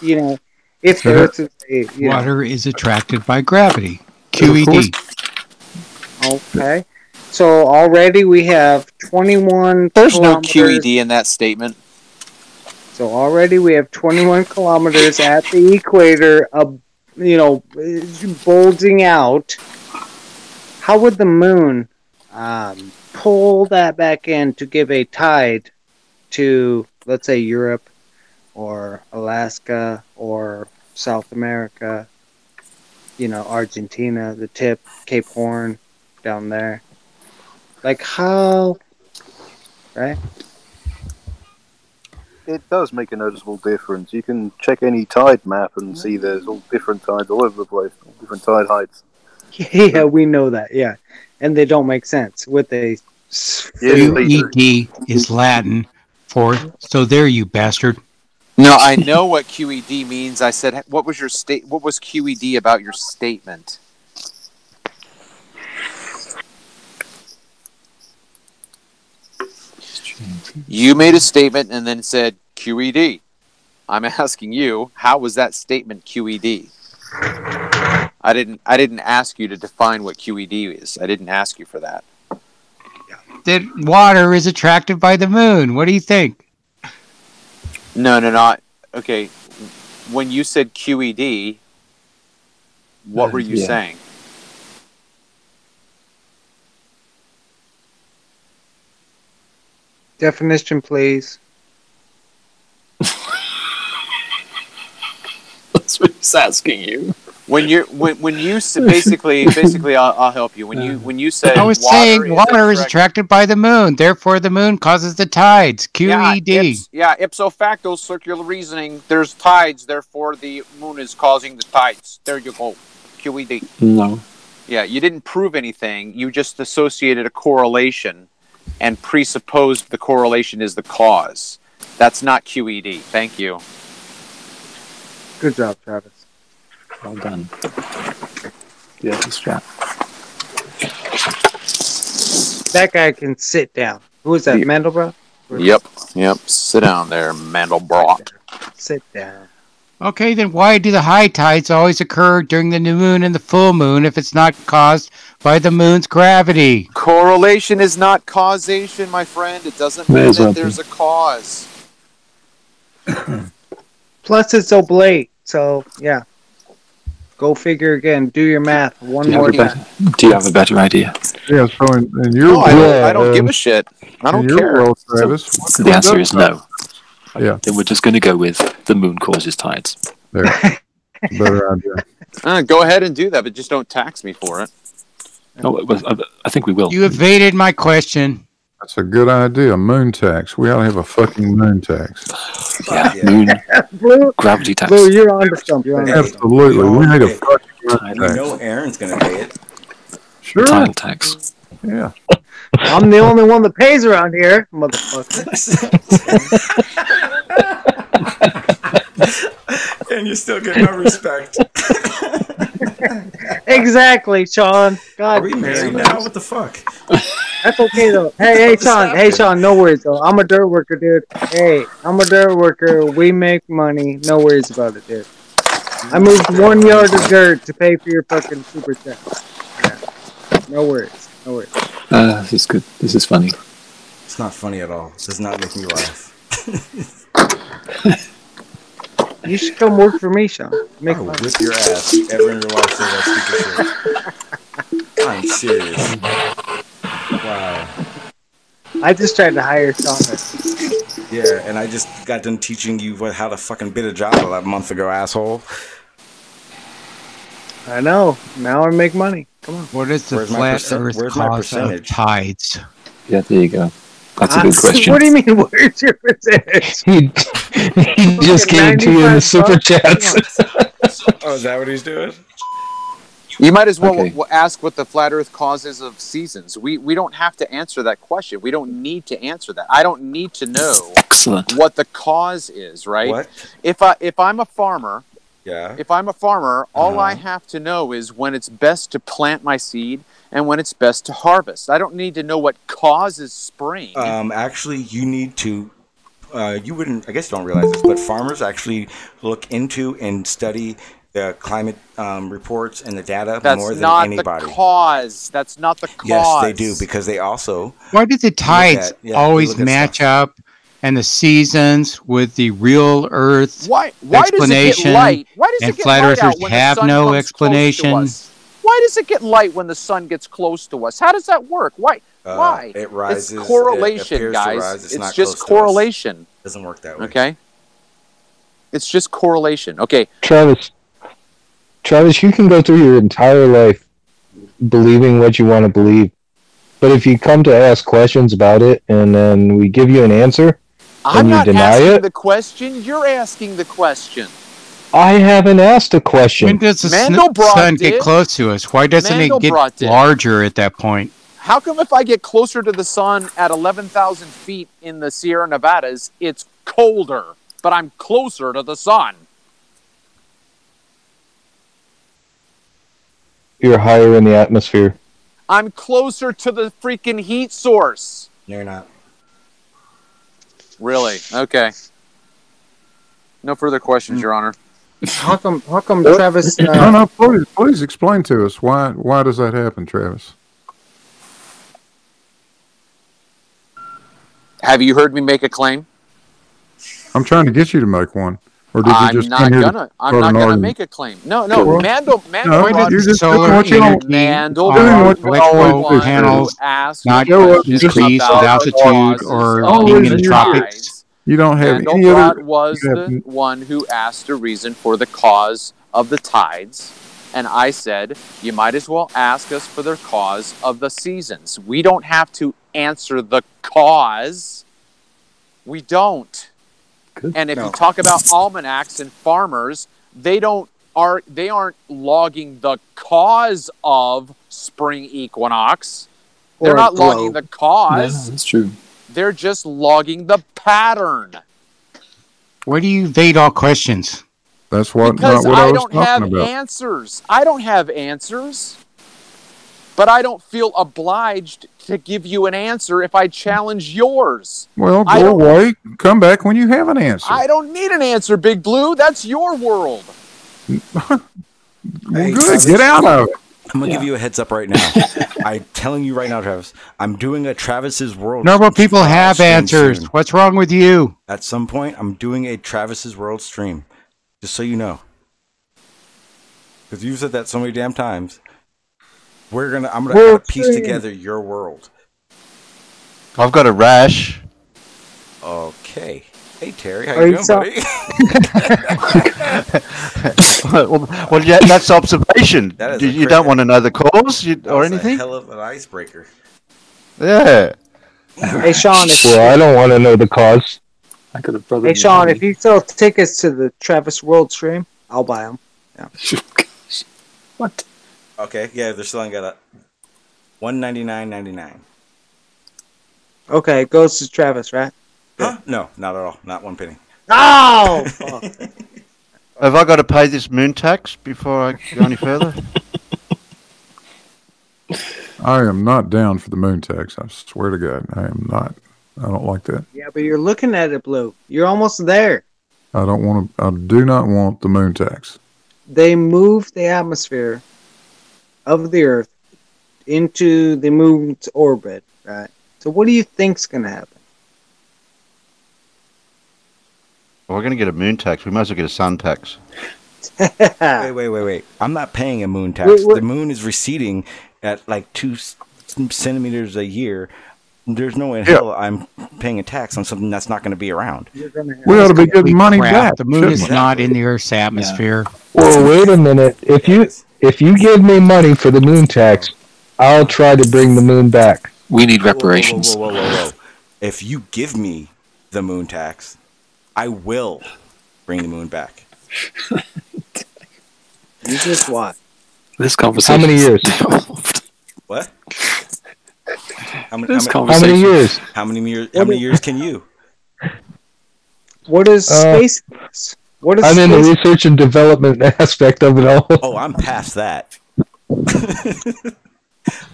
you know, if the Earth is a, you know, Water is attracted by gravity. Of QED. Okay. So already we have 21 There's no QED in that statement. So already we have 21 kilometers at the equator, of, you know, bulging out. How would the moon um, pull that back in to give a tide to, let's say, Europe or Alaska or South America? You know, Argentina, the tip, Cape Horn, down there. Like how, right? It does make a noticeable difference. You can check any tide map and see mm-hmm. there's all different tides all over the place, all different tide heights. Yeah, we know that. Yeah, and they don't make sense with a. They. QED is Latin for So there, you bastard. No, I know what QED means. I said, what was your state? What was QED about your statement? You made a statement and then said QED. I'm asking you, how was that statement QED? I didn't. I didn't ask you to define what QED is. I didn't ask you for that. That water is attracted by the moon. What do you think? No, no, not okay. When you said QED, what were you Yeah. saying? Definition, please. That's what he's asking you. When you're when, when you s- basically basically I'll, I'll help you. When you when you said I was water saying is water is attracted by the moon. Therefore, the moon causes the tides. E Yeah, QED. ips- yeah, ipso facto circular reasoning. There's tides, therefore the moon is causing the tides. There you go. QED. No. Yeah, you didn't prove anything. You just associated a correlation and presupposed the correlation is the cause. That's not QED. Thank you. Good job, Travis. Well done. Yeah, this chat. That guy can sit down. Who is that, Mandelbrot? Yep. Yep. Sit down there, Mandelbrot. Sit down. Okay, then why do the high tides always occur during the new moon and the full moon if it's not caused by the moon's gravity? Correlation is not causation, my friend. It doesn't mean as that be. there's a cause. Plus, it's oblate. So, yeah. Go figure again. Do your math one you, more time. do you have a better idea? Yeah, so in, in your No, I don't, world, I don't give um, a shit. I don't care. world, Travis, what The answer is about- no. Yeah. Then we're just going to go with the moon causes tides. There. Better idea. Uh, go ahead and do that, but just don't tax me for it. Oh, well, I- I think we will. You evaded my question. That's a good idea. Moon tax. We ought to have a fucking moon tax. Yeah, moon Blue, gravity tax. Blue, you're on to something. You're on to something. Absolutely. We need a fucking moon You tax. know Aaron's gonna pay it. Sure. Tidal tax. Yeah. I'm the only one that pays around here, motherfucker. and you still get no respect. exactly, Sean. God Are we married damn now? What the fuck? That's okay though. Hey, hey, Sean. Hey, Sean. No worries though. I'm a dirt worker, dude. Hey, I'm a dirt worker. We make money. No worries about it, dude. I moved one yard of dirt to pay for your fucking super chat. Yeah. No worries. No worries. Uh, this is good. This is funny. It's not funny at all. It does not make me laugh. You should come work for me, Sean. Make I will whip your ass if ever in your life say that stupid shit. I'm serious. Wow. I just tried to hire Sean. Yeah, and I just got done teaching you what, how to fucking bid a job a month ago, asshole. I know. Now I make money. Come on. What is the Where's flat percent- Earth where's my cause of tides? Yeah, there you go. That's a Uh, good question. What do you mean? Where's your percentage? he, he just gave to you in the super chats. Oh, is that what he's doing? You might as well Okay. ask what the flat Earth causes of seasons. We we don't have to answer that question. We don't need to answer that. I don't need to know Excellent. what the cause is, right? What? If I if I'm a farmer, Yeah. if I'm a farmer, all I Uh-huh. have to know is when it's best to plant my seed and when it's best to harvest. I don't need to know what causes spring. Um, actually, you need to. Uh, you wouldn't. I guess you don't realize this, but farmers actually look into and study the climate um, reports and the data That's more than anybody. That's not anybody. the cause. That's not the cause. yes, they do because they also. Why do the tides at- yeah, always look at match up and the seasons with the real Earth Why? Why does it explanation? get light? Why does and it get flat light out earthers have no comes explanation. Why does it get light when the sun gets close to us? How does that work? Why? Uh, Why? it rises, it It's correlation, appears to guys. rise, it's it's not just close to us. correlation. Doesn't work that way. Okay. It's just correlation. Okay. Travis, Travis, you can go through your entire life believing what you want to believe, but if you come to ask questions about it and then we give you an answer, I'm you not deny asking it? the question. You're asking the question. I haven't asked a question. When does the sn- Mandelbrot sun did. get close to us? Why doesn't it get did. larger at that point? How come if I get closer to the sun at 11,000 feet in the Sierra Nevadas, it's colder, but I'm closer to the sun? You're higher in the atmosphere. I'm closer to the freaking heat source. You're not. Really? Okay. No further questions, Your Honor. How come? How come Travis? no, Uh, no, please, please explain to us why why does that happen, Travis? Have you heard me make a claim? I'm trying to get you to make one, or did you I'm just not come here to gonna. I'm not gonna argument? make a claim. No, no. Well, Mandel, Mandel, No, brought- you're just solar don't. energy Mandel doing are what you the panels, asked not questions increase about the altitude causes or being in your tropics. You don't have any Mandelbrot other. was the one who asked a reason for the cause of the tides. And I said, you might as well ask us for the cause of the seasons. We don't have to answer the cause. We don't. And if you talk about almanacs and farmers, they don't are they aren't logging the cause of spring equinox. They're Or not logging the cause. that's true. They're just logging the pattern. Why do you evade all questions? That's what because not what I, I, was don't have about. answers. I don't have answers. But I don't feel obliged to give you an answer if I challenge yours. Well, go away. Come back when you have an answer. I don't need an answer, Big Blue. That's your world. well, Hey, good. Travis. Get out of it. I'm gonna give you a heads up right now. I'm telling you right now, Travis. I'm doing a Travis's World. Normal people have answers. soon. What's wrong with you? At some point, I'm doing a Travis's World stream, just so you know. Because you've said that so many damn times. We're gonna. I'm gonna World piece together your world. I've got a rash. Okay. Hey Terry, how Are you you doing, so- buddy? well, well, yeah, that's observation. That is you a you don't want to know the cause you, That or was a anything. hell of an icebreaker. Yeah. hey Sean, if, Well, I don't want to know the cause. I got a brother. hey Sean, army. if you sell tickets to the Travis World stream, I'll buy them. Yeah. what? Okay, yeah, they're selling at a one ninety nine ninety nine. Okay, it goes to Travis, right? Huh? No, not at all. Not one penny. Oh. Have I got to pay this moon tax before I go any further? I am not down for the moon tax. I swear to God, I am not. I don't like that. yeah, but you're looking at it, Blue. You're almost there. I don't want to. I do not want the moon tax. They move the atmosphere of the Earth into the moon's orbit, right? So, what do you think's gonna happen? Well, we're going to get a moon tax. We might as well get a sun tax. Wait, wait, wait, wait. I'm not paying a moon tax. Wait, wait. The moon is receding at like two centimeters a year. There's no way in Yeah. hell I'm paying a tax on something that's not going to be around. You're gonna have We ought to be getting money Crap, back. The moon is shouldn't in the Earth's atmosphere. Well, wait a minute. If you if you give me money for the moon tax, I'll try to bring the moon back. We need Whoa, whoa, whoa, reparations. Whoa, whoa, whoa, whoa, If you give me the moon tax, I will bring the moon back. You just what? This conversation. How many years? What? How many, This how many, How many years? how many years? How many years can you? What is Uh, space? What is I'm in the research and development aspect of it all. Oh, I'm past that.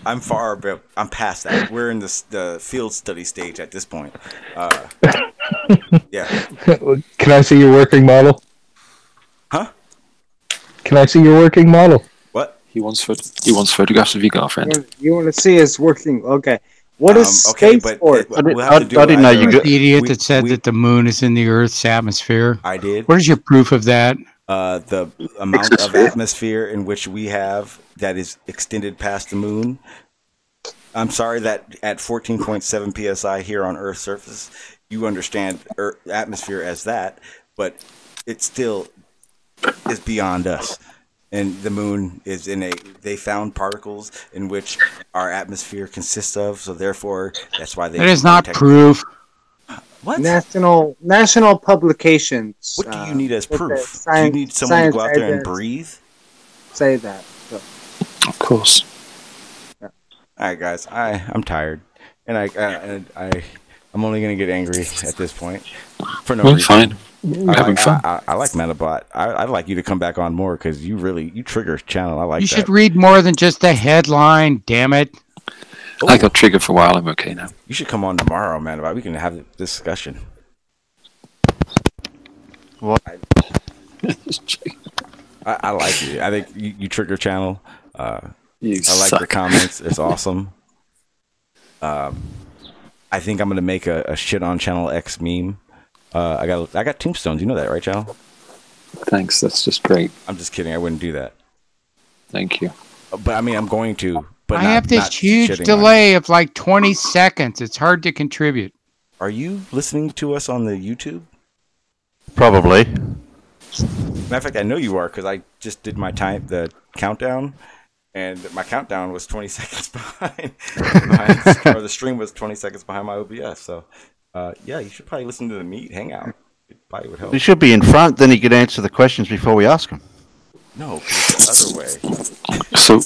I'm far, bro. I'm past that. We're in this the field study stage at this point. Uh, yeah. Can I see your working model? Huh? Can I see your working model? What? He wants phot- he wants photographs of your girlfriend. You- You want to see us working? Okay. What is Um, okay, space but for? it- I didn't- we'll I- to do I didn't know you The idiot we- that said we- that the moon is in the Earth's atmosphere. I did. What is your proof of that? Uh, the amount of atmosphere in which we have that is extended past the moon. I'm sorry that at 14.7 psi here on Earth's surface, you understand Earth, atmosphere as that, but it still is beyond us. And the moon is in a. They found particles in which our atmosphere consists of, so therefore that's why they. That is not proof. What? National national publications. What do you uh, need as with the proof? do you need someone to go out there and breathe? Say that. So, Of course. I All right, guys. I I'm tired, and I, I and I I'm only gonna get angry at this point for no Well, reason. fine. I, Having I- fun. I, I like Metabot. I, I'd like you to come back on more because you really you trigger channel. I like you that. should read more than just the headline. Damn it! I got triggered for a while. I'm okay now. You should come on tomorrow, Metabot. We can have a discussion. What? I, I like you. I think you, you trigger channel. Uh, You I like suck. your comments. It's awesome. Um, I think I'm gonna make a, a shit on Channel X meme. Uh, I got I got tombstones. You know that, right, Channel? Thanks. That's just great. I'm just kidding. I wouldn't do that. Thank you. But I mean, I'm going to. But I not- have this huge shitting on delay of like 20 seconds. It's hard to contribute. Are you listening to us on the YouTube? Probably. Matter of fact, I know you are because I just did my time the countdown, and my countdown was 20 seconds behind, behind or the stream was 20 seconds behind my OBS. So, uh, yeah, you should probably listen to the meet hangout. It probably would help. He should be in front, then he could answer the questions before we ask him. No, it's the other way. So,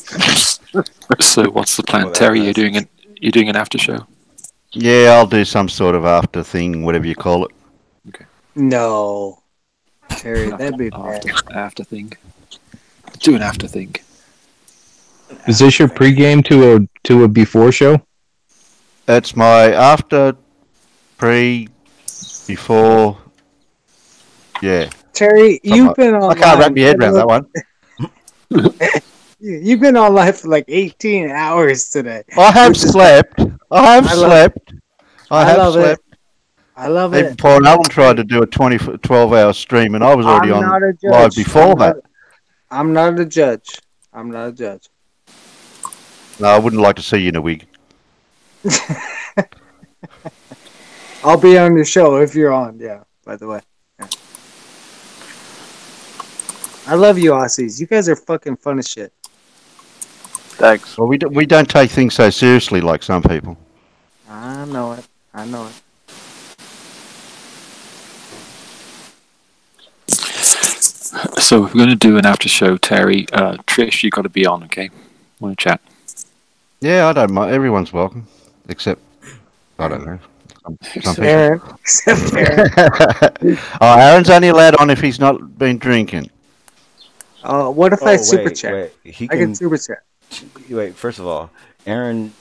so what's the plan, Well, Terry? You're doing an you're doing an after show. Yeah, I'll do some sort of after thing, whatever you call it. Okay. No. Terry, that'd be bad. After, after thing. Do an after thing. Is this your pregame to a to a before show? That's my after, pre, before. Yeah. Terry, you've been on. I can't wrap my head around that one. You've been on live for like 18 hours today. I have slept. I have I slept. I, I have love it. slept. I love Even it. Paul Allen tried to do a 20, 12 hour stream, and I was already I'm on live before I'm that. not- I'm not a judge. I'm not a judge. No, I wouldn't like to see you in a wig. I'll be on the show if you're on. Yeah. By the way. Yeah. I love you, Aussies. You guys are fucking fun as shit. Thanks. Well, we, do, we don't take things so seriously like some people. I know it. I know it. So if we're going to do an after show, Terry, uh, Trish, you've got to be on, okay? Want to chat? Yeah, I don't mind. Everyone's welcome, except I don't know. Some, some. Aaron. Except Aaron. oh, Aaron's only allowed on if he's not been drinking. Uh, what if Oh, I super wait, chat? wait. He I can can super chat. Wait, first of all, Aaron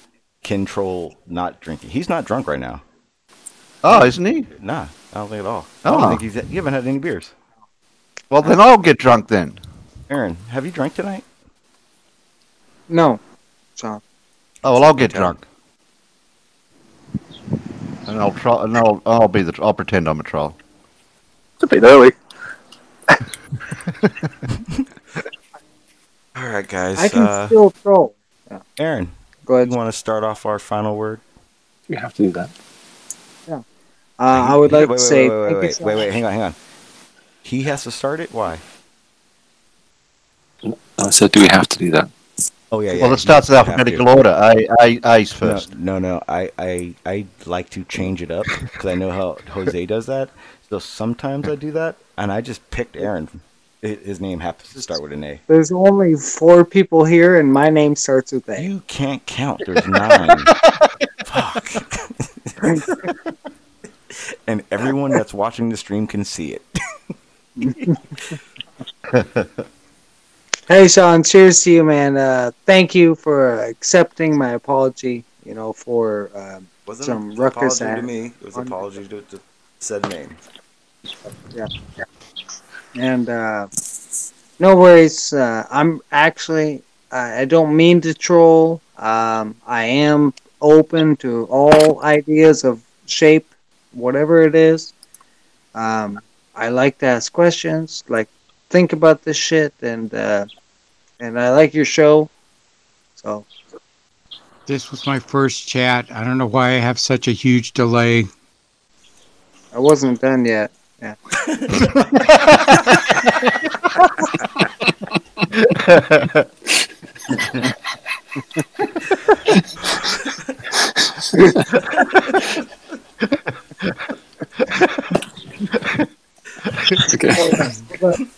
can troll not drinking. He's not drunk right now. Oh, isn't he? Nah, I don't think at all. I Oh. don't think he's. You haven't had any beers. Well, then I'll get drunk then. Aaron, have you drank tonight? No, Sean. Oh well, I'll get Okay. drunk, and I'll try. And I'll I'll be the. I'll pretend I'm a troll. It's a bit early. All right, guys. I can uh, still troll. Aaron, Go ahead. you want to start off our final word? We have to do that. Uh, I would like wait, to wait, say wait, wait, thank wait, wait, wait, hang on, hang on. He has to start it. Why? I said, do we have to do that? Oh yeah, yeah. well, you it starts in have alphabetical order. A A A's first. No, no, no. I, I, I like to change it up because I know how Jose does that. So sometimes I do that, and I just picked Aaron. His name happens to start with an A. There's only four people here, and my name starts with A. You can't count. There's nine. Fuck. and everyone that's watching the stream can see it. Hey, Sean. Cheers to you, man. Uh, thank you for accepting my apology. You know, for um, Wasn't some an ruckus. apology to me. It was an apology to, to said name. Yeah. And uh, no worries. Uh, I'm actually, I I don't mean to troll. Um, I am open to all ideas of shape, whatever it is. Um, I like to ask questions, like think about this shit, and uh, and I like your show. So This was my first chat. I don't know why I have such a huge delay. I wasn't done yet. Yeah. Okay.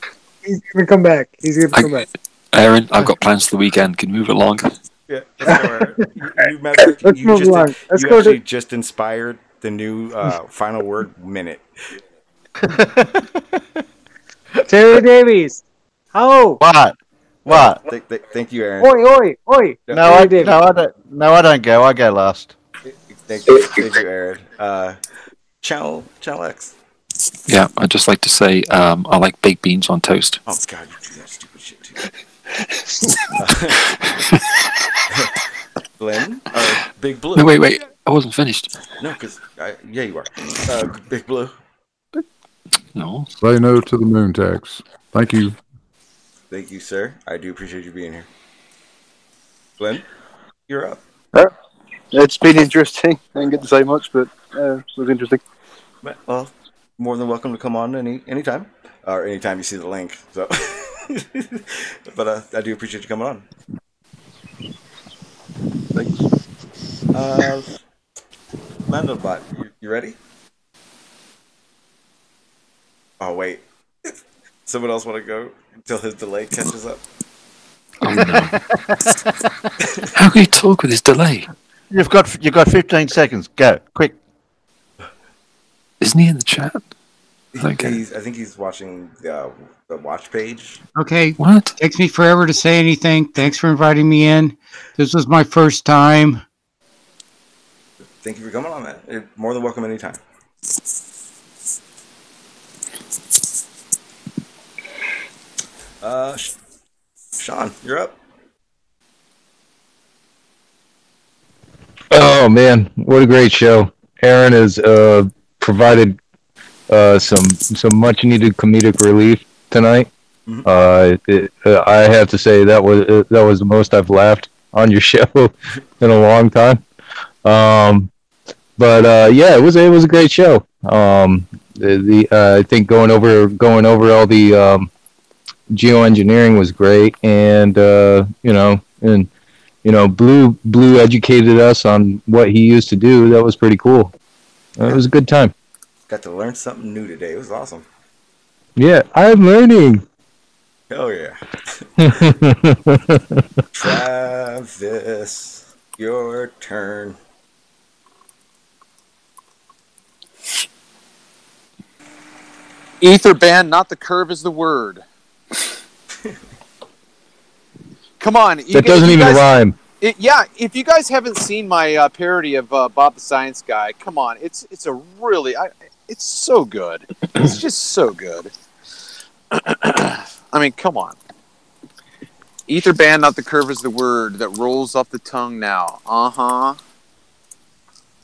He's gonna come back. He's gonna come back. Aaron, I've got plans for the weekend. Can you move it along? Yeah, let's go, Aaron. You, you, Let's you move just, along. Let's you go to- just inspired the new uh, final word minute. Terry Davies. How? What? What? Th- th- thank you, Aaron. Oi, oi, oi. No, Terry I, Davies. no, I don't. No, I don't go. I go last. Thank you, thank you, Aaron. Uh, channel, channel X. Yeah, I'd just like to say um, I like baked beans on toast. Oh God, you do that stupid shit too. Glenn, uh, Big Blue. No, wait, wait. I wasn't finished. No, because yeah, you are. Uh, Big Blue. No. Say no to the moon tax. Thank you. Thank you, sir. I do appreciate you being here. Glenn, you're up. Yeah. It's been interesting. I didn't get to say much, but uh, it was interesting. Well, more than welcome to come on any anytime, or anytime you see the link. So, but uh, I do appreciate you coming on. Thanks. Uh, Mandelbrot, you, you ready? Oh wait, someone else want to go until his delay catches up. Oh no. How can you talk with his delay? You've got you've got 15 seconds. Go quick. Isn't he in the chat? Okay. He's, I think he's watching the, the watch page. Okay. What? Takes me forever to say anything. Thanks for inviting me in. This was my first time. Thank you for coming on, man. You're more than welcome anytime. Uh, Sean, you're up. Oh man, what a great show! Aaron is uh, provided uh, some some much needed comedic relief tonight. Uh, it, uh, I have to say that was uh, that was the most I've laughed on your show in a long time. Um, but uh, yeah, it was it was a great show. Um, the, the uh, I think going over going over all the um, geoengineering was great, and uh, you know, and you know, Blue Blue educated us on what he used to do. That was pretty cool. It was a good time. Got to learn something new today. It was awesome. Yeah, I'm learning. Hell yeah. Travis, your turn. Ether band, not the curve is the word. Come on. you that guys- doesn't you even guys- rhyme. It, yeah, if you guys haven't seen my uh, parody of uh, Bob the Science Guy, come on, it's it's a really, I, it's so good. It's just so good. I mean, come on. Ether band, not the curve is the word that rolls off the tongue now. Uh huh.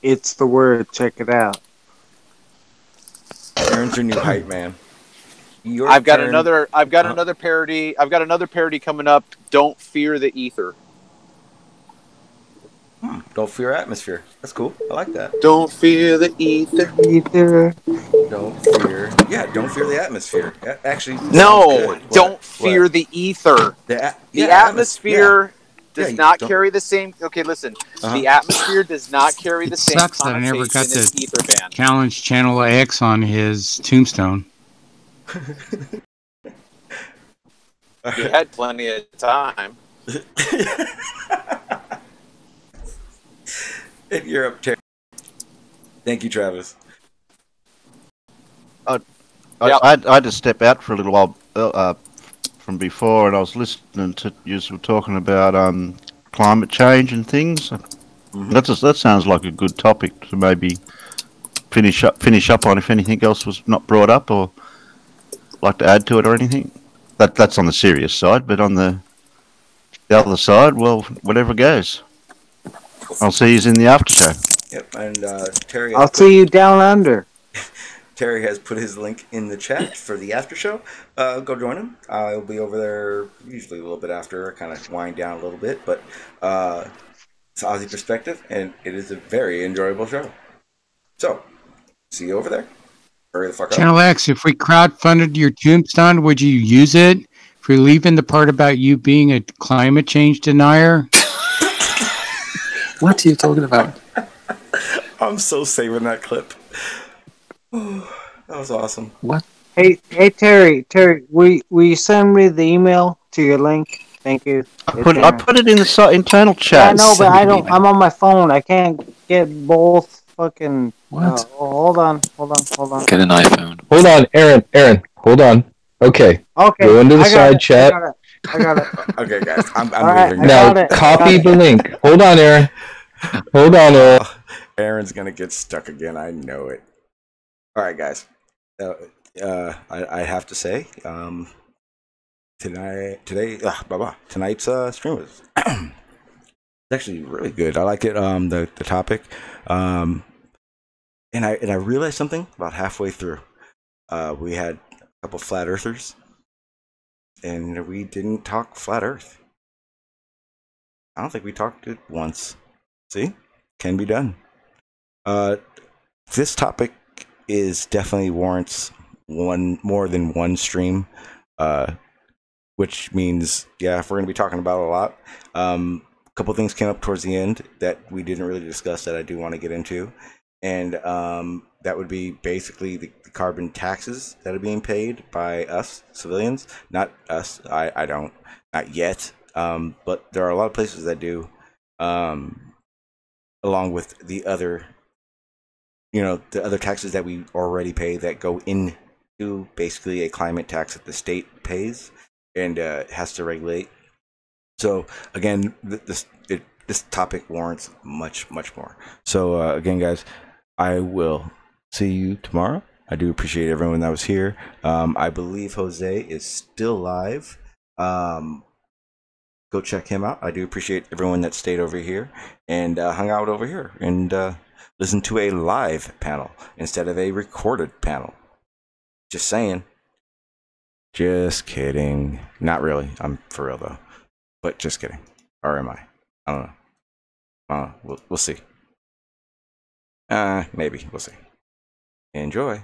It's the word. Check it out. Aaron's your new hype man. Your I've got turn. another. I've got Uh, another parody. I've got another parody coming up. Don't fear the ether. Don't fear atmosphere. That's cool. I like that. Don't fear the ether. Ether. Don't fear. Yeah, don't fear the atmosphere. Actually, No, don't fear What? the ether. The, a- The yeah, atmosphere yeah. does Yeah, not don't- carry the same. Okay, listen. Uh-huh. The atmosphere does not carry the It same sucks that I never got to ether band. challenge Channel X on his tombstone. You had plenty of time. In Europe, Terry. Thank you, Travis. I, I, had, I had to step out for a little while uh, uh, from before, and I was listening to you were talking about um, climate change and things. That's a, that sounds like a good topic to maybe finish up finish up on if anything else was not brought up or like to add to it or anything. That that's on the serious side, but on the the other side, well, whatever goes. I'll see you in the after show. Yep, and uh, Terry. I'll see you down under. Terry has put his link in the chat for the after show. Uh, go join him. I'll be over there usually a little bit after, kind of wind down a little bit, but uh, it's Aussie perspective, and it is a very enjoyable show. So, see you over there. Hurry the fuck up. Channel X, if we crowdfunded your tombstone, would you use it? If we're leaving the part about you being a climate change denier? What are you talking about? I'm so saving that clip. that was awesome. What? Hey, hey, Terry, Terry, will, will you send me the email to your link? Thank you. I put I put it in the si- internal Yeah, chat. I know, but I don't. I'm on my phone. I can't get both fucking. What? Uh, oh, hold on, hold on, hold on. Get an iPhone. Hold on, Aaron. Aaron, hold on. Okay. Okay. Go into the side it, chat. I got it. I got it. Okay, guys, I'm, I'm All right, leaving. I Now got it, I copy the link. Hold on, Aaron. Hold on, Aaron. Aaron's gonna get stuck again. I know it. All right, guys. Uh, uh, I, I have to say, um, tonight, today, uh, blah, blah, tonight's uh, stream was actually really good. I like it. Um, the the topic, um, and I and I realized something about halfway through. Uh, we had a couple flat earthers, and we didn't talk flat Earth. I don't think we talked it once. See, can be done. Uh, this topic is definitely warrants one more than one stream, uh, which means yeah, if we're gonna be talking about a lot. Um, a couple things came up towards the end that we didn't really discuss that I do want to get into, and um, that would be basically the, the carbon taxes that are being paid by us civilians, not us. I I don't not yet, um, but there are a lot of places that do. Um, along with the other you know the other taxes that we already pay that go into basically a climate tax that the state pays and uh, has to regulate. So again this it, this topic warrants much much more. So uh, again guys i will see you tomorrow. I do appreciate everyone that was here. Um, i believe jose is still live. Um, go check him out. I do appreciate everyone that stayed over here and uh, hung out over here and uh, listened to a live panel instead of a recorded panel. Just saying. Just kidding. Not really. I'm for real though. But just kidding. Or am I? I don't know. We'll, we'll see. Uh, maybe. We'll see. Enjoy.